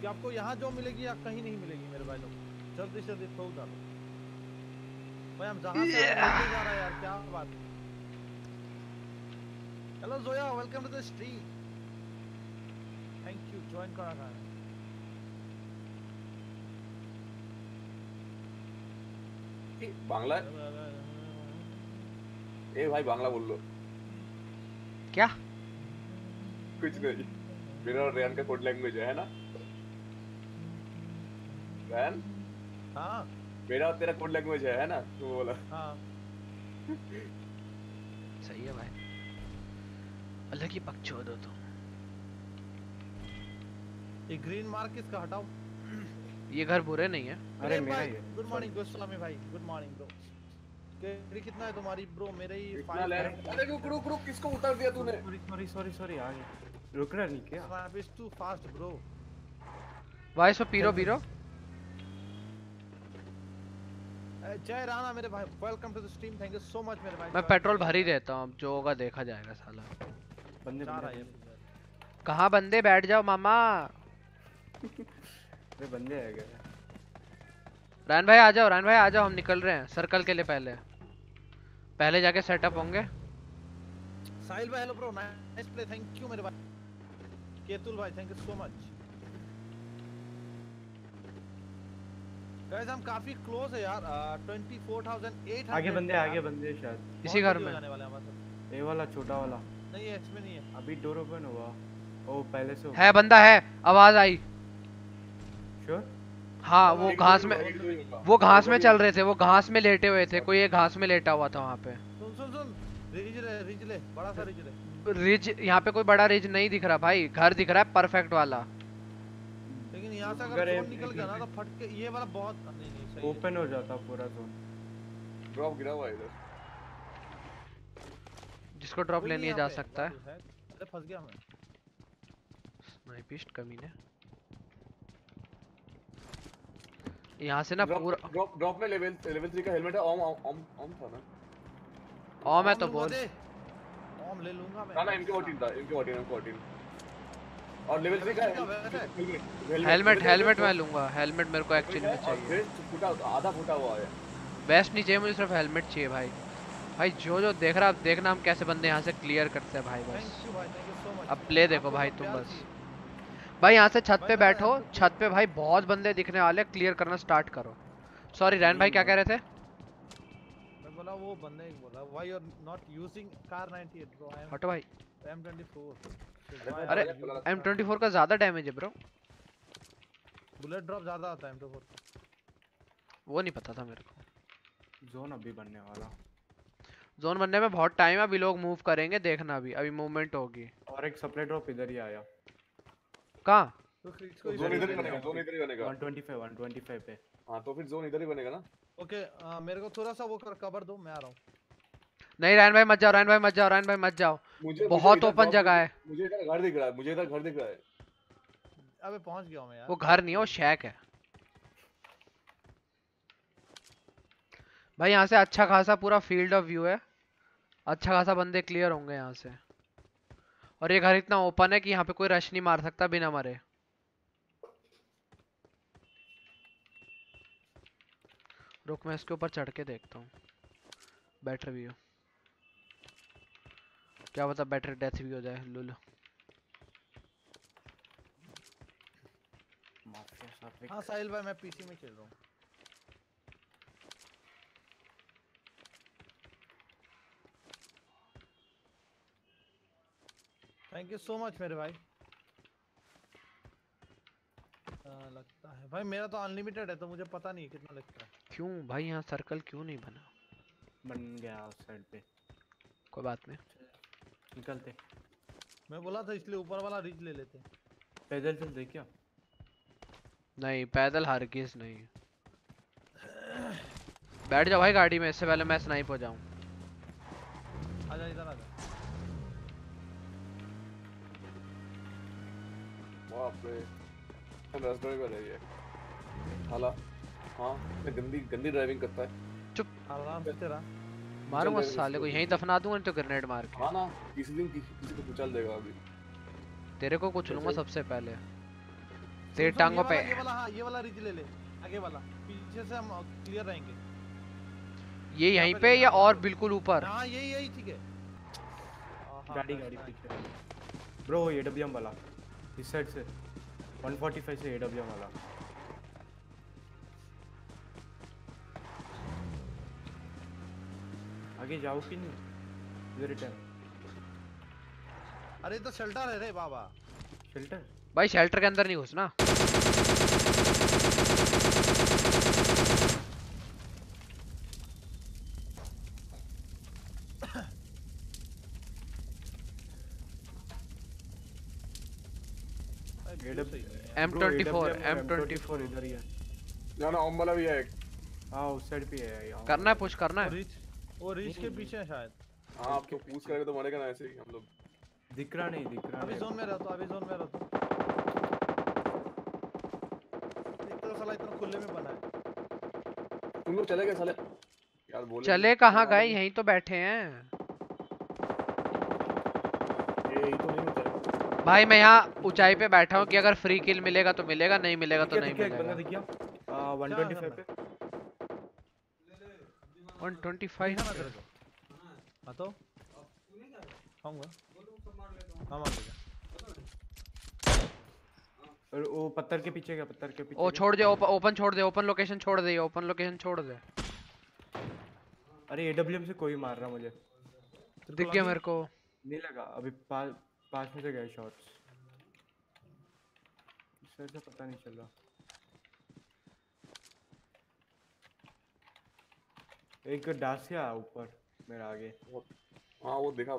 [SPEAKER 5] कि आपको यहाँ जो मिलेगी या कहीं नहीं मिलेगी मेरे भाई लोग। जल्दी से जल्दी ठोक डालो। भाई हम जहाँ से वहीं जा रहा है यार क्या बात hello Zoya welcome to the stream thank you join करा था।
[SPEAKER 7] ए, बांग्ला ए भाई बांग्ला बोल लो
[SPEAKER 3] क्या
[SPEAKER 7] कुछ नहीं मेरा और रेयान का कोड लैंग्वेज है ना रेयान
[SPEAKER 5] हाँ
[SPEAKER 7] मेरा और तेरा कोड लैंग्वेज है है ना तू बोला
[SPEAKER 5] हाँ
[SPEAKER 3] सही है भाई। अलग ही बकचोद हो तुम।
[SPEAKER 5] ये ग्रीन मार्क किसका हटाओ?
[SPEAKER 3] ये घर बुरे नहीं है।
[SPEAKER 8] अरे मेरा ही है
[SPEAKER 5] गुड मॉर्निंग गोस्वामी भाई गुड मॉर्निंग ब्रो केडी कितना है तुम्हारी ब्रो मेरे ही
[SPEAKER 7] इतना ले अरे रुक रुक रुक किसको उतार दिया तूने?
[SPEAKER 8] सॉरी सॉरी सॉरी सॉरी आ गया रुक रहा नहीं क्या?
[SPEAKER 5] Snap is too fast bro
[SPEAKER 3] भाई सो पीरो पीरो
[SPEAKER 5] जय राणा मेरे भाई welcome to the stream thank you so much मेरे भाई.
[SPEAKER 3] मैं पेट्रोल भर ही देता हूँ अब जो होगा देखा जाएगा साला।
[SPEAKER 8] बंदे
[SPEAKER 5] है
[SPEAKER 8] बंदे
[SPEAKER 5] ये।
[SPEAKER 3] बंदे। बैठ जाओ मामा।
[SPEAKER 8] अरे बंदे आ गए
[SPEAKER 3] रैन भाई आ जाओ रान भाई आ जाओ हम निकल रहे हैं सर्कल के लिए पहले। पहले जाके सेटअप होंगे।
[SPEAKER 5] साहिल भाई hello bro nice play thank you मेरे भाई। केतुल भाई thank you so much guys हम काफ़ी क्लोज है यार uh, 24800
[SPEAKER 8] आगे बंदे आगे बंदे शायद।
[SPEAKER 3] इसी घर में।
[SPEAKER 5] जाने वाले हमारे साथ।
[SPEAKER 8] ए वाला छोटा वाला।
[SPEAKER 5] नहीं एक्स में नहीं है।
[SPEAKER 8] अभी डोर ओपन हुआ। ओ पहले से
[SPEAKER 3] है बंदा है। आवाज़ आई।
[SPEAKER 8] श्योर
[SPEAKER 3] हाँ वो घास में। वो घास में चल रहे थे वो घास में लेटे हुए थे कोई एक घास में लेटा हुआ था वहाँ पे।
[SPEAKER 5] सुन सुन सुन रिज ले रिज ले बड़ा सा रिज ले
[SPEAKER 3] रिज यहाँ पे कोई बड़ा रिज नहीं दिख रहा भाई घर दिख रहा है परफेक्ट वाला।
[SPEAKER 5] लेकिन यहाँ से
[SPEAKER 8] अगर
[SPEAKER 5] जोन निकल गया ना तो फट के ये वाला बहुत नहीं नहीं सही
[SPEAKER 8] ओपन हो जाता पूरा जोन
[SPEAKER 7] ड्रॉप गिरा हुआ इधर।
[SPEAKER 3] जिसको ड्रॉप लेनी जा सकता है।
[SPEAKER 5] अरे फंस गया मैं।
[SPEAKER 3] स्नाइपिस्ट कमीने। यहाँ से ना पूरा
[SPEAKER 7] ड्रॉप ड्रॉप में लेवल लेवल 3 का हेलमेट है ओम ओम ओम था ना।
[SPEAKER 3] ओ मैं तो बोल।
[SPEAKER 5] दे। ओम ले लूँगा मैं।
[SPEAKER 7] ना ना इनके 14 था इनके 14 इनके 14 और लेवल 3 का
[SPEAKER 5] थ्री का वैसे?
[SPEAKER 3] हेलमेट हेलमेट मैं लूँगा। हेलमेट मेरे को एक्चुअली में चाहिए।
[SPEAKER 7] वेस्ट फुटा आधा फुटा हुआ है।
[SPEAKER 3] वेस्ट नहीं चाहिए मुझे सिर्फ़ हेलमेट चाहिए भाई। भाई जो जो देख रहा है अब देखना हम कैसे बंदे यहाँ से क्लियर करते हैं भाई बस।
[SPEAKER 5] थैंक यू भाई थैंक यू सो मच
[SPEAKER 3] अब प्ले देखो भाई तुम बस। भाई यहाँ से छत पे बैठो। छत पे भाई बहुत बंदे दिखने वाले क्लियर करना स्टार्ट करो। सॉरी रैन भाई क्या कह रहे थे?
[SPEAKER 5] मैं बोला वो बंदे ही बोला। Why you are not using car 98 bro I
[SPEAKER 3] हटो भाई।
[SPEAKER 5] एम M24
[SPEAKER 3] अरे एम का ज़्यादा डैमेज है ब्रो
[SPEAKER 5] बुलेट ड्रॉप ज़्यादा आता है M24
[SPEAKER 3] वो नहीं पता था मेरे को।
[SPEAKER 8] जोन अभी बनने वाला।
[SPEAKER 3] जोन बनने में बहुत टाइम है। अभी लोग मूव करेंगे देखना अभी। अभी मूवमेंट होगी।
[SPEAKER 8] और एक सप्लाई ड्रॉप इधर ही आया।
[SPEAKER 3] कहाँ
[SPEAKER 5] तो
[SPEAKER 7] जोन इधर ही बनेगा जोन इधर ही बनेगा।
[SPEAKER 8] 125 125 पे।
[SPEAKER 7] हाँ तो फिर जोन इधर ही बनेगा ना?
[SPEAKER 5] ओके मेरे को थोड़ा सा वो कर कवर दो मैं आ रहा हूँ।
[SPEAKER 3] नहीं रैन भाई मत जाओ रैन भाई मत जाओ रैन भाई मत जाओ।
[SPEAKER 7] मुझे
[SPEAKER 3] बहुत ओपन जगह है।
[SPEAKER 7] मुझे इधर घर दिख रहा है मुझे इधर घर दिख रहा है।
[SPEAKER 5] अबे पहुँच गया हूँ मैं यार।
[SPEAKER 3] वो घर नहीं है वो शैक है। भाई यहाँ से अच्छा खासा पूरा फ़ील्ड ऑफ़ व्यू है। अच्छा खासा बंदे क्लियर होंगे यहाँ से। और ये घर इतना ओपन है कि यहाँ पे कोई रश नहीं मार सकता बिना मरे। रुक मैं इसके ऊपर चढ़ के देखता हूँ। बेटर व्यू क्या पता बेटर डेथ भी हो जाए लुल।
[SPEAKER 5] हाँ साहिल भाई मैं पीसी में खेल रहा हूँ। थैंक यू सो मच मेरे भाई। आ, लगता है। भाई मेरा तो अनलिमिटेड है तो मुझे पता नहीं कितना लगता है।
[SPEAKER 3] क्यों? भाई यहाँ सर्कल क्यों नहीं बना?
[SPEAKER 8] बन गया उस साइड पे।
[SPEAKER 3] कोई बात नहीं।
[SPEAKER 8] निकलते।
[SPEAKER 5] मैं बोला था इसलिए ऊपर वाला रिज ले लेते।
[SPEAKER 8] पैदल चलते क्या?
[SPEAKER 3] नहीं पैदल हरगिज नहीं। बैठ जाओ भाई गाड़ी में इससे पहले मैं स्नाइप हो जाऊँ।
[SPEAKER 5] आजा इधर आजा
[SPEAKER 7] बाप रे। है हाला हाँ ये गंदी गंदी ड्राइविंग करता है।
[SPEAKER 5] आराम से तेरा
[SPEAKER 3] मारूँगा साले को। यहीं दफना दूँगा तो ग्रेनेड मार के।
[SPEAKER 7] हाँ ना किसी दिन किसी, किसी को कुचल देगा अभी।
[SPEAKER 3] तेरे को कुछ लूँगा सबसे पहले। तेरी टांगों पे।
[SPEAKER 5] ये वाला हाँ ये वाला रिज ले ले। आगे वाला। पीछे से हम क्लियर रहेंगे।
[SPEAKER 3] ये
[SPEAKER 5] यहीं पे
[SPEAKER 3] या और। बिल्कुल ऊपर?
[SPEAKER 5] हाँ यही यही ठीक है। हाँ, हाँ,
[SPEAKER 8] गाड़ी गाड़ी. पीछे ब्रो एडब्ल्यूएम वाला। इस साइड से 145 से एडब्ल्यू वाला। आगे जाओ कि नहीं? इधर रिटर्न
[SPEAKER 5] अरे तो शेल्टर है रे बाबा।
[SPEAKER 8] शेल्टर
[SPEAKER 3] भाई शेल्टर के अंदर नहीं घुसना
[SPEAKER 5] अरे
[SPEAKER 8] AW
[SPEAKER 5] सही है।
[SPEAKER 3] M24
[SPEAKER 8] Bro, AWM और
[SPEAKER 3] M24
[SPEAKER 8] इधर ही है।
[SPEAKER 7] ना ना ओम वाला भी है एक।
[SPEAKER 8] हाँ उस साइड पे है यहाँ।
[SPEAKER 3] करना है पुश करना है।
[SPEAKER 5] रिच वो रिच के पीछे है शायद।
[SPEAKER 7] हाँ आप तो पूछ करेंगे तो मरेगा ना ऐसे ही हम लोग।
[SPEAKER 8] दिख रहा नहीं दिख रहा
[SPEAKER 5] अभी जोन में रहता अभी जोन में रहता एक तो साला इतना खुले में बना है।
[SPEAKER 7] तुम लोग चले गए साले? यार बोले
[SPEAKER 3] चले कहाँ गए? यहीं तो बैठे हैं।
[SPEAKER 7] ये ही तो
[SPEAKER 3] भाई मैं यहाँ ऊंचाई पे बैठा हूँ कि अगर फ्री किल मिलेगा तो मिलेगा नहीं मिलेगा तो नहीं मिलेगा।
[SPEAKER 8] दिख गया आ, 125
[SPEAKER 5] करना?
[SPEAKER 8] पे
[SPEAKER 3] 125
[SPEAKER 5] दिखा ना तेरे को हाँ तो खाऊँगा। हाँ
[SPEAKER 8] वो पत्थर के पीछे गया पत्थर के पीछे
[SPEAKER 3] ओ छोड़ दे ओपन छोड़ दे ओपन लोकेशन छोड़ दे ओपन लोकेशन छोड़ दे।
[SPEAKER 8] अरे एडब्ल्यूएम से कोई मार रहा मुझे।
[SPEAKER 3] दिख गया मेरे को।
[SPEAKER 8] नहीं लगा अभी पास में से गए शॉट्स साइड से पता नहीं चल। रहा एक डासिया ऊपर मेरा आगे।
[SPEAKER 7] हाँ वो देखा।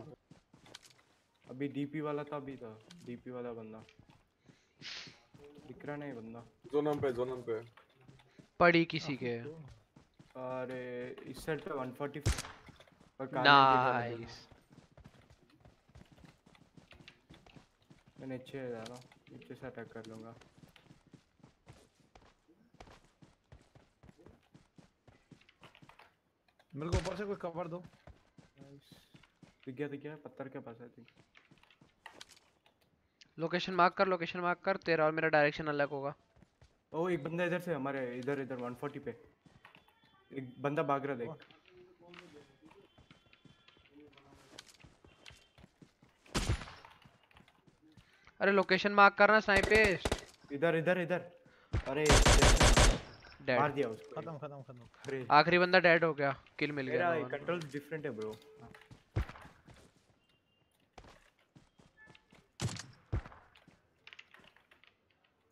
[SPEAKER 8] अभी डीपी वाला था अभी था। डीपी वाला बंदा। दिख रहा नहीं बंदा।
[SPEAKER 7] जोनम पे जोनम पे।
[SPEAKER 3] पड़ी किसी के।
[SPEAKER 8] अरे इस साइड पे 140 और काले है।
[SPEAKER 3] नाइस
[SPEAKER 8] मैं नीचे जा रहा हूँ नीचे से अटैक कर लूँगा।
[SPEAKER 5] मेरे को ऊपर से कोई कवर दो।
[SPEAKER 8] दिख गया दिख गया पत्थर के पास है।
[SPEAKER 3] लोकेशन मार्क कर लोकेशन मार्क कर तेरा और मेरा डायरेक्शन अलग होगा।
[SPEAKER 8] ओ एक बंदा इधर से हमारे इधर इधर 140 पे। एक बंदा भाग रहा देख।
[SPEAKER 3] अरे लोकेशन मार्क करना स्नाइपिस्ट
[SPEAKER 8] इधर इधर इधर। अरे मार दिया उसको।
[SPEAKER 5] खत्म खत्म खत्म।
[SPEAKER 3] आखिरी बंदा डेड हो गया। किल मिल गया मेरा
[SPEAKER 8] कंट्रोल डिफरेंट है ब्रो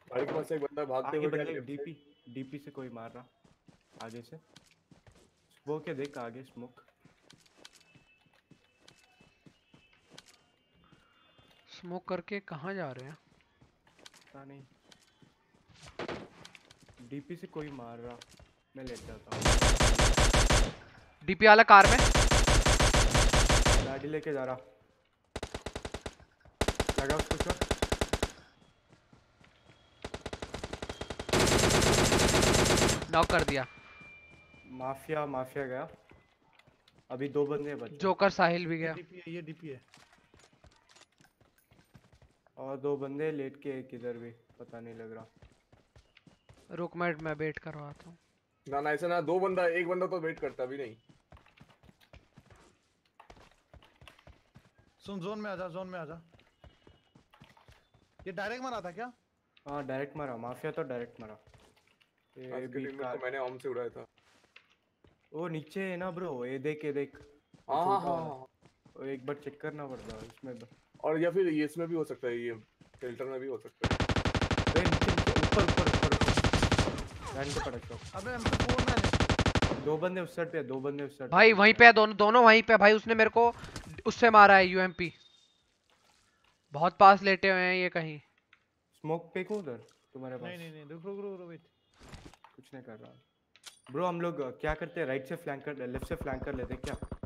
[SPEAKER 7] भाई के पास एक बंदा भागते हुए
[SPEAKER 8] डीपी डीपी से कोई मार रहा। आगे से। वो क्या देख आगे स्मोक
[SPEAKER 3] स्मोक करके कहाँ जा रहे हैं?
[SPEAKER 8] पता नहीं। डीपी से कोई मार रहा। मैं लेट जाता हूँ।
[SPEAKER 3] डीपी वाला कार में?
[SPEAKER 8] गाड़ी लेके जा रहा। लगा उसको शॉट
[SPEAKER 3] नॉक कर दिया।
[SPEAKER 8] माफिया माफिया गया। अभी दो बंदे बचे।
[SPEAKER 3] जोकर साहिल भी
[SPEAKER 5] ये
[SPEAKER 3] गया
[SPEAKER 5] डीपी है ये डीपी है।
[SPEAKER 8] और दो बंदे लेट के एक इधर भी पता नहीं लग रहा।
[SPEAKER 3] रुक मैं मैं वेट करवाता हूँ।
[SPEAKER 7] ना ना ऐसा ना दो बंदा एक बंदा तो वेट करता भी नहीं।
[SPEAKER 5] सुन जोन में आजा जोन में आजा ये डायरेक्ट मारा था क्या?
[SPEAKER 8] हाँ डायरेक्ट मारा। माफिया तो डायरेक्ट मारा। ये
[SPEAKER 7] आज के
[SPEAKER 8] भी कार
[SPEAKER 7] तो मैंने ओम से उड़ाया था।
[SPEAKER 8] वो नीचे है ना ब्रो ये देख ये देख।
[SPEAKER 7] हाँ हाँ हाँ। हाँ।
[SPEAKER 8] एक बार चेक करना पड़ता है इसमें ब-
[SPEAKER 7] और या फिर ये इसमें भी हो सकता है ये फ़िल्टर में भी हो सकता है।
[SPEAKER 8] ए, नीचे नीचे ऊपर ऊपर ऊपर ऊपर। लैंड पे पड़ा शॉट
[SPEAKER 5] अबे M4 में है।
[SPEAKER 8] दो बंदे उस साइड पे है, दो बंदे उस साइड
[SPEAKER 3] भाई वहीं पे है दोनों दोनों वहीं पे है। भाई उसने मेरे को उससे मारा है यूएमपी बहुत पास लेटे हुए हैं ये कहीं।
[SPEAKER 8] स्मोक पे को उधर तुम्हारे पास।
[SPEAKER 5] नहीं नहीं नहीं रुक रुक रुक रुक।
[SPEAKER 8] कुछ नहीं कर रहा। ब्रो हम लोग क्या करते हैं? राइट से फ्लैंक कर लेफ़्ट से फ्लैंक कर लेते हैं क्या?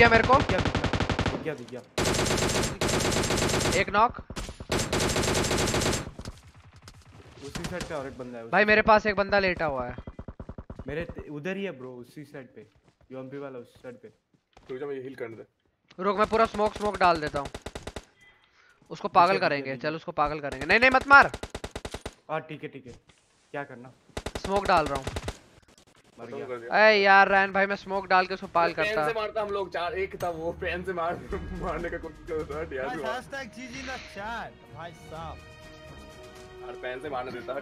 [SPEAKER 3] गया मेरे को।
[SPEAKER 8] दिख गया दिख गया दिख गया दिख गया।
[SPEAKER 3] एक नॉक
[SPEAKER 8] उसी साइड पे और एक बंदा है
[SPEAKER 3] भाई मेरे पास एक बंदा लेटा हुआ है।
[SPEAKER 8] मेरे उधर ही है ब्रो उसी साइड पे। यूएमपी वाला उसी साइड पे।
[SPEAKER 7] रुक जा मुझे हील करने दे।
[SPEAKER 3] रुक मैं पूरा स्मोक स्मोक डाल देता हूँ। उसको पागल करेंगे चल उसको पागल करेंगे। नहीं नहीं मत मार।
[SPEAKER 8] हाँ ठीक है ठीक है। क्या करना?
[SPEAKER 3] स्मोक डाल रहा हूँ
[SPEAKER 8] मर
[SPEAKER 7] खत्म
[SPEAKER 8] गया
[SPEAKER 7] कर दिया
[SPEAKER 3] अरे यार रैन भाई मैं स्मोक डाल के उसको
[SPEAKER 7] पेन
[SPEAKER 3] करता।
[SPEAKER 7] से मारता हम लोग चार एक था वो पेन से मार मारने का कोशिश कर रहा था यार यार
[SPEAKER 5] hashtag GG in भाई साहब।
[SPEAKER 7] पेन से मारने देता।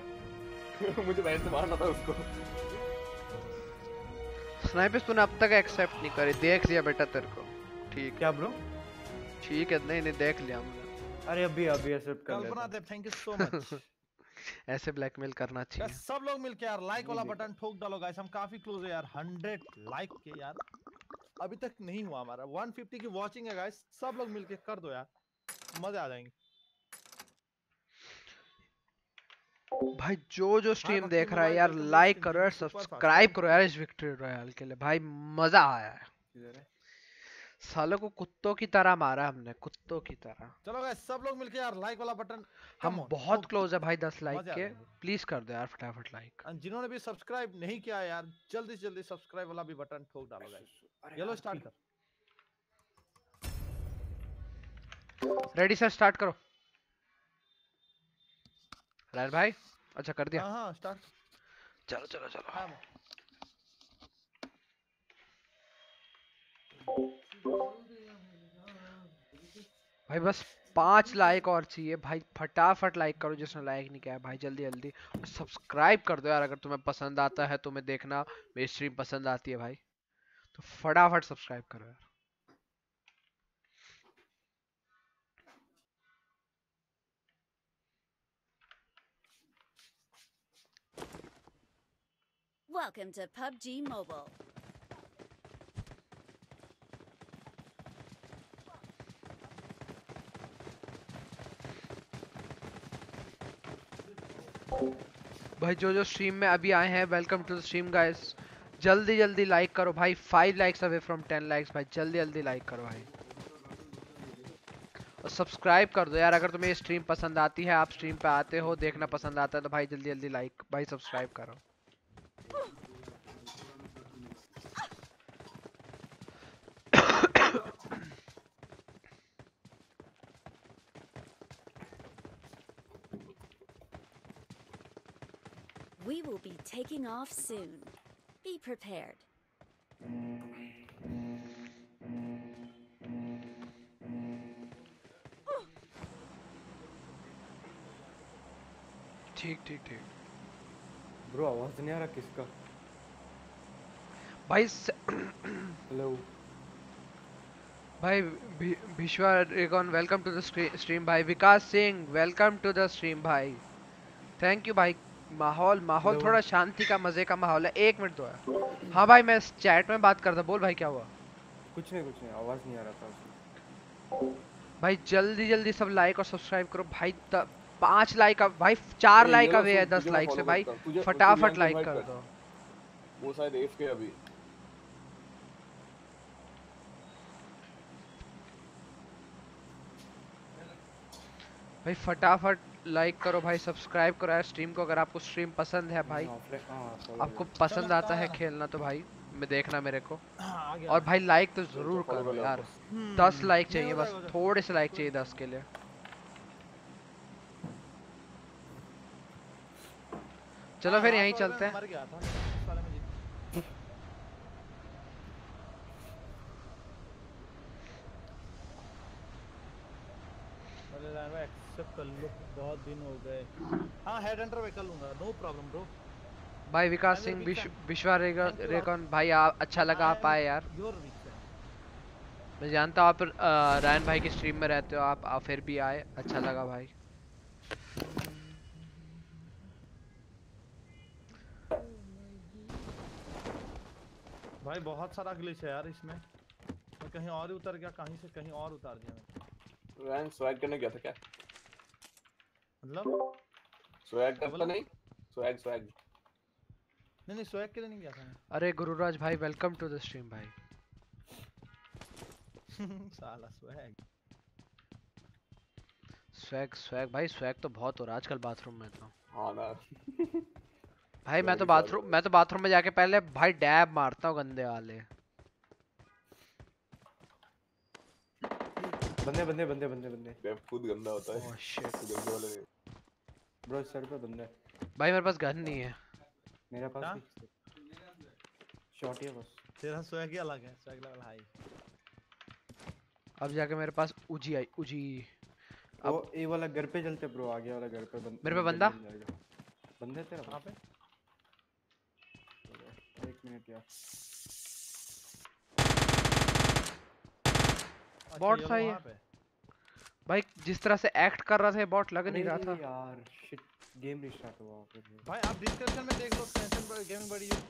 [SPEAKER 7] मुझे पेन से मारना था उसको।
[SPEAKER 3] स्नाइपर्स तूने अब तक एक्सेप्ट नहीं करी। देख लिया बेटा तेरे को। ठीक।
[SPEAKER 8] क्या ब्रो
[SPEAKER 3] ठीक है नहीं नहीं देख लिया हमने।
[SPEAKER 8] अरे अभी अभी एक्सेप्ट कर
[SPEAKER 5] कल्पना
[SPEAKER 8] लेता।
[SPEAKER 5] Dev thank you so much
[SPEAKER 3] ऐसे ब्लैकमेल करना चाहिए।
[SPEAKER 5] सब लोग मिलके यार लाइक वाला बटन ठोक डालो गाइस हम काफ़ी क्लोज है यार। 100 लाइक के यार। अभी तक नहीं हुआ हमारा। 150 की वाचिंग है गाइस सब लोग मिलके कर दो यार। मज़ा आ जाएँगे।
[SPEAKER 3] भाई जो जो स्ट्रीम
[SPEAKER 5] भक्ति
[SPEAKER 3] देख रहा है यार लाइक करो यार सब्सक्राइब करो यार इस विक्ट्री रॉयल के लिए। भाई मज़ा आया। है
[SPEAKER 8] इधर है।
[SPEAKER 3] सालों को कुत्तों की तरह मारा हमने कुत्तों की तरह।
[SPEAKER 5] चलो गाइस सब लोग मिलके यार लाइक वाला बटन
[SPEAKER 3] हम बहुत क्लोज है भाई दस लाइक के। प्लीज़ कर दो यार फटाफट लाइक
[SPEAKER 5] और जिन्होंने भी सब्सक्राइब नहीं किया यार जल्दी से जल्दी सब्सक्राइब वाला भी बटन ठोक डालो गाइस येलो स्टार्ट कर।
[SPEAKER 3] रेडी सर स्टार्ट करो। रायर भाई अच्छा कर दिया।
[SPEAKER 5] हाँ हाँ स्टार्ट
[SPEAKER 3] चलो चलो चलो। भाई बस पाँच लाइक और चाहिए। भाई फटाफट लाइक करो, जिसने लाइक नहीं किया भाई जल्दी जल्दी। और सब्सक्राइब कर दो यार, अगर तुम्हें पसंद आता है तुम्हें देखना। मेरी स्ट्रीम पसंद आती है भाई। तो फटाफट सब्सक्राइब करो यार।
[SPEAKER 4] Welcome to PUBG Mobile.
[SPEAKER 3] भाई, जो जो स्ट्रीम में अभी आए हैं welcome to the stream guys जल्दी जल्दी लाइक करो भाई. Five likes away from ten likes भाई. जल्दी जल्दी लाइक करो भाई. और सब्सक्राइब कर दो यार. अगर तुम्हें स्ट्रीम पसंद आती है, आप स्ट्रीम पे आते हो, देखना पसंद आता है तो भाई जल्दी जल्दी लाइक भाई सब्सक्राइब करो
[SPEAKER 4] We will be taking off soon. Be prepared.
[SPEAKER 3] ठीक ठीक ठीक।
[SPEAKER 8] ब्रो आवाज़ नहीं आ रहा किसका?
[SPEAKER 3] भाई स-
[SPEAKER 8] हेलो
[SPEAKER 3] भाई भि- विश्वा रेगॉन वेलकम टू द स्ट्रीम भाई। Vikas Singh welcome to the stream भाई। थैंक यू भाई। माहौल माहौल थोड़ा शांति का मज़े का माहौल है। एक मिनट दो यार। हाँ भाई मैं चैट में बात करता बोल भाई क्या हुआ?
[SPEAKER 8] कुछ नहीं कुछ नहीं। आवाज़ नहीं आ रहा था
[SPEAKER 3] भाई जल्दी जल्दी सब लाइक और सब्सक्राइब करो। भाई पाँच लाइक भाई चार लाइक
[SPEAKER 7] लो,
[SPEAKER 3] अवे है दस लाइक से। भाई
[SPEAKER 7] हूँ।
[SPEAKER 3] फटाफट लाइक कर
[SPEAKER 7] कर।
[SPEAKER 3] दो।
[SPEAKER 7] वो शायद एफ़ के अभी।
[SPEAKER 3] भाई फटाफट लाइक करो भाई सब्सक्राइब करो यार स्ट्रीम को अगर आपको स्ट्रीम पसंद है भाई।
[SPEAKER 8] हाँ follow
[SPEAKER 3] आपको पसंद आता है खेलना तो भाई मैं देखना मेरे को। और भाई लाइक तो ज़रूर करो यार।
[SPEAKER 5] हम्म,
[SPEAKER 3] दस लाइक चाहिए बस
[SPEAKER 5] हो।
[SPEAKER 3] थोड़े से लाइक चाहिए दस के लिए। चलो फिर
[SPEAKER 5] हाँ,
[SPEAKER 3] यहीं
[SPEAKER 5] वाले
[SPEAKER 3] चलते हैं
[SPEAKER 5] मर गया था इस वाले में जीत अरे यार कर लो बहुत दिन हो गए। हाँ हेड एंटर पे कर लूँगा नो प्रॉब्लम ब्रो
[SPEAKER 3] भाई विकास सिंह विश्व रेकॉन भाई आप अच्छा लगा आप आए यार। मैं जानता हूँ आप रायन भाई की स्ट्रीम में रहते हो आप, आप फिर भी आए। अच्छा लगा भाई।
[SPEAKER 5] भाई बहुत सारा ग्लिच है यार इसमें। मैं कहीं और ही उतर गया कहीं से कहीं और उतार दिया। मैं
[SPEAKER 7] रैन स्वैग करने गया था क्या?
[SPEAKER 5] मतलब?
[SPEAKER 7] स्वैग करता नहीं? स्वैग स्वैग
[SPEAKER 5] नहीं नहीं स्वैग के लिए नहीं गया था
[SPEAKER 3] अरे गुरुराज भाई वेलकम टू द स्ट्रीम भाई।
[SPEAKER 5] साला स्वैग
[SPEAKER 3] स्वैग स्वैग भाई स्वैग तो बहुत हो रहा है आजकल बाथरूम में तो।
[SPEAKER 7] हाँ ना।
[SPEAKER 3] भाई मैं तो बाथरूम मैं तो बाथरूम में जाके पहले भाई डैब मारता हूँ गंदे वाले।
[SPEAKER 8] बंदे बंदे बंदे बंदे बंदे।
[SPEAKER 7] खुद गंदा होता है।
[SPEAKER 3] ओह शिट
[SPEAKER 7] गंदे वाले।
[SPEAKER 8] ब्रो सर पे बंदे।
[SPEAKER 3] भाई मेरे पास गन नहीं है।
[SPEAKER 8] मेरे पास भी शॉट ही है बस।
[SPEAKER 5] तेरा स्वैग ही अलग है। स्वैग लेवल हाई
[SPEAKER 3] अब जाके मेरे पास उजी आई उजी अब-
[SPEAKER 8] वो ये वाला घर पे चलते ब्रो आगे वाला घर पे बंद
[SPEAKER 3] मेरे पे
[SPEAKER 8] बंदा?
[SPEAKER 3] बंदे?
[SPEAKER 8] तेरा
[SPEAKER 5] कहाँ पे?
[SPEAKER 8] एक मिनट यार।
[SPEAKER 5] अच्छा,
[SPEAKER 3] Bot
[SPEAKER 5] ये
[SPEAKER 3] था ये। भाई जिस तरह से एक्ट कर रहा था बॉट लग नहीं रहा था।
[SPEAKER 8] यार शिट गेम रिस्टार्ट हुआ फिर
[SPEAKER 5] भाई आप डिस्क्रिप्शन में देख लो टेंशन गेमिंग बड़ी है।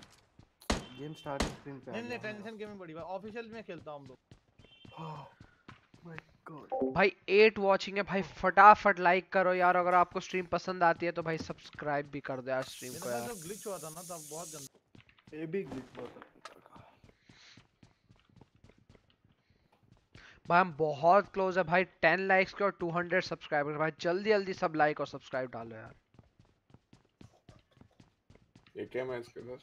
[SPEAKER 8] गेम स्टार्टिंग स्क्रीन पे
[SPEAKER 5] नहीं नहीं टेंशन गेमिंग बड़ी है। ऑफिशियल में खेलता हूँ हम लोग।
[SPEAKER 3] भाई एट वॉचिंग है। भाई फटाफट लाइक करो यार। अगर आपको स्ट्रीम पसंद आती है तो भाई सब्सक्राइब भी कर दो यार स्ट्रीम को यार।
[SPEAKER 5] ग्लिच हुआ था ना तब बहुत गंदा।
[SPEAKER 8] ये भी बहुत अच्छा था।
[SPEAKER 3] भाई हम बहुत क्लोज है भाई 10 लाइक्स के और 200 सब्सक्राइबर्स भाई जल्दी जल्दी सब लाइक और सब्सक्राइब डालो यार।
[SPEAKER 7] ये क्या मैच के अंदर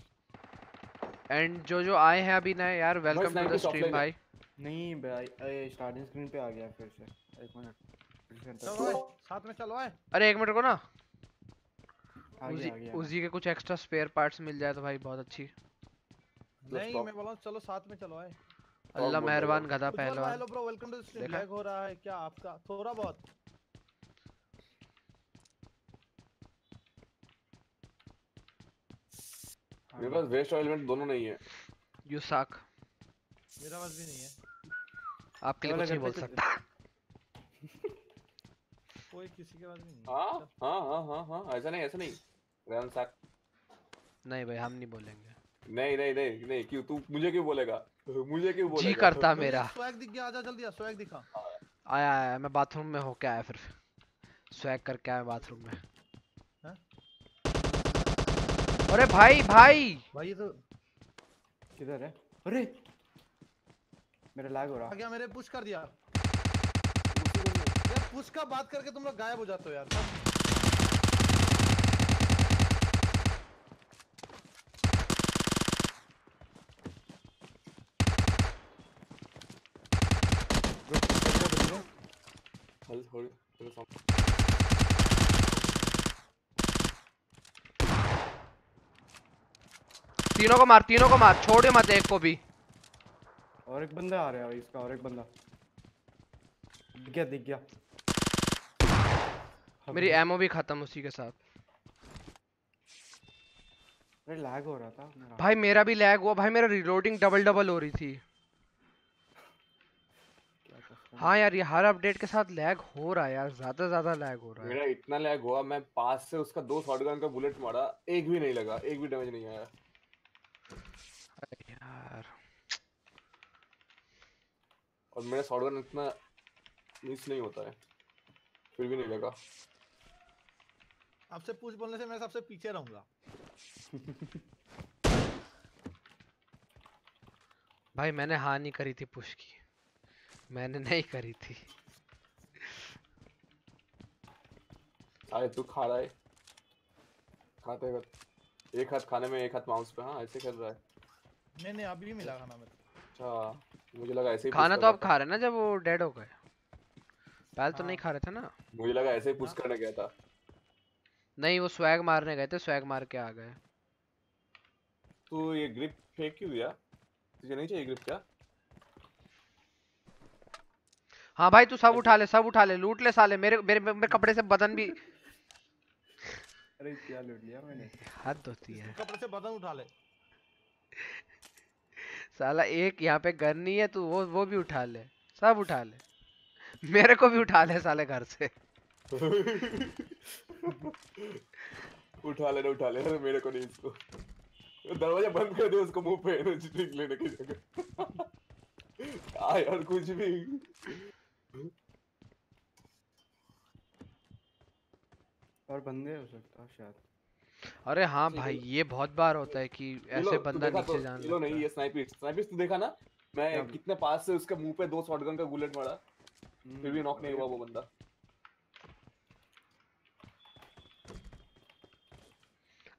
[SPEAKER 3] एंड जो जो आए हैं अभी नए यार वेलकम टू द स्ट्रीम भाई।
[SPEAKER 8] नहीं भाई ये स्टार्टिंग स्क्रीन पे आ गया फिर से। एक मिनट फिर से enter
[SPEAKER 5] चलो साथ में चलो भाई
[SPEAKER 3] अरे एक मिनट को ना। उजी के कुछ एक्स्ट्रा स्पेयर पार्ट्स मिल जाए तो भाई बहुत अच्छी।
[SPEAKER 5] नहीं. मैं बोला हूँ चलो साथ में चलो भाई
[SPEAKER 3] अल्लाह मेहरबान गधा पहलवान।
[SPEAKER 5] Hello bro welcome to the
[SPEAKER 3] stream
[SPEAKER 5] lag हो रहा है क्या आपका? थोड़ा बहुत।
[SPEAKER 7] मेरे पास वेस्ट ऑयल एलिमेंट दोनों नहीं है।
[SPEAKER 3] यू सक
[SPEAKER 5] मेरा पास भी नहीं है।
[SPEAKER 3] आपके लिए कुछ नहीं बोल सकता।
[SPEAKER 5] कोई किसी के पास भी नहीं है।
[SPEAKER 7] हाँ। हाँ हाँ हाँ हाँ ऐसा नहीं ऐसा नहीं। रैन सैक
[SPEAKER 3] नहीं भाई हम नहीं बोलेंगे।
[SPEAKER 7] नहीं नहीं नहीं नहीं क्यों? तू मुझे क्यों बोलेगा? मुझे क्यों बोलेगा
[SPEAKER 3] जी करता मेरा।
[SPEAKER 5] स्वैग दिख गया आजा जल्दी आ स्वैग दिखा।
[SPEAKER 3] आया आया मैं बाथरूम में होके आया फिर। स्वैग करके आया बाथरूम में।
[SPEAKER 5] हाँ?
[SPEAKER 3] अरे भाई भाई!
[SPEAKER 5] भाई ये तो
[SPEAKER 8] किधर है? अरे! मेरा लैग हो रहा।
[SPEAKER 5] आ गया मेरे पुश कर दिया। यार पुश का बात करके तुम लोग गायब हो जाते हो यार।
[SPEAKER 7] हल थोड़ी तेरे सामने
[SPEAKER 3] तीनों को मार तीनों को मार छोड़े मत एक को भी।
[SPEAKER 8] और एक बंदा आ रहा है इसका और एक बंदा। दिख गया दिख गया।
[SPEAKER 3] मेरी एमओ भी खत्म उसी के साथ।
[SPEAKER 8] अरे लैग हो रहा था मेरा।
[SPEAKER 3] भाई मेरा भी लैग हुआ भाई मेरा रिलोडिंग डबल डबल हो रही थी। हाँ यार ये हर अपडेट के साथ लैग हो रहा है यार ज़्यादा ज़्यादा लैग हो रहा है।
[SPEAKER 7] मेरा इतना लैग हुआ मैं पास से उसका दो शॉटगन का बुलेट मारा एक भी नहीं लगा एक भी डैमेज नहीं आया।
[SPEAKER 3] यार।
[SPEAKER 7] और मेरा शॉटगन इतना मिस नहीं होता है फिर भी नहीं लगा।
[SPEAKER 5] आपसे पुश बोलने से मैं सबसे पीछे रहूँगा।
[SPEAKER 3] भाई मैंने हाँ नहीं करी थी पुश की। मैंने नहीं करी थी।
[SPEAKER 7] अरे तू खा रहा है। खाते वक्त एक हाथ खाने में एक हाथ माउस पे हाँ ऐसे कर रहा है।
[SPEAKER 5] नहीं नहीं अभी भी मिला खाना मेरे
[SPEAKER 7] अच्छा मुझे लगा ऐसे ही
[SPEAKER 3] खाना तो
[SPEAKER 7] था।
[SPEAKER 3] खा रहे ना जब वो डेड हो गए। पहले तो नहीं
[SPEAKER 5] हाँ।
[SPEAKER 3] खा रहे थे ना।
[SPEAKER 7] मुझे लगा ऐसे ही पुश
[SPEAKER 5] हाँ।
[SPEAKER 7] करने गया था।
[SPEAKER 3] नहीं वो स्वैग मारने गए थे स्वैग मार के आ गए।
[SPEAKER 7] तू ये ग्रिप फेंक क्यों दिया तुझे नहीं चाहिए ग्रिप क्या?
[SPEAKER 3] हाँ भाई तू सब उठा ले सब उठा ले लूट ले साले मेरे मेरे मेरे कपड़े से बदन भी।
[SPEAKER 8] अरे क्या लूट लिया मैंने?
[SPEAKER 3] हद होती है।
[SPEAKER 5] कपड़े से बदन उठा ले।
[SPEAKER 3] साला एक यहाँ पे घर नहीं है तू वो वो भी उठा ले सब उठा ले। मेरे को भी उठा ले साले घर से।
[SPEAKER 7] उठा लेना उठा लेना अरे मेरे को नहीं इसको। दरवाज़ा बंद कर दे उसको मुँह पे एनर्जी ड्रिंक लेने की जगह। आ यार कुछ भी।
[SPEAKER 8] और बंदे हो सकता है शायद।
[SPEAKER 3] अरे हाँ भाई ये बहुत बार होता है कि ऐसे बंदा नीचे
[SPEAKER 7] तो
[SPEAKER 3] जाने
[SPEAKER 7] लो नहीं ये स्नाइपिस्ट स्नाइपिस्ट तू देखा ना? मैं कितने पास से उसके मुँह पे दो शॉटगन का बुलेट मारा। फिर भी नॉक नहीं हुआ वो बंदा।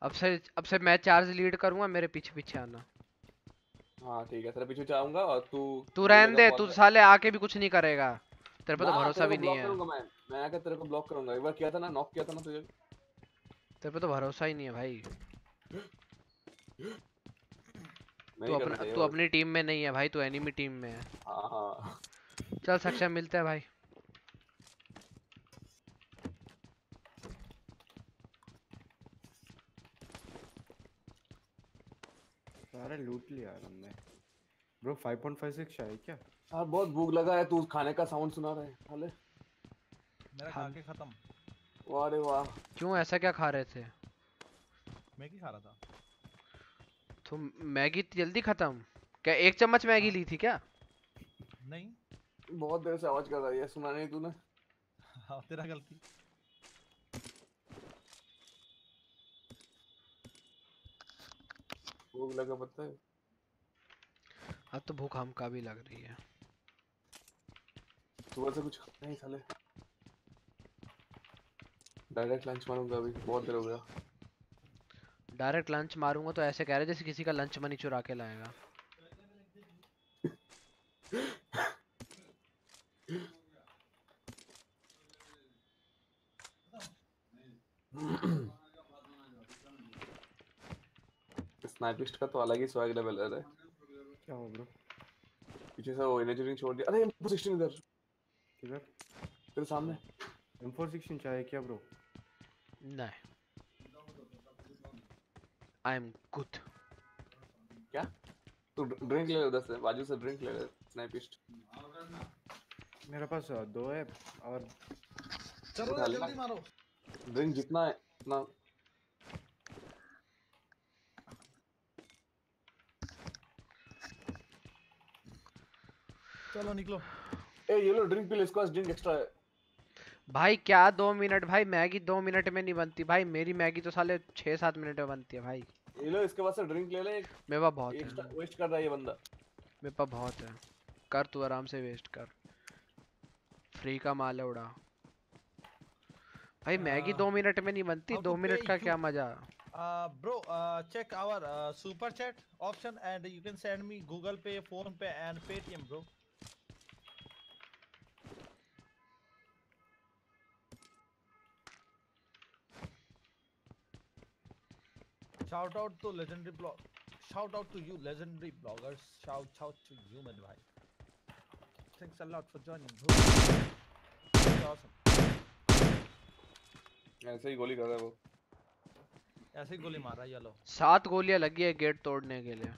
[SPEAKER 3] अब से अब से मैं चार्ज लीड करूँगा मेरे पीछे पीछे आना।
[SPEAKER 7] हाँ ठीक है तेरे पीछे चाहूँगा और तू
[SPEAKER 3] तू रहने दे तू साले आके भी कुछ नहीं करेगा। तेरे पे तो भरोसा भी नहीं है।
[SPEAKER 7] मैं। मैं आकर तेरे को ब्लॉक करूँगा। एक बार किया था ना नॉक किया था ना तुझे।
[SPEAKER 3] तेरे पे तो भरोसा ही नहीं है भाई। तू अपना तू अपनी टीम में नहीं है भाई तू एनिमी टीम में है।
[SPEAKER 7] हाँ हाँ।
[SPEAKER 3] चल सक्षम मिलते हैं भाई।
[SPEAKER 8] सारा लूट लिया हमने। ब्रो 5.56 चाहिए क्या?
[SPEAKER 7] यार बहुत भूख लगा है तू खाने का साउंड सुना रहे साले
[SPEAKER 5] मेरा
[SPEAKER 3] हाँ।
[SPEAKER 5] खा के खत्म।
[SPEAKER 7] वाह रे वाह।
[SPEAKER 3] क्यों ऐसा क्या खा रहे थे?
[SPEAKER 5] मैगी खा रहा था।
[SPEAKER 3] तो मैगी जल्दी खत्म? क्या एक चम्मच मैगी ली थी क्या?
[SPEAKER 5] नहीं।
[SPEAKER 7] बहुत देर से आवाज़ कर रही है सुना नहीं तूने।
[SPEAKER 5] हाँ तेरा गलती।
[SPEAKER 7] भूख लगा पता है।
[SPEAKER 3] अब तो भूख हमका भी लग रही है।
[SPEAKER 7] सुबह से कुछ खाया नहीं साले। डायरेक्ट लंच मारूँगा अभी बहुत देर हो गया।
[SPEAKER 3] डायरेक्ट लंच मारूँगा तो ऐसे कह रहे जैसे किसी का लंच मनी चुरा के लाएगा।
[SPEAKER 7] स्नाइपिस्ट का तो अलग ही स्वैग लेवल है
[SPEAKER 8] क्या हो ब्रो
[SPEAKER 7] पीछे से वो एनर्जी ड्रिंक छोड़ दिया। अरे M416 इधर।
[SPEAKER 8] किधर
[SPEAKER 7] तेरे सामने।
[SPEAKER 8] M416 चाहिए क्या ब्रो
[SPEAKER 3] नहीं। आई एम गुड
[SPEAKER 7] क्या? तू ड्रिंक ले ले उधर से बाजू से ड्रिंक ले ले स्नाइपिस्ट
[SPEAKER 8] मेरे पास दो है और
[SPEAKER 5] चलो जल्दी मारो।
[SPEAKER 7] ड्रिंक जितना है उतना।
[SPEAKER 5] चलो निकलो।
[SPEAKER 7] ए ये लो ड्रिंक पी ले इसके पास ड्रिंक एक्स्ट्रा है।
[SPEAKER 3] भाई क्या दो मिनट? भाई मैगी दो मिनट में नहीं बनती। भाई मेरी मैगी तो साले छः सात मिनट में बनती है भाई।
[SPEAKER 7] ये लो इसके पास से ड्रिंक ले ले
[SPEAKER 3] मेरे पास बहुत है।
[SPEAKER 7] वेस्ट कर रहा है ये बंदा।
[SPEAKER 3] मेरे पास बहुत है। कर तू आराम से वेस्ट कर। फ्री का माल है उड़ा। भाई मैगी दो मिनट में नहीं बनती। दो मिनट का क्या मज़ा?
[SPEAKER 5] bro uh, check our uh, super chat option and you can send me google pay phone pay and paytm bro shout out to legendary blog shout out to you legendary bloggers shout out to you man bhai thanks a lot for joining bro Really awesome
[SPEAKER 7] ऐसे ही गोली कर रहा है वो
[SPEAKER 5] ऐसे ही गोली मारा ये लो
[SPEAKER 3] सात गोलियाँ लगी है गेट तोड़ने के लिए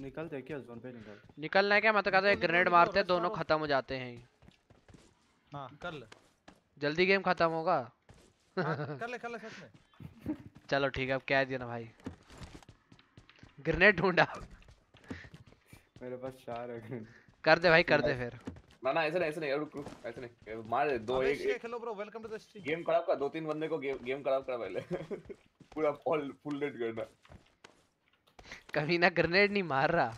[SPEAKER 8] निकलते हैं क्या जोन पे निकल
[SPEAKER 3] निकलना है क्या मैं तो कहता
[SPEAKER 5] निकलो,
[SPEAKER 3] ग्रेनेड मारते हैं दोनों खत्म हो जाते हैं
[SPEAKER 5] हाँ कर ले
[SPEAKER 3] जल्दी गेम खत्म होगा
[SPEAKER 5] हाँ, कर ले कर ले सच में।
[SPEAKER 3] चलो ठीक है अब कह दिया ना भाई। ग्रेनेड ढूंढा।
[SPEAKER 8] मेरे पास चार है
[SPEAKER 3] कर दे भाई कर दे फिर।
[SPEAKER 7] ना ना ऐसे नहीं ऐसे नहीं रुक रुक ऐसे नहीं। मार दे, दो एक, एक।
[SPEAKER 5] Hello bro welcome to the stream
[SPEAKER 7] game खराब कर दो तीन बंदे को गेम गेम खराब करा पहले। पूरा फुल फुल डेट करना।
[SPEAKER 3] कभी ना ग्रेनेड नहीं मार रहा।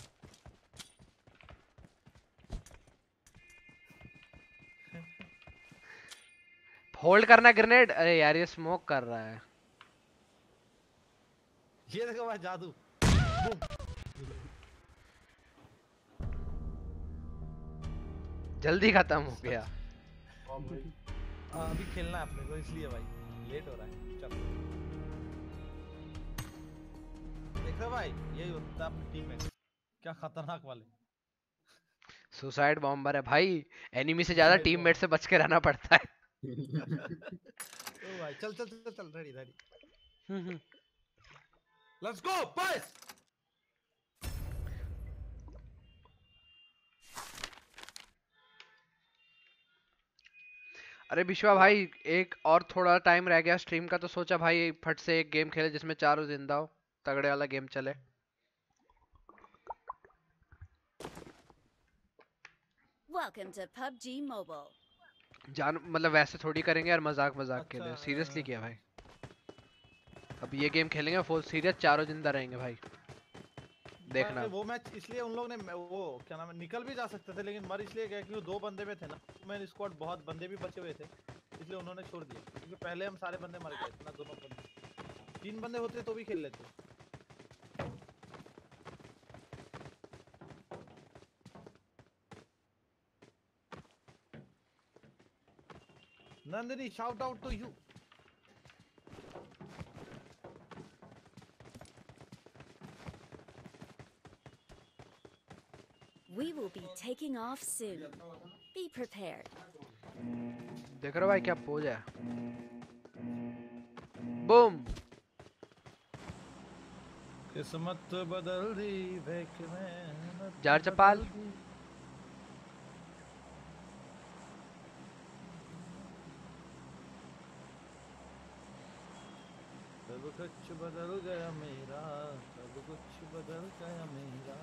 [SPEAKER 3] होल्ड करना ग्रेनेड अरे यार ये स्मोक कर रहा है।
[SPEAKER 5] ये देखो भाई जादू।
[SPEAKER 3] जल्दी खत्म हो गया।
[SPEAKER 5] अभी खेलना है अपने को इसलिए भाई लेट हो रहा है। चलो। देखो भाई यही होता है अपनी टीम में। क्या खतरनाक वाले।
[SPEAKER 3] सुसाइड बॉम्बर है भाई। एनिमी से ज़्यादा टीममेट से बच के रहना पड़ता है।
[SPEAKER 5] ओ भाई चल चल चल चल ready ready
[SPEAKER 3] hmm, hmm.
[SPEAKER 5] Let's go boys
[SPEAKER 3] अरे विश्वा भाई एक और थोड़ा टाइम रह गया स्ट्रीम का तो सोचा भाई फट से एक गेम खेले जिसमें चारों ज़िंदा हो तगड़े वाला गेम चले
[SPEAKER 4] Welcome to PUBG Mobile.
[SPEAKER 3] जान मतलब वैसे थोड़ी करेंगे यार मज़ाक मज़ाक के लिए।
[SPEAKER 5] अच्छा,
[SPEAKER 3] सीरियसली
[SPEAKER 5] अ,
[SPEAKER 3] किया भाई। अब ये गेम खेलेंगे फुल सीरियस चारों ज़िंदा रहेंगे भाई। देखना।
[SPEAKER 5] वो मैच इसलिए उन लोग ने वो क्या नाम है निकल भी जा सकते थे लेकिन मर इसलिए गए क्योंकि दो बंदे में थे ना। मैन स्क्वाड बहुत बंदे भी बचे हुए थे इसलिए उन्होंने छोड़ दिया। क्योंकि पहले हम सारे बंदे मर गए थे ना दोनों बंदे। तीन बंदे होते तो भी खेल लेते। Nandini shout out to you
[SPEAKER 4] We will be taking off soon. Be prepared.
[SPEAKER 3] देख रहे हो भाई क्या पोज है बूम
[SPEAKER 5] किस्मत बदल दी
[SPEAKER 3] जार चपाल।
[SPEAKER 5] बदल दी। सब कुछ बदल गया मेरा सब कुछ बदल गया मेरा।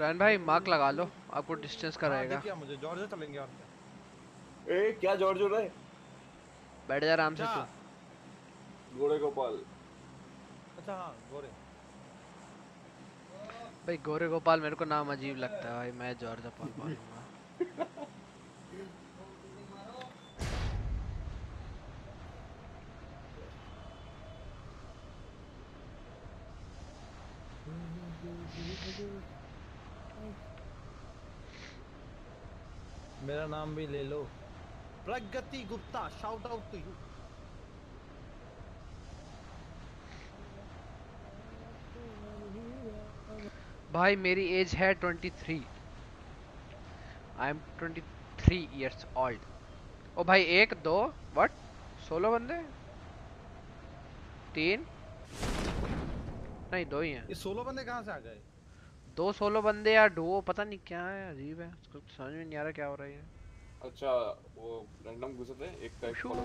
[SPEAKER 3] रैन भाई मार्क लगा लो आपको डिस्टेंस का
[SPEAKER 5] हाँ,
[SPEAKER 3] रहेगा।
[SPEAKER 5] देखिए मुझे जॉर्जिया चलेंगे और क्या।
[SPEAKER 7] ए क्या जॉर्ज हो रहा है?
[SPEAKER 3] बैठ जा आराम से
[SPEAKER 5] अच्छा।
[SPEAKER 3] तू।
[SPEAKER 7] घोड़े गोपाल।
[SPEAKER 5] अच्छा हाँ गोरे।
[SPEAKER 3] भाई गोरे गोपाल मेरे को नाम अजीब लगता है भाई मैं जॉर्ज पाल बोलूँगा।
[SPEAKER 5] मेरा नाम भी ले लो। Pragati Gupta shout out to you
[SPEAKER 3] भाई मेरी एज है 23 आई एम 23 इयर्स ओल्ड ओ भाई एक दो व्हाट सोलो बंदे? तीन? नहीं दो ही हैं।
[SPEAKER 5] ये सोलो बंदे कहाँ से आ गए?
[SPEAKER 3] दो सोलो बंदे या डुओ पता नहीं क्या है अजीब है कुछ समझ में नहीं आ रहा क्या हो रहा है
[SPEAKER 7] अच्छा वो रैंडम घुसे थे एक का एक फॉलो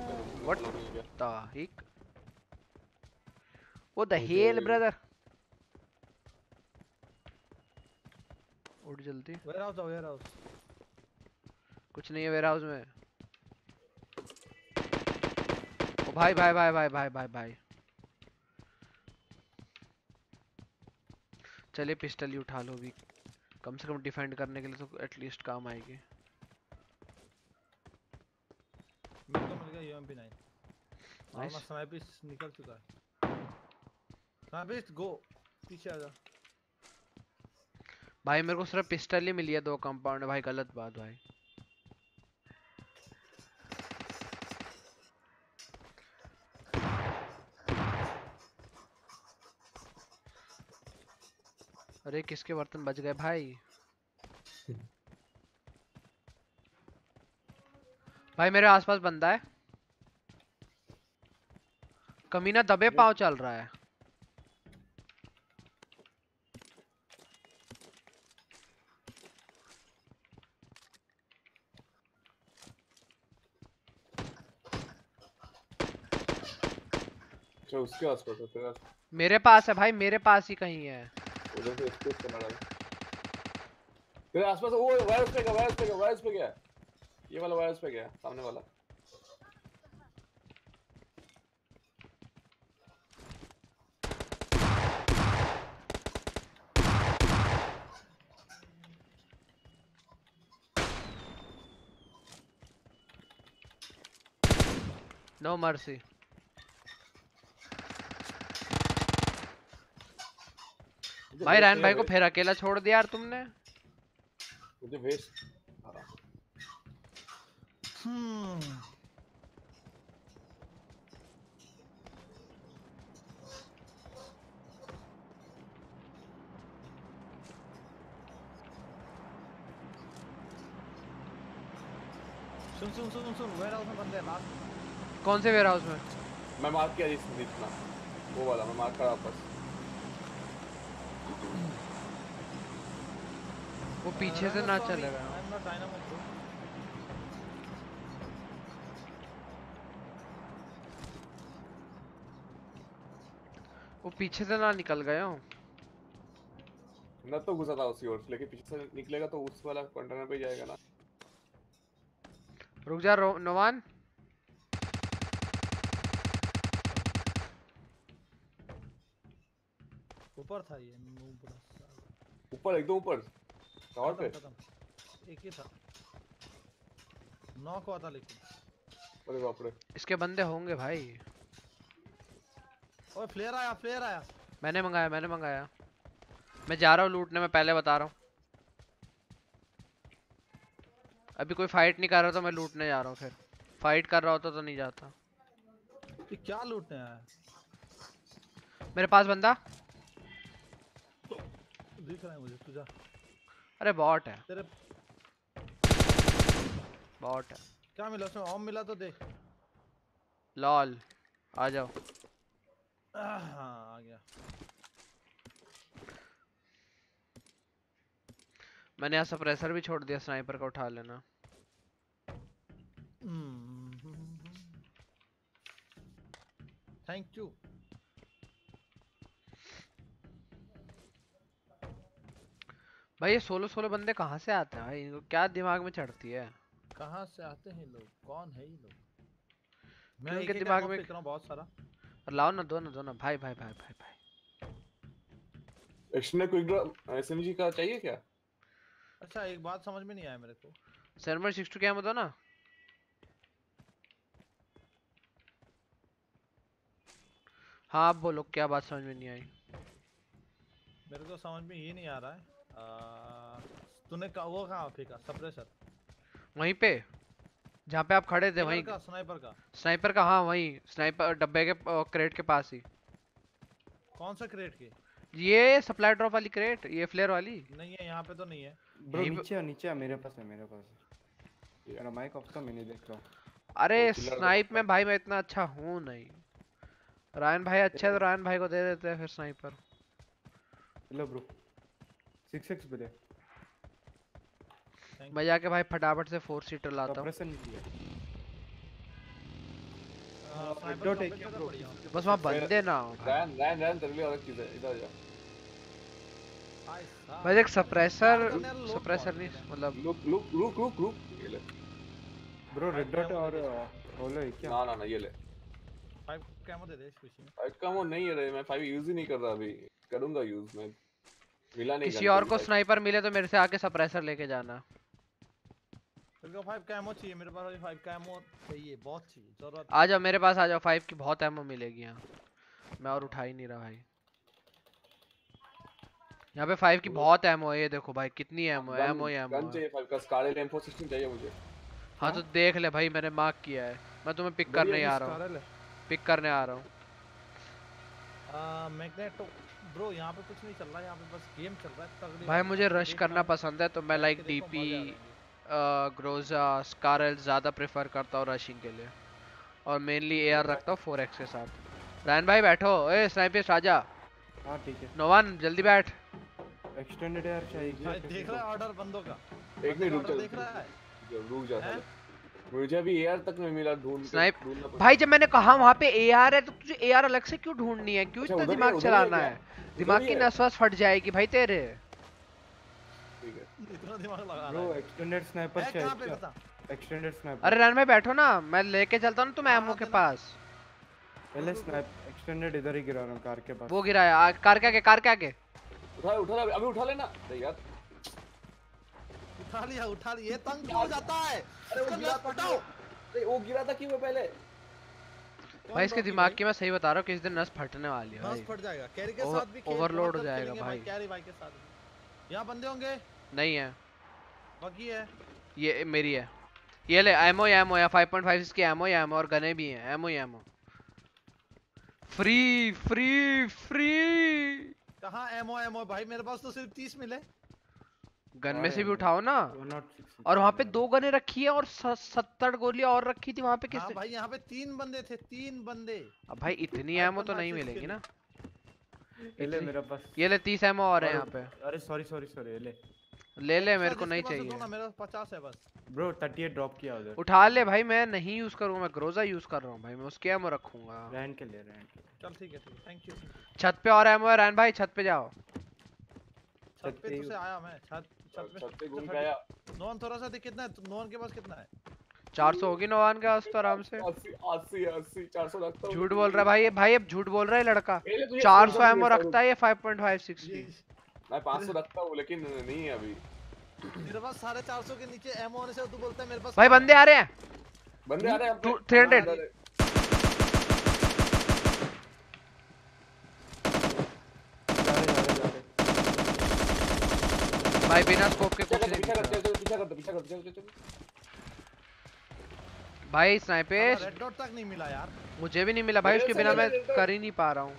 [SPEAKER 7] कर नहीं किया।
[SPEAKER 3] ताहिक वो द हेल ब्रदर उठ जल्दी।
[SPEAKER 5] वेयर हाउस वेयर हाउस
[SPEAKER 3] कुछ नहीं है वेयर हाउस में। ओ भाई भाई भाई भाई भाई भाई भाई। चलिए पिस्टल ही उठा लो भी कम से कम डिफेंड करने के लिए तो एटलीस्ट काम आएगी।
[SPEAKER 5] मेरे मिल गया यूएमपी 9 और
[SPEAKER 3] Nice.
[SPEAKER 5] निकल चुका है। स्नाइपिस्ट गो पीछे आ जा।
[SPEAKER 3] भाई मेरे को सिर्फ़ पिस्टल ही मिली है दो कंपाउंड भाई गलत बात भाई। अरे किसके बर्तन बच गए भाई? भाई मेरे आसपास बंदा है। कमीना दबे पाव चल रहा है।
[SPEAKER 7] अच्छा उसके आसपास है तेरा
[SPEAKER 3] मेरे पास है भाई मेरे पास ही कहीं है।
[SPEAKER 7] उधर से स्पेस करना लगा तेरे आसपास वो वायरस पे गया वायरस पे गया वायरस पे गया। ये वाला वायरस पे गया, सामने वाला।
[SPEAKER 3] नो मर्सी भाई रैन भाई को फिर अकेला छोड़ दिया यार तुमने।
[SPEAKER 7] मुझे वेस्ट
[SPEAKER 5] हम्म सुन सुन सुन सुन वेयर हाउस में बंदे लास्ट
[SPEAKER 3] कौन से वेयर हाउस में?
[SPEAKER 7] मैं मार्क किया जिस जितना वो वाला मैं मार्क करा वापस
[SPEAKER 3] वो पीछे से ना चलेगा वो पीछे से ना निकल गए हो?
[SPEAKER 7] मैं तो घुसा था उसी ओर से लेकिन पीछे से निकलेगा तो उस वाला कंटेनर पे जाएगा ना।
[SPEAKER 3] रुक जा रो- नोवान।
[SPEAKER 5] ऊपर था ये
[SPEAKER 7] ऊपर एकदम ऊपर। टावर पे
[SPEAKER 5] खत्म। एक ही था। नॉक हुआ था लेकिन।
[SPEAKER 7] अरे बाप रे।
[SPEAKER 3] इसके बंदे होंगे भाई।
[SPEAKER 5] ओए फ्लेयर आया फ्लेयर आया।
[SPEAKER 3] मैंने मंगाया मैंने मंगाया। मैं जा रहा हूँ लूटने में पहले बता रहा हूँ। अभी कोई फाइट नहीं कर रहा तो मैं लूटने जा रहा हूँ फिर। फाइट कर रहा होता तो नहीं जाता।
[SPEAKER 5] ये क्या लूटने आया?
[SPEAKER 3] मेरे पास बंदा?
[SPEAKER 5] दिख रहा है मुझे तुझा
[SPEAKER 3] अरे बॉट है।
[SPEAKER 5] तेरे
[SPEAKER 3] बॉट है।
[SPEAKER 5] क्या मिला उसमें? ऑम मिला तो दे
[SPEAKER 3] लॉल आ जाओ।
[SPEAKER 5] हाँ आ गया।
[SPEAKER 3] मैंने यहाँ सप्रेसर भी छोड़ दिया स्नाइपर का उठा लेना।
[SPEAKER 5] थैंक यू
[SPEAKER 3] भाई ये सोलो सोलो बंदे कहाँ से आते हैं भाई? इनको क्या दिमाग में चढ़ती है?
[SPEAKER 5] कहाँ से आते हैं लोग? कौन है ये लोग? मैं एक
[SPEAKER 3] दिमाग में-
[SPEAKER 5] हूँ बहुत सारा।
[SPEAKER 3] लाओ ना दो ना दो ना। भाई भाई भाई भाई भाई।
[SPEAKER 7] एक्शन क्विक ड्रॉप एसएमजी का चाहिए क्या?
[SPEAKER 5] अच्छा एक बात समझ में नहीं आया मेरे को।
[SPEAKER 3] सर्वर सिक्स टू क्या दो ना। हाँ आप बोलो क्या बात समझ में नहीं आई?
[SPEAKER 5] मेरे को समझ में ये नहीं आ रहा है। तूने का वो कहाँ फेंका सप्रेसर
[SPEAKER 3] वहीं पे। जहाँ पे आप खड़े थे वहीं।
[SPEAKER 5] का स्नाइपर का।
[SPEAKER 3] स्नाइपर का हाँ वहीं। स्नाइपर डब्बे के क्रेट के पास ही।
[SPEAKER 5] कौन सा क्रेट के?
[SPEAKER 3] ये सप्लाई ड्रॉप वाली क्रेट ये फ्लेयर वाली।
[SPEAKER 5] नहीं है यहाँ पे तो नहीं है।
[SPEAKER 8] ब्रो नीचे आ नीचे आ मेरे पास है मेरे पास है। मेरा माइक ऑफ़ था मैंने देख रहा
[SPEAKER 3] अरे स्नाइप में भाई मैं इतना अच्छा हूँ नहीं। रायन भाई अच्छे तो रायन भाई को दे देते हैं फिर स्नाइपर
[SPEAKER 8] हेलो ब्रो 6x पे दे।
[SPEAKER 3] मैं जाके भाई फटाफट से फोर सीटर लाता हूँ।
[SPEAKER 5] Operator
[SPEAKER 8] है
[SPEAKER 5] तो।
[SPEAKER 3] बस वहाँ बंदे ना हो भाई
[SPEAKER 7] रैन रैन रैन तेरे लिए अलग चीज़ है। इधर जा।
[SPEAKER 5] भाई
[SPEAKER 3] एक सप्रेसर सप्रेसर नहीं मतलब
[SPEAKER 7] look look look look look ये ले।
[SPEAKER 8] ब्रो रेड डॉट और होलो है क्या?
[SPEAKER 7] ना ना ना ये ले।
[SPEAKER 5] फाइव कैमो दे दे इस खुशी
[SPEAKER 7] फाइव का वो नहीं है रे मैं फाइव यूज़ ही नहीं कर रहा अभी। करूँगा यूज़ मैं। मिला नहीं
[SPEAKER 3] किसी और को। स्नाइपर मिले तो मेरे से आके सप्रेसर लेके जाना।
[SPEAKER 5] मेरे को फाइव कैमो चाहिए मेरे पास अभी फाइव कैमो चाहिए बहुत चाहिए ज़रूरत
[SPEAKER 3] आ जाओ मेरे पास आ जाओ फाइव की बहुत एमो मिलेगी यहाँ। मैं और उठा ही नहीं रहा भाई। यहाँ पे फाइव की बहुत एमो है ये देखो भाई कितनी एमो है
[SPEAKER 7] Gun-
[SPEAKER 3] एमो ही एमो
[SPEAKER 7] gun चाहिए फाइव का स्कार एल M416 चाहिए मुझे।
[SPEAKER 3] हाँ तो देख ले भाई मैंने मार्क किया है। मैं तुम्हें पिक करने आ रहा हूँ। पिक करने आ रहा हूँ।
[SPEAKER 5] आ, मैग्नेटो ब्रो यहाँ पे कुछ नहीं चल रहा है यहाँ पे बस गेम चल रहा है तगड़ी
[SPEAKER 3] भाई मुझे रश करना पसंद है तो मैं लाइक डीपी। ग्रोजा स्कारल ज़्यादा प्रेफर करता हूँ रशिंग के लिए। और मेनली एआर रखता हूँ फोर एक्स के साथ। रैन भाई बैठो। ए स्नाइपिस्ट राजा।
[SPEAKER 8] हाँ ठीक है।
[SPEAKER 3] नोवान जल्दी बैठ।
[SPEAKER 8] एक्सटेंडेड यार चाहिए।
[SPEAKER 5] देख रहा है ऑर्डर बंदों का।
[SPEAKER 7] एक मिनट रुक जा।
[SPEAKER 5] देख रहा है।
[SPEAKER 7] रुक जा
[SPEAKER 5] हैं?
[SPEAKER 7] मुझे अभी एआर तक नहीं मिला ढूंढ पड़ा।
[SPEAKER 3] भाई जब मैंने कहा वहाँ पे एआर है तो तुझे एआर अलग से क्यों ढूंढनी है? क्यों
[SPEAKER 7] अच्छा,
[SPEAKER 3] इतना
[SPEAKER 7] ही-
[SPEAKER 3] दिमाग चलाना है दिमाग की
[SPEAKER 7] है?
[SPEAKER 3] नस वस फट जाएगी भाई तेरे।
[SPEAKER 7] ठीक है।
[SPEAKER 5] इतना दिमाग लगा रहा
[SPEAKER 8] ब्रो
[SPEAKER 5] है।
[SPEAKER 8] एक्सटेंडेड स्नाइपर चाहिए एक्सटेंडेड स्नाइपर
[SPEAKER 3] अरे रन में बैठो ना मैं लेके चलता हूँ ना तुम
[SPEAKER 5] हाँ,
[SPEAKER 3] एमओ के पास।
[SPEAKER 8] पहले स्नाइप एक्सटेंडेड इधर ही गिरा रहा हूँ कार के पास।
[SPEAKER 3] वो गिराया कार के आगे कार के आगे।
[SPEAKER 7] उठा उठा अभी उठा लेना। यार।
[SPEAKER 5] उठा लिया उठा लिया। तंग क्यों हो जाता है?
[SPEAKER 7] अरे वो गिरा था अरे वो गिरा था क्यों पहले?
[SPEAKER 3] भाई इसके दिमाग की मैं सही बता रहा हूँ किस दिन नस फटने वाली है
[SPEAKER 5] नस फट जाएगा। कैरी के साथ भी बहुत
[SPEAKER 3] हो जाएगा भाई।
[SPEAKER 5] कैरी भाई के साथ यहाँ बंदे होंगे?
[SPEAKER 3] नहीं है।
[SPEAKER 5] बाकी है।
[SPEAKER 3] ये मेरी है। ये ले एमओ एमओ या 5.5 इसकी एमओ एमओ और गने भी हैं। Ammo ammo free free free
[SPEAKER 5] कहाँ एमओ एमओ भाई मेरे पास तो सिर्फ़ तीस मिले।
[SPEAKER 3] गन में से भी उठाओ ना। और वहाँ पे दो गने रखी है और सत्तर गोलियाँ और रखी थी वहाँ पे
[SPEAKER 5] हाँ
[SPEAKER 3] किस
[SPEAKER 5] भाई यहाँ पे तीन बंदे थे तीन बंदे।
[SPEAKER 3] अब भाई इतनी एमो तो नहीं मिलेगी ना।
[SPEAKER 8] ये ले मेरा पास
[SPEAKER 3] ये ले तीस एमओ और है यहाँ पे।
[SPEAKER 8] अरे सॉरी सॉरी सॉरी ये ले।
[SPEAKER 3] ले ले मेरे को नहीं
[SPEAKER 5] है
[SPEAKER 3] चाहिए।
[SPEAKER 5] मेरा पचास है बस।
[SPEAKER 8] ब्रो 38 ड्रॉप किया उधर।
[SPEAKER 3] उठा ले भाई मैं नहीं यूज़ करूँगा मैं ग्रोजा यूज़ कर रहा हूँ भाई मैं उसके एमओ रखूँगा।
[SPEAKER 8] रैन के ले रैन।
[SPEAKER 5] चल ठीक है थैंक यू
[SPEAKER 3] छत पे और एमओ है रैन भाई छत पे जाओ।
[SPEAKER 5] छत पे
[SPEAKER 8] पे
[SPEAKER 5] तुझसे आया मैं छत छत पे
[SPEAKER 7] घूम के आया
[SPEAKER 5] नोन थोड़ा सा देख कितना है? नोन के पास कितना है?
[SPEAKER 3] 400 होगी नवान के पास तो आराम से।
[SPEAKER 7] रखता हूँ।
[SPEAKER 3] झूठ बोल रहा है भाई ये भाई अब झूठ बोल रहा है लड़का।
[SPEAKER 7] ए, ले
[SPEAKER 3] 400
[SPEAKER 7] 400
[SPEAKER 3] एमओ रखता है ये 5.56 की।
[SPEAKER 7] मैं पाँच सौ रखता हूँ लेकिन नहीं है अभी।
[SPEAKER 5] मेरे पास साढ़े चार सौ के नीचे एमओ होने से तू बोलता है मेरे पास
[SPEAKER 3] भाई बंदे आ रहे हैं।
[SPEAKER 7] बंदे आ रहे हैं अपने।
[SPEAKER 3] Two- 300
[SPEAKER 7] आ रहे हैं।
[SPEAKER 8] जा रहे जा रहे जा रहे
[SPEAKER 3] भाई बिना स्कोप के कुछ नहीं
[SPEAKER 7] पीछा कर
[SPEAKER 3] रहा।
[SPEAKER 7] चल चल पीछा कर पीछा कर चल चल चल
[SPEAKER 3] भाई स्नाइपेश
[SPEAKER 5] रेड डॉट तक नहीं मिला यार।
[SPEAKER 3] मुझे भी नहीं मिला भाई उसके बिना मैं कर ही नहीं पा रहा हूँ।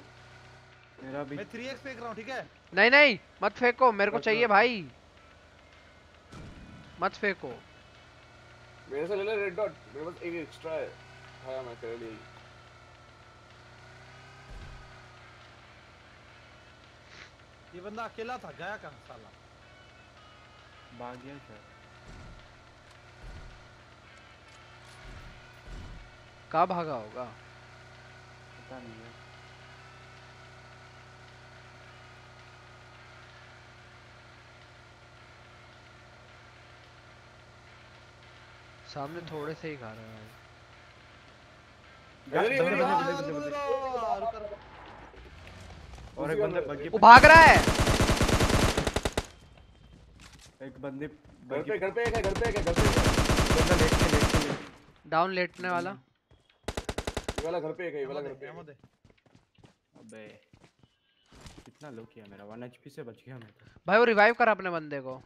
[SPEAKER 8] मेरा भी।
[SPEAKER 5] मैं 3x फेंक रहा हूँ ठीक है?
[SPEAKER 3] नहीं नहीं मत फेंको मेरे को। चाहिए भाई। मत फेंको।
[SPEAKER 7] मेरे से ले ले रेड डॉट मेरे पास एक एक्स्ट्रा है। हाँ मैं कर लिया
[SPEAKER 5] ये बंदा अकेला था गया कहाँ साला?
[SPEAKER 8] भाग गया शायद
[SPEAKER 3] कहाँ भागा होगा
[SPEAKER 8] पता नहीं है
[SPEAKER 3] सामने थोड़े से ही खा रहा है
[SPEAKER 8] और एक बंदा
[SPEAKER 3] भाग रहा है
[SPEAKER 8] एक बंदे
[SPEAKER 7] घर पे घर पे एक है घर पे एक है घर पे है
[SPEAKER 8] बंदा लेट के लेट के
[SPEAKER 3] डाउन लेटने वाला
[SPEAKER 7] ये वाला घर पे एक है ये वाला घर पे है।
[SPEAKER 5] दे
[SPEAKER 8] अबे कितना लो किया मेरा 1 एचपी से बच गया मैं तो
[SPEAKER 3] भाई वो रिवाइव कर अपने बंदे को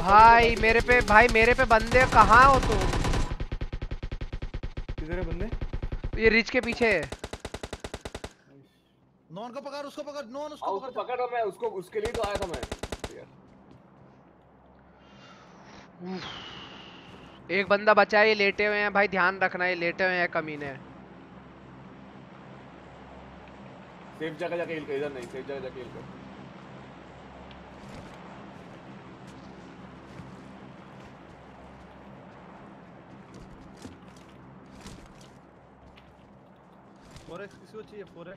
[SPEAKER 3] भाई मेरे पे भाई मेरे पे बंदे कहाँ हो तुम
[SPEAKER 8] किधर है बंदे।
[SPEAKER 3] ये रिच के पीछे है।
[SPEAKER 5] नॉन को पकड़ उसको पकड़ नॉन
[SPEAKER 7] हाँ
[SPEAKER 5] उसको
[SPEAKER 7] उसको
[SPEAKER 5] पकड़
[SPEAKER 7] पकड़ मैं उसको उसके लिए तो आया था मैं।
[SPEAKER 3] एक बंदा बचा है ये लेटे हुए हैं। भाई ध्यान रखना ये लेटे हुए हैं कमीने।
[SPEAKER 7] सेफ़ जगह जाके हिल कर इधर नहीं सेफ़ जगह जाके हिल कर।
[SPEAKER 5] किसी को चाहिए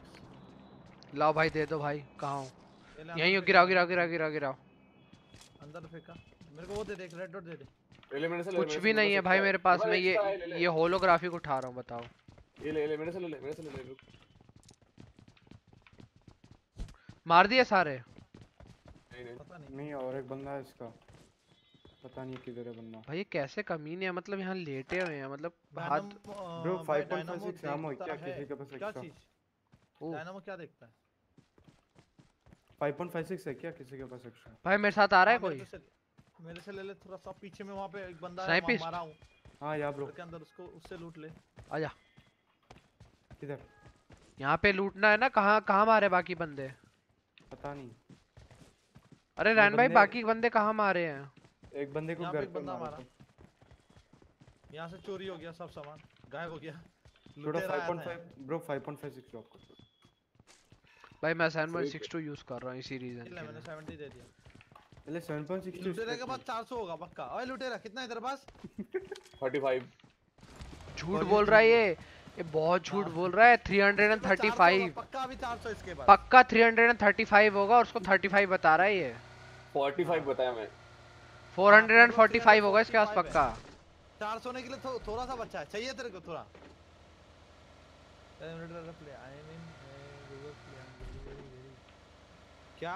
[SPEAKER 3] लाओ भाई दे दो भाई कहाँ हो? यहीं हो गिराओ गिराओ गिराओ गिराओ गिराओ।
[SPEAKER 5] अंदर फेंका। मेरे को वो दे दे रेड डॉट दे दे।
[SPEAKER 7] ले से ले
[SPEAKER 3] कुछ भी नहीं है भाई मेरे पास मैं ये। ये होलोग्राफिक उठा रहा हूँ बताओ।
[SPEAKER 7] ये ले ले मेरे से ले ले मेरे से ले ले
[SPEAKER 3] मार दिए सारे।
[SPEAKER 7] नहीं नहीं।
[SPEAKER 5] पता नहीं।
[SPEAKER 8] नहीं और एक बंदा है इसका। पता नहीं किधर है बंदा।
[SPEAKER 3] भाई ये कैसे कमीने हैं? मतलब यहाँ लेटे हुए हैं मतलब हाथ
[SPEAKER 8] Bro,
[SPEAKER 5] भाई
[SPEAKER 8] 5.56
[SPEAKER 5] डायनामो
[SPEAKER 8] ammo क्या? किसी के पास
[SPEAKER 5] क्या चीज़? डायनामो क्या देखता है?
[SPEAKER 8] 5.56 है क्या? किसी के पास एक्स्ट्रा
[SPEAKER 3] भाई मेरे साथ आ रहा है
[SPEAKER 5] हाँ,
[SPEAKER 3] कोई?
[SPEAKER 5] मेरे से ले ले थोड़ा सा पीछे में वहाँ पे एक बंदा है
[SPEAKER 3] Snipist?
[SPEAKER 5] मारा हूँ।
[SPEAKER 8] हाँ या ब्रो
[SPEAKER 5] के अंदर उसको उससे लूट ले।
[SPEAKER 3] आजा।
[SPEAKER 8] किधर?
[SPEAKER 3] यहाँ पे लूटना है ना कहाँ कहाँ मारे बाकी बंदे?
[SPEAKER 8] पता नहीं।
[SPEAKER 3] अरे रैन भाई बाकी बंदे कहाँ मारे हैं?
[SPEAKER 8] एक बंदे को घर
[SPEAKER 5] एक
[SPEAKER 8] पे
[SPEAKER 5] बंदा
[SPEAKER 8] मारा।
[SPEAKER 5] यहाँ से चोरी हो गया सब सामान। गायब हो गया।
[SPEAKER 8] थोड़ा
[SPEAKER 5] आया
[SPEAKER 8] 5.5 ब्रो 5.56 ड्रॉप कर दो।
[SPEAKER 3] भाई मैं असाइनमेंट
[SPEAKER 7] सही
[SPEAKER 3] 62 यूज़ कर रहा हूँ इसी रीजन
[SPEAKER 5] यहाँ। ले, मैंने 70 दे दिया।
[SPEAKER 8] पहले 7.62
[SPEAKER 5] लुटेरे के पास 400 होगा पक्का। ओए लुटेरा कितना है तेरे पास?
[SPEAKER 7] थर्टी फाइव
[SPEAKER 3] झूठ बोल रहा है ये। ये बहुत झूठ
[SPEAKER 5] हाँ।
[SPEAKER 3] बोल रहा है
[SPEAKER 5] इसके पास 400 होगा,
[SPEAKER 3] 335
[SPEAKER 5] पक्का अभी 400 इसके पास
[SPEAKER 3] पक्का 335 होगा और उसको 35 बता रहा है ये।
[SPEAKER 7] फोर्टी फाइव बताया मैं।
[SPEAKER 3] 445 होगा इसके पास
[SPEAKER 5] 45 है।
[SPEAKER 3] पक्का
[SPEAKER 5] 400 होने के लिए थो, थोड़ा सा बचा है। चाहिए तेरे को थोड़ा? आई गूगल वेरी क्या?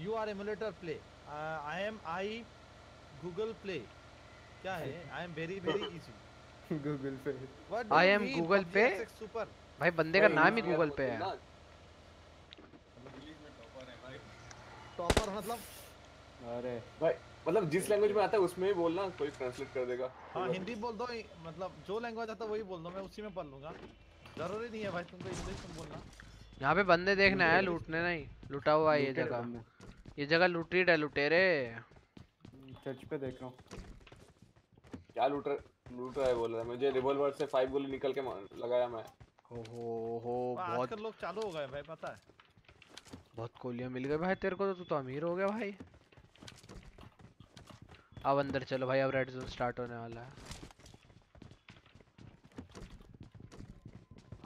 [SPEAKER 5] You are emulator play I am I Google play क्या है? I am very
[SPEAKER 8] very easy
[SPEAKER 5] Google
[SPEAKER 3] pay am Google Pay?
[SPEAKER 5] Super
[SPEAKER 3] भाई बंदे का नाम ही गूगल पे है।
[SPEAKER 5] टॉपर मतलब।
[SPEAKER 8] अरे
[SPEAKER 7] भाई मतलब जिस लैंग्वेज में आता है उसमें ही बोलना कोई ट्रांसलेट कर देगा।
[SPEAKER 5] हाँ हिंदी बोल दो मतलब जो लैंग्वेज आता है वही बोल दो मैं उसी में पढ़ लूँगा। ज़रूरी नहीं है भाई तुमको इंग्लिश में बोलना।
[SPEAKER 3] यहाँ पे बंदे देखने आए लूटने नहीं लुटा हुआ है ये जगह। ये जगह लूटेड है लुटेरे।
[SPEAKER 8] चर्च पे देख रहा हूँ।
[SPEAKER 7] क्या लूट रहा लूट रहा है बोल रहा है। मुझे रिवॉल्वर से फाइव गोली निकल के लगाया मैं।
[SPEAKER 3] ओहो हो
[SPEAKER 5] हाँ,
[SPEAKER 3] बहुत
[SPEAKER 5] आजकल लोग चालू हो गए भाई पता है।
[SPEAKER 3] बहुत गोलियाँ मिल गई भाई तेरे को तो तू तो अमीर हो गया भाई। अब अंदर चलो भाई अब रेड जोन स्टार्ट होने वाला है।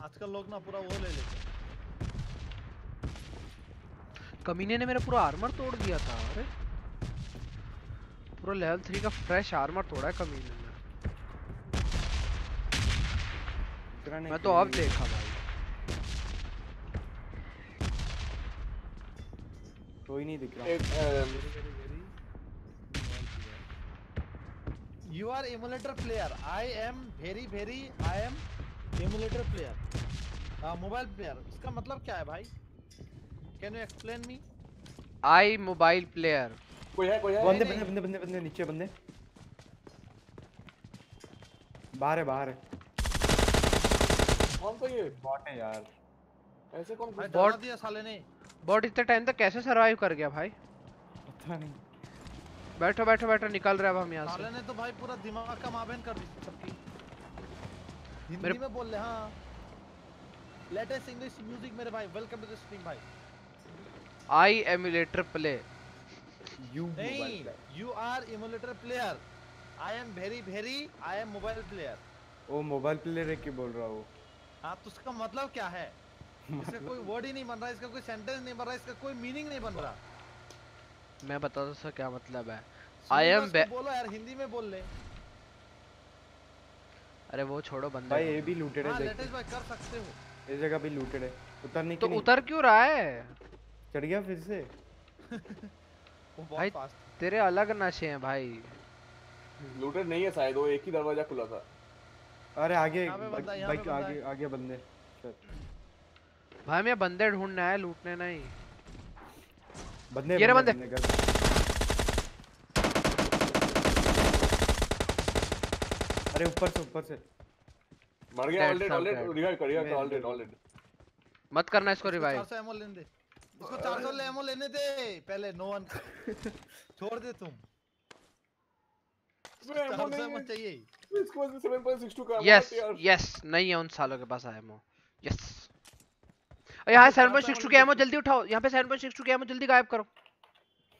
[SPEAKER 5] आजकल लोग ना पूरा वो ले लेते हैं।
[SPEAKER 3] कमीने ने मेरा पूरा आर्मर तोड़ दिया था अरे। पूरा लेवल थ्री का फ्रेश आर्मर तोड़ा है कमीने ने। मैं तो अब देखा भाई।
[SPEAKER 8] कोई नहीं दिख रहा।
[SPEAKER 7] एक
[SPEAKER 5] You are emulator player. I am very very I am emulator player. Uh, mobile इसका मतलब क्या है भाई? Can you explain me?
[SPEAKER 3] I mobile player
[SPEAKER 7] कोई है कोई है?
[SPEAKER 8] बंदे बंदे बंदे बंदे बंदे नीचे बंदे। बाहर है बाहर है।
[SPEAKER 7] कौन सा ये?
[SPEAKER 8] बॉट है यार।
[SPEAKER 7] ऐसे कौन
[SPEAKER 3] Bot-
[SPEAKER 5] दिया साले ने।
[SPEAKER 3] बॉट इतने टाइम तक कैसे सरवाइव कर गया भाई?
[SPEAKER 8] पता नहीं।
[SPEAKER 3] बैठो बैठो बैठो निकल रहे अब हम यहाँ से।
[SPEAKER 5] ने तो भाई पूरा दिमाग का माबेन कर दी सबकी। हिंदी
[SPEAKER 3] मेरे-
[SPEAKER 5] में बोल ले हाँ। लेटेस्ट इंग्लिश म्यूज़िक मेरे भाई। वेलकम टू द स्ट्रीम भाई।
[SPEAKER 3] आई एमुलेटर प्ले
[SPEAKER 8] यू
[SPEAKER 5] नहीं you are emulator player I am very very I am mobile player
[SPEAKER 8] वो मोबाइल प्लेयर है कि बोल रहा हूँ?
[SPEAKER 5] हाँ तो उसका मतलब क्या है? इसका कोई वर्ड ही नहीं बन रहा इसका कोई सेंटेंस नहीं बन रहा इसका कोई मीनिंग नहीं बन रहा।
[SPEAKER 3] मैं बता दो सर क्या मतलब है?
[SPEAKER 5] उसको
[SPEAKER 3] ba-
[SPEAKER 5] बोलो यार हिंदी में बोल ले।
[SPEAKER 3] अरे वो छोड़ो बंदे
[SPEAKER 8] भाई ये भी लूटेड
[SPEAKER 5] हाँ
[SPEAKER 8] है
[SPEAKER 5] लेटेस्ट भाई कर सकते हो।
[SPEAKER 8] इस जगह भी लूटेड है। उतरने
[SPEAKER 3] तो उतर क्यों रहा है?
[SPEAKER 8] चढ़ गया फिर से?
[SPEAKER 3] भाई- तेरे अलग नशे हैं भाई।
[SPEAKER 7] लूटेड नहीं है शायद वो एक ही दरवाज़ा खुला था।
[SPEAKER 8] अरे आगे बाइक आगे आगे बंदे।
[SPEAKER 3] भाई मैं बंदे ढूँढने आया लूटने नहीं।
[SPEAKER 8] बंदे
[SPEAKER 3] ये रहे बंदे।
[SPEAKER 8] घर। अरे ऊपर से ऊपर से।
[SPEAKER 7] मर गया ऑलरेडी ऑलरेडी रिवाइव कर रिवाइव ऑलरेडी ऑलरेडी
[SPEAKER 3] मत करना इसको रिवाइव
[SPEAKER 5] 400 एमओ लेने दे। इसको 400 ले एमओ लेने दे पहले नो वन छोड़ दे तुम।
[SPEAKER 7] इसमें ammo
[SPEAKER 5] 400
[SPEAKER 7] नहीं
[SPEAKER 5] एमओ। चाहिए।
[SPEAKER 7] इसके 7.62 का
[SPEAKER 3] यस यस नहीं है उन सालों के पास एमो यस यहाँ सेवन पॉइंट सिक्स टू के एमो जल्दी उठाओ। यहाँ पे सेवन पॉइंट सिक्स टू के एमो जल्दी गायब करो।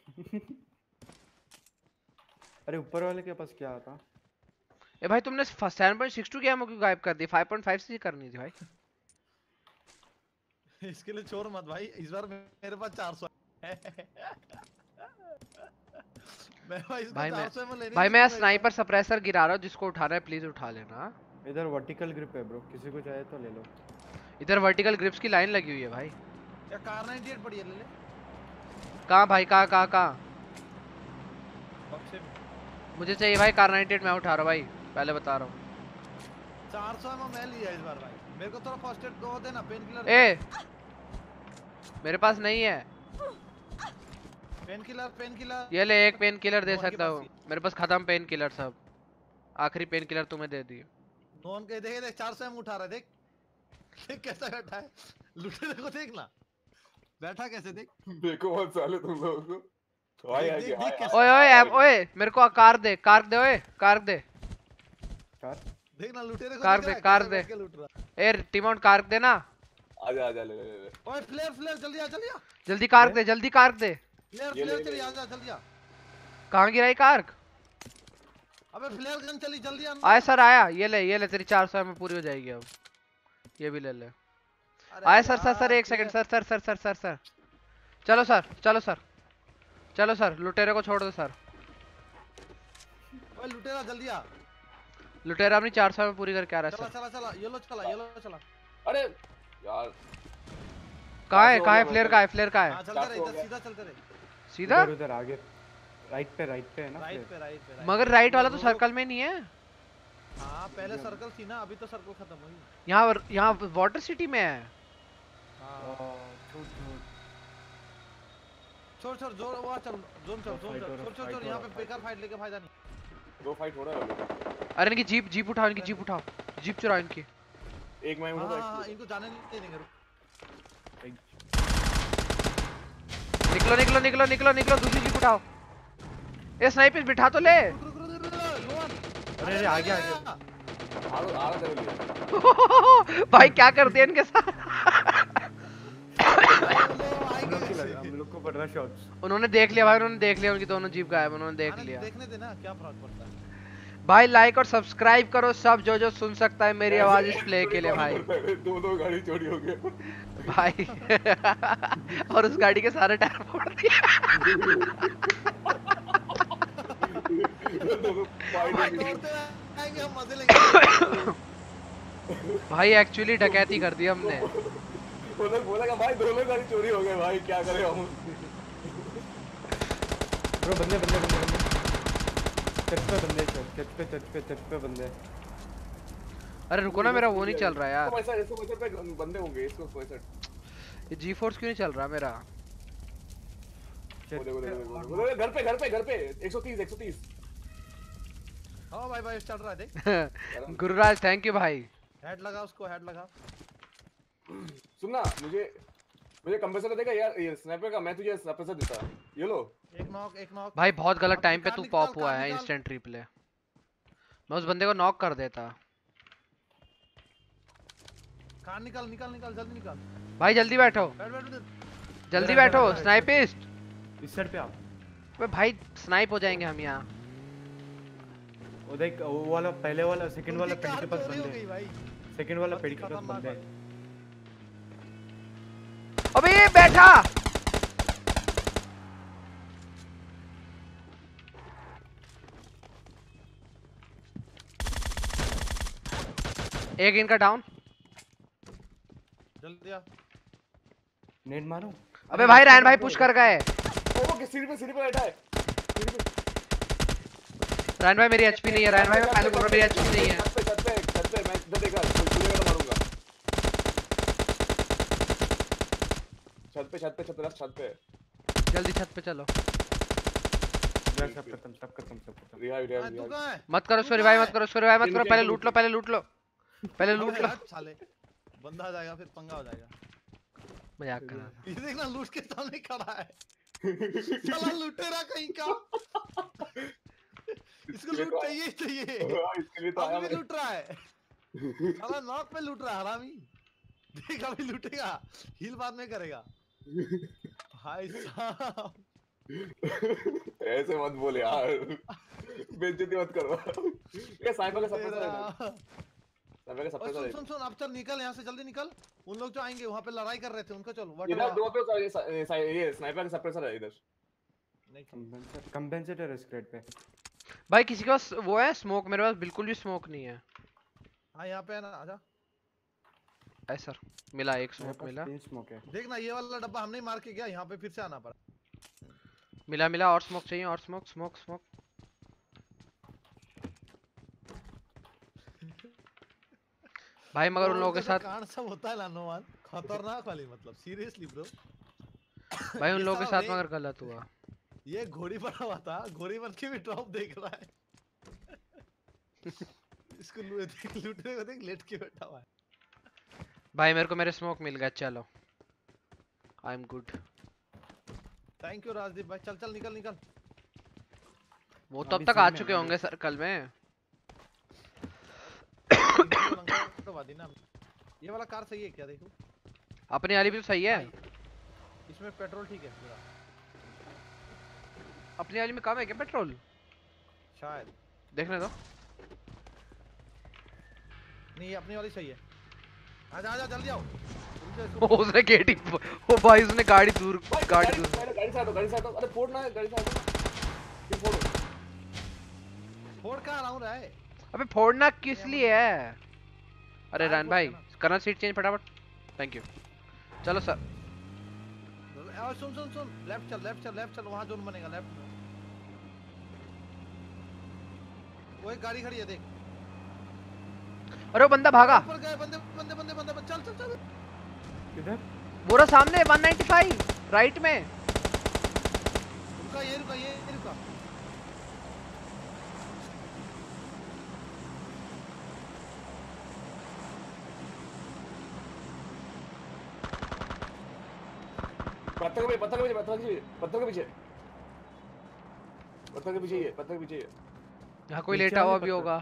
[SPEAKER 8] अरे ऊपर वाले के पास क्या था?
[SPEAKER 3] ए भाई तुमने सेवन पॉइंट सिक्स टू के एमो क्यों गायब कर दी फाइव पॉइंट फाइव से ही करनी थी भाई।
[SPEAKER 5] इसके लिए छोड़ मत भाई। इस बार मेरे पास 400 है। मैं भाई
[SPEAKER 3] मैं
[SPEAKER 5] 400 एमओ लेने
[SPEAKER 3] भाई मैं स्नाइपर सप्रेसर गिरा रहा हूँ जिसको उठाना है प्लीज़ उठा लेना।
[SPEAKER 8] इधर वर्टिकल ग्रिप है ब्रो किसी को चाहिए तो ले लो।
[SPEAKER 3] इधर वर्टिकल ग्रिप्स की लाइन लगी हुई है भाई।
[SPEAKER 5] या कार 98 पड़ी है ले ले।
[SPEAKER 3] कहाँ भाई कहाँ कहाँ कहाँ?
[SPEAKER 5] में
[SPEAKER 3] मुझे चाहिए भाई कार 98 मैं उठा रहा हूँ भाई पहले बता रहा हूँ।
[SPEAKER 5] 400 एमओ मैं लिया इस बार भाई। मेरे को थोड़ा फ़र्स्ट एड दो देना पेन किलर
[SPEAKER 3] ए मेरे पास नहीं है।
[SPEAKER 5] पेन किलर पेन किलर
[SPEAKER 3] ये ले एक पेन किलर दे सकता हूँ। मेरे पास खत्म पेन किलर सब। आखिरी पेन किलर तुम्हें दे दी
[SPEAKER 5] नॉन के देख देख 400 एमओ उठा रहा देख। देख कैसा बैठा है। लुटेरे को देख ना। बैठा कैसे देख।
[SPEAKER 7] देखो बहुत साले तुम लोगों को। हाय
[SPEAKER 3] ओए ओए ओए मेरे को कार दे कार दे ओए कार दे।
[SPEAKER 8] कार?
[SPEAKER 5] देख ना लुटेरे को
[SPEAKER 3] कार दे, कार दे। ए टिमोन कार दे ना।
[SPEAKER 7] आजा आजा ले ले ले ले।
[SPEAKER 5] ओए फ्लेयर फ्लेयर जल्दी आ जल्दी आ।
[SPEAKER 3] जल्दी कार दे जल्दी कार दे।
[SPEAKER 5] फ्लेयर फ्लेयर चली आ जा जल्दी आ।
[SPEAKER 3] कहाँ गिराई कार?
[SPEAKER 5] अबे फ्लेयर गन चली जल्दी आ।
[SPEAKER 3] आए सर आया। ये ले ये ले तेरी चार सौ में पूरी हो जाएगी अब। ये भी ले ले। आए सर सर सर एक
[SPEAKER 5] second
[SPEAKER 3] sir sir sir sir sir sir. चलो सर चलो सर। चलो सर लुटेरे को छोड़ दो सर।
[SPEAKER 5] ओए लुटेरा जल्दी आ।
[SPEAKER 3] लुटेरा अपनी चार सौ में पूरी करके आ रहा है
[SPEAKER 5] चला
[SPEAKER 3] सर।
[SPEAKER 5] चला चला ये लो चला ये लो चला।
[SPEAKER 7] अरे यार।
[SPEAKER 3] कहाँ है कहाँ है फ्लेयर
[SPEAKER 7] मतलब।
[SPEAKER 3] है फ्लेयर कहाँ
[SPEAKER 5] हाँ? चलते रहे इधर सीधा चलते रहे।
[SPEAKER 3] सीधा?
[SPEAKER 8] उधर उधर आगे। राइट पे राइट पे है ना
[SPEAKER 5] राइट पे राइट पे
[SPEAKER 3] मगर राइट वाला तो सर्कल में नहीं है।
[SPEAKER 5] हाँ पहले सर्कल थी ना अभी तो सर्कल खत्म हुई।
[SPEAKER 3] यहाँ यहाँ वाटर सिटी में है।
[SPEAKER 5] हाँ। छोड़ छोड़ ज़ोर वो चल जोन चल जोन चल छोड़ छोड़ छोड़ यहाँ पे बेकार फाइट लेके फ़ायदा नहीं।
[SPEAKER 7] दो फाइट हो रहा है
[SPEAKER 3] अरे इनकी जीप जीप उठाओ इनकी जीप उठाओ। जीप चुराओ इनकी।
[SPEAKER 7] एक मैं
[SPEAKER 5] हाँ हाँ इनको जाने नहीं देंगे रुक।
[SPEAKER 3] निकलो निकलो निकलो निकलो निकलो दूसरी जीप उठाओ। ए स्नाइपर बिठा तो ले।
[SPEAKER 5] रुक रुक
[SPEAKER 8] अरे अरे आगे आगे।
[SPEAKER 7] आ रहा आ रहा तेरे लिए
[SPEAKER 3] भाई क्या करते हैं इनके साथ? उन्होंने देख लिया भाई उन्होंने देख लिया उनकी दोनों जीप गायब उन्होंने देख लिया।
[SPEAKER 5] देखने देना क्या फ़र्क पड़ता है।
[SPEAKER 3] भाई लाइक और सब्सक्राइब करो सब जो जो सुन सकता है मेरी आवाज़ इस प्ले के लिए भाई।
[SPEAKER 7] दो दो गाड़ी चोरी हो गए
[SPEAKER 3] भाई और उस गाड़ी के सारे टायर फोड़ दिए। भाई एक्चुअली डकैती कर दी हमने।
[SPEAKER 7] वो लोग बोला भाई दोनों गाड़ी चोरी हो गए भाई क्या करें हम?
[SPEAKER 8] ब्रो बंदे बंदे बंदे बंदे। छत पे बंदे छत पे छत पे छत पे बंदे।
[SPEAKER 3] अरे रुको ना मेरा वो नहीं चल रहा यार।
[SPEAKER 7] पैसा इसको पैसा पे बंदे होंगे इसको पैसा
[SPEAKER 3] ये जी फोर्स क्यों नहीं चल रहा मेरा?
[SPEAKER 7] घर पे घर पे घर पे। 130 130
[SPEAKER 5] हाँ भाई भाई चल रहा है देख।
[SPEAKER 3] गुरुराज थैंक यू भाई।
[SPEAKER 5] हेड लगा उसको हेड लगा।
[SPEAKER 7] सुनना मुझे मुझे कंप्रेसर देगा यार ये स्नाइपर का? मैं तुझे कंप्रेसर देता। ये लो।
[SPEAKER 5] एक नॉक एक नॉक
[SPEAKER 3] भाई बहुत गलत टाइम पे तू पॉप हुआ है इंस्टेंट रिप्ले मैं उस बंदे को नॉक कर देता।
[SPEAKER 5] कार निकाल निकाल निकाल जल्दी निकाल।
[SPEAKER 3] भाई जल्दी बैठो।
[SPEAKER 5] बैठ बैठ
[SPEAKER 3] जल्दी बैठो स्नाइपिस्ट
[SPEAKER 8] इस साइड पे आप
[SPEAKER 3] अबे भाई स्नाइप हो जाएँगे हम यहाँ।
[SPEAKER 8] वो देख वो वाला पहले वाला सेकंड वाला पेड़ के पास
[SPEAKER 5] चोरी हो
[SPEAKER 8] बंदे सेकंड वाला पेड़ के पास बंदे
[SPEAKER 3] अबे ये बैठा। एक इनका डाउन
[SPEAKER 5] जल्दी आ।
[SPEAKER 8] नेट मारो।
[SPEAKER 3] अबे भाई रैन भाई पुश कर गए।
[SPEAKER 7] ओ वो सीढ़ी पे सीढ़ी पे बैठा है। सीढ़ी पे।
[SPEAKER 3] रैन भाई मेरी एचपी नहीं है रैन भाई मैं पहले बोल रहा मेरी एचपी नहीं है।
[SPEAKER 7] छत पे छत पे छत पे मैं इधर देखा तुझे मैं मारूँगा छत पे। छत पे छत पे छत पे
[SPEAKER 3] जल्दी छत पे चलो
[SPEAKER 8] यार सब खत्म सब खत्म सब खत्म
[SPEAKER 7] रिहाई रिहाई रिहाई।
[SPEAKER 5] कहाँ है?
[SPEAKER 3] मत करो उसको रिवाइव मत करो उसको रिवाइव मत करो पहले लूट लो पहले लूट लो। पहले लूट लो।
[SPEAKER 5] साले। बंदा आ जाएगा फिर पंगा हो जाएगा।
[SPEAKER 3] मज़ाक कर रहा था।
[SPEAKER 5] ये देखना लूट के सामने खड़ा है। साला लुटेरा कहीं का। इसको लूट चाहिए चाहिए।
[SPEAKER 7] हाँ, इसके लिए तो आया
[SPEAKER 5] अभी भी लूट रहा है। साला नॉक पे लूट रहा है हरामी। देख अभी लूटेगा। हील बाद में करेगा। भाई साहब।
[SPEAKER 7] ऐसे मत बोल यार। बेइज्जती मत करो। ये साइकिल का सपोर्ट है।
[SPEAKER 5] सुन सुन सुन अब चल निकल यहाँ से जल्दी निकल। उन लोग जो आएँगे वहाँ पे लड़ाई कर रहे थे उनको चलो
[SPEAKER 7] इधर दो पे ये ये स्नाइपर का सप्रेसर है इधर।
[SPEAKER 5] नहीं।
[SPEAKER 8] कंपेंसेटर कंपेंसेटर है स्क्रेड पे।
[SPEAKER 3] भाई किसी के पास वो है स्मोक मेरे पास बिल्कुल भी स्मोक नहीं है।
[SPEAKER 5] हाँ यहाँ पे है ना आजा।
[SPEAKER 3] ऐ सर मिला एक स्मोक मिला।
[SPEAKER 8] तीन स्मोक है।
[SPEAKER 5] देख ना ये वाला डब्बा हमने मार के गया यहाँ पे फिर से आना पड़ा।
[SPEAKER 3] मिला मिला और स्मोक चाहिए और स्मोक स्मोक स्मोक भाई मगर उन लोगों के साथ
[SPEAKER 5] कांड सब होता है लानोवाल। खतरनाक वाली मतलब सीरियसली ब्रो
[SPEAKER 3] भाई उन लोगों के साथ मगर गलत हुआ।
[SPEAKER 5] ये घोड़ी पर हुआ था घोड़ी बन के भी ड्रॉप देख रहा है। इसको देख लूटने को देख लेट के बैठा हुआ है।
[SPEAKER 3] भाई मेरे को मेरे स्मोक मिल गया चलो। I am good
[SPEAKER 5] thank you Rajdeep भाई। चल चल निकल निकल।
[SPEAKER 3] वो तो अब तक आ
[SPEAKER 8] में
[SPEAKER 3] चुके होंगे सर्कल में।
[SPEAKER 5] ये वाला कार सही है क्या देखो?
[SPEAKER 3] अपनी वाली भी तो सही है।
[SPEAKER 5] इसमें पेट्रोल ठीक है पूरा।
[SPEAKER 3] अपनी वाली में कम है क्या पेट्रोल?
[SPEAKER 5] शायद।
[SPEAKER 3] देखने दो
[SPEAKER 5] नहीं अपनी वाली सही है। आजा आजा जल्दी आओ। इसको-
[SPEAKER 3] उसने ही ओ भाई उसने गाड़ी दूर गाड़ी दूर।
[SPEAKER 7] गाड़ी से हटो गाड़ी से हटो। अरे फोड़ना है गाड़ी से हटो। क्यों फोड़ो।
[SPEAKER 5] फोड़ कहाँ रहा हूँ रहा
[SPEAKER 3] अबे फोड़ना किस लिए है? अरे
[SPEAKER 5] टायर
[SPEAKER 3] रान भाई करना सीट चेंज फटाफट। थैंक यू चलो सर
[SPEAKER 5] और सुन सुन सुन। लेफ़्ट चल लेफ़्ट चल लेफ़्ट चल। वहाँ जोन बनेगा लेफ़्ट में वो एक गाड़ी खड़ी है देख।
[SPEAKER 3] अरे वो बंदा भागा।
[SPEAKER 5] ऊपर गए बंदे बंदे बंदे बंदे चल चल चल।
[SPEAKER 8] किधर?
[SPEAKER 3] वो रहा सामने 195 राइट में।
[SPEAKER 5] रुका ये रुका ये ये रुका
[SPEAKER 7] पत्थर के पीछे पत्थर के पीछे पत्थर के पीछे। पत्थर के पीछे पत्थर के पीछे ये पत्थर के पीछे ये।
[SPEAKER 3] यहाँ कोई लेटा हुआ भी होगा।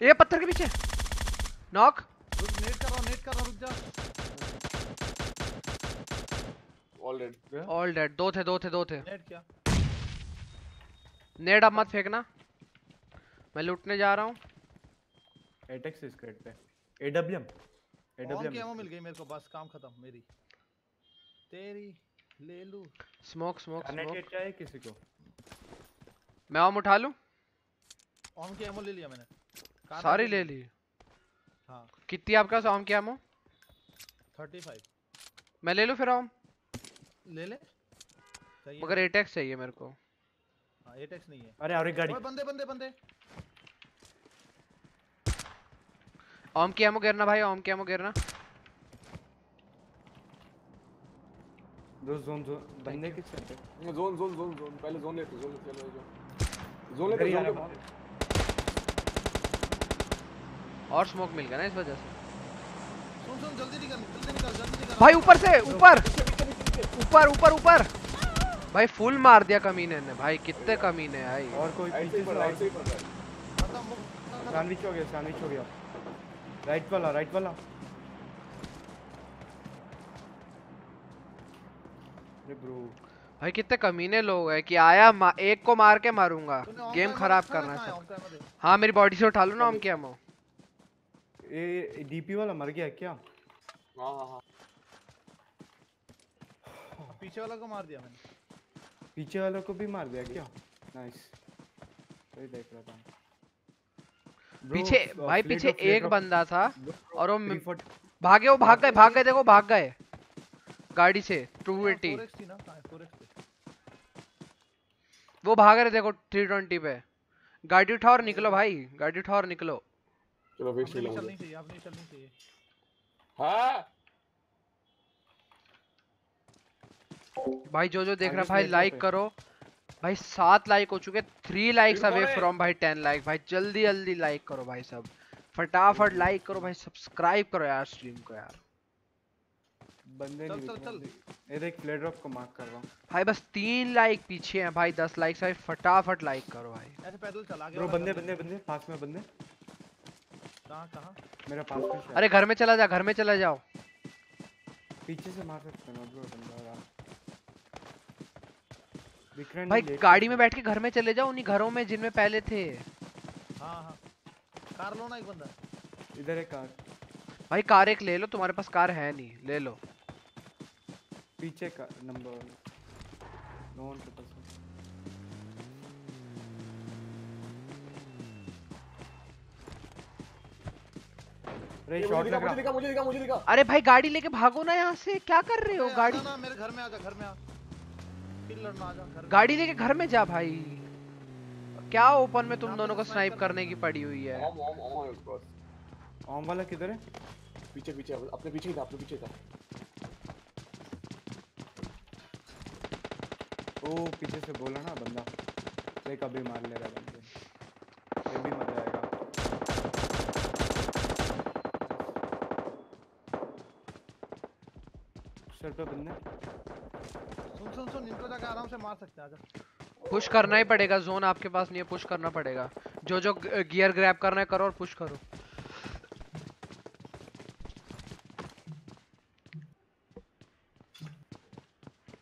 [SPEAKER 3] ये पत्थर के पीछे। नॉक
[SPEAKER 5] रुक नेट कर रहा हूँ नेट कर रहा हूँ रुक जा।
[SPEAKER 7] ऑल डेड
[SPEAKER 3] ऑल डेड दो थे दो थे दो थे।
[SPEAKER 5] नेट क्या।
[SPEAKER 3] नेड अब मत फेंकना। मैं लूटने जा रहा हूँ।
[SPEAKER 8] एटेक्स स्क्रेड पे। एडब्ल्यूएम
[SPEAKER 5] ऑन की
[SPEAKER 8] एडब्ल्यूएम
[SPEAKER 5] एमो मिल गई मेरे को बस काम खत्म मेरी। तेरी ले लूँ।
[SPEAKER 3] स्मोक स्मोक स्मोक
[SPEAKER 8] चाहिए किसी को?
[SPEAKER 3] मैं ऑम उठा लूँ?
[SPEAKER 5] ऑन की एमो ले लिया मैंने।
[SPEAKER 3] सारी ले ली।
[SPEAKER 5] हाँ।
[SPEAKER 3] कितनी आपके पास ऑम क्या मो
[SPEAKER 5] 35
[SPEAKER 3] मैं ले लूँ फिर ऑम
[SPEAKER 5] ले ले। सही
[SPEAKER 3] मगर एटेक्स चाहिए मेरे को।
[SPEAKER 5] हाँ एटेक्स नहीं है।
[SPEAKER 8] अरे और एक गाड़ी।
[SPEAKER 5] बंदे बंदे बंदे।
[SPEAKER 3] ऑम की एमो गिरना भाई ऑम की एमो गिरना।
[SPEAKER 8] दो जोन जोन बंदे किस पे?
[SPEAKER 7] जोन जोन जोन जोन पहले जोन लेते जोन लेते चलो जो।
[SPEAKER 8] रहा
[SPEAKER 7] के
[SPEAKER 8] है।
[SPEAKER 3] और स्मोक मिल गया ना इस वजह से।
[SPEAKER 5] सुन सुन जल्दी निकल जल्दी निकल जल्दी निकल।
[SPEAKER 3] भाई ऊपर से ऊपर। ऊपर ऊपर ऊपर। भाई फुल मार दिया कमीने ने। भाई कितने कमीने हैं भाई।
[SPEAKER 8] और कोई पीछे
[SPEAKER 7] पर
[SPEAKER 8] से
[SPEAKER 7] राइट
[SPEAKER 5] खत्म।
[SPEAKER 8] सैंडविच हो गया सैंडविच हो गया। राइट वाला राइट वाला। अरे ब्रो
[SPEAKER 3] भाई कितने कमीने लोग हैं कि आया एक को मार के मारूँगा। गेम खराब? करना
[SPEAKER 5] कहाँ है
[SPEAKER 3] मेरी बॉडी से उठा लो ना ऑम की एमो
[SPEAKER 8] ये डीपी वाला मर गया क्या?
[SPEAKER 7] हाँ हाँ हाँ।
[SPEAKER 5] पीछे वाला को मार दिया मैंने।
[SPEAKER 8] पीछे वाले को भी मार दिया क्या? नाइस वही देख रहा था।
[SPEAKER 3] पीछे
[SPEAKER 8] uh,
[SPEAKER 3] भाई पीछे एक बंदा था और वो भागे वो भाग गए भाग गए देखो भाग गए। गाड़ी से टू एटी
[SPEAKER 5] 4x थी ना कहाँ है 4x पे
[SPEAKER 3] वो भाग रहे देखो थ्री ट्वेंटी पे। गाड़ी उठाओ और निकलो भाई गाड़ी उठाओ और निकलो।
[SPEAKER 7] चलो मुझे
[SPEAKER 5] चलनी चाहिए अपनी चलनी चाहिए।
[SPEAKER 7] हाँ?
[SPEAKER 3] भाई जो जो देख रहा भाई लाइक करो। भाई सात लाइक हो चुके थ्री लाइक्स अवे फ्रॉम भाई टेन लाइक भाई जल्दी जल्दी लाइक करो भाई सब। फटाफट लाइक करो भाई सब्सक्राइब करो यार स्ट्रीम को यार।
[SPEAKER 8] बंदे
[SPEAKER 5] चल,
[SPEAKER 8] नहीं
[SPEAKER 5] चल, चल।
[SPEAKER 8] ये देख प्ले ड्रॉप को मार्क कर रहा हूँ।
[SPEAKER 3] भाई बस तीन लाइक पीछे हैं भाई दस लाइक भाई फटाफट लाइक करो भाई।
[SPEAKER 5] ऐसे पैदल चल आगे
[SPEAKER 8] ब्रो बंदे बंदे बंदे पास में बंदे।
[SPEAKER 5] कहाँ कहाँ?
[SPEAKER 8] मेरा पास में
[SPEAKER 3] अरे घर में चला जा घर में चला जाओ।
[SPEAKER 8] पीछे से मार सकते हैं ब्रो बंदा यार। दिख रहा
[SPEAKER 3] भाई गाड़ी में बैठ के घर में चले जाओ उन्हीं घरों में जिनमें पहले थे।
[SPEAKER 5] हाँ हाँ। कार लो ना एक बंदा।
[SPEAKER 8] इधर एक कार।
[SPEAKER 3] भाई कार एक ले लो तुम्हारे पास कार है नहीं ले लो।
[SPEAKER 8] पीछे का नंबर नो वन ट्रिपल अरे शॉट लग रहा
[SPEAKER 7] मुझे दिखा मुझे दिखा मुझे दिखा।
[SPEAKER 3] अरे भाई गाड़ी लेके भागो ना यहाँ से। क्या कर रहे हो गाड़ी?
[SPEAKER 5] ना मेरे घर में आजा घर में आ किल लड़ना आजा घर
[SPEAKER 3] गाड़ी लेके घर में जा भाई। क्या ओपन में तुम दोनों को स्नाइप करने। की पड़ी हुई है?
[SPEAKER 7] ओम
[SPEAKER 8] वाला किधर है?
[SPEAKER 7] पीछे पीछे अपने पीछे ही था अपने पीछे था।
[SPEAKER 8] ओ पीछे से बोला ना बंदा। देख अभी मार ले रहा है बंदे। ये भी मज़ा आएगा सर पे बंदे।
[SPEAKER 5] सुन सुन सुन इनको जाके आराम से मार सकते हैं आजा।
[SPEAKER 3] पुश करना ही पड़ेगा जोन आपके पास नहीं है पुश करना पड़ेगा। जो जो गियर ग्रैब करना है करो और पुश करो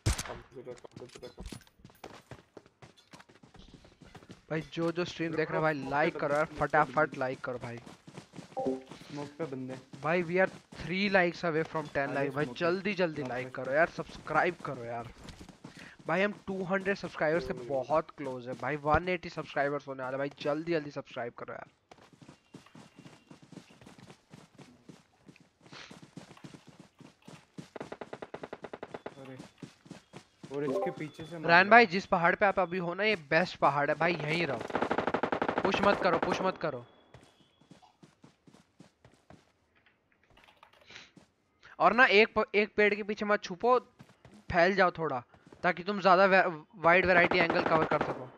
[SPEAKER 7] कंप्यूटर कंप्यूटर
[SPEAKER 3] भाई जो जो स्ट्रीम देख रहे हैं भाई लाइक करो यार फटाफट लाइक करो भाई।
[SPEAKER 8] स्मोक पे बंदे।
[SPEAKER 3] भाई we are three likes away from ten
[SPEAKER 8] आगे
[SPEAKER 3] लाइक भाई। जल्दी जल्दी लाइक करो यार सब्सक्राइब करो यार। भाई हम 200 सब्सक्राइबर्स से बहुत क्लोज है। भाई 180 सब्सक्राइबर्स होने वाले भाई जल्दी जल्दी सब्सक्राइब करो यार
[SPEAKER 8] अरे और इसके पीछे से
[SPEAKER 3] रैन भाई जिस पहाड़ पे आप अभी हो ना ये बेस्ट पहाड़ है भाई यहीं रहो। पुश मत करो पुश मत करो। और ना एक प- एक पेड़ के पीछे मत छुपो फैल जाओ थोड़ा ताकि तुम ज़्यादा वाइड वैरायटी एंगल कवर कर सको।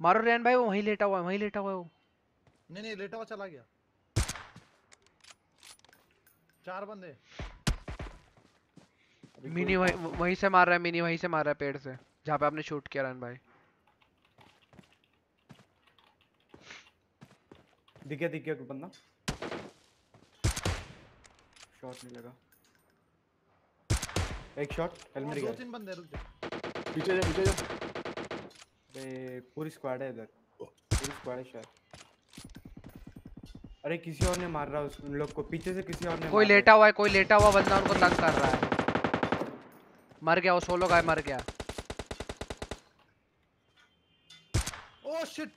[SPEAKER 3] मारो रैन भाई वो वहीं लेटा हुआ है वहीं लेटा हुआ है वो।
[SPEAKER 5] नहीं नहीं लेटा हुआ चला गया। चार बंदे।
[SPEAKER 3] मिनी वहीं वहीं से मार रहा है मिनी वहीं से मार रहा है पेड़ से। जहाँ पे आपने शूट किया रन भाई।
[SPEAKER 8] दिख गया दिख गया कोई बंदा? शॉट नहीं लगा। एक शॉट हेलमेट गया दो
[SPEAKER 5] तीन बंदे रुक जा।
[SPEAKER 7] पीछे जा पीछे जा।
[SPEAKER 8] बे पूरी स्क्वाड है इधर। पूरी स्क्वाड है शायद। अरे किसी और ने मार रहा है उस- उन लोग को। पीछे से किसी और ने
[SPEAKER 3] कोई। लेटा हुआ है कोई लेटा हुआ बंदा उनको तंग कर रहा है। मर गया वो सोलो गाय मर गया।
[SPEAKER 5] ओ शिट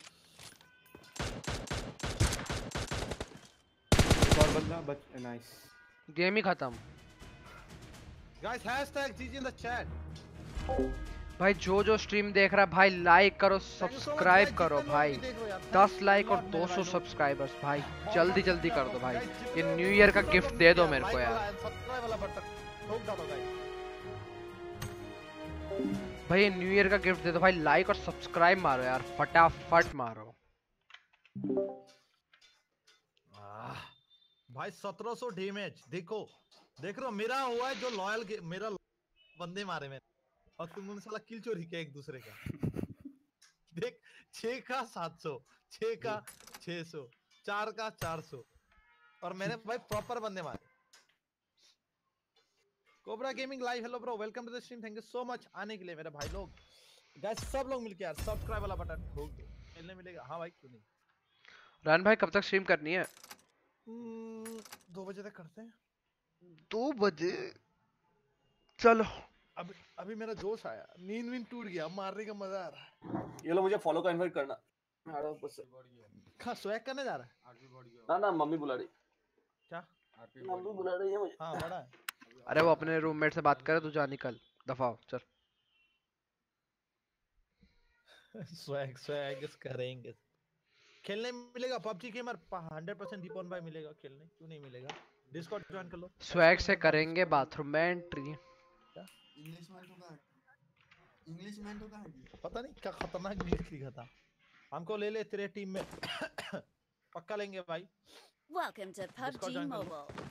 [SPEAKER 8] एक और बंदा बच नाइस
[SPEAKER 3] गेम ही खत्म।
[SPEAKER 5] गाइस हैशटैग जीजी इन द चैट
[SPEAKER 3] भाई जो जो स्ट्रीम देख रहा है भाई लाइक करो सब्सक्राइब करो भाई। दस लाइक और 200 सब्सक्राइबर्स भाई। जल्दी जल्दी कर दो भाई। ये न्यू ईयर का गिफ्ट दे दो मेरे को यार। भाई न्यू ईयर का गिफ्ट दे दो भाई लाइक और सब्सक्राइब मारो यार फटाफट मारो।
[SPEAKER 5] भाई 1700 डैमेज देखो देख रहे हो मेरा हुआ है जो लॉयल मेरा बंदे मारे मैंने और तुमने साला किल चोरी किया एक दूसरे का। देख छह का 700 छह का 600 चार का 400 और मैंने भाई प्रॉपर बंदे मारे। Cobra gaming live hello bro welcome to the stream thank you so much आने के लिए मेरे भाई लोग। गाइस सब लोग मिलके यार सब्सक्राइब वाला बटन ठोक दो खेलने मिलेगा। हाँ भाई क्यों नहीं?
[SPEAKER 3] रन भाई कब तक स्ट्रीम करनी है?
[SPEAKER 5] हम्म, दो बजे तक करते हैं।
[SPEAKER 3] दो बजे? चलो।
[SPEAKER 5] अभी अभी मेरा जोश आया नींद वींद टूट गया मारने का मज़ा आ रहा है।
[SPEAKER 7] ये लो मुझे फॉलो का इनवाइट करना। मैं आ रहा हूँ ऊपर से।
[SPEAKER 5] कहाँ स्वैग करने जा रहा है?
[SPEAKER 7] ना ना मम्मी बुला रही।
[SPEAKER 5] क्या?
[SPEAKER 7] मम्मी बुला रही है मुझे।
[SPEAKER 5] हाँ बड़ा है।
[SPEAKER 3] अरे वो अपने रूममेट से बात करे तू जा निकल। दफाओ चल।
[SPEAKER 5] स्वैग स्वैग इस करेंगे। खेलने मिलेगा पबजी गेमर 100% दीपन भाई मिलेगा खेलने क्यों नहीं मिलेगा? डिस्कॉर्ड ज्वाइन कर लो।
[SPEAKER 3] स्वैग से करेंगे बाथरूम में एंट्री
[SPEAKER 9] इंग्लिश में तो कहाँ इंग्लिश में तो कहाँ की
[SPEAKER 5] पता नहीं क्या खतरनाक न्यूज़ लिखा था? हमको ले ले तेरे टीम में। पक्का लेंगे भाई।
[SPEAKER 4] Welcome to PUBG
[SPEAKER 5] join कर लो।
[SPEAKER 4] Mobile.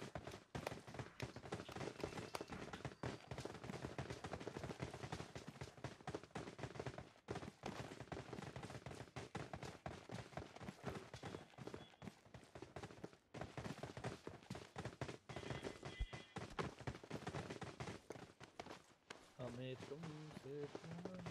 [SPEAKER 5] हमें तुमसे प्यार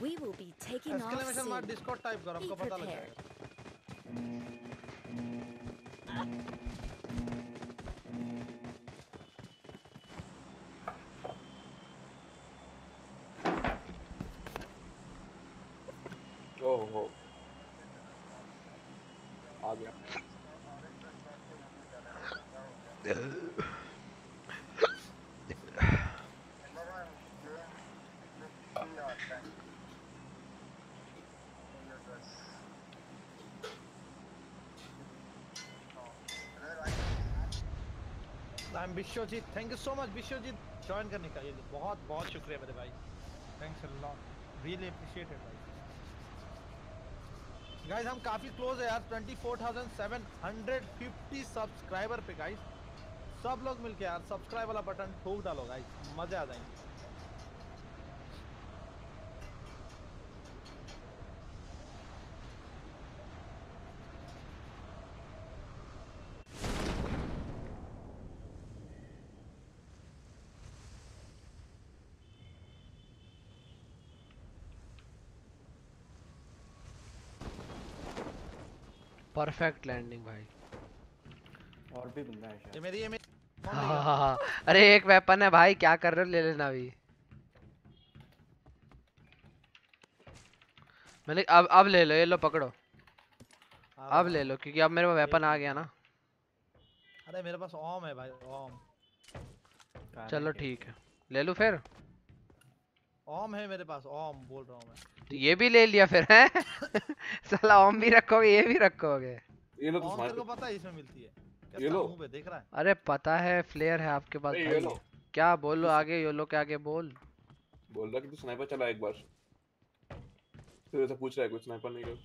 [SPEAKER 4] We will be taking off
[SPEAKER 5] exclamation mark
[SPEAKER 4] soon.
[SPEAKER 5] Discord type करो
[SPEAKER 4] आपको
[SPEAKER 5] पता लग जाएगा। I am Vishwajeet thank you so much Vishwajeet join करने का ये बहुत बहुत शुक्रिया मेरे भाई। थैंक्स लॉट रियली अप्रिशिएटेड भाई। गाइस हम काफ़ी क्लोज है यार। 24750 सब्सक्राइबर पे गाइस सब लोग मिलके यार सब्सक्राइब वाला बटन ठोक डालो गाइस मज़े आ जाएँगे।
[SPEAKER 3] परफेक्ट लैंडिंग भाई।
[SPEAKER 8] और भी बंदा है शायद।
[SPEAKER 5] ये मेरी ये मेरी।
[SPEAKER 3] हाँ हाँ हाँ अरे एक वेपन है भाई क्या कर रहे हो? ले लेना अभी। मैंने अब अब ले लो ये लो पकड़ो। अब। ले लो क्योंकि अब मेरे पास वेपन आ गया ना।
[SPEAKER 5] अरे मेरे पास ओम है भाई ओम।
[SPEAKER 3] चलो ठीक है। ले लूँ फिर?
[SPEAKER 5] ओम है मेरे पास ओम बोल रहा हूँ मैं।
[SPEAKER 3] तो ये भी ले लिया फिर है? साला ओम भी रखोगे ये भी रखोगे।
[SPEAKER 7] ये लो तो
[SPEAKER 5] ओम तेरे को पता है इसमें मिलती है।
[SPEAKER 7] ये लो।
[SPEAKER 5] मुँह पे देख रहा है?
[SPEAKER 3] अरे पता है फ्लेयर है आपके पास
[SPEAKER 7] ये
[SPEAKER 3] भाई।
[SPEAKER 7] लो।
[SPEAKER 3] क्या बोलो आगे योलो के आगे बोल।
[SPEAKER 7] बोल रहा कि तू स्नाइपर चला एक बार। फिर ऐसा पूछ रहा है कुछ स्नाइपर नहीं कर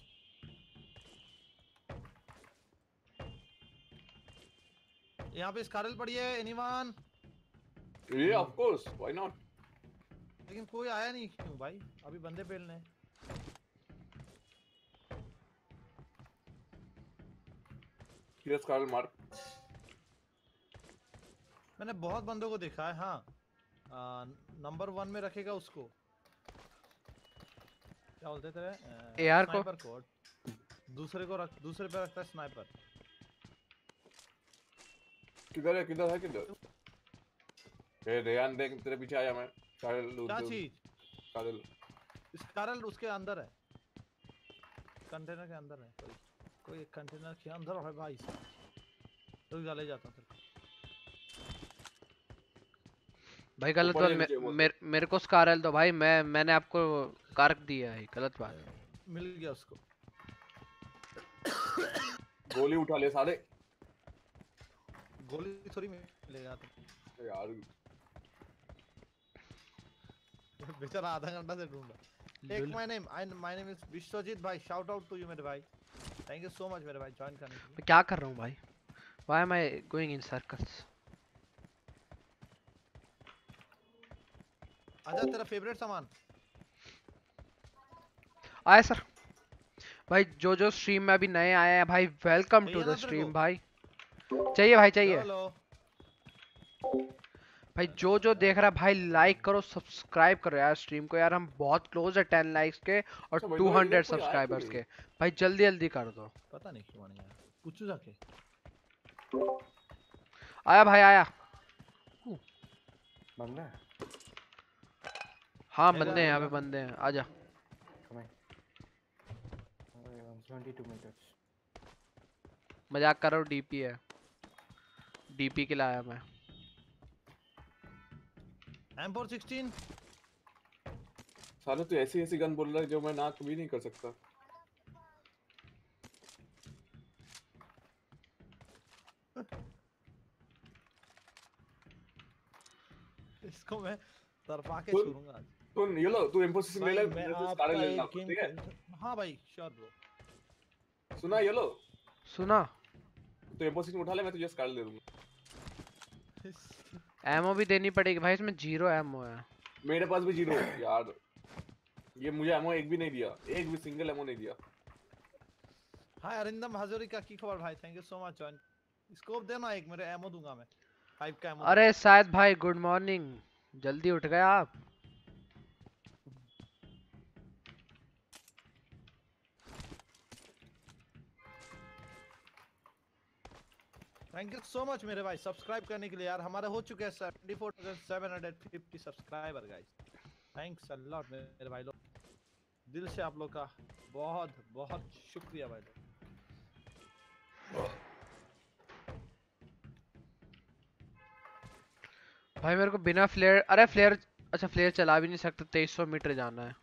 [SPEAKER 5] यहाँ पे स्कारल पड़ी है एनीवन
[SPEAKER 7] ये ऑफ़ कोर्स व्हाई नॉट
[SPEAKER 5] लेकिन कोई आया नहीं क्यों भाई? अभी बंदे पेलने हैं।
[SPEAKER 7] Here's Karl Mark.
[SPEAKER 5] मैंने बहुत बंदों को देखा है हाँ। नंबर वन में रखेगा उसको। क्या बोलते तेरे?
[SPEAKER 3] AR को?
[SPEAKER 5] स्नाइपर को दूसरे को रख दूसरे पे रखता है स्नाइपर
[SPEAKER 7] किधर है किधर है किधर? ए रेयान देख तेरे पीछे आया मैं। कारल
[SPEAKER 5] क्या चीज़?
[SPEAKER 7] कारल
[SPEAKER 5] इस कारल उसके अंदर है। कंटेनर के अंदर है कोई कोई एक कंटेनर के अंदर है भाई रुक जा ले जाता हूँ तेरे को।
[SPEAKER 3] भाई गलत बात मे, मेरे मेरे को स्कारल दो भाई मैं मैंने आपको कार्क दिया है गलत बात।
[SPEAKER 5] मिल गया उसको।
[SPEAKER 7] गोली उठा ले साले।
[SPEAKER 5] गोली थोड़ी मिलेगा तो
[SPEAKER 7] यार।
[SPEAKER 5] बेचारा आधा घंटा से ढूंढ। रहा
[SPEAKER 3] take
[SPEAKER 5] my name I my name is Vishwajeet भाई शाउट आउट टू यू मेरे भाई। थैंक यू सो मच मेरे भाई ज्वाइन करने के लिए।
[SPEAKER 3] मैं क्या कर रहा हूँ भाई? Why am I going in circles
[SPEAKER 5] आजा तेरा फेवरेट सामान।
[SPEAKER 3] आए सर। भाई जो जो स्ट्रीम में अभी नए आए हैं भाई वेलकम टू द स्ट्रीम भाई। चाहिए भाई चाहिए।
[SPEAKER 5] हेलो।
[SPEAKER 3] भाई जो जो देख रहा है भाई लाइक करो सब्सक्राइब करो यार स्ट्रीम को यार। हम बहुत क्लोज है 10 लाइक्स के और
[SPEAKER 7] भाई,
[SPEAKER 3] 200
[SPEAKER 7] कोई आया
[SPEAKER 3] सब्सक्राइबर्स के। भाई जल्दी जल्दी कर दो
[SPEAKER 5] पता नहीं क्यों नहीं आया पूछू जाके।
[SPEAKER 3] आया भाई आया।
[SPEAKER 8] बंदा है?
[SPEAKER 3] हाँ बंदे हैं यहाँ पे बंदे हैं। आजा।
[SPEAKER 8] टू
[SPEAKER 3] मज़ाक कर रहा हूँ डीपी है। डीपी के लाया मैं।
[SPEAKER 5] M416
[SPEAKER 7] साले तू ऐसी ऐसी गन बोल रहा है जो मैं ना कभी नहीं कर सकता।
[SPEAKER 5] इसको मैं तरफा के छोड़ूँगा आज।
[SPEAKER 7] तू ये लो तू M416 ले ले
[SPEAKER 5] भाई, मैं
[SPEAKER 7] मेरे से
[SPEAKER 5] आपका
[SPEAKER 7] स्कार ले
[SPEAKER 5] एक
[SPEAKER 7] ठीक है?
[SPEAKER 5] हाँ भाई श्योर ब्रो
[SPEAKER 7] सुना ये लो।
[SPEAKER 3] सुना।
[SPEAKER 7] तू M416 उठा ले मैं तुझे स्कार दे दूँगा।
[SPEAKER 3] एमओ भी देनी पड़ेगी। भाई इसमें ज़ीरो एमओ है।
[SPEAKER 7] मेरे पास भी ज़ीरो है यार। ये मुझे एमओ एक भी नहीं दिया। एक भी सिंगल एमओ नहीं दिया।
[SPEAKER 5] हाय अरिंदम हजोरिका की खबर भाई? Thank you so much join scope देना एक मेरे एमओ दूँगा मैं। फाइव का एमओ
[SPEAKER 3] अरे शायद भाई गुड मॉर्निंग जल्दी उठ गए आप।
[SPEAKER 5] थैंक यू सो मच मेरे भाई। सब्सक्राइब करने के लिए यार, हमारे हो चुके हैं 74750 subscriber guys thanks a lot मेरे भाई लोग। दिल से आप लोग का बहुत बहुत शुक्रिया, भाई लोग।
[SPEAKER 3] भाई, मेरे को बिना फ्लेयर अरे फ्लेयर अच्छा फ्लेयर चला भी नहीं सकते 2300 मीटर जाना है।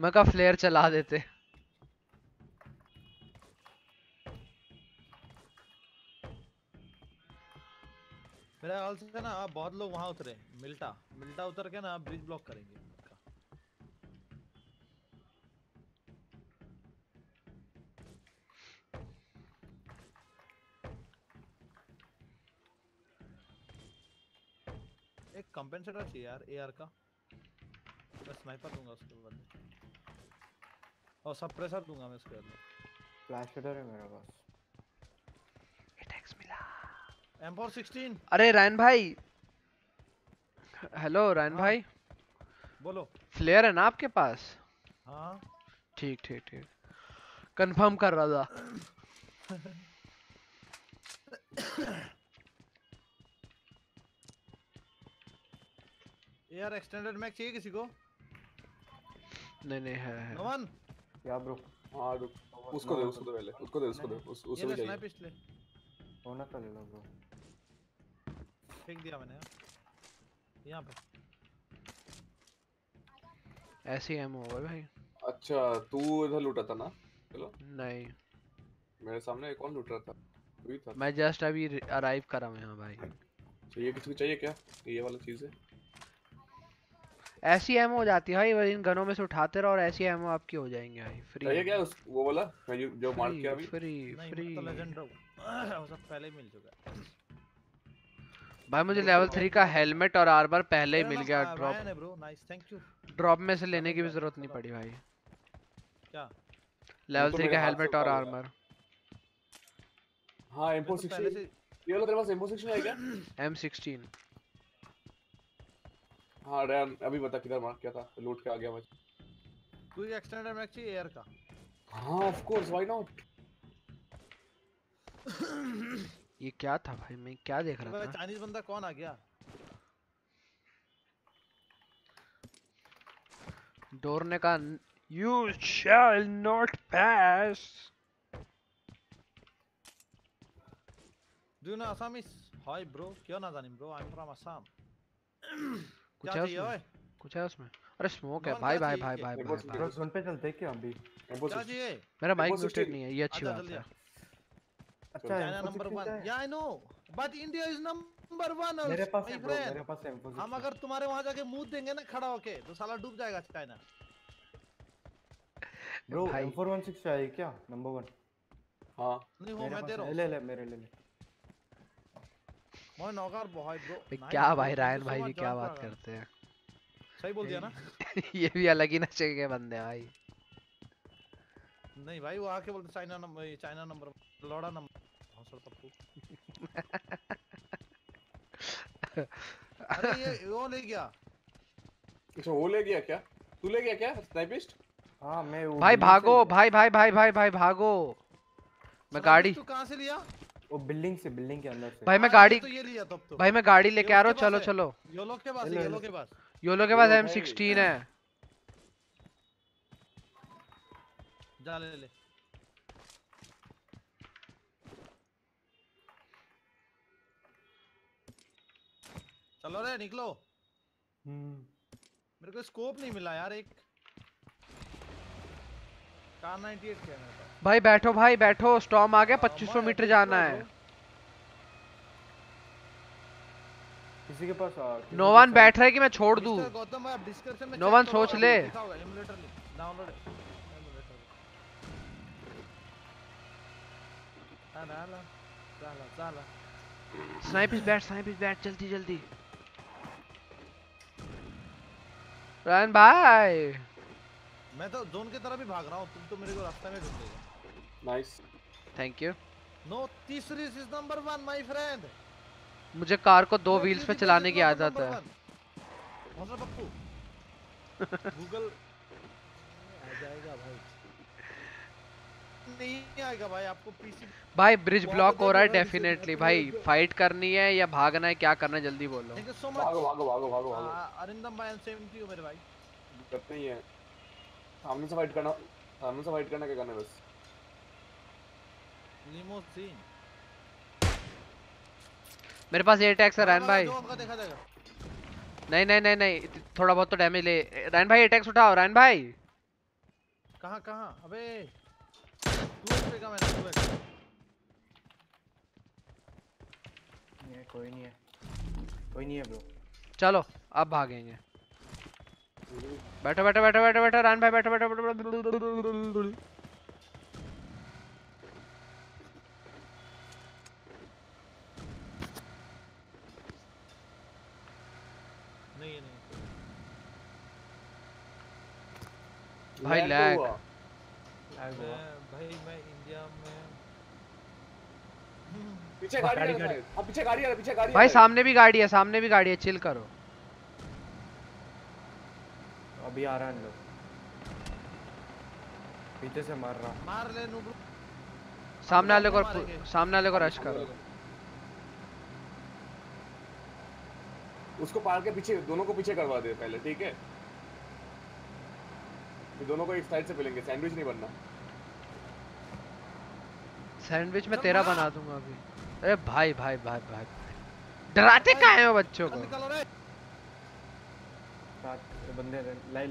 [SPEAKER 3] मैं कहा फ्लेयर चला देते।
[SPEAKER 5] मेरा ख्याल से ना अब बहुत लोग वहाँ उतरे, मिल्टा। मिल्टा उतर के ना ब्रिज ब्लॉक करेंगे। एक कंपेंसेटर चाहिए यार एआर का। मैं स्नाइपर दूँगा उसके बदले। और सप्रेसर दूँगा मैं उसके बदले।
[SPEAKER 8] फ्लैश शटर है मेरे पास।
[SPEAKER 5] M416
[SPEAKER 3] अरे रैन भाई। हेलो रैन
[SPEAKER 5] हाँ।
[SPEAKER 3] भाई।
[SPEAKER 5] बोलो।
[SPEAKER 3] फ्लेयर है ना आपके पास?
[SPEAKER 5] हाँ।
[SPEAKER 3] ठीक ठीक ठीक। कंफर्म कर रहा था।
[SPEAKER 5] एआर एक्सटेंडेड मैक चाहिए किसी को?
[SPEAKER 3] नहीं नहीं है, है।
[SPEAKER 5] नमन
[SPEAKER 8] या ब्रो
[SPEAKER 7] हाँ रुक। उसको दे उसको दे पहले। उसको दे उसको दे उसको
[SPEAKER 5] ले
[SPEAKER 7] चाहिए।
[SPEAKER 5] पिस्टल
[SPEAKER 8] होना का ले लो ब्रो।
[SPEAKER 5] फेंक दिया मैंने यहाँ पे।
[SPEAKER 3] ऐसे ही एमओ होगा भाई।
[SPEAKER 7] अच्छा तू इधर लूटा था ना? चलो।
[SPEAKER 3] नहीं।
[SPEAKER 7] मेरे सामने कौन लूट रहा था। तू ही था।
[SPEAKER 3] मैं जस्ट अभी अराइव करा हूँ यहाँ भाई।
[SPEAKER 7] चाहिए किसी को चाहिए क्या? ये वाला चीज़? है
[SPEAKER 3] ऐसी एमओ हो जाती है भाई इन गनों में से उठाते रहो और ऐसी एमओ आपकी हो जाएँगी भाई। फ्री
[SPEAKER 7] चाहिए क्या उस वो वाला? जो, मार्क किया अभी?
[SPEAKER 3] फ्री
[SPEAKER 5] नहीं
[SPEAKER 3] फ्री
[SPEAKER 5] तो लेजेंड वो सब पहले ही मिल चुका है।
[SPEAKER 3] भाई मुझे लेवल थ्री का हेलमेट और आर्मर पहले ही मिल गया
[SPEAKER 5] drop Ryan bro nice thank you
[SPEAKER 3] drop में से लेने की भी ज़रूरत नहीं पड़ी भाई।
[SPEAKER 5] क्या?
[SPEAKER 3] लेवल थ्री का हेलमेट और आर्मर
[SPEAKER 7] हाँ
[SPEAKER 5] मैं
[SPEAKER 7] M4
[SPEAKER 5] पहले
[SPEAKER 7] 16
[SPEAKER 5] से
[SPEAKER 7] ये वाला तेरे पास M4 16 है क्या?
[SPEAKER 3] M16
[SPEAKER 7] हाँ रैन अभी बता किधर मार क्या था। लूट के आ गया मैं।
[SPEAKER 5] कोई एक्सटेंडेड मैग चाहिए एयर का?
[SPEAKER 7] हाँ ऑफ़ कोर्स व्हाई नॉट
[SPEAKER 3] ये क्या था भाई? मैं क्या देख रहा था?
[SPEAKER 5] चाइनीज़ बंदा कौन आ गया?
[SPEAKER 3] डोर ने कहा you shall not
[SPEAKER 5] pass do know Assamese hi bro क्यों ना जानिम bro I am from Assam
[SPEAKER 3] कुछ है उसमें? कुछ है उसमें? अरे स्मोक है। भाई भाई भाई भाई भाई
[SPEAKER 8] जोन पे चलते हैं क्या अभी?
[SPEAKER 5] क्या
[SPEAKER 7] 16
[SPEAKER 5] चाहिए?
[SPEAKER 3] मेरा माइक म्यूटेड नहीं है ये अच्छी बात है।
[SPEAKER 8] अच्छा
[SPEAKER 5] चाइना नंबर या I know but India is number one
[SPEAKER 8] मेरे पास है ब्रो मेरे पास है M4
[SPEAKER 5] हम अगर तुम्हारे वहाँ जाके मुँह देंगे ना खड़ा होके तो साला डूब जाएगा चाइना
[SPEAKER 8] ब्रो
[SPEAKER 3] भाई।
[SPEAKER 8] M416 चाहिए क्या? नंबर वन
[SPEAKER 7] हाँ।
[SPEAKER 5] नहीं वो मैं दे रहा
[SPEAKER 8] हूँ। ले ले मेरे ले ले।
[SPEAKER 5] मैं नौकर भाई ब्रो
[SPEAKER 3] भाई क्या भाई रायन भाई भी क्या बात करते हैं।
[SPEAKER 5] सही बोल दिया ना?
[SPEAKER 3] ये भी अलग ही नशे के बंदे हैं भाई।
[SPEAKER 5] नहीं भाई वो आके बोलते चाइना नंबर चाइना नंबर लौड़ा नंबर। हौसला पप्पू। अरे ये वो ले गया।
[SPEAKER 7] अच्छा वो ले गया क्या? तू ले गया क्या स्नाइपिस्ट?
[SPEAKER 8] हाँ मैं वो
[SPEAKER 3] भाई भागो भाई भाई भाई भाई भाई भागो। मैं गाड़ी
[SPEAKER 5] तू कहाँ से लिया?
[SPEAKER 8] वो बिल्डिंग से बिल्डिंग के अंदर से।
[SPEAKER 3] भाई मैं
[SPEAKER 5] हाँ,
[SPEAKER 3] गाड़ी
[SPEAKER 5] तो ये लिया तब तो।
[SPEAKER 3] भाई मैं गाड़ी लेके आ रहा हूँ चलो चलो।
[SPEAKER 5] योलो के पास है, योलो के पास।
[SPEAKER 3] योलो के पास एम सिक्सटीन है।
[SPEAKER 5] जा ले ले। चलो रे निकलो।
[SPEAKER 8] हम्म।
[SPEAKER 5] मेरे को स्कोप नहीं मिला यार एक। कार 98 क्या है
[SPEAKER 3] भाई बैठो भाई बैठो। स्टॉर्म आ गया
[SPEAKER 5] हाँ,
[SPEAKER 3] 2500 मीटर जाना है।
[SPEAKER 8] किसी के पास
[SPEAKER 3] नोवान बैठ रहा है कि मैं छोड़ दूँ? नोवान सोच ले।
[SPEAKER 5] डाउनलोड एमुलेटर ला ला चला चला
[SPEAKER 3] स्नाइपिस बैठ स्नाइपिस बैठ जल्दी जल्दी। रायन भाई
[SPEAKER 5] मैं तो जोन की तरफ़ ही भाग रहा हूँ तुम तो मेरे को रास्ते में ढूंढ लेगा
[SPEAKER 7] नाइस
[SPEAKER 3] थैंक यू
[SPEAKER 5] नो तीसरी is number one my friend
[SPEAKER 3] मुझे कार को दो व्हील्स पे चलाने की आदत है।
[SPEAKER 5] गूगल आ जाएगा भाई। नहीं आएगा भाई आपको पीसी
[SPEAKER 3] भाई ब्रिज ब्लॉक हो रहा है
[SPEAKER 5] भाई,
[SPEAKER 3] डेफिनेटली भाई फाइट करनी है या भागना है क्या करना है जल्दी बोलो।
[SPEAKER 5] थैंक यू सो मच
[SPEAKER 7] भागो भागो भागो भागो
[SPEAKER 5] अरिंदम भाई सेम टू यू मेरे भाई।
[SPEAKER 7] करते ही है। सामने से फाइट करना सामने से फाइट करना क्या करना है बस?
[SPEAKER 5] लिमोसिन
[SPEAKER 3] मेरे पास एयर टैक्स है रैन भाई
[SPEAKER 5] देखा जाएगा
[SPEAKER 3] नहीं नहीं नहीं नहीं थोड़ा बहुत तो डैमेज ले। रैन भाई अटैक्स उठाओ रैन भाई।
[SPEAKER 5] कहाँ कहाँ? अबे तू एचपी का मैंने तू एचपी
[SPEAKER 8] नहीं है कोई नहीं है कोई नहीं है ब्रो
[SPEAKER 3] चलो अब भागेंगे बैठो बैठो बैठो बैठो बैठो रैन भाई बैठो बैठो बैठो बैठो
[SPEAKER 5] नहीं है नहीं
[SPEAKER 3] भाई
[SPEAKER 7] तो
[SPEAKER 3] lag।
[SPEAKER 7] हुआ।
[SPEAKER 5] भाई मैं इंडिया में
[SPEAKER 7] पीछे गाड़ी
[SPEAKER 8] गाड़ी,
[SPEAKER 7] आ रहा
[SPEAKER 8] गाड़ी।
[SPEAKER 7] है अब पीछे गाड़ी आ रहा है पीछे गाड़ी
[SPEAKER 3] भाई सामने भी गाड़ी है सामने भी गाड़ी है चिल करो।
[SPEAKER 8] अभी आ रहा है लोग। पीछे से मार रहा।
[SPEAKER 5] मार ले नूबरू
[SPEAKER 3] सामने वाले को सामने वाले को रश करो।
[SPEAKER 7] उसको पार के पीछे दोनों को पीछे करवा दे पहले ठीक है? दोनों को एक साइड से मिलेंगे सैंडविच नहीं बनना।
[SPEAKER 3] सैंडविच मैं
[SPEAKER 5] चल
[SPEAKER 3] तेरा
[SPEAKER 5] बना।
[SPEAKER 3] दूँगा अभी। अरे भाई भाई भाई भाई भाई। डराते काहे हो बच्चों को?
[SPEAKER 5] निकालो रे।
[SPEAKER 8] साथ ये बंदे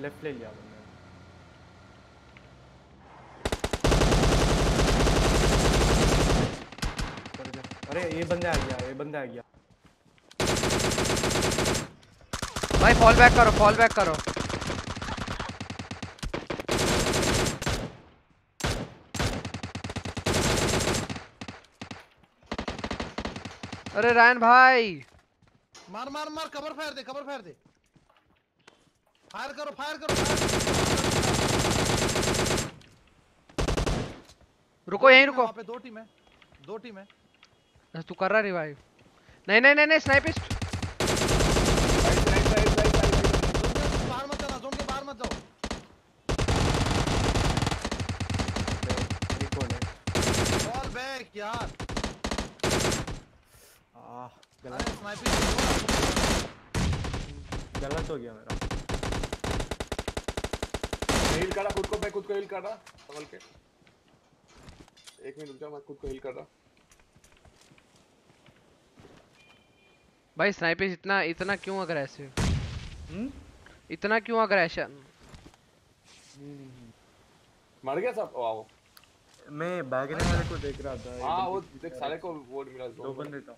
[SPEAKER 8] लेफ़्ट ले लिया बंदे। अरे ये बंदे आ गया ये बंदे आ गया।
[SPEAKER 3] भाई फॉल बैक करो फॉल बैक करो। अरे रायन भाई।
[SPEAKER 5] मार मार मार कवर फायर दे कवर फायर दे। फायर करो फायर करो फायर
[SPEAKER 3] रुको यहीं रुको।
[SPEAKER 5] पे दो टीम है दो टीम है।
[SPEAKER 3] अच्छा तू कर रहा रिवाइव नहीं नहीं नहीं नहीं स्नाइपिस्ट
[SPEAKER 7] right right right right right
[SPEAKER 5] zone के बाहर मत जाना जोन के बाहर मत जाओ।
[SPEAKER 8] है
[SPEAKER 5] फॉल बैक यार।
[SPEAKER 8] गलत। गलत हो गया मेरा।
[SPEAKER 7] हील कर रहा खुद को मैं खुद को हील कर रहा संभल के। एक मिनट रुक जा मैं खुद को हील कर रहा।
[SPEAKER 3] भाई स्नाइपिस्ट इतना इतना क्यों अग्रेसिव
[SPEAKER 8] हम्म?
[SPEAKER 3] इतना क्यों अग्रेशन।
[SPEAKER 7] मर गया सब? वाओ।
[SPEAKER 8] मैं भागने वाले को देख रहा था।
[SPEAKER 7] हाँ वो देख साले को वोट मिला
[SPEAKER 8] दो बंदे था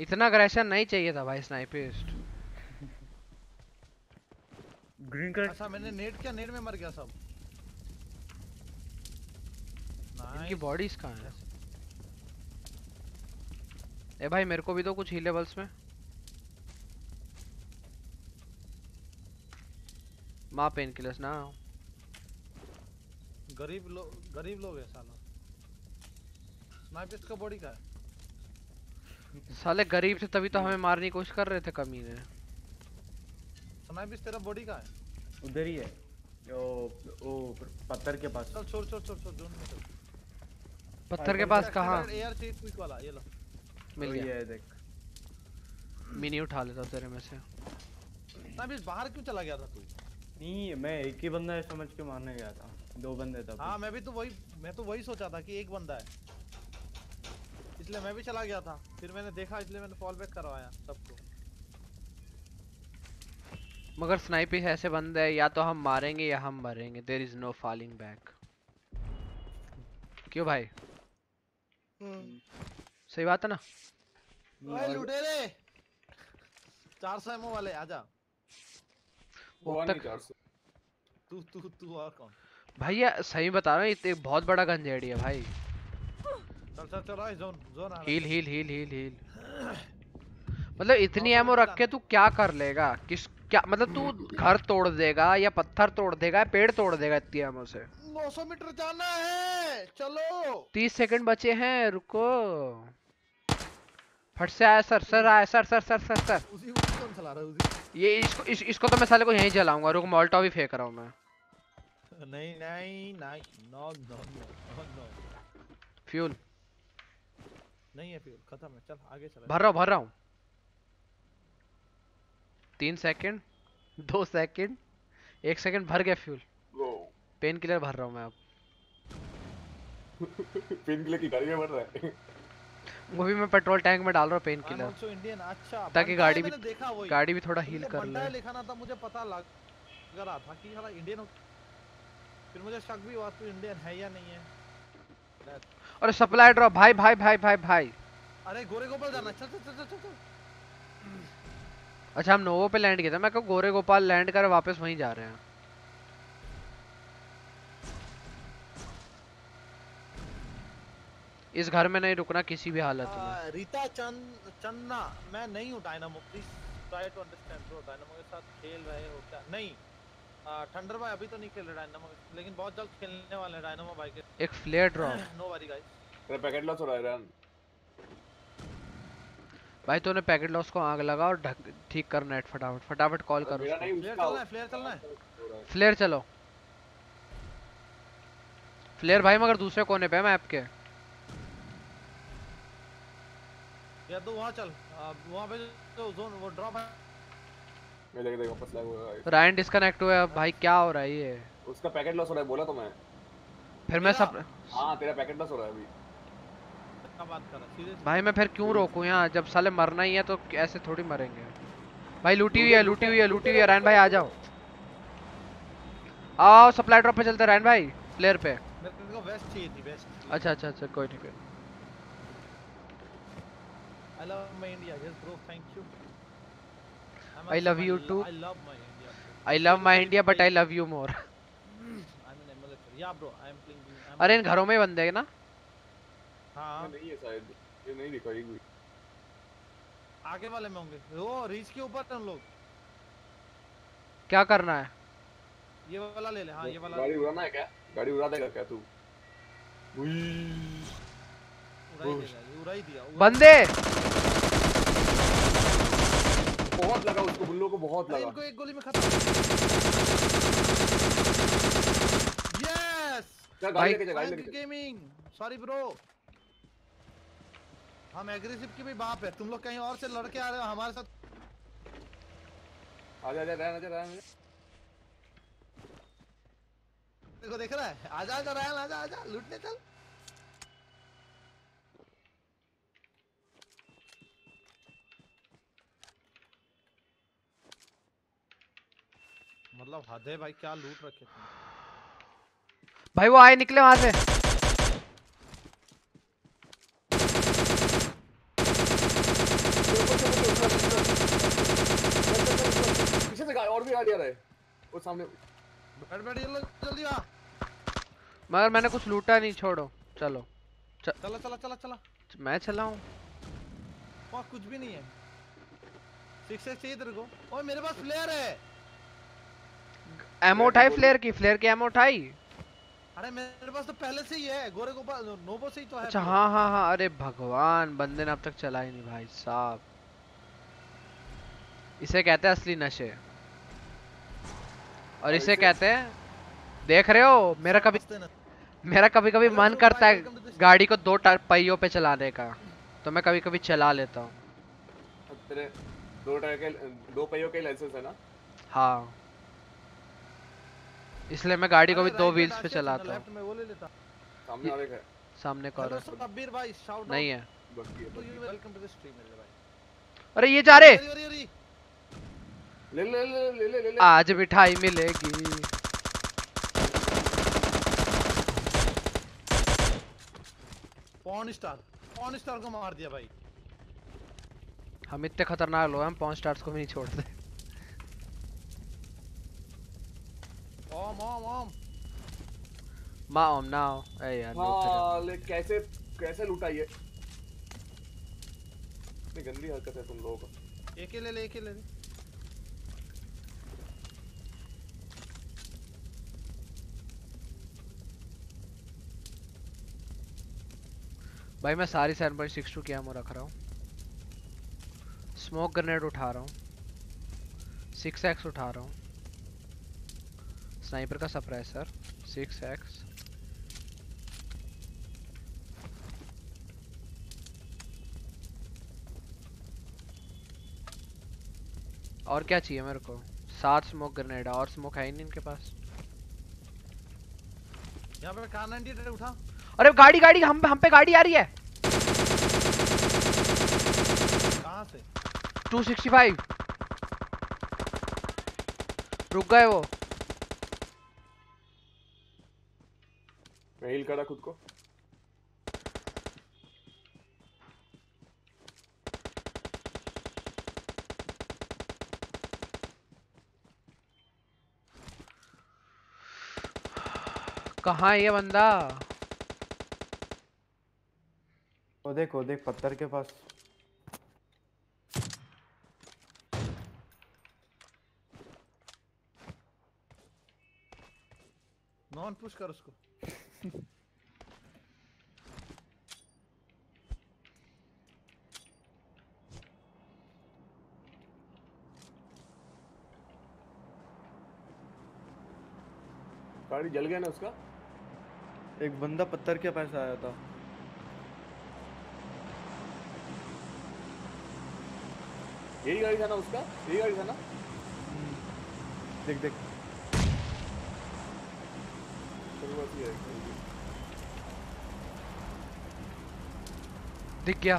[SPEAKER 3] इतना अग्रेशन नहीं चाहिए था भाई स्नाइपिस्ट
[SPEAKER 8] ग्रीन कलर
[SPEAKER 5] अच्छा मैंने नेट किया? नेट में मर गया सब।
[SPEAKER 3] इनकी बॉडीज कहाँ है? ए भाई मेरे को भी दो कुछ हीलेबल्स में। माँ पेन किलर्स ना
[SPEAKER 5] गरीब लोग गरीब लोग है साला। स्नाइपिस्ट का बॉडी का है?
[SPEAKER 3] साले गरीब थे तभी तो हमें मारने की कोशिश कर रहे थे कमीने
[SPEAKER 5] स्नाइपिस्ट तेरा बॉडी का है?
[SPEAKER 8] उधर ही है। ओ ओ पत्थर के पास।
[SPEAKER 5] चल छोड़ छोड़ छोड़ छोड़ जोन में चल।
[SPEAKER 3] पत्थर के पास कहाँ?
[SPEAKER 5] एआर चाहिए क्विक वाला ये लो।
[SPEAKER 3] मिल गया।
[SPEAKER 8] ये देख।
[SPEAKER 3] मिनी उठा लेता तेरे में से।
[SPEAKER 5] स्नाइपिस्ट बाहर क्यों चला गया था तू?
[SPEAKER 8] नहीं मैं एक ही बंदा है समझ के मारने गया था। दो बंदे था।
[SPEAKER 5] हाँ मैं भी तो वही मैं तो वही सोचा था कि एक बंदा है। इसलिए मैं भी चला गया था। फिर मैंने देखा इसलिए मैंने फॉल बैक करवाया सबको।
[SPEAKER 3] मगर स्नाइपिंग ऐसे बंदे हैं या तो हम मारेंगे या हम मरेंगे। There is no falling back क्यों भाई? सही बात है ना?
[SPEAKER 5] ओए लुटेरे! 400 एमओ वाले आजा।
[SPEAKER 7] वो
[SPEAKER 3] तक-
[SPEAKER 5] तू तू तू और कौन?
[SPEAKER 3] भैया सही बता रहा हूँ ये बहुत बड़ा गंजेड़ी है भाई।
[SPEAKER 5] चल चल चल ओए जोन जोन आ
[SPEAKER 3] heal heal heal heal heal मतलब इतनी एमो रख के तू क्या कर लेगा? किस क्या मतलब तू घर तोड़ देगा या पत्थर तोड़ देगा या पेड़ तोड़ देगा इतनी एमो से?
[SPEAKER 5] 900 मीटर जाना है। चलो।
[SPEAKER 3] तीस सेकंड बचे हैं रुको। फट से आया सर सर आया sir sir sir sir sir.
[SPEAKER 5] उसी उसी कौन चला रहा है उसी
[SPEAKER 3] ये इसको इस, इसको तो मैं साले को यहीं जलाऊँगा। रुको मॉल्टो भी फेंक रहा हूँ मैं।
[SPEAKER 5] नहीं नहीं नहीं no no no no
[SPEAKER 3] fuel
[SPEAKER 5] नहीं है फ्यूल खत्म है। चल आगे चल।
[SPEAKER 3] भर रहा हूँ भर रहा हूँ। तीन सेकंड दो सेकंड एक सेकंड भर गया फ्यूल
[SPEAKER 7] गो
[SPEAKER 3] पेन किलर भर रहा हूँ मैं अब।
[SPEAKER 7] पिन किलर की गाड़ी में मर रहा है।
[SPEAKER 3] वो भी मैं पेट्रोल टैंक में डाल रहा हूँ पेन किलर
[SPEAKER 5] Indian अच्छा।
[SPEAKER 3] ताकि गाड़ी भी
[SPEAKER 5] देखा वही।
[SPEAKER 3] गाड़ी भी थोड़ा हील कर ले
[SPEAKER 5] है लिखा ना था मुझे पता लग रहा था कि इंडियन फिर मुझे शक भी हुआ तू इंडियन है या नहीं है।
[SPEAKER 3] और सप्लाई ड्रॉप भाई भाई भाई भाई भाई।
[SPEAKER 5] अरे गोरे गोपाल जाना चल चल चल चल
[SPEAKER 3] अच्छा हम नोवो पे लैंड किया था मैं कहा गोरे गोपाल लैंड कर वापस वहीं जा रहे हैं। इस घर में नहीं रुकना किसी भी हालत में।
[SPEAKER 5] आ, रीता चंद चन्ना मैं नहीं हूँ Dynamo please try to understand bro Dynamo के साथ खेल रहे हो क्या? नहीं। थंडर भाई अभी तो नहीं खेल रहे डायनामो लेकिन बहुत जल्द खेलने वाले हैं डायनामो भाई के
[SPEAKER 3] एक flare drop
[SPEAKER 5] no worry guys
[SPEAKER 7] तेरा पैकेट लॉस हो रहा है रन
[SPEAKER 3] भाई तूने पैकेट लॉस को आग लगा और ढक ठीक कर नेट फटाफट। फटाफट कॉल कर
[SPEAKER 7] मेरा नहीं
[SPEAKER 5] फ्लेयर
[SPEAKER 7] उसका
[SPEAKER 5] चलना है फ्लेयर चलना है।
[SPEAKER 7] रहा।
[SPEAKER 3] फ्लेयर चलो। फ्लेयर भाई मगर दूसरे कोने पे है मैप के।
[SPEAKER 5] या तो वहाँ चल वहाँ पे जो जोन वो ड्रॉप है।
[SPEAKER 7] मैं देख देख वापस लैग हो रहा है
[SPEAKER 3] रायन डिस्कनेक्ट हुआ है भाई क्या हो रहा है ये?
[SPEAKER 7] उसका पैकेट लॉस हो रहा है बोला तो मैं।
[SPEAKER 3] फिर मैं सब
[SPEAKER 7] हाँ तेरा पैकेट लॉस हो रहा है अभी।
[SPEAKER 5] क्या बात कर रहा सीरियस
[SPEAKER 3] भाई मैं फिर क्यों रोकूं यहाँ? जब साले मरना ही है तो ऐसे थोड़ी मरेंगे। भाई लूटी हुई है लूटी हुई है लूटी हुई है। रैन भाई आ जाओ। आओ सप्लाई ड्रॉप पे चलते हैं, रैन भाई प्लेयर पे।
[SPEAKER 5] मेरे को वेस्ट चाहिए थी वेस्ट
[SPEAKER 3] अच्छा अच्छा अच्छा कोई नहीं कोई नहीं।
[SPEAKER 5] I love my India. Yes, bro. You.
[SPEAKER 3] I love you too.
[SPEAKER 5] I love my India.
[SPEAKER 3] I love my India but I love you more
[SPEAKER 5] I'm an emulator. Yeah, bro. I'm playing. I'm
[SPEAKER 3] अरे इन घरों में बंदे हैं ना
[SPEAKER 5] हाँ
[SPEAKER 7] नहीं है शायद ये नहीं दिखा एक भी
[SPEAKER 5] आगे वाले में होंगे वो रीच के ऊपर हैं उन लोग
[SPEAKER 3] क्या करना है
[SPEAKER 5] ये वाला ले ले हाँ ये वाला
[SPEAKER 7] गाड़ी उड़ाना है क्या गाड़ी उड़ा देगा क्या तू उई
[SPEAKER 5] उड़ा ही देगा उड़ा ही दिया
[SPEAKER 3] बंदे
[SPEAKER 7] बहुत लगा उसको बुल्लो को बहुत लगा।
[SPEAKER 5] इनको एक गोली में खत्म यस
[SPEAKER 3] भाई-
[SPEAKER 7] जा
[SPEAKER 5] गेमिंग सॉरी ब्रो हम एग्रेसिव की भी बाप है। तुम लोग कहीं और से लड़के आ रहे हो हमारे साथ।
[SPEAKER 7] आजा आजा रहना आजा रहना
[SPEAKER 5] देखो देख रहा है। आजा आजा रायन आजा आजा लूटने चल। मतलब हद है भाई क्या लूट रखे तुम
[SPEAKER 3] भाई वो आए निकले वहाँ से।
[SPEAKER 7] पीछे से और भी गाड़ी आ रहा है। वो सामने।
[SPEAKER 5] बैठ बैठ ये जल्दी आ।
[SPEAKER 3] मगर मैंने कुछ लूटा नहीं छोड़ो। चलो।
[SPEAKER 5] चला चला चला चला।
[SPEAKER 3] मैं चला हूँ।
[SPEAKER 5] वहाँ कुछ भी नहीं है। सिक्स चाहिए तेरे को। ओए मेरे पास फ्लेयर है।
[SPEAKER 3] एमो उठाई फ्लेयर की फ्लेयर की एमो उठाई।
[SPEAKER 5] अरे मेरे पास तो पहले से ही है गोरे को पास नोबो से ही तो है।
[SPEAKER 3] अच्छा हाँ हाँ हाँ अरे भगवान बंदे ने अब तक चला ही नहीं भाई साहब। इसे कहते हैं असली नशे। और इसे कहते हैं देख रहे हो मेरा कभी मेरा कभी कभी मन करता है गाड़ी को दो पहियों पे चलाने का तो मैं कभी कभी चला लेता हूँ।
[SPEAKER 7] दो टायर के दो पहियों के लाइसेंस है ना?
[SPEAKER 3] हाँ। इसलिए मैं गाड़ी को भी दो व्हील्स पे चलाता हूँ।
[SPEAKER 5] वो ले लेता।
[SPEAKER 7] सामने आ देखा
[SPEAKER 3] सामने कॉर्नर
[SPEAKER 5] सब्बीर भाई शाउट
[SPEAKER 3] नहीं है।
[SPEAKER 5] वेलकम टू द स्ट्रीम मेरे भाई।
[SPEAKER 3] अरे ये जा रहे
[SPEAKER 5] अरे अरे अरे।
[SPEAKER 7] ले ले ले ले ले
[SPEAKER 3] आज मिठाई मिलेगी।
[SPEAKER 5] पॉन स्टार पॉन स्टार को मार दिया भाई।
[SPEAKER 3] हम इतने खतरनाक लोग हैं हम पाँच स्टार्स को भी नहीं छोड़ते।
[SPEAKER 5] ओम ओम ओम
[SPEAKER 3] माँ ओम नाउ ए यार
[SPEAKER 7] हाँ कैसे कैसे लूटा ये इतनी गंदी हरकत है तुम लोगों का।
[SPEAKER 5] एक ही ले ले एक ही ले ले।
[SPEAKER 3] भाई मैं सारी 7.62 की एमो रख रहा हूँ। स्मोक ग्रेनेड उठा रहा हूँ। सिक्स एक्स उठा रहा हूँ। स्नाइपर का सप्रेसर सिक्स एक्स और क्या चाहिए मेरे को? सात स्मोक ग्रेनेड और स्मोक है ही नहीं इनके पास।
[SPEAKER 5] यहाँ पे कार 98 उठा।
[SPEAKER 3] अरे गाड़ी गाड़ी हम हम पे गाड़ी आ रही है।
[SPEAKER 5] कहाँ से?
[SPEAKER 3] 265 रुक गए वो।
[SPEAKER 7] मैं हील करा खुद को।
[SPEAKER 3] कहा है ये बंदा?
[SPEAKER 8] वो देख वो देख पत्थर के पास।
[SPEAKER 5] नॉन पुश कर उसको।
[SPEAKER 7] गाड़ी जल गया ना उसका?
[SPEAKER 8] एक बंदा पत्थर के पास आया था।
[SPEAKER 7] यही गाड़ी था ना उसका? यही गाड़ी था ना?
[SPEAKER 8] देख देख।
[SPEAKER 7] है
[SPEAKER 3] दिख गया।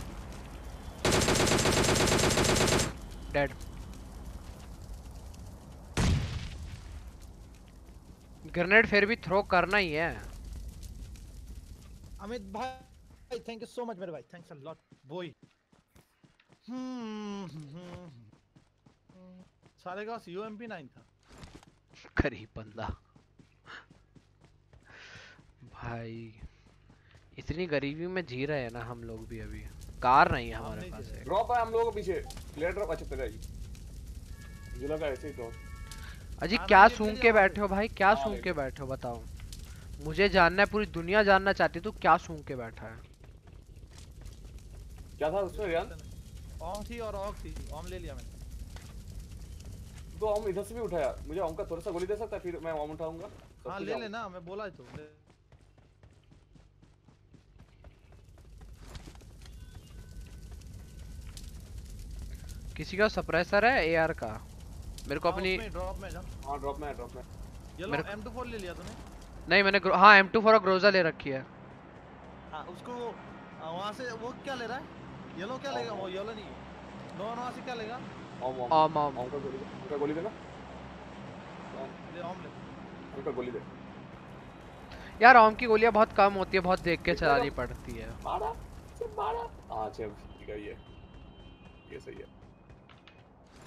[SPEAKER 3] डेड ग्रेनेड फिर भी थ्रो करना ही है।
[SPEAKER 5] अमित भाई थैंक यू सो मच मेरे भाई। थैंक्स अ लॉट बॉय सारे का यूएमपी 9 था।
[SPEAKER 3] गरीब बंदा। भाई इतनी गरीबी में जी रहे हैं ना हम लोग भी अभी। कार नहीं है हमारे पास
[SPEAKER 5] जी
[SPEAKER 7] ड्रॉप है हम लोगों के पीछे। प्लेयर ड्रॉप अच्छा तेरा ही मुझे लगा ऐसे ही ड्रॉप
[SPEAKER 3] अजी
[SPEAKER 5] हाँ,
[SPEAKER 3] क्या सूंघ के बैठे हो भाई? क्या
[SPEAKER 7] हाँ,
[SPEAKER 3] सूंघ के बैठे हो बताओ। मुझे जानना है पूरी दुनिया जानना चाहती तू क्या सूंघ के बैठा है?
[SPEAKER 7] क्या था उसमें रियान?
[SPEAKER 5] ओम थी और ऑग थी। ओम ले लिया मैंने।
[SPEAKER 7] तो ओम इधर से भी उठाया मुझे ओम का थोड़ा सा गोली दे सकता है फिर मैं ओम उठाऊँगा।
[SPEAKER 5] हाँ ले लेना मैं बोला तो
[SPEAKER 3] किसी का सप्रेसर है एआर का। मेरे को अपनी
[SPEAKER 5] ड्रॉप में जा
[SPEAKER 7] हाँ ड्रॉप में ड्रॉप में
[SPEAKER 5] ये लो
[SPEAKER 3] मेरे-
[SPEAKER 5] M24 ले लिया तूने।
[SPEAKER 3] नहीं मैंने हाँ M24 और ग्रोजा ले रखी है।
[SPEAKER 5] हाँ उसको वहाँ से वो क्या ले रहा है? येलो क्या लेगा? वो येलो नहीं नो वहाँ से क्या लेगा?
[SPEAKER 7] ओम ओम
[SPEAKER 3] ओम
[SPEAKER 7] का गोली दे। का गोली देना।
[SPEAKER 5] ले ओम ले।
[SPEAKER 7] ओम का गोली दे।
[SPEAKER 3] यार ओम की गोलियाँ बहुत कम होती है बहुत देख के चलानी पड़ती है।
[SPEAKER 7] मारा सिर्फ़ मारा। हाँ अच्छा ठीक है। ये ये सही है।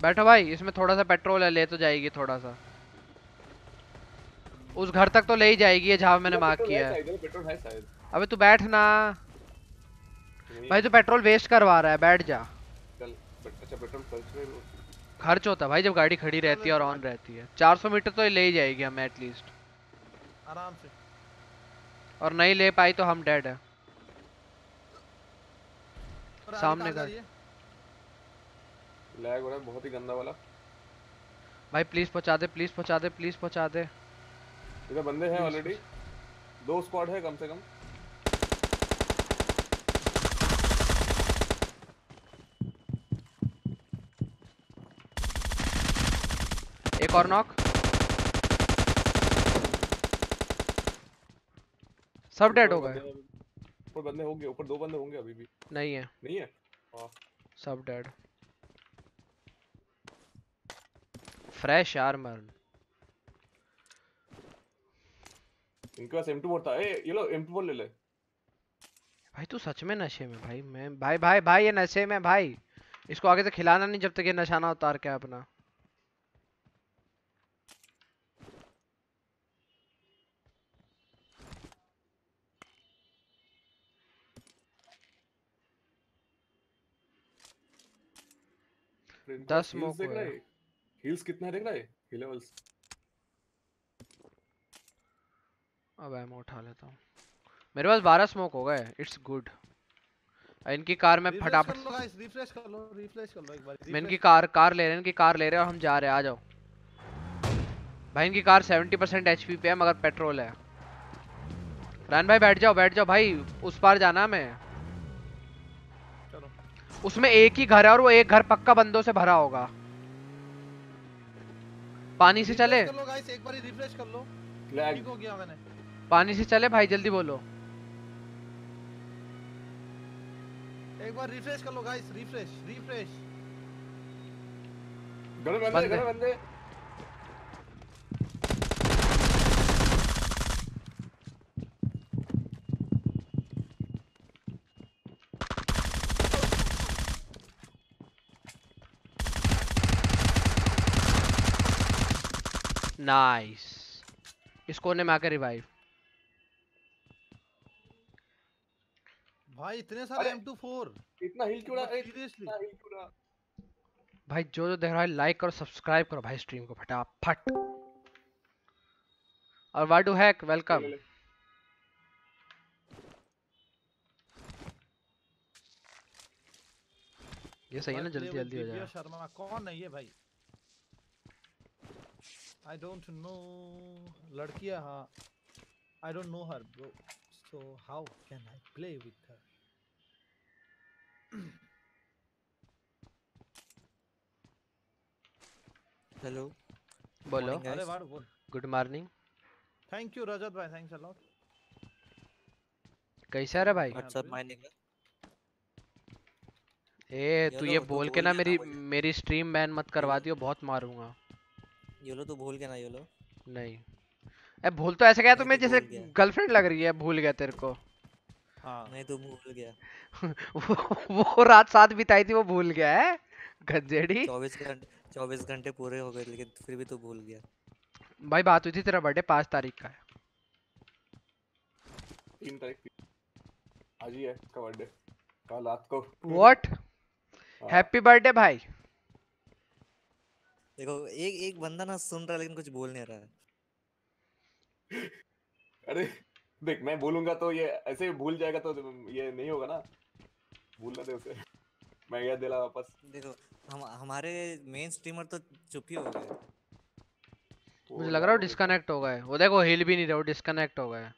[SPEAKER 3] बैठो भाई इसमें थोड़ा सा पेट्रोल है ले तो जाएगी थोड़ा सा। उस घर तक तो ले ही जाएगी ये जहाँ मैंने मार्क किया
[SPEAKER 7] है।
[SPEAKER 3] है
[SPEAKER 7] है
[SPEAKER 3] अबे तू बैठ ना। भाई तू पेट्रोल वेस्ट करवा रहा है बैठ जा।
[SPEAKER 7] अच्छा खर्च
[SPEAKER 3] होता। है भाई जब गाड़ी खड़ी रहती है और ऑन रहती है। 400 मीटर तो ले ही जाएगी हमें एटलीस्ट
[SPEAKER 5] आराम से।
[SPEAKER 3] और नहीं ले पाई तो हम डेड है। सामने का-
[SPEAKER 5] है?
[SPEAKER 7] लैग हो रहा है बहुत ही गंदा वाला।
[SPEAKER 3] भाई प्लीज़ पहुँचा दे प्लीज़ पहुँचा दे प्लीज़ पहुँचा दे।
[SPEAKER 7] इधर बंदे हैं ऑलरेडी दो स्क्वाड है कम से कम।
[SPEAKER 3] एक और नॉक सब डेड हो गए।
[SPEAKER 7] ऊपर बंदे होंगे ऊपर दो बंदे होंगे अभी भी।
[SPEAKER 3] नहीं है।
[SPEAKER 7] नहीं है? हाँ।
[SPEAKER 3] सब डेड फ्रेश आर्मर।
[SPEAKER 7] इनके पास M24 था ए ये लो M24 ले ले।
[SPEAKER 3] भाई तू सच में नशे में? भाई मैं भाई भाई भाई ये नशे में भाई। इसको आगे से खिलाना नहीं जब तक ये नशा ना उतार के अपना। दस
[SPEAKER 7] हिल्स हिल्स कितना देख रहा? है हिल लेवल्स
[SPEAKER 3] अब एमो उठा लेता हूँ। मेरे पास 12 स्मोक हो गए। इट्स गुड इनकी कार में फटाफट
[SPEAKER 5] कर लो गाइस रिफ्रेश कर लो रिफ्रेश कर लो एक बार
[SPEAKER 3] मैं इनकी कार कार ले रहे हैं इनकी कार ले रहे हैं और हम जा रहे हैं आ जाओ। भाई इनकी कार 70% परसेंट एचपी पे है मगर पेट्रोल है। रान भाई बैठ जाओ बैठ जाओ। भाई उस पार जाना है मैं उसमें एक ही घर है और वो एक घर पक्का बंदों से भरा होगा। पानी से चले।
[SPEAKER 5] कर लो गाइस एक बार रिफ्रेश कर लो। ठीक हो गया मैंने।
[SPEAKER 3] पानी से चले भाई जल्दी बोलो।
[SPEAKER 5] एक बार रिफ्रेश कर लो गाइस रिफ्रेश रिफ्रेश
[SPEAKER 7] घर बंदे
[SPEAKER 3] बंदे।
[SPEAKER 7] बंदे।
[SPEAKER 3] नाइस इस कोने में आकर रिवाइव
[SPEAKER 5] भाई इतने सारे M24
[SPEAKER 7] इतना हिल क्यों रहा है
[SPEAKER 5] सीरियसली
[SPEAKER 3] भाई जो जो देख रहा है लाइक करो सब्सक्राइब करो भाई स्ट्रीम को फटाफट। और वाडू हैक वेलकम। ये सही है ना जल्दी जल्दी हो जाए
[SPEAKER 5] शर्मा कौन है ये भाई? आई डोंट नो लड़की है। हाँ I don't know her bro so how can I play with her
[SPEAKER 10] hello
[SPEAKER 3] बोलो
[SPEAKER 5] अरे. वाड़ बोल
[SPEAKER 3] good morning
[SPEAKER 5] thank you Rajat भाई. थैंक्स अ लॉट
[SPEAKER 3] कैसा है भाई?
[SPEAKER 10] व्हाट्सअप माइनिंग
[SPEAKER 3] ए तू ये बोल के ना मेरी मेरी स्ट्रीम बैन मत करवा दियो बहुत मारूँगा।
[SPEAKER 10] योलो तो भूल गया ना योलो
[SPEAKER 3] नहीं। ए भूल तो ऐसे गया
[SPEAKER 10] नहीं,
[SPEAKER 3] तुम्हें जैसे गर्लफ्रेंड लग रही है भूल गया तेरे को।
[SPEAKER 5] हाँ।
[SPEAKER 10] नहीं तो भूल गया।
[SPEAKER 3] वो, वो रात साथ बिताई थी वो भूल गया है? गजेड़ी।
[SPEAKER 10] चौबीस घंटे चौबीस घंटे पूरे हो गए लेकिन फिर भी तो भूल गया।
[SPEAKER 3] भाई बात हुई थी तेरा बर्थडे पाँच तारीख का। है
[SPEAKER 7] तीन तारीख आज ही है इसका बर्थडे कल रात को।
[SPEAKER 3] व्हाट। हैप्पी बर्थडे भाई।
[SPEAKER 10] देखो एक एक बंदा ना सुन रहा है लेकिन कुछ बोल नहीं रहा है।
[SPEAKER 7] अरे देख मैं बोलूँगा तो ये ऐसे ही भूल जाएगा तो ये नहीं होगा ना। भूल ना दे उसे। मैं याद दिला वापस।
[SPEAKER 10] देखो हम हमारे मेन स्ट्रीमर तो चुप ही हो गए।
[SPEAKER 3] मुझे लग रहा है डिस्कनेक्ट हो गए। वो देखो हिल भी नहीं रहे वो डिस्कनेक्ट हो गए।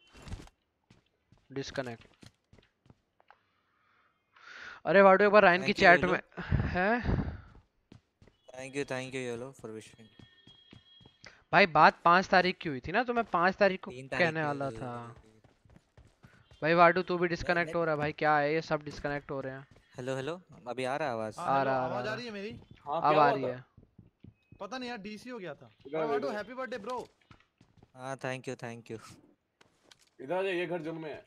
[SPEAKER 3] डिस्कनेक्ट अरे वाडू एक बार रायन की चैट में है?
[SPEAKER 10] Thank you thank you yellow for wishing
[SPEAKER 3] भाई बात पाँच तारीख की हुई थी ना तो मैं पाँच तारीख को कहने वाला था। भाई वाडू तू भी डिस्कनेक्ट हो रहा है भाई क्या है? ये सब डिस्कनेक्ट हो रहे हैं।
[SPEAKER 10] हेलो हेलो अभी आ रहा है आवाज़?
[SPEAKER 5] हाँ,
[SPEAKER 3] आ रहा,
[SPEAKER 5] आवाज़ आ रही है मेरी?
[SPEAKER 7] हाँ
[SPEAKER 3] अब आ रही है।
[SPEAKER 5] पता नहीं यार डीसी हो गया था।
[SPEAKER 7] आ
[SPEAKER 5] वाडू हैप्पी बर्थडे ब्रो
[SPEAKER 10] हाँ थैंक यू थैंक यू
[SPEAKER 7] इधर आ जा ये घर जोन में। है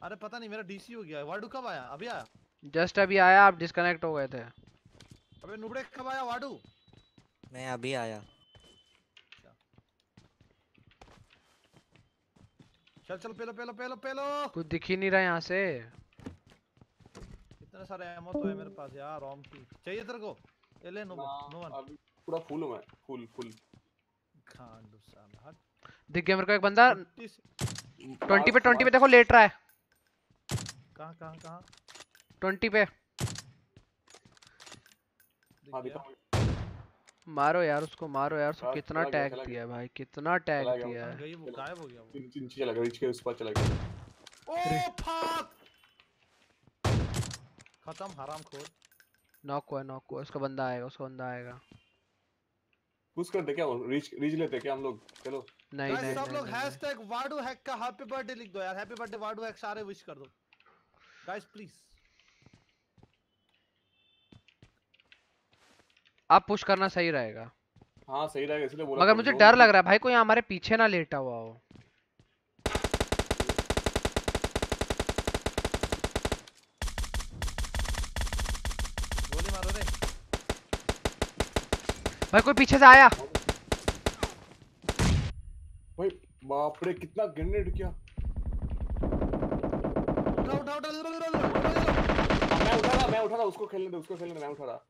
[SPEAKER 5] अरे पता नहीं मेरा डीसी हो गया वाडू कब आया? अभी आया?
[SPEAKER 3] जस्ट अभी आया आप डिस्कनेक्ट हो गए थे।
[SPEAKER 5] अबे नुबड़े कब आया वाडू?
[SPEAKER 10] मैं अभी आया।
[SPEAKER 5] चल चल पेलो पेलो पेलो पेलो।
[SPEAKER 3] कुछ दिख ही नहीं रहा यहाँ से।
[SPEAKER 5] इतने सारे एमो तो है मेरे पास यार रोम की। चाहिए तेरे को? ये ले नो
[SPEAKER 7] नो
[SPEAKER 5] वन
[SPEAKER 7] अभी पूरा फुल हूँ मैं। फुल फुल
[SPEAKER 5] खांडू साला हट।
[SPEAKER 3] दिख गया मेरे को एक बंदा।
[SPEAKER 5] 30
[SPEAKER 3] ट्वेंटी पे ट्वेंटी पे देखो लेट रहा है।
[SPEAKER 5] कहाँ कहाँ कहाँ?
[SPEAKER 3] ट्वेंटी पे।
[SPEAKER 7] हाँ
[SPEAKER 3] मारो यार उसको मारो यार उसको। कितना टैग दिया भाई कितना टैग दिया है।
[SPEAKER 5] गई वो गायब हो गया वो।
[SPEAKER 7] नीचे नीचे चला गया रीच के उस पर चला गया।
[SPEAKER 5] ओ फक खत्म हराम खोर।
[SPEAKER 3] नॉक हुआ नॉक हुआ उसका बंदा आएगा उसका बंदा आएगा।
[SPEAKER 7] पुश करते क्या रीच रीच लेते क्या हम लोग? चलो।
[SPEAKER 3] नहीं नहीं
[SPEAKER 5] सब लोग। हैशटैग वाडू हैक का हैप्पी बर्थडे लिख दो यार। हैप्पी बर्थडे वाडू हैक सारे विश कर दो। गाइस प्लीज़
[SPEAKER 3] आप पुश करना सही रहेगा।
[SPEAKER 7] हाँ सही रहेगा इसलिए बोला
[SPEAKER 3] मगर मुझे डर लग रहा है भाई कोई हमारे पीछे ना लेटा हुआ हो।
[SPEAKER 5] गोली मारो रे।
[SPEAKER 3] भाई कोई पीछे से आया।
[SPEAKER 7] भाई बाप रे कितना ग्रेनेड किया।
[SPEAKER 5] उठा उठा उठा उठा, उठा, उठा, उठा, उठा।
[SPEAKER 7] मैं उठा रहा मैं उठा रहा उसको खेलने दे उसको खेलने दे मैं उठा रहा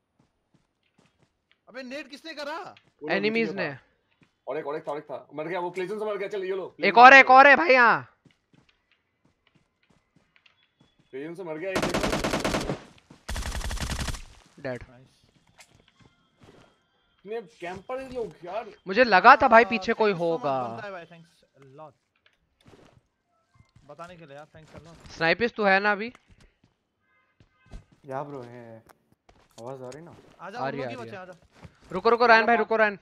[SPEAKER 5] अबे नेट किसने करा?
[SPEAKER 3] एनिमीज ने।
[SPEAKER 7] और एक और एक था और एक था। मर गया वो प्लेजन से मर गया। चल ये लो।
[SPEAKER 3] एक और एक और है भाई यहाँ
[SPEAKER 7] प्लेजन से मर गया एक
[SPEAKER 3] डेड
[SPEAKER 5] नाइस
[SPEAKER 7] इतने कैंपर लोग यार।
[SPEAKER 3] मुझे लगा था भाई पीछे कोई होगा।
[SPEAKER 5] बताने के लिए यार थैंक्स अ लॉट
[SPEAKER 3] स्नाइपिस तो है ना अभी?
[SPEAKER 8] या ब्रो है। आवाज़ आ रही ना?
[SPEAKER 5] आजा
[SPEAKER 3] आ रही है।
[SPEAKER 5] आजा
[SPEAKER 3] रुको रुको रैन भाई रुको रैन।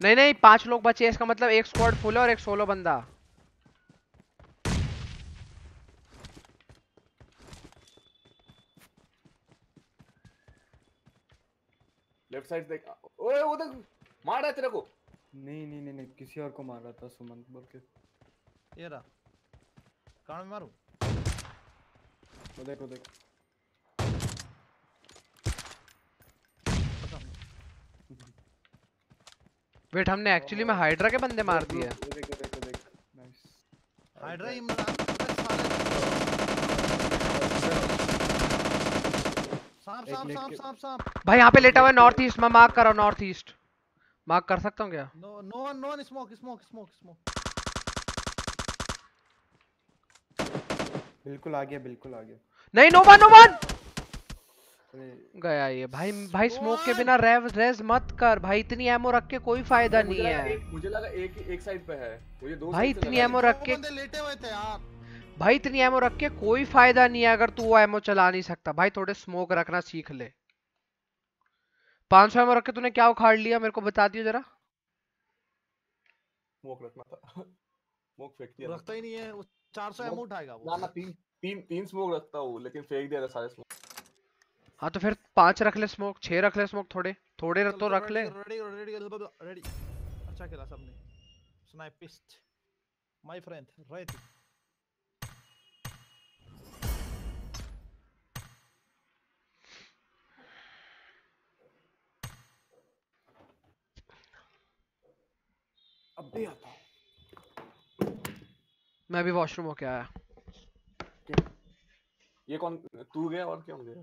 [SPEAKER 3] नहीं नहीं पाँच लोग बचे हैं, इसका मतलब एक स्क्वाड फुल है और एक सोलो बंदा।
[SPEAKER 7] लेफ़्ट साइड देख ओए वो देख मार रहा है तेरे को।
[SPEAKER 8] नहीं नहीं नहीं नहीं किसी और को मार रहा था सुमन बोल के।
[SPEAKER 5] ये रहा। कहाँ में मारूं?
[SPEAKER 8] वो देखो देखो
[SPEAKER 5] खत्म
[SPEAKER 3] वेट हमने एक्चुअली में हाइड्रा के बंदे मार दिए।
[SPEAKER 5] हाइड्रा सांप सांप सांप सांप सांप।
[SPEAKER 3] भाई यहाँ पे लेटा हुआ है नॉर्थ ईस्ट में मार्क करो नॉर्थ ईस्ट मार्क कर सकता हूँ क्या?
[SPEAKER 5] No no one no one smoke smoke smoke smoke
[SPEAKER 8] बिल्कुल आ गया बिल्कुल आ गया
[SPEAKER 3] नहीं नो वन नो वन गया ये। भाई भाई स्मोक के बिना रेव रेज मत कर। भाई इतनी एमो रख के कोई फ़ायदा नहीं है।
[SPEAKER 7] एक मुझे लगा एक एक साइड पे है। मुझे दो
[SPEAKER 3] भाई इतनी
[SPEAKER 7] लगा
[SPEAKER 3] एमो रख के
[SPEAKER 5] लेटे हुए थे यार
[SPEAKER 3] भाई इतनी एमो रख के कोई फ़ायदा नहीं है अगर तू वो एमो चला नहीं सकता। भाई थोड़े स्मोक रखना सीख ले। 500 एमो रख के तूने क्या उखाड़ लिया? मेरे को बता दियो जरा।
[SPEAKER 7] स्मोक रखना था। स्मोक फेंक दिया
[SPEAKER 5] रखता ही नहीं है। वो 400
[SPEAKER 7] Smoke-
[SPEAKER 5] एमो उठाएगा वो।
[SPEAKER 7] ना तीन तीन तीन स्मोक रखता हूँ लेकिन फेंक दिया था सारे स्मोक
[SPEAKER 3] हाँ तो फिर पाँच रख ले स्मोक छह रख ले स्मोक थोड़े। थोड़े
[SPEAKER 5] चल,
[SPEAKER 3] तो रख ले।
[SPEAKER 5] रेडी रेडी रेडी रेडी अच्छा खेला सबने। स्नाइपिस्ट माय फ्रेंड राइट
[SPEAKER 8] अब भी आता
[SPEAKER 3] मैं भी वॉशरूम होके आया।
[SPEAKER 7] ये कौन तू गया और कौन गया?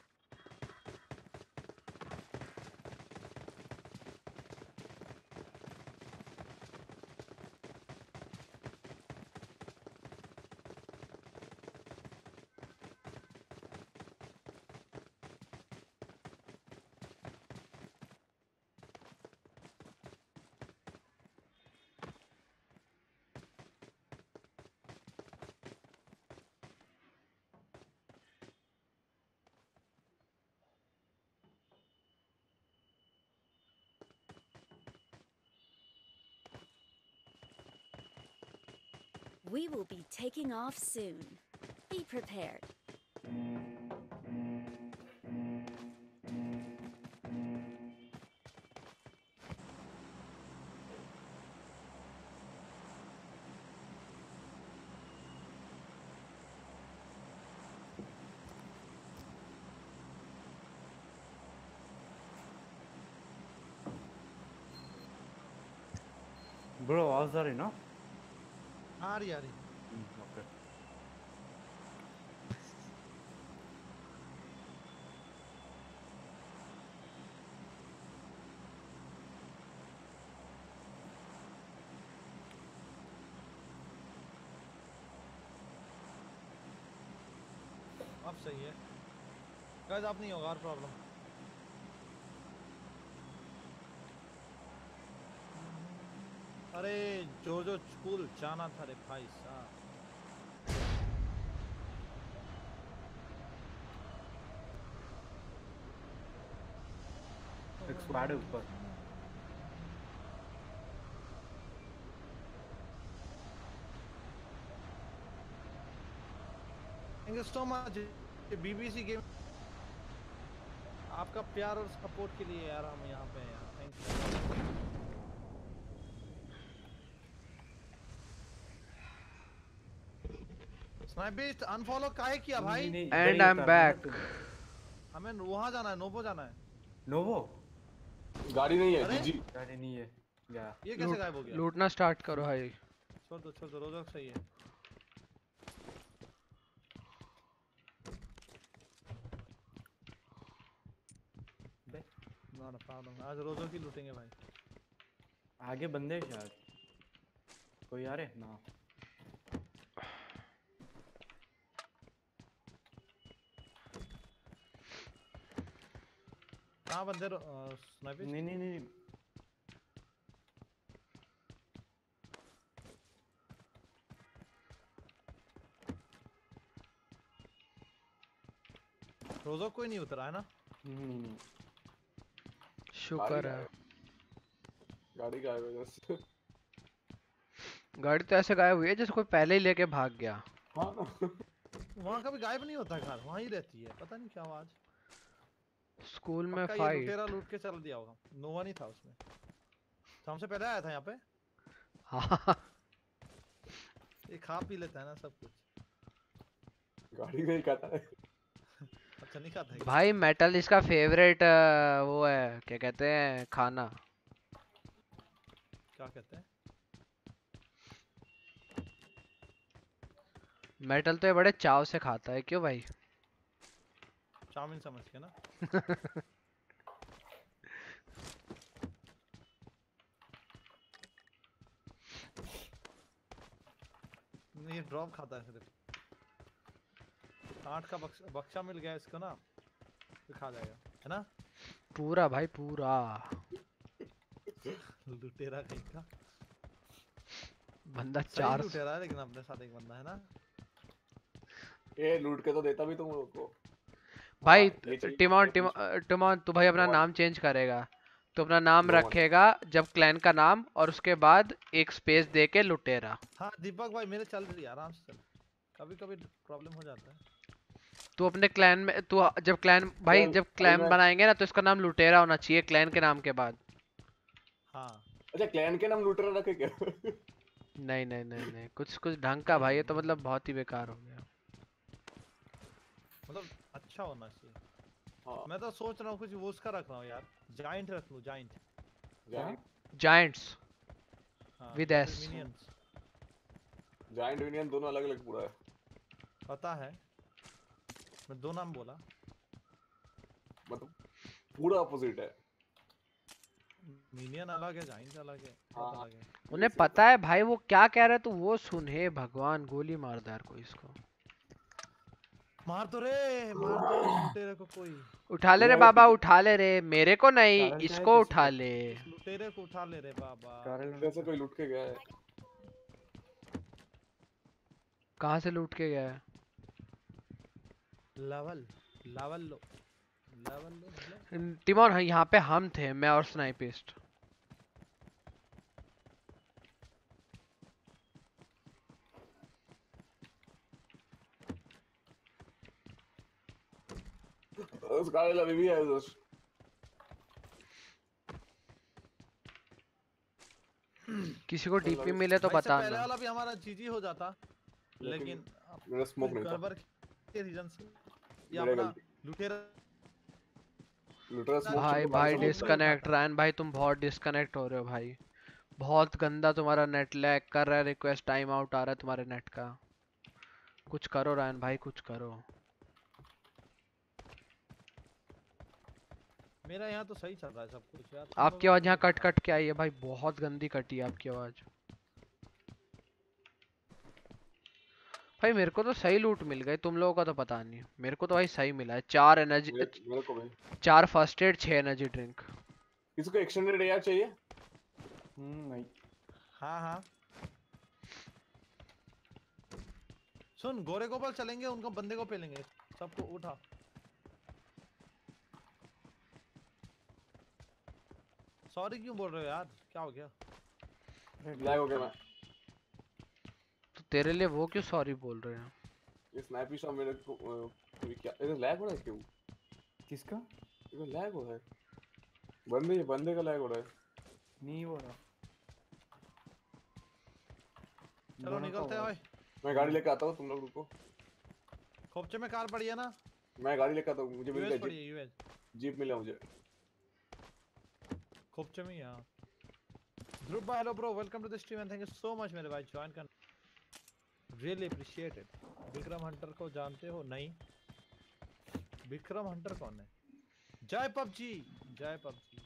[SPEAKER 4] taking off soon. Be prepared.
[SPEAKER 8] Bro, I was
[SPEAKER 5] there, you know? Are
[SPEAKER 8] you?
[SPEAKER 5] अब सही है। गाइस अब नहीं होगा और प्रॉब्लम अरे जो जो स्कूल जाना था रे भाई साहब।
[SPEAKER 8] स्क्वाड ऊपर।
[SPEAKER 5] Thank you so much BBC game आपका प्यार और सपोर्ट के लिए यार हम यहाँ पे हैं यार थैंक यू स्नाइपिस्ट अनफॉलो काहे किया भाई?
[SPEAKER 8] उतारना है
[SPEAKER 3] back.
[SPEAKER 8] तुम।
[SPEAKER 5] हमें वहाँ जाना है नोबो जाना है।
[SPEAKER 8] नोवो
[SPEAKER 7] गाड़ी नहीं है? जीजी
[SPEAKER 8] गाड़ी नहीं है गया
[SPEAKER 5] ये कैसे गायब हो गया?
[SPEAKER 3] लूटना स्टार्ट करो भाई।
[SPEAKER 5] छोड़ दो छोड़ दो रोजक सही है
[SPEAKER 8] बे।
[SPEAKER 5] Not a problem. आज रोजो की लूटेंगे भाई।
[SPEAKER 8] आगे बंदे शायद। कोई आ रहे? ना।
[SPEAKER 5] कहाँ बंदे स्नाइपिस्ट
[SPEAKER 8] नहीं नहीं नहीं।
[SPEAKER 5] रोजो कोई नहीं उतरा है ना?
[SPEAKER 8] नहीं नहीं नहीं
[SPEAKER 3] शुक्र है।
[SPEAKER 7] गाड़ी गायब है बस।
[SPEAKER 3] गाड़ी तो ऐसे गायब हुई है जैसे कोई पहले ही लेके भाग गया।
[SPEAKER 7] हाँ
[SPEAKER 5] वहाँ कभी गायब नहीं होता कार वहाँ ही रहती है। पता नहीं क्या हुआ आज
[SPEAKER 3] स्कूल में फाइट
[SPEAKER 5] लुटेरा लूट के चल दिया होगा। नोवा नहीं था उसमें। तो हमसे पहले आया था यहाँ पे?
[SPEAKER 3] हाँ।
[SPEAKER 5] ये खा पी लेता है ना सब कुछ।
[SPEAKER 7] गाड़ी नहीं खाता है।
[SPEAKER 5] अच्छा नहीं खाता है
[SPEAKER 3] भाई मेटल इसका फेवरेट वो है क्या कहते हैं खाना।
[SPEAKER 5] क्या कहते हैं?
[SPEAKER 3] मेटल तो ये बड़े चाव से खाता है क्यों भाई?
[SPEAKER 5] चाउमीन समझ के ना? ये ड्रॉप खाता है सिर्फ़। आठ का बक्सा, बक्सा मिल गया इसको ना तो खा जाएगा है ना?
[SPEAKER 3] पूरा भाई पूरा।
[SPEAKER 5] लुटेरा कहीं का?
[SPEAKER 3] बंदा चार
[SPEAKER 5] लुटेरा है लेकिन अपने साथ एक बंदा है ना?
[SPEAKER 7] ये लूट के तो देता भी तुम लोग को।
[SPEAKER 3] भाई
[SPEAKER 7] हाँ,
[SPEAKER 3] टिमोन टिमोन तू भाई अपना नाम चेंज करेगा। तो अपना नाम रखेगा जब क्लैन का नाम और उसके बाद एक स्पेस दे के लुटेरा।
[SPEAKER 5] हाँ दीपक भाई मेरे चल रही है आराम से। चल कभी कभी प्रॉब्लम हो जाता है।
[SPEAKER 3] तू अपने क्लैन में तू जब क्लैन भाई जब क्लैन बनाएँगे ना तो इसका नाम लुटेरा होना चाहिए क्लैन के नाम के बाद।
[SPEAKER 5] हाँ।
[SPEAKER 7] अच्छा क्लैन के नाम लूटेरा रखे क्या?
[SPEAKER 3] नहीं नहीं नहीं नहीं कुछ कुछ ढंग का भाई ये तो मतलब बहुत ही बेकार हो गया।
[SPEAKER 5] मतलब अच्छा होना चाहिए।
[SPEAKER 7] हाँ।
[SPEAKER 5] मैं तो सोच रहा हूँ कुछ वो उसका रख रहा हूँ यार। जाइंट रख लूँ जाइंट
[SPEAKER 7] जाइंट
[SPEAKER 3] जायंट्स With
[SPEAKER 5] या
[SPEAKER 3] S.
[SPEAKER 5] फिर minions,
[SPEAKER 7] जाइंट यूनियन दोनों अलग अलग पूरा है।
[SPEAKER 5] पता है। मैं दो नाम बोला।
[SPEAKER 7] मतलब पूरा अपोजिट है।
[SPEAKER 5] मिनियन अलग है जाइंट अलग है
[SPEAKER 7] हाँ।
[SPEAKER 5] अलग है।
[SPEAKER 3] उन्हें पता है भाई वो क्या कह रहा है तो वो सुन। हे भगवान गोली मार दे यार कोई इसको।
[SPEAKER 5] मार तो रे मार तो लुटेरे को कोई।
[SPEAKER 3] उठा ले रे बाबा उठा ले रे। मेरे को नहीं इसको उठा ले।
[SPEAKER 5] लुटेरे को उठा ले रे बाबा।
[SPEAKER 8] कारण
[SPEAKER 7] जैसे कोई लूट के गया है।
[SPEAKER 3] कहाँ से लूट के गया है?
[SPEAKER 5] लेवल लेवल लो लेवल लो
[SPEAKER 3] टिमोन हाँ, यहाँ पे हम थे मैं और स्नाइपिस्ट।
[SPEAKER 7] Oscar de la bebida de dos.
[SPEAKER 3] किसी को डीपी मिले तो
[SPEAKER 5] बता पहले वाला भी हमारा जीजी हो जाता लेकिन
[SPEAKER 7] मेरा स्मोक नहीं था।
[SPEAKER 5] के रीजन से। ये अपना लुटेरा
[SPEAKER 3] भाई भाई
[SPEAKER 7] मारता
[SPEAKER 3] डिस्कनेक्ट रैन भाई तुम बहुत डिस्कनेक्ट हो रहे हो भाई। बहुत गंदा तुम्हारा नेट लैग कर रहा है रिक्वेस्ट टाइम आउट आ रहा है तुम्हारे नेट का। कुछ करो रैन भाई कुछ करो।
[SPEAKER 5] मेरा यहाँ तो सही चल रहा है सब कुछ यार।
[SPEAKER 3] आपकी आवाज़ यहाँ कट कट के आई है भाई बहुत गंदी कटी है आपकी आवाज़। भाई मेरे को तो सही लूट मिल गई तुम लोगों का तो पता नहीं। मेरे को तो भाई सही मिला है चार एनर्जी चार फ़र्स्ट एड छह एनर्जी ड्रिंक
[SPEAKER 7] किसी को एक्सटेंडेड एआर चाहिए?
[SPEAKER 8] हम्म नहीं।
[SPEAKER 5] हाँ हाँ। सुन गोरे गोपाल चलेंगे उनको बंदे को पेलेंगे। सबको उठा। सॉरी क्यों बोल रहे हो यार? क्या हो गया?
[SPEAKER 7] लैग हो गया मैं।
[SPEAKER 3] तेरे लिए वो क्यों सॉरी बोल रहे हैं?
[SPEAKER 7] ये स्नाइपी शॉट मेरे को अभी क्या इधर लैग हो रहा है क्यों
[SPEAKER 8] किसका?
[SPEAKER 7] इधर लैग हो रहा है। बंदे बंदे का लैग हो रहा है।
[SPEAKER 8] नहीं हो रहा।
[SPEAKER 5] चलो निकलते हैं भाई
[SPEAKER 7] मैं गाड़ी लेके आता हूँ तुम लोग रुको।
[SPEAKER 5] खोपचे में कार पड़ी है ना?
[SPEAKER 7] मैं गाड़ी लेके आता हूँ मुझे मिल गया जीप मिला मुझे।
[SPEAKER 5] खोपचे में ही हाँ। ध्रुव भाई hello bro welcome to the stream and thank you so much मेरे भाई ज्वाइन कर रियली अप्रिशिएटेड विक्रम हंटर को जानते हो? नहीं। विक्रम हंटर कौन है? जय पबजी। जय पबजी।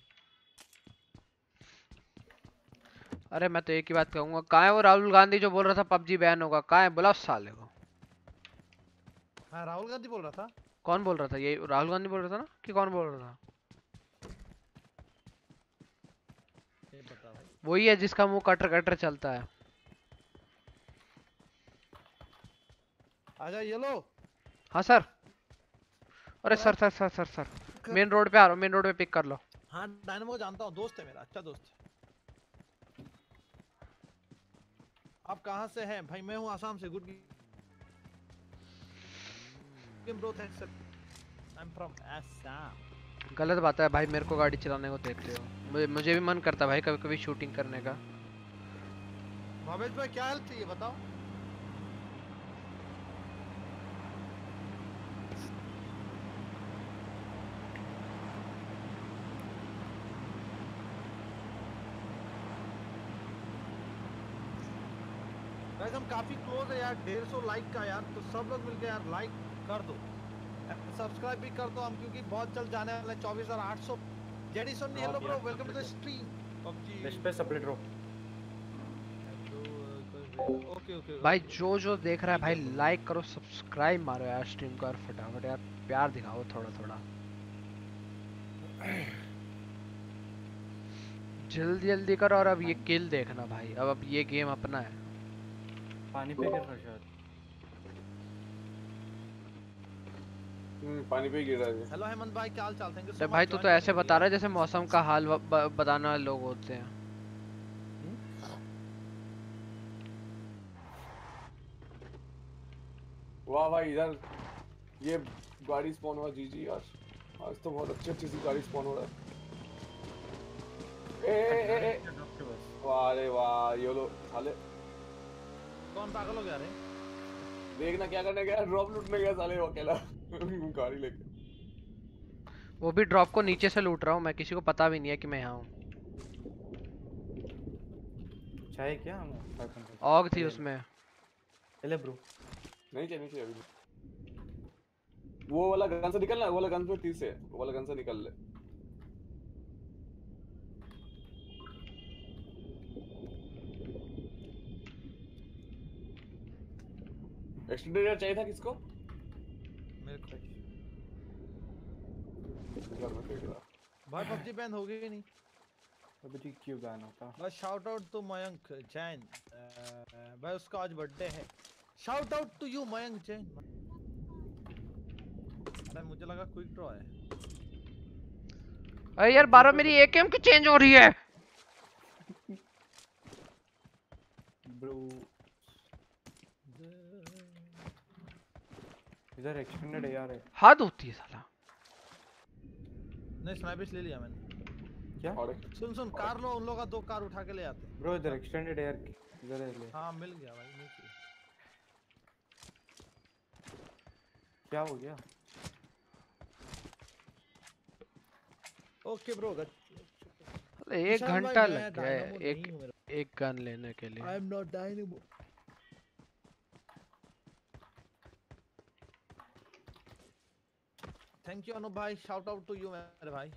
[SPEAKER 3] अरे मैं तो एक ही बात कहूँगा कहाँ है वो राहुल गांधी जो बोल रहा था पबजी बैन होगा? कहाँ है? बुलाओ साले को।
[SPEAKER 5] हाँ राहुल गांधी बोल रहा था।
[SPEAKER 3] कौन बोल रहा था? ये राहुल गांधी बोल रहा था ना? कि कौन बोल रहा था? वही है जिसका मुँह कटर कटर चलता है।
[SPEAKER 5] आजा ये लो।
[SPEAKER 3] हाँ सर। अरे sir sir sir sir sir. Main road पे आ रहा हूँ मेन रोड पे पिक कर लो।
[SPEAKER 5] हाँ डायनामो को जानता हूँ दोस्त है मेरा अच्छा दोस्त। है आप कहाँ से हैं? भाई मैं हूँ आसाम से good game bro thanks sir I am from Assam
[SPEAKER 3] गलत बात है भाई मेरे को गाड़ी चलाने को देते हो। मुझे मुझे भी मन करता है भाई कभी कभी शूटिंग करने का।
[SPEAKER 5] भावेश भाई क्या हेल्प चाहिए बताओ। हम काफ़ी क्लोज है यार 150 लाइक का यार तो सब लोग मिलके यार लाइक कर दो। सब्सक्राइब भी कर दो हम क्योंकि बहुत जल्द जाने वाले हैं 24800 JD Soni hello bro welcome to the stream PUBG.
[SPEAKER 8] List पे सेपरेट रहो
[SPEAKER 5] ओके ओके
[SPEAKER 3] भाई जो जो देख रहा है भाई लाइक करो सब्सक्राइब मारो यार स्ट्रीम को और फटाफट यार प्यार दिखाओ थोड़ा थोड़ा जल्दी जल्दी करो और अब ये किल देखना भाई अब अब ये गेम अपना है।
[SPEAKER 8] पानी पे गिर रहा शायद।
[SPEAKER 7] हम्म पानी पे गिर रहा है।
[SPEAKER 5] हेलो हेमंत भाई क्या हाल चाल? थैंक यू
[SPEAKER 3] तो भाई तू तो ऐसे बता रहा है जैसे मौसम का हाल बताने वाले लोग होते हैं।
[SPEAKER 7] वाह भाई इधर ये गाड़ी स्पॉन हुआ जी जी आज आज तो बहुत अच्छी अच्छी सी गाड़ी स्पॉन हो रहा है। ए ए ए, ए। वाह रे वाह ये लो साले
[SPEAKER 5] कौन पागल हो गया रे?
[SPEAKER 7] देखना क्या करने गया? ड्रॉप लूटने गया साले वो अकेला। गाड़ी लेके।
[SPEAKER 3] वो भी ड्रॉप को नीचे से लूट रहा हूँ मैं किसी को पता भी नहीं है कि मैं यहाँ हूँ।
[SPEAKER 8] चाहे क्या हम 500
[SPEAKER 3] ऑग थी उसमें।
[SPEAKER 8] चले ब्रो।
[SPEAKER 7] नहीं चाहिए नहीं चाहिए अभी। वो वाला गन से निकलना वो वाला गन पे तीस है वो वाला गन से निकल ले। एक्सटेंडेड चाहिए था किसको?
[SPEAKER 5] मेरे को।
[SPEAKER 7] घर में फेंक रहा
[SPEAKER 5] भाई पबजी बैन हो गई नहीं?
[SPEAKER 8] पबजी क्यों बैन होता?
[SPEAKER 5] बस shout out to Mayank Jain. भाई उसका आज बर्थडे है। Shout out to you Mayank Jain. अरे मुझे लगा क्विक ड्रॉ है।
[SPEAKER 3] अरे यार बारह मेरी एकेएम क्यों चेंज हो रही है।
[SPEAKER 8] ब्रो इधर एक्सटेंडेड एआर है
[SPEAKER 3] हद होती है साला।
[SPEAKER 5] नहीं स्नाइपर्स ले लिया मैंने।
[SPEAKER 8] क्या?
[SPEAKER 7] एक
[SPEAKER 5] सुन सुन कार लो उन लोग का दो कार उठा के ले आते।
[SPEAKER 8] ब्रो इधर एक्सटेंडेड एयर इधर है ले।
[SPEAKER 5] हाँ मिल गया भाई मिल गया।
[SPEAKER 8] क्या हो गया?
[SPEAKER 5] ओके ब्रो
[SPEAKER 3] अरे एक घंटा लग गया है एक एक गन लेने के लिए।
[SPEAKER 5] I am not Dynamo thank you Anu भाई शाउट आउट टू यू मेरे भाई.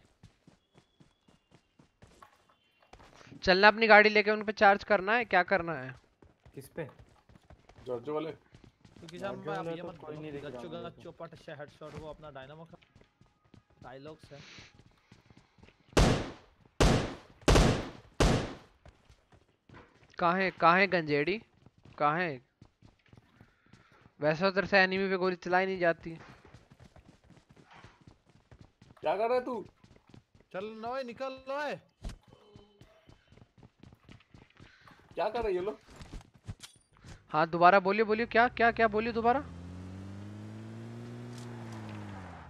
[SPEAKER 3] चलना अपनी गाड़ी लेके उन पे चार्ज करना है क्या करना है?
[SPEAKER 8] किस पे?
[SPEAKER 7] जॉर्जो वाले.
[SPEAKER 5] क्योंकि जब मैं
[SPEAKER 8] वाला
[SPEAKER 5] अब ये
[SPEAKER 8] तो
[SPEAKER 5] मत
[SPEAKER 8] कोई नहीं दिख रहा
[SPEAKER 5] गच्चू
[SPEAKER 8] मेरे
[SPEAKER 5] गच्चू पट से हेडशॉट वो अपना डायनामो का डायलॉग्स है.
[SPEAKER 3] कहाँ है कहाँ है गंजेड़ी? कहाँ है? वैसे उधर से एनिमी पे गोली चलाई नहीं जाती।
[SPEAKER 7] क्या कर रहा है तू?
[SPEAKER 5] चल नोए निकल नोए।
[SPEAKER 7] क्या कर रहे ये लोग?
[SPEAKER 3] हाँ दोबारा बोलिए बोलिए क्या क्या क्या बोलिए दोबारा?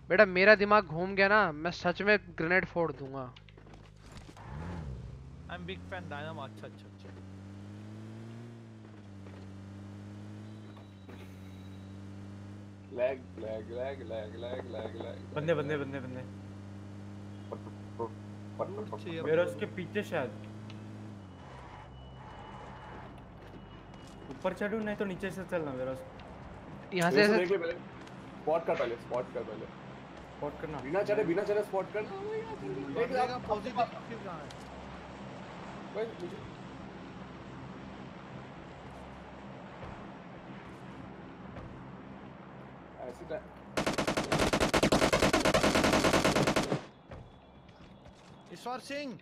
[SPEAKER 3] बेटा मेरा दिमाग घूम गया ना मैं सच में ग्रेनेड फोड़ दूँगा।
[SPEAKER 5] I am big fan Dynamo अच्छा अच्छा।
[SPEAKER 7] Lag lag lag lag lag lag lag
[SPEAKER 8] बंदे बंदे बंदे बंदे। मेरा उसके पीछे शायद। ऊपर चढ़ू नहीं तो नीचे से चलना मेरा
[SPEAKER 3] यहाँ से ऐसे
[SPEAKER 7] स्पॉट कर पहले स्पॉट कर पहले।
[SPEAKER 8] स्पॉट करना।
[SPEAKER 7] बिना चढ़े बिना चढ़े स्पॉट कर।
[SPEAKER 5] बंदे का पॉजिटिव कहाँ है
[SPEAKER 7] भाई
[SPEAKER 5] ईश्वर सिंह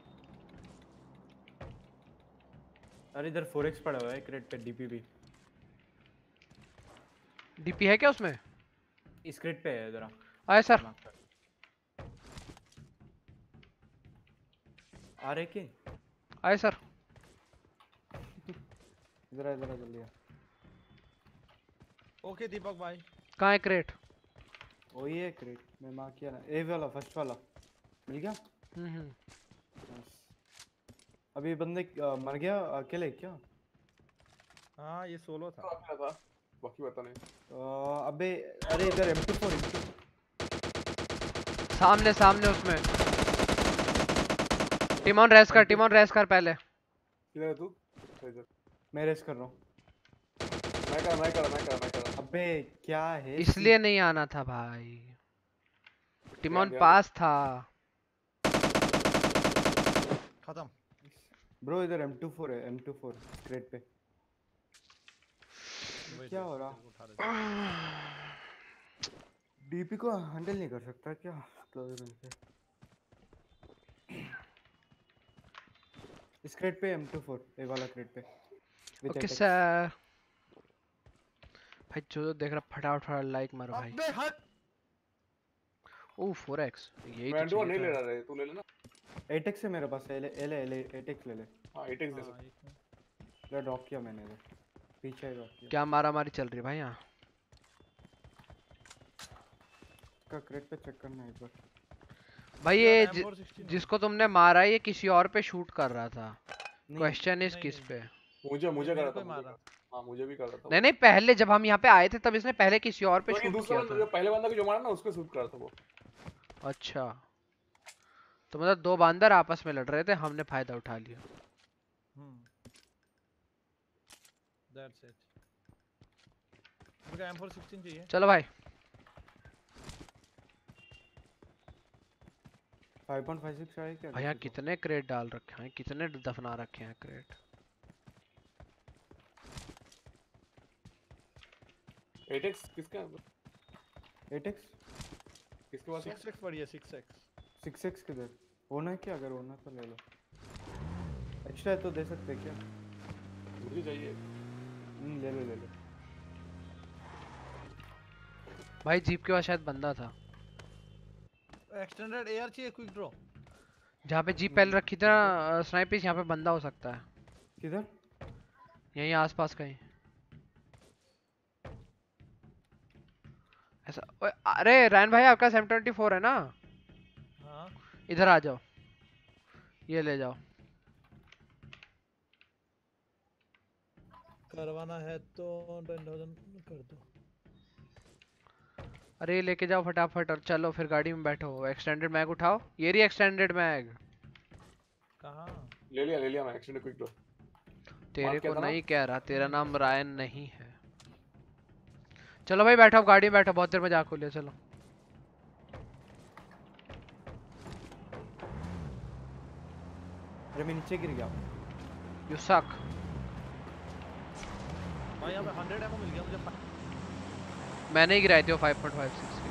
[SPEAKER 8] अरे इधर 4x पड़ा हुआ है क्रेट पे डीपीबी
[SPEAKER 3] डीपी है क्या उसमें?
[SPEAKER 8] इस क्रेट पे है जरा।
[SPEAKER 3] आए सर।
[SPEAKER 8] आ रहे के
[SPEAKER 3] आए सर।
[SPEAKER 8] इधर आ, इधर आ, जल्दी
[SPEAKER 5] ओके दीपक भाई।
[SPEAKER 3] कहाँ है क्रेट
[SPEAKER 8] वही है क्रेट मैं मार्क किया ना। ए वाला फ़र्स्ट वाला। मिल गया?
[SPEAKER 3] हम्म हम्म।
[SPEAKER 8] अभी बंदे मर गया अकेले क्या?
[SPEAKER 5] हाँ ये सोलो था।
[SPEAKER 7] था। बाकी पता नहीं।
[SPEAKER 8] अबे अरे इधर M24 M24
[SPEAKER 3] सामने सामने उसमें। टिमोन रेस कर टिमोन रेस कर पहले।
[SPEAKER 7] किधर है तू?
[SPEAKER 8] मैं रेस कर रहा हूँ।
[SPEAKER 7] मैं कर मैं कर मैं कर मैं कर।
[SPEAKER 8] अबे क्या है
[SPEAKER 3] इसलिए नहीं आना था भाई। टिमोन पास था।
[SPEAKER 5] खत्म।
[SPEAKER 8] ब्रो इधर M24 है M24 क्रेट पे। क्या हो रहा?
[SPEAKER 5] हूँ।
[SPEAKER 8] डीपी को हैंडल नहीं कर सकता क्या? क्लोज से इस क्रेट पे M24 ये वाला क्रेट पे।
[SPEAKER 3] ओके। सर भाई जो जो देख रहा फटाफट फटाफट लाइक मारो भाई।
[SPEAKER 5] अबे हट।
[SPEAKER 3] ओ 4x यही
[SPEAKER 7] मैं
[SPEAKER 3] तो
[SPEAKER 7] नहीं ले रहा रे तू ले लेना।
[SPEAKER 8] 8x है मेरे पास ले ले ले 8x ले ले।
[SPEAKER 7] हाँ 8x दे
[SPEAKER 5] हाँ,
[SPEAKER 7] सकते।
[SPEAKER 8] ले ड्रॉप किया मैंने इधर। पीछे ड्रॉप किया।
[SPEAKER 3] क्या मारा मारी चल रही है भाई यहाँ?
[SPEAKER 8] इसका क्रेट पे चेक करना है एक बार।
[SPEAKER 3] भाई ये जि, जिसको तुमने मारा ये किसी और पे शूट कर रहा था। क्वेश्चन इज़ किस पे?
[SPEAKER 7] मुझे मुझे कर रहा था।
[SPEAKER 5] मारा।
[SPEAKER 7] हाँ मुझे भी कर रहा था
[SPEAKER 3] नहीं नहीं पहले जब हम यहाँ पे आए थे तब इसने पहले किसी और पे
[SPEAKER 7] तो
[SPEAKER 3] शूट किया था।
[SPEAKER 7] जो पहले बंदा को जो मारा ना उसको शूट कर रहा था वो।
[SPEAKER 3] अच्छा। तो मतलब दो बंदर आपस में लड़ रहे थे हमने फ़ायदा उठा लिया।
[SPEAKER 5] हम्म। दैट्स इट मुझे M416 चाहिए।
[SPEAKER 3] चलो भाई।
[SPEAKER 8] 5.56 है क्या? को?
[SPEAKER 3] कितने क्रेट डाल रखे हैं कितने दफना रखे हैं क्रेट
[SPEAKER 7] 8x किसका? है
[SPEAKER 8] 8x
[SPEAKER 7] किसके पास है?
[SPEAKER 5] 6x बढ़िया 6x
[SPEAKER 8] 6x किधर? होना है क्या? अगर होना तो ले लो। एक्स्ट्रा है तो दे सकते हैं क्या?
[SPEAKER 7] मुझे चाहिए।
[SPEAKER 8] हम्म ले लो ले लो।
[SPEAKER 3] भाई जीप के पास शायद बंदा था।
[SPEAKER 5] एक्सटेंडेड एयर चाहिए क्विक ड्रॉ
[SPEAKER 3] जहाँ पे जीप पहले रखी थी ना स्नाइपिस यहाँ पे बंदा हो सकता है।
[SPEAKER 8] किधर?
[SPEAKER 3] यहीं आसपास कहीं। ऐसा अरे रैन भाई आपका सेम ट्वेंटी फोर है ना?
[SPEAKER 5] हाँ।
[SPEAKER 3] इधर आ जाओ। ये ले जाओ।
[SPEAKER 5] करवाना है तो टेन थाउज़ेंड कर दो।
[SPEAKER 3] अरे लेके जाओ फटाफट और चलो फिर गाड़ी में बैठो। एक्सटेंडेड मैग उठाओ। ये रही एक्सटेंडेड मैग
[SPEAKER 5] कहाँ?
[SPEAKER 7] ले लिया ले लिया मैं एक्सीडेंट क्विक लो
[SPEAKER 3] तेरे को नहीं कह रहा तेरा नाम रायन नहीं है। चलो भाई बैठो अब गाड़ी में बैठो बहुत देर में जाको ले चलो।
[SPEAKER 8] अरे मैं नीचे गिर गया।
[SPEAKER 3] यू सक
[SPEAKER 5] भाई यहाँ पे हंड्रेड एमओ मिल गया मुझे।
[SPEAKER 3] मैंने ही गिराई थी वो 5.56 की।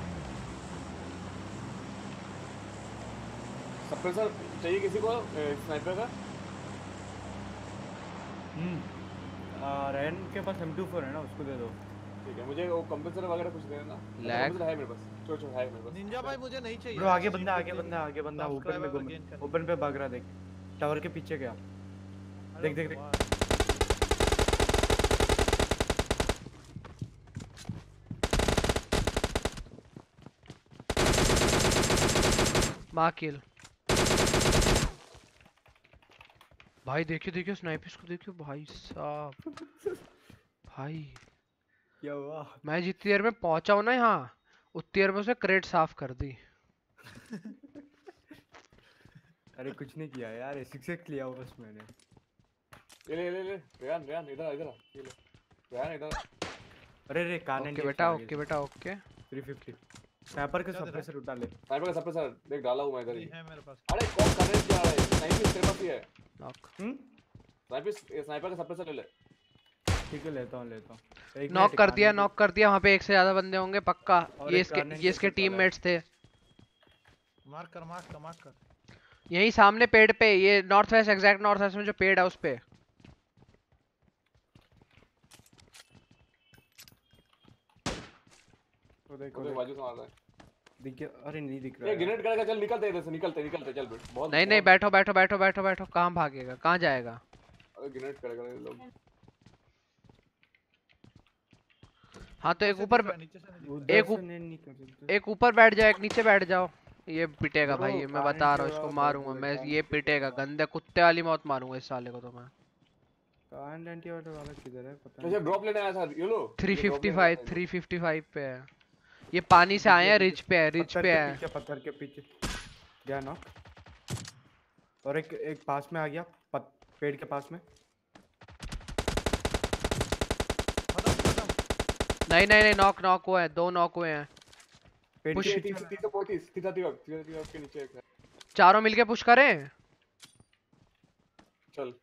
[SPEAKER 7] सप्रेसर चाहिए किसी को स्नाइपर का?
[SPEAKER 8] हम्म। रैन के पास M24 है ना उसको दे दो।
[SPEAKER 7] ठीक है मुझे वो कंप्रेसर वगैरह कुछ देना
[SPEAKER 3] Lag?
[SPEAKER 7] कंप्रेसर है मेरे पास छोड़ छोड़ है मेरे पास।
[SPEAKER 5] निंजा भाई मुझे नहीं चाहिए।
[SPEAKER 8] ब्रो आगे बंदा आगे बंदा आगे बंदा ऊपर में घूम। ओपन पे भाग रहा देख। टावर के पीछे गया। देख देख देख।
[SPEAKER 5] वाह।
[SPEAKER 3] माँ किल भाई देखियो देखियो स्नाइपर्स को देखियो। भाई साहब। भाई।
[SPEAKER 8] क्या हुआ।
[SPEAKER 3] मैं जितनी देर में पहुँचा हूँ ना यहाँ उतनी देर में उसने क्रेट साफ़ कर दी।
[SPEAKER 8] अरे कुछ नहीं किया यार सिक्स एक्स लिया बस मैंने।
[SPEAKER 7] ये ले ले ले रेयान रेयान इधर इधर ये ले। रेयान इधर
[SPEAKER 8] अरे रे कान
[SPEAKER 3] ओके बेटा ओके बेटा ओके।
[SPEAKER 8] 350 स्नाइपर का
[SPEAKER 5] रहा?
[SPEAKER 8] सप्रेसर उठा ले।
[SPEAKER 7] स्नाइपर का सप्रेसर देख डाला है इधर ही।
[SPEAKER 5] है मेरे पास।
[SPEAKER 7] अरे कौन करंट क्या है? स्नाइपर तेरे पास ही है।
[SPEAKER 3] Knock
[SPEAKER 8] hmm?
[SPEAKER 7] स्नाइपर स्नाइपर का सप्रेसर ले ले।
[SPEAKER 8] ठीक है लेता हूँ लेता हूँ।
[SPEAKER 3] नॉक कर दिया नॉक कर दिया वहाँ पे एक से ज़्यादा बंदे होंगे पक्का। ये इसके ये इसके। टीममेट्स थे।
[SPEAKER 5] मार्क कर मार्क कर मार्क कर।
[SPEAKER 3] यही सामने पेड़ पे ये north west exact north west में जो पेड़ है उस पे।
[SPEAKER 8] वो देखो
[SPEAKER 7] ओके
[SPEAKER 8] देख,
[SPEAKER 7] बाजू से मार रहा है।
[SPEAKER 8] दिख गया अरे नहीं दिख रहा है।
[SPEAKER 7] ग्रेनेड करेगा चल निकलते इधर से निकलते निकलते चल बहुत
[SPEAKER 3] नहीं नहीं बैठो बैठो बैठो बैठो बैठो। कहाँ भागेगा? कहाँ जाएगा?
[SPEAKER 7] अरे ग्रेनेड करेगा ये लोग।
[SPEAKER 3] हाँ तो एक ऊपर एक
[SPEAKER 8] से
[SPEAKER 3] ऊप-
[SPEAKER 8] नहीं नहीं कर सकते।
[SPEAKER 3] एक ऊपर बैठ जाओ एक नीचे बैठ जाओ। ये पिटेगा भाई ये मैं बता रहा हूँ इसको मारूँगा मैं ये पिटेगा गंदे कुत्ते वाली मौत मारूँगा इस साले को तो मैं।
[SPEAKER 8] वाला किधर है पता
[SPEAKER 7] अच्छा ड्रॉप लेने आया था ये लो। ये drop लेने आया
[SPEAKER 3] 355 355 पे है। ये पानी से आए हैं रिच पे है रिच
[SPEAKER 8] पत्थर
[SPEAKER 3] पे है।
[SPEAKER 8] पीछे पत्थर के पीछे। गया नॉक और एक एक पास में आ गया पेड़ के पास में
[SPEAKER 5] खत्म खत्म
[SPEAKER 3] नहीं नहीं नहीं नॉक नॉक हुए हैं दो नॉक हुए हैं। पुश
[SPEAKER 7] पैंतीस के नीचे एक है।
[SPEAKER 3] चारों मिलके पुश करें?
[SPEAKER 7] चल।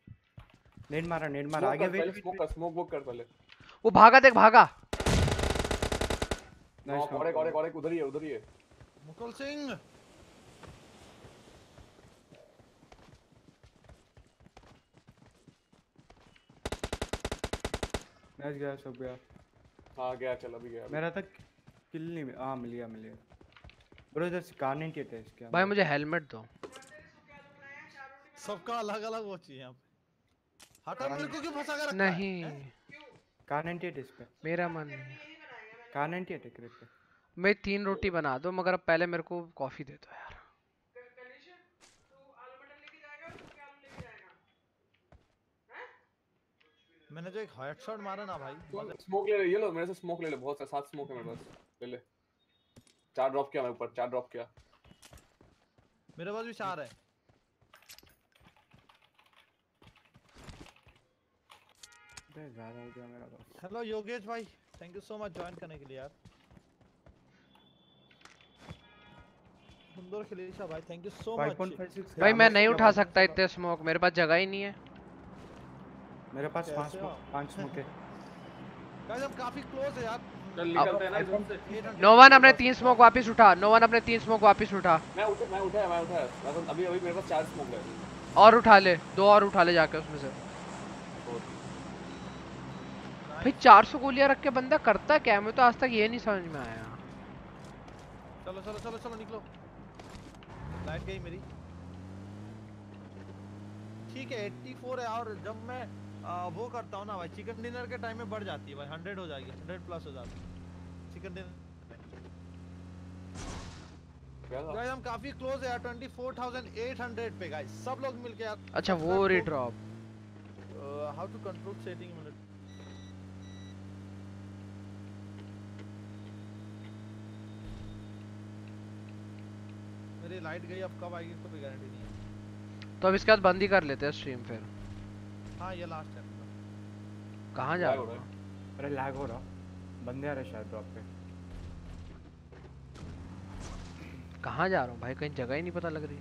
[SPEAKER 8] नेट मारा नेट मारा आगे वेट
[SPEAKER 7] स्मोक कर स्मोक बुक कर पहले।
[SPEAKER 3] वो भागा देख भागा।
[SPEAKER 7] नॉक और एक और एक और एक उधर ही है उधर ही है।
[SPEAKER 5] मुकुल सिंह।
[SPEAKER 8] मैच गया सब गया
[SPEAKER 7] हाँ गया चल अभी गया।
[SPEAKER 8] मेरा तक किल नहीं मिला। हाँ मिल गया मिल गया ब्रो इधर कार नहीं है इसके
[SPEAKER 3] भाई मुझे हेलमेट दो।
[SPEAKER 5] सबका अलग अलग वो चाहिए यहाँ पे। हटा मेरे को क्यों फंसा कर रखा है?
[SPEAKER 3] नहीं।
[SPEAKER 8] कार 98 इस पे।
[SPEAKER 3] मेरा मन नहीं।
[SPEAKER 8] कार 98 है क्रेट पे।
[SPEAKER 3] मैं तीन रोटी बना दो मगर अब पहले मेरे को कॉफ़ी दे दो यार।
[SPEAKER 5] मैंने जो एक हेडशॉट मारा ना भाई
[SPEAKER 7] स्मोक ले ले ये लो मेरे से स्मोक ले ले बहुत सात स्मोक है मेरे पास ले ले। चार ड्रॉप किया मैं ऊपर चार ड्रॉप किया।
[SPEAKER 5] मेरे पास भी चार है।
[SPEAKER 8] अरे ज़्यादा हो गया मेरा पास
[SPEAKER 5] हेलो योगेश भाई thank you so much join करने के लिए यार। सुंदर खिलेशा भाई थैंक यू सो मच
[SPEAKER 3] भाई मैं नहीं उठा सकता इतने स्मोक मेरे पास जगह ही नहीं है।
[SPEAKER 8] मेरे पास पाँच पाँच स्मोक है
[SPEAKER 5] गाइस हम काफ़ी क्लोज है यार।
[SPEAKER 7] चल निकलते हैं ना इधर से।
[SPEAKER 3] नो वन अपने तीन स्मोक वापस उठा। नो वन अपने तीन स्मोक वापस उठा।
[SPEAKER 7] मैं उठा मैं उठाया मैं उठाया तो- अभी अभी मेरे पास चार स्मोक है।
[SPEAKER 3] और उठा ले। दो और उठा ले जाके उसमें से। भाई 400 गोलियाँ रख के बंदा करता क्या? है मैं तो आज तक ये नहीं समझ में आया।
[SPEAKER 5] चलो चलो चलो चलो निकलो। लाइट गई मेरी। ठीक है 84 है और जब मैं आ, वो करता हूँ ना भाई चिकन डिनर के टाइम में बढ़ जाती है भाई 100 हो जाएगी 100 प्लस हो जाती है। चिकन डिनर गाइस हम काफ़ी क्लोज है यार 24800 पे गाइस सब लोग मिलके यार।
[SPEAKER 3] अच्छा वो redrop
[SPEAKER 5] how to control setting minute मेरी लाइट गई अब कब आएगी इसको कोई गारंटी नहीं है।
[SPEAKER 3] तो अब इसके बाद बंद ही कर लेते हैं स्ट्रीम फिर।
[SPEAKER 5] हाँ ये लास्ट है
[SPEAKER 3] कहाँ जा रहे हो।
[SPEAKER 8] अरे लैग हो रहा बंदे आ रहे शायद ड्रॉप पे।
[SPEAKER 3] कहाँ जा रहा हूँ? भाई कहीं जगह ही नहीं पता लग रही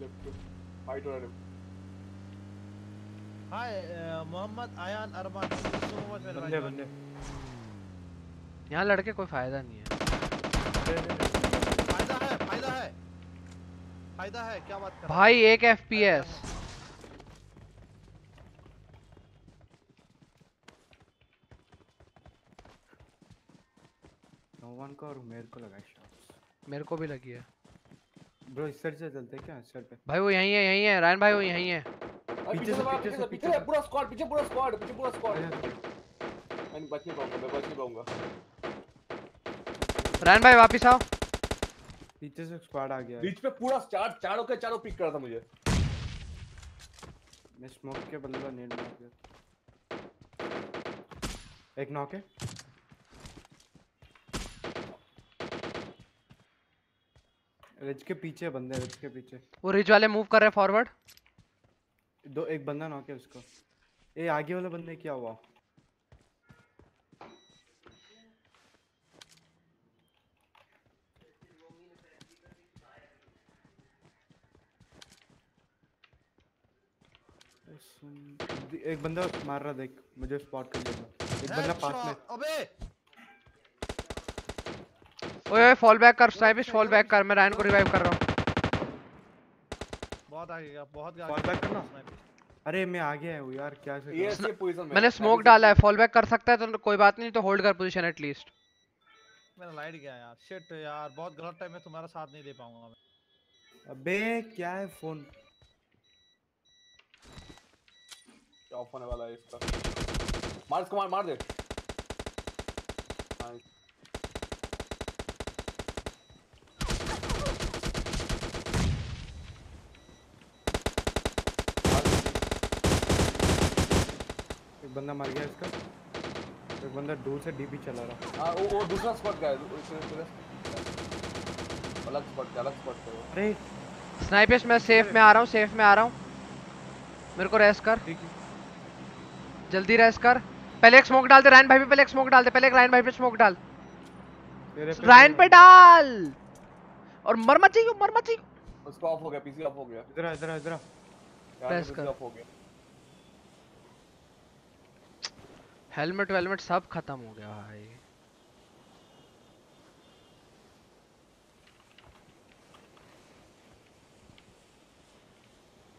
[SPEAKER 7] लेफ़्ट फाइट हो रहा है
[SPEAKER 5] hi Mohammad Ayan Arman so much मेरे
[SPEAKER 8] बंदे बंदे।
[SPEAKER 3] यहाँ लड़के कोई फ़ायदा नहीं है।
[SPEAKER 5] फ़ायदा है फ़ायदा है। फ़ायदा है क्या बात कर
[SPEAKER 3] भाई एक एफपीएस
[SPEAKER 8] नो वन को और मेरे को लगा शॉट्स
[SPEAKER 3] मेरे को भी लगी है।
[SPEAKER 8] ब्रो इस साइड से चलते हैं क्या? इस साइड पे।
[SPEAKER 3] भाई वो यहीं है यहीं है। रायन भाई वो यहीं है।
[SPEAKER 8] पीछे से, पीछे से, पीछे।
[SPEAKER 7] पूरा स्क्वाड पीछे पूरा स्क्वाड पीछे पूरा स्क्वाड मैं बच नहीं पाऊँगा मैं बच नहीं पाऊँगा।
[SPEAKER 3] रायन भाई वापस आओ।
[SPEAKER 8] पीछे से स्क्वाड आ गया।
[SPEAKER 7] बीच पे पूरा चार चारों के चारों पिक करा था मुझे।
[SPEAKER 8] मैं स्मोक के बंदा नेट मार दिया। एक नॉक है। रिज के पीछे बंदे रिज के पीछे।
[SPEAKER 3] वो रिच वाले मूव कर रहे हैं फॉरवर्ड
[SPEAKER 8] दो एक बंदा नॉक है उसको। ए आगे वाला बंदे क्या हुआ? एक बंदा मार रहा देख मुझे स्पॉट कर लेगा एक बंदा पास में।
[SPEAKER 5] अबे!
[SPEAKER 3] ओए ओए फॉल बैक कर स्नाइपिश फॉल बैक कर मैं रायन को रिवाइव कर रहा हूँ।
[SPEAKER 5] बहुत आगे गया बहुत आगे गया
[SPEAKER 8] back करना? अरे मैं आ गया हूँ यार क्या से
[SPEAKER 7] ये
[SPEAKER 8] करूँ?
[SPEAKER 7] पोजीशन में।
[SPEAKER 3] मैंने स्मोक डाला है फॉल बैक कर सकता है तो कोई बात नहीं तो होल्ड कर पोजीशन एटलीस्ट
[SPEAKER 5] मेरा लाइट गया यार। शिट यार बहुत गलत टाइम में तुम्हारा साथ नहीं दे पाऊँगा मैं।
[SPEAKER 8] अबे क्या है फ़ोन
[SPEAKER 7] क्या ऑफ़ होने वाला है इसका। मार इसको मार मार दे Nice.
[SPEAKER 8] एक बंदा मर गया इसका। एक बंदा दूर से डीपी चला रहा।
[SPEAKER 7] हाँ वो वो दूसरा स्पॉट का है अलग स्पॉट का अलग स्पॉट का
[SPEAKER 8] अरे।
[SPEAKER 3] स्नाइपिश मैं सेफ़ में आ रहा हूँ सेफ़ में आ रहा हूँ। मेरे को रेस्ट कर।
[SPEAKER 8] ठीक है।
[SPEAKER 3] जल्दी रेस्ट कर। पहले एक स्मोक डाल दे रायन भाई पे पहले एक स्मोक डाल दे पहले एक रायन भाई पे स्मोक डाल।
[SPEAKER 8] तेरे पे
[SPEAKER 3] रायन पे डाल। और मर मत चाहिए मर मत चाहिए
[SPEAKER 7] उसका ऑफ़ हो गया पीसी ऑफ़ हो गया।
[SPEAKER 8] इधर इधर इधर
[SPEAKER 7] PC
[SPEAKER 3] कर।
[SPEAKER 7] ऑफ़ हो गया।
[SPEAKER 3] हेलमेट वेलमेट सब खत्म हो गया भाई।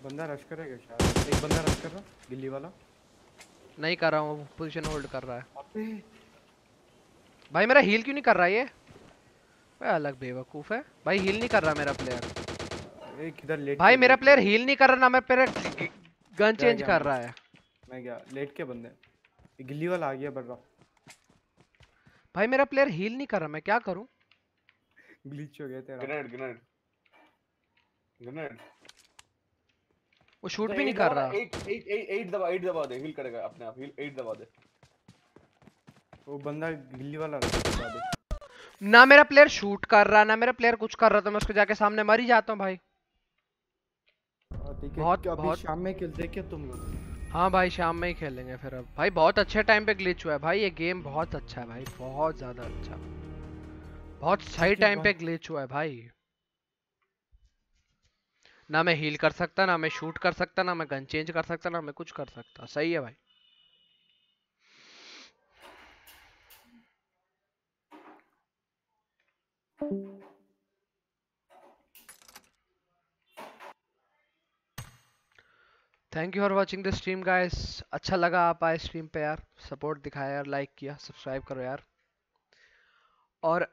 [SPEAKER 8] बंदा रश करेगा शायद? एक बंदा रश कर रहा गिल्ली वाला?
[SPEAKER 3] नहीं कर रहा हूँ पोजीशन होल्ड कर रहा है। भाई मेरा हील क्यों नहीं कर रहा ये? भाई अलग बेवकूफ़ है। भाई हील नहीं कर रहा मेरा प्लेयर
[SPEAKER 8] एक इधर लेट
[SPEAKER 3] भाई मेरा प्लेयर हील नहीं कर रहा ना मैं गन चेंज कर रहा है।
[SPEAKER 8] मैं गया। लेट के बंदे। गिल्ली वाला आ गया बढ़ रहा
[SPEAKER 3] भाई मेरा प्लेयर हील नहीं कर रहा मैं क्या करूँ?
[SPEAKER 8] ग्लिच हो गया तेरा।
[SPEAKER 7] ग्रेनेड ग्रेनेड ग्रेनेड
[SPEAKER 3] वो शूट भी नहीं कर रहा।
[SPEAKER 7] 8 8 8 दबा 8 दबा दे हील करेगा अपने आप हील 8 दबा दे।
[SPEAKER 8] वो बंदा गिल्ली वाला बता दे।
[SPEAKER 3] ना मेरा प्लेयर शूट कर रहा ना मेरा प्लेयर कुछ कर रहा तो मैं उसको जाके सामने मर ही जाता हूँ भाई। बहुत- बहुत-
[SPEAKER 8] शाम में खेलते क्या तुम लोग।
[SPEAKER 3] हाँ भाई शाम में ही खेलेंगे फिर अब। भाई बहुत अच्छे टाइम पे ग्लिच हुआ है। भाई ये गेम बहुत अच्छा है भाई बहुत ज़्यादा अच्छा। बहुत सही टाइम पे ग्लिच हुआ है भाई। ना मैं हील कर सकता ना मैं शूट कर सकता ना मैं गन चेंज कर सकता ना मैं कुछ कर सकता। सही है भाई। Thank you for watching the stream guys अच्छा लगा आप आए स्ट्रीम पे यार. सपोर्ट दिखाया यार लाइक किया सब्सक्राइब करो यार. और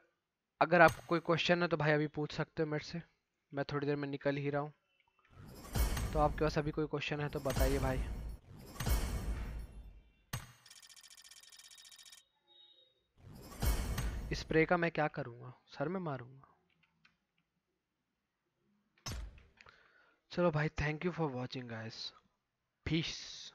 [SPEAKER 3] अगर आपको कोई क्वेश्चन है तो भाई अभी पूछ सकते हो मेरे से. मैं थोड़ी देर में निकल ही रहा हूँ. तो आपके पास अभी कोई क्वेश्चन है तो बताइए भाई. स्प्रे का मैं क्या करूँगा? सर में मारूँगा. चलो भाई thank you for watching guys peace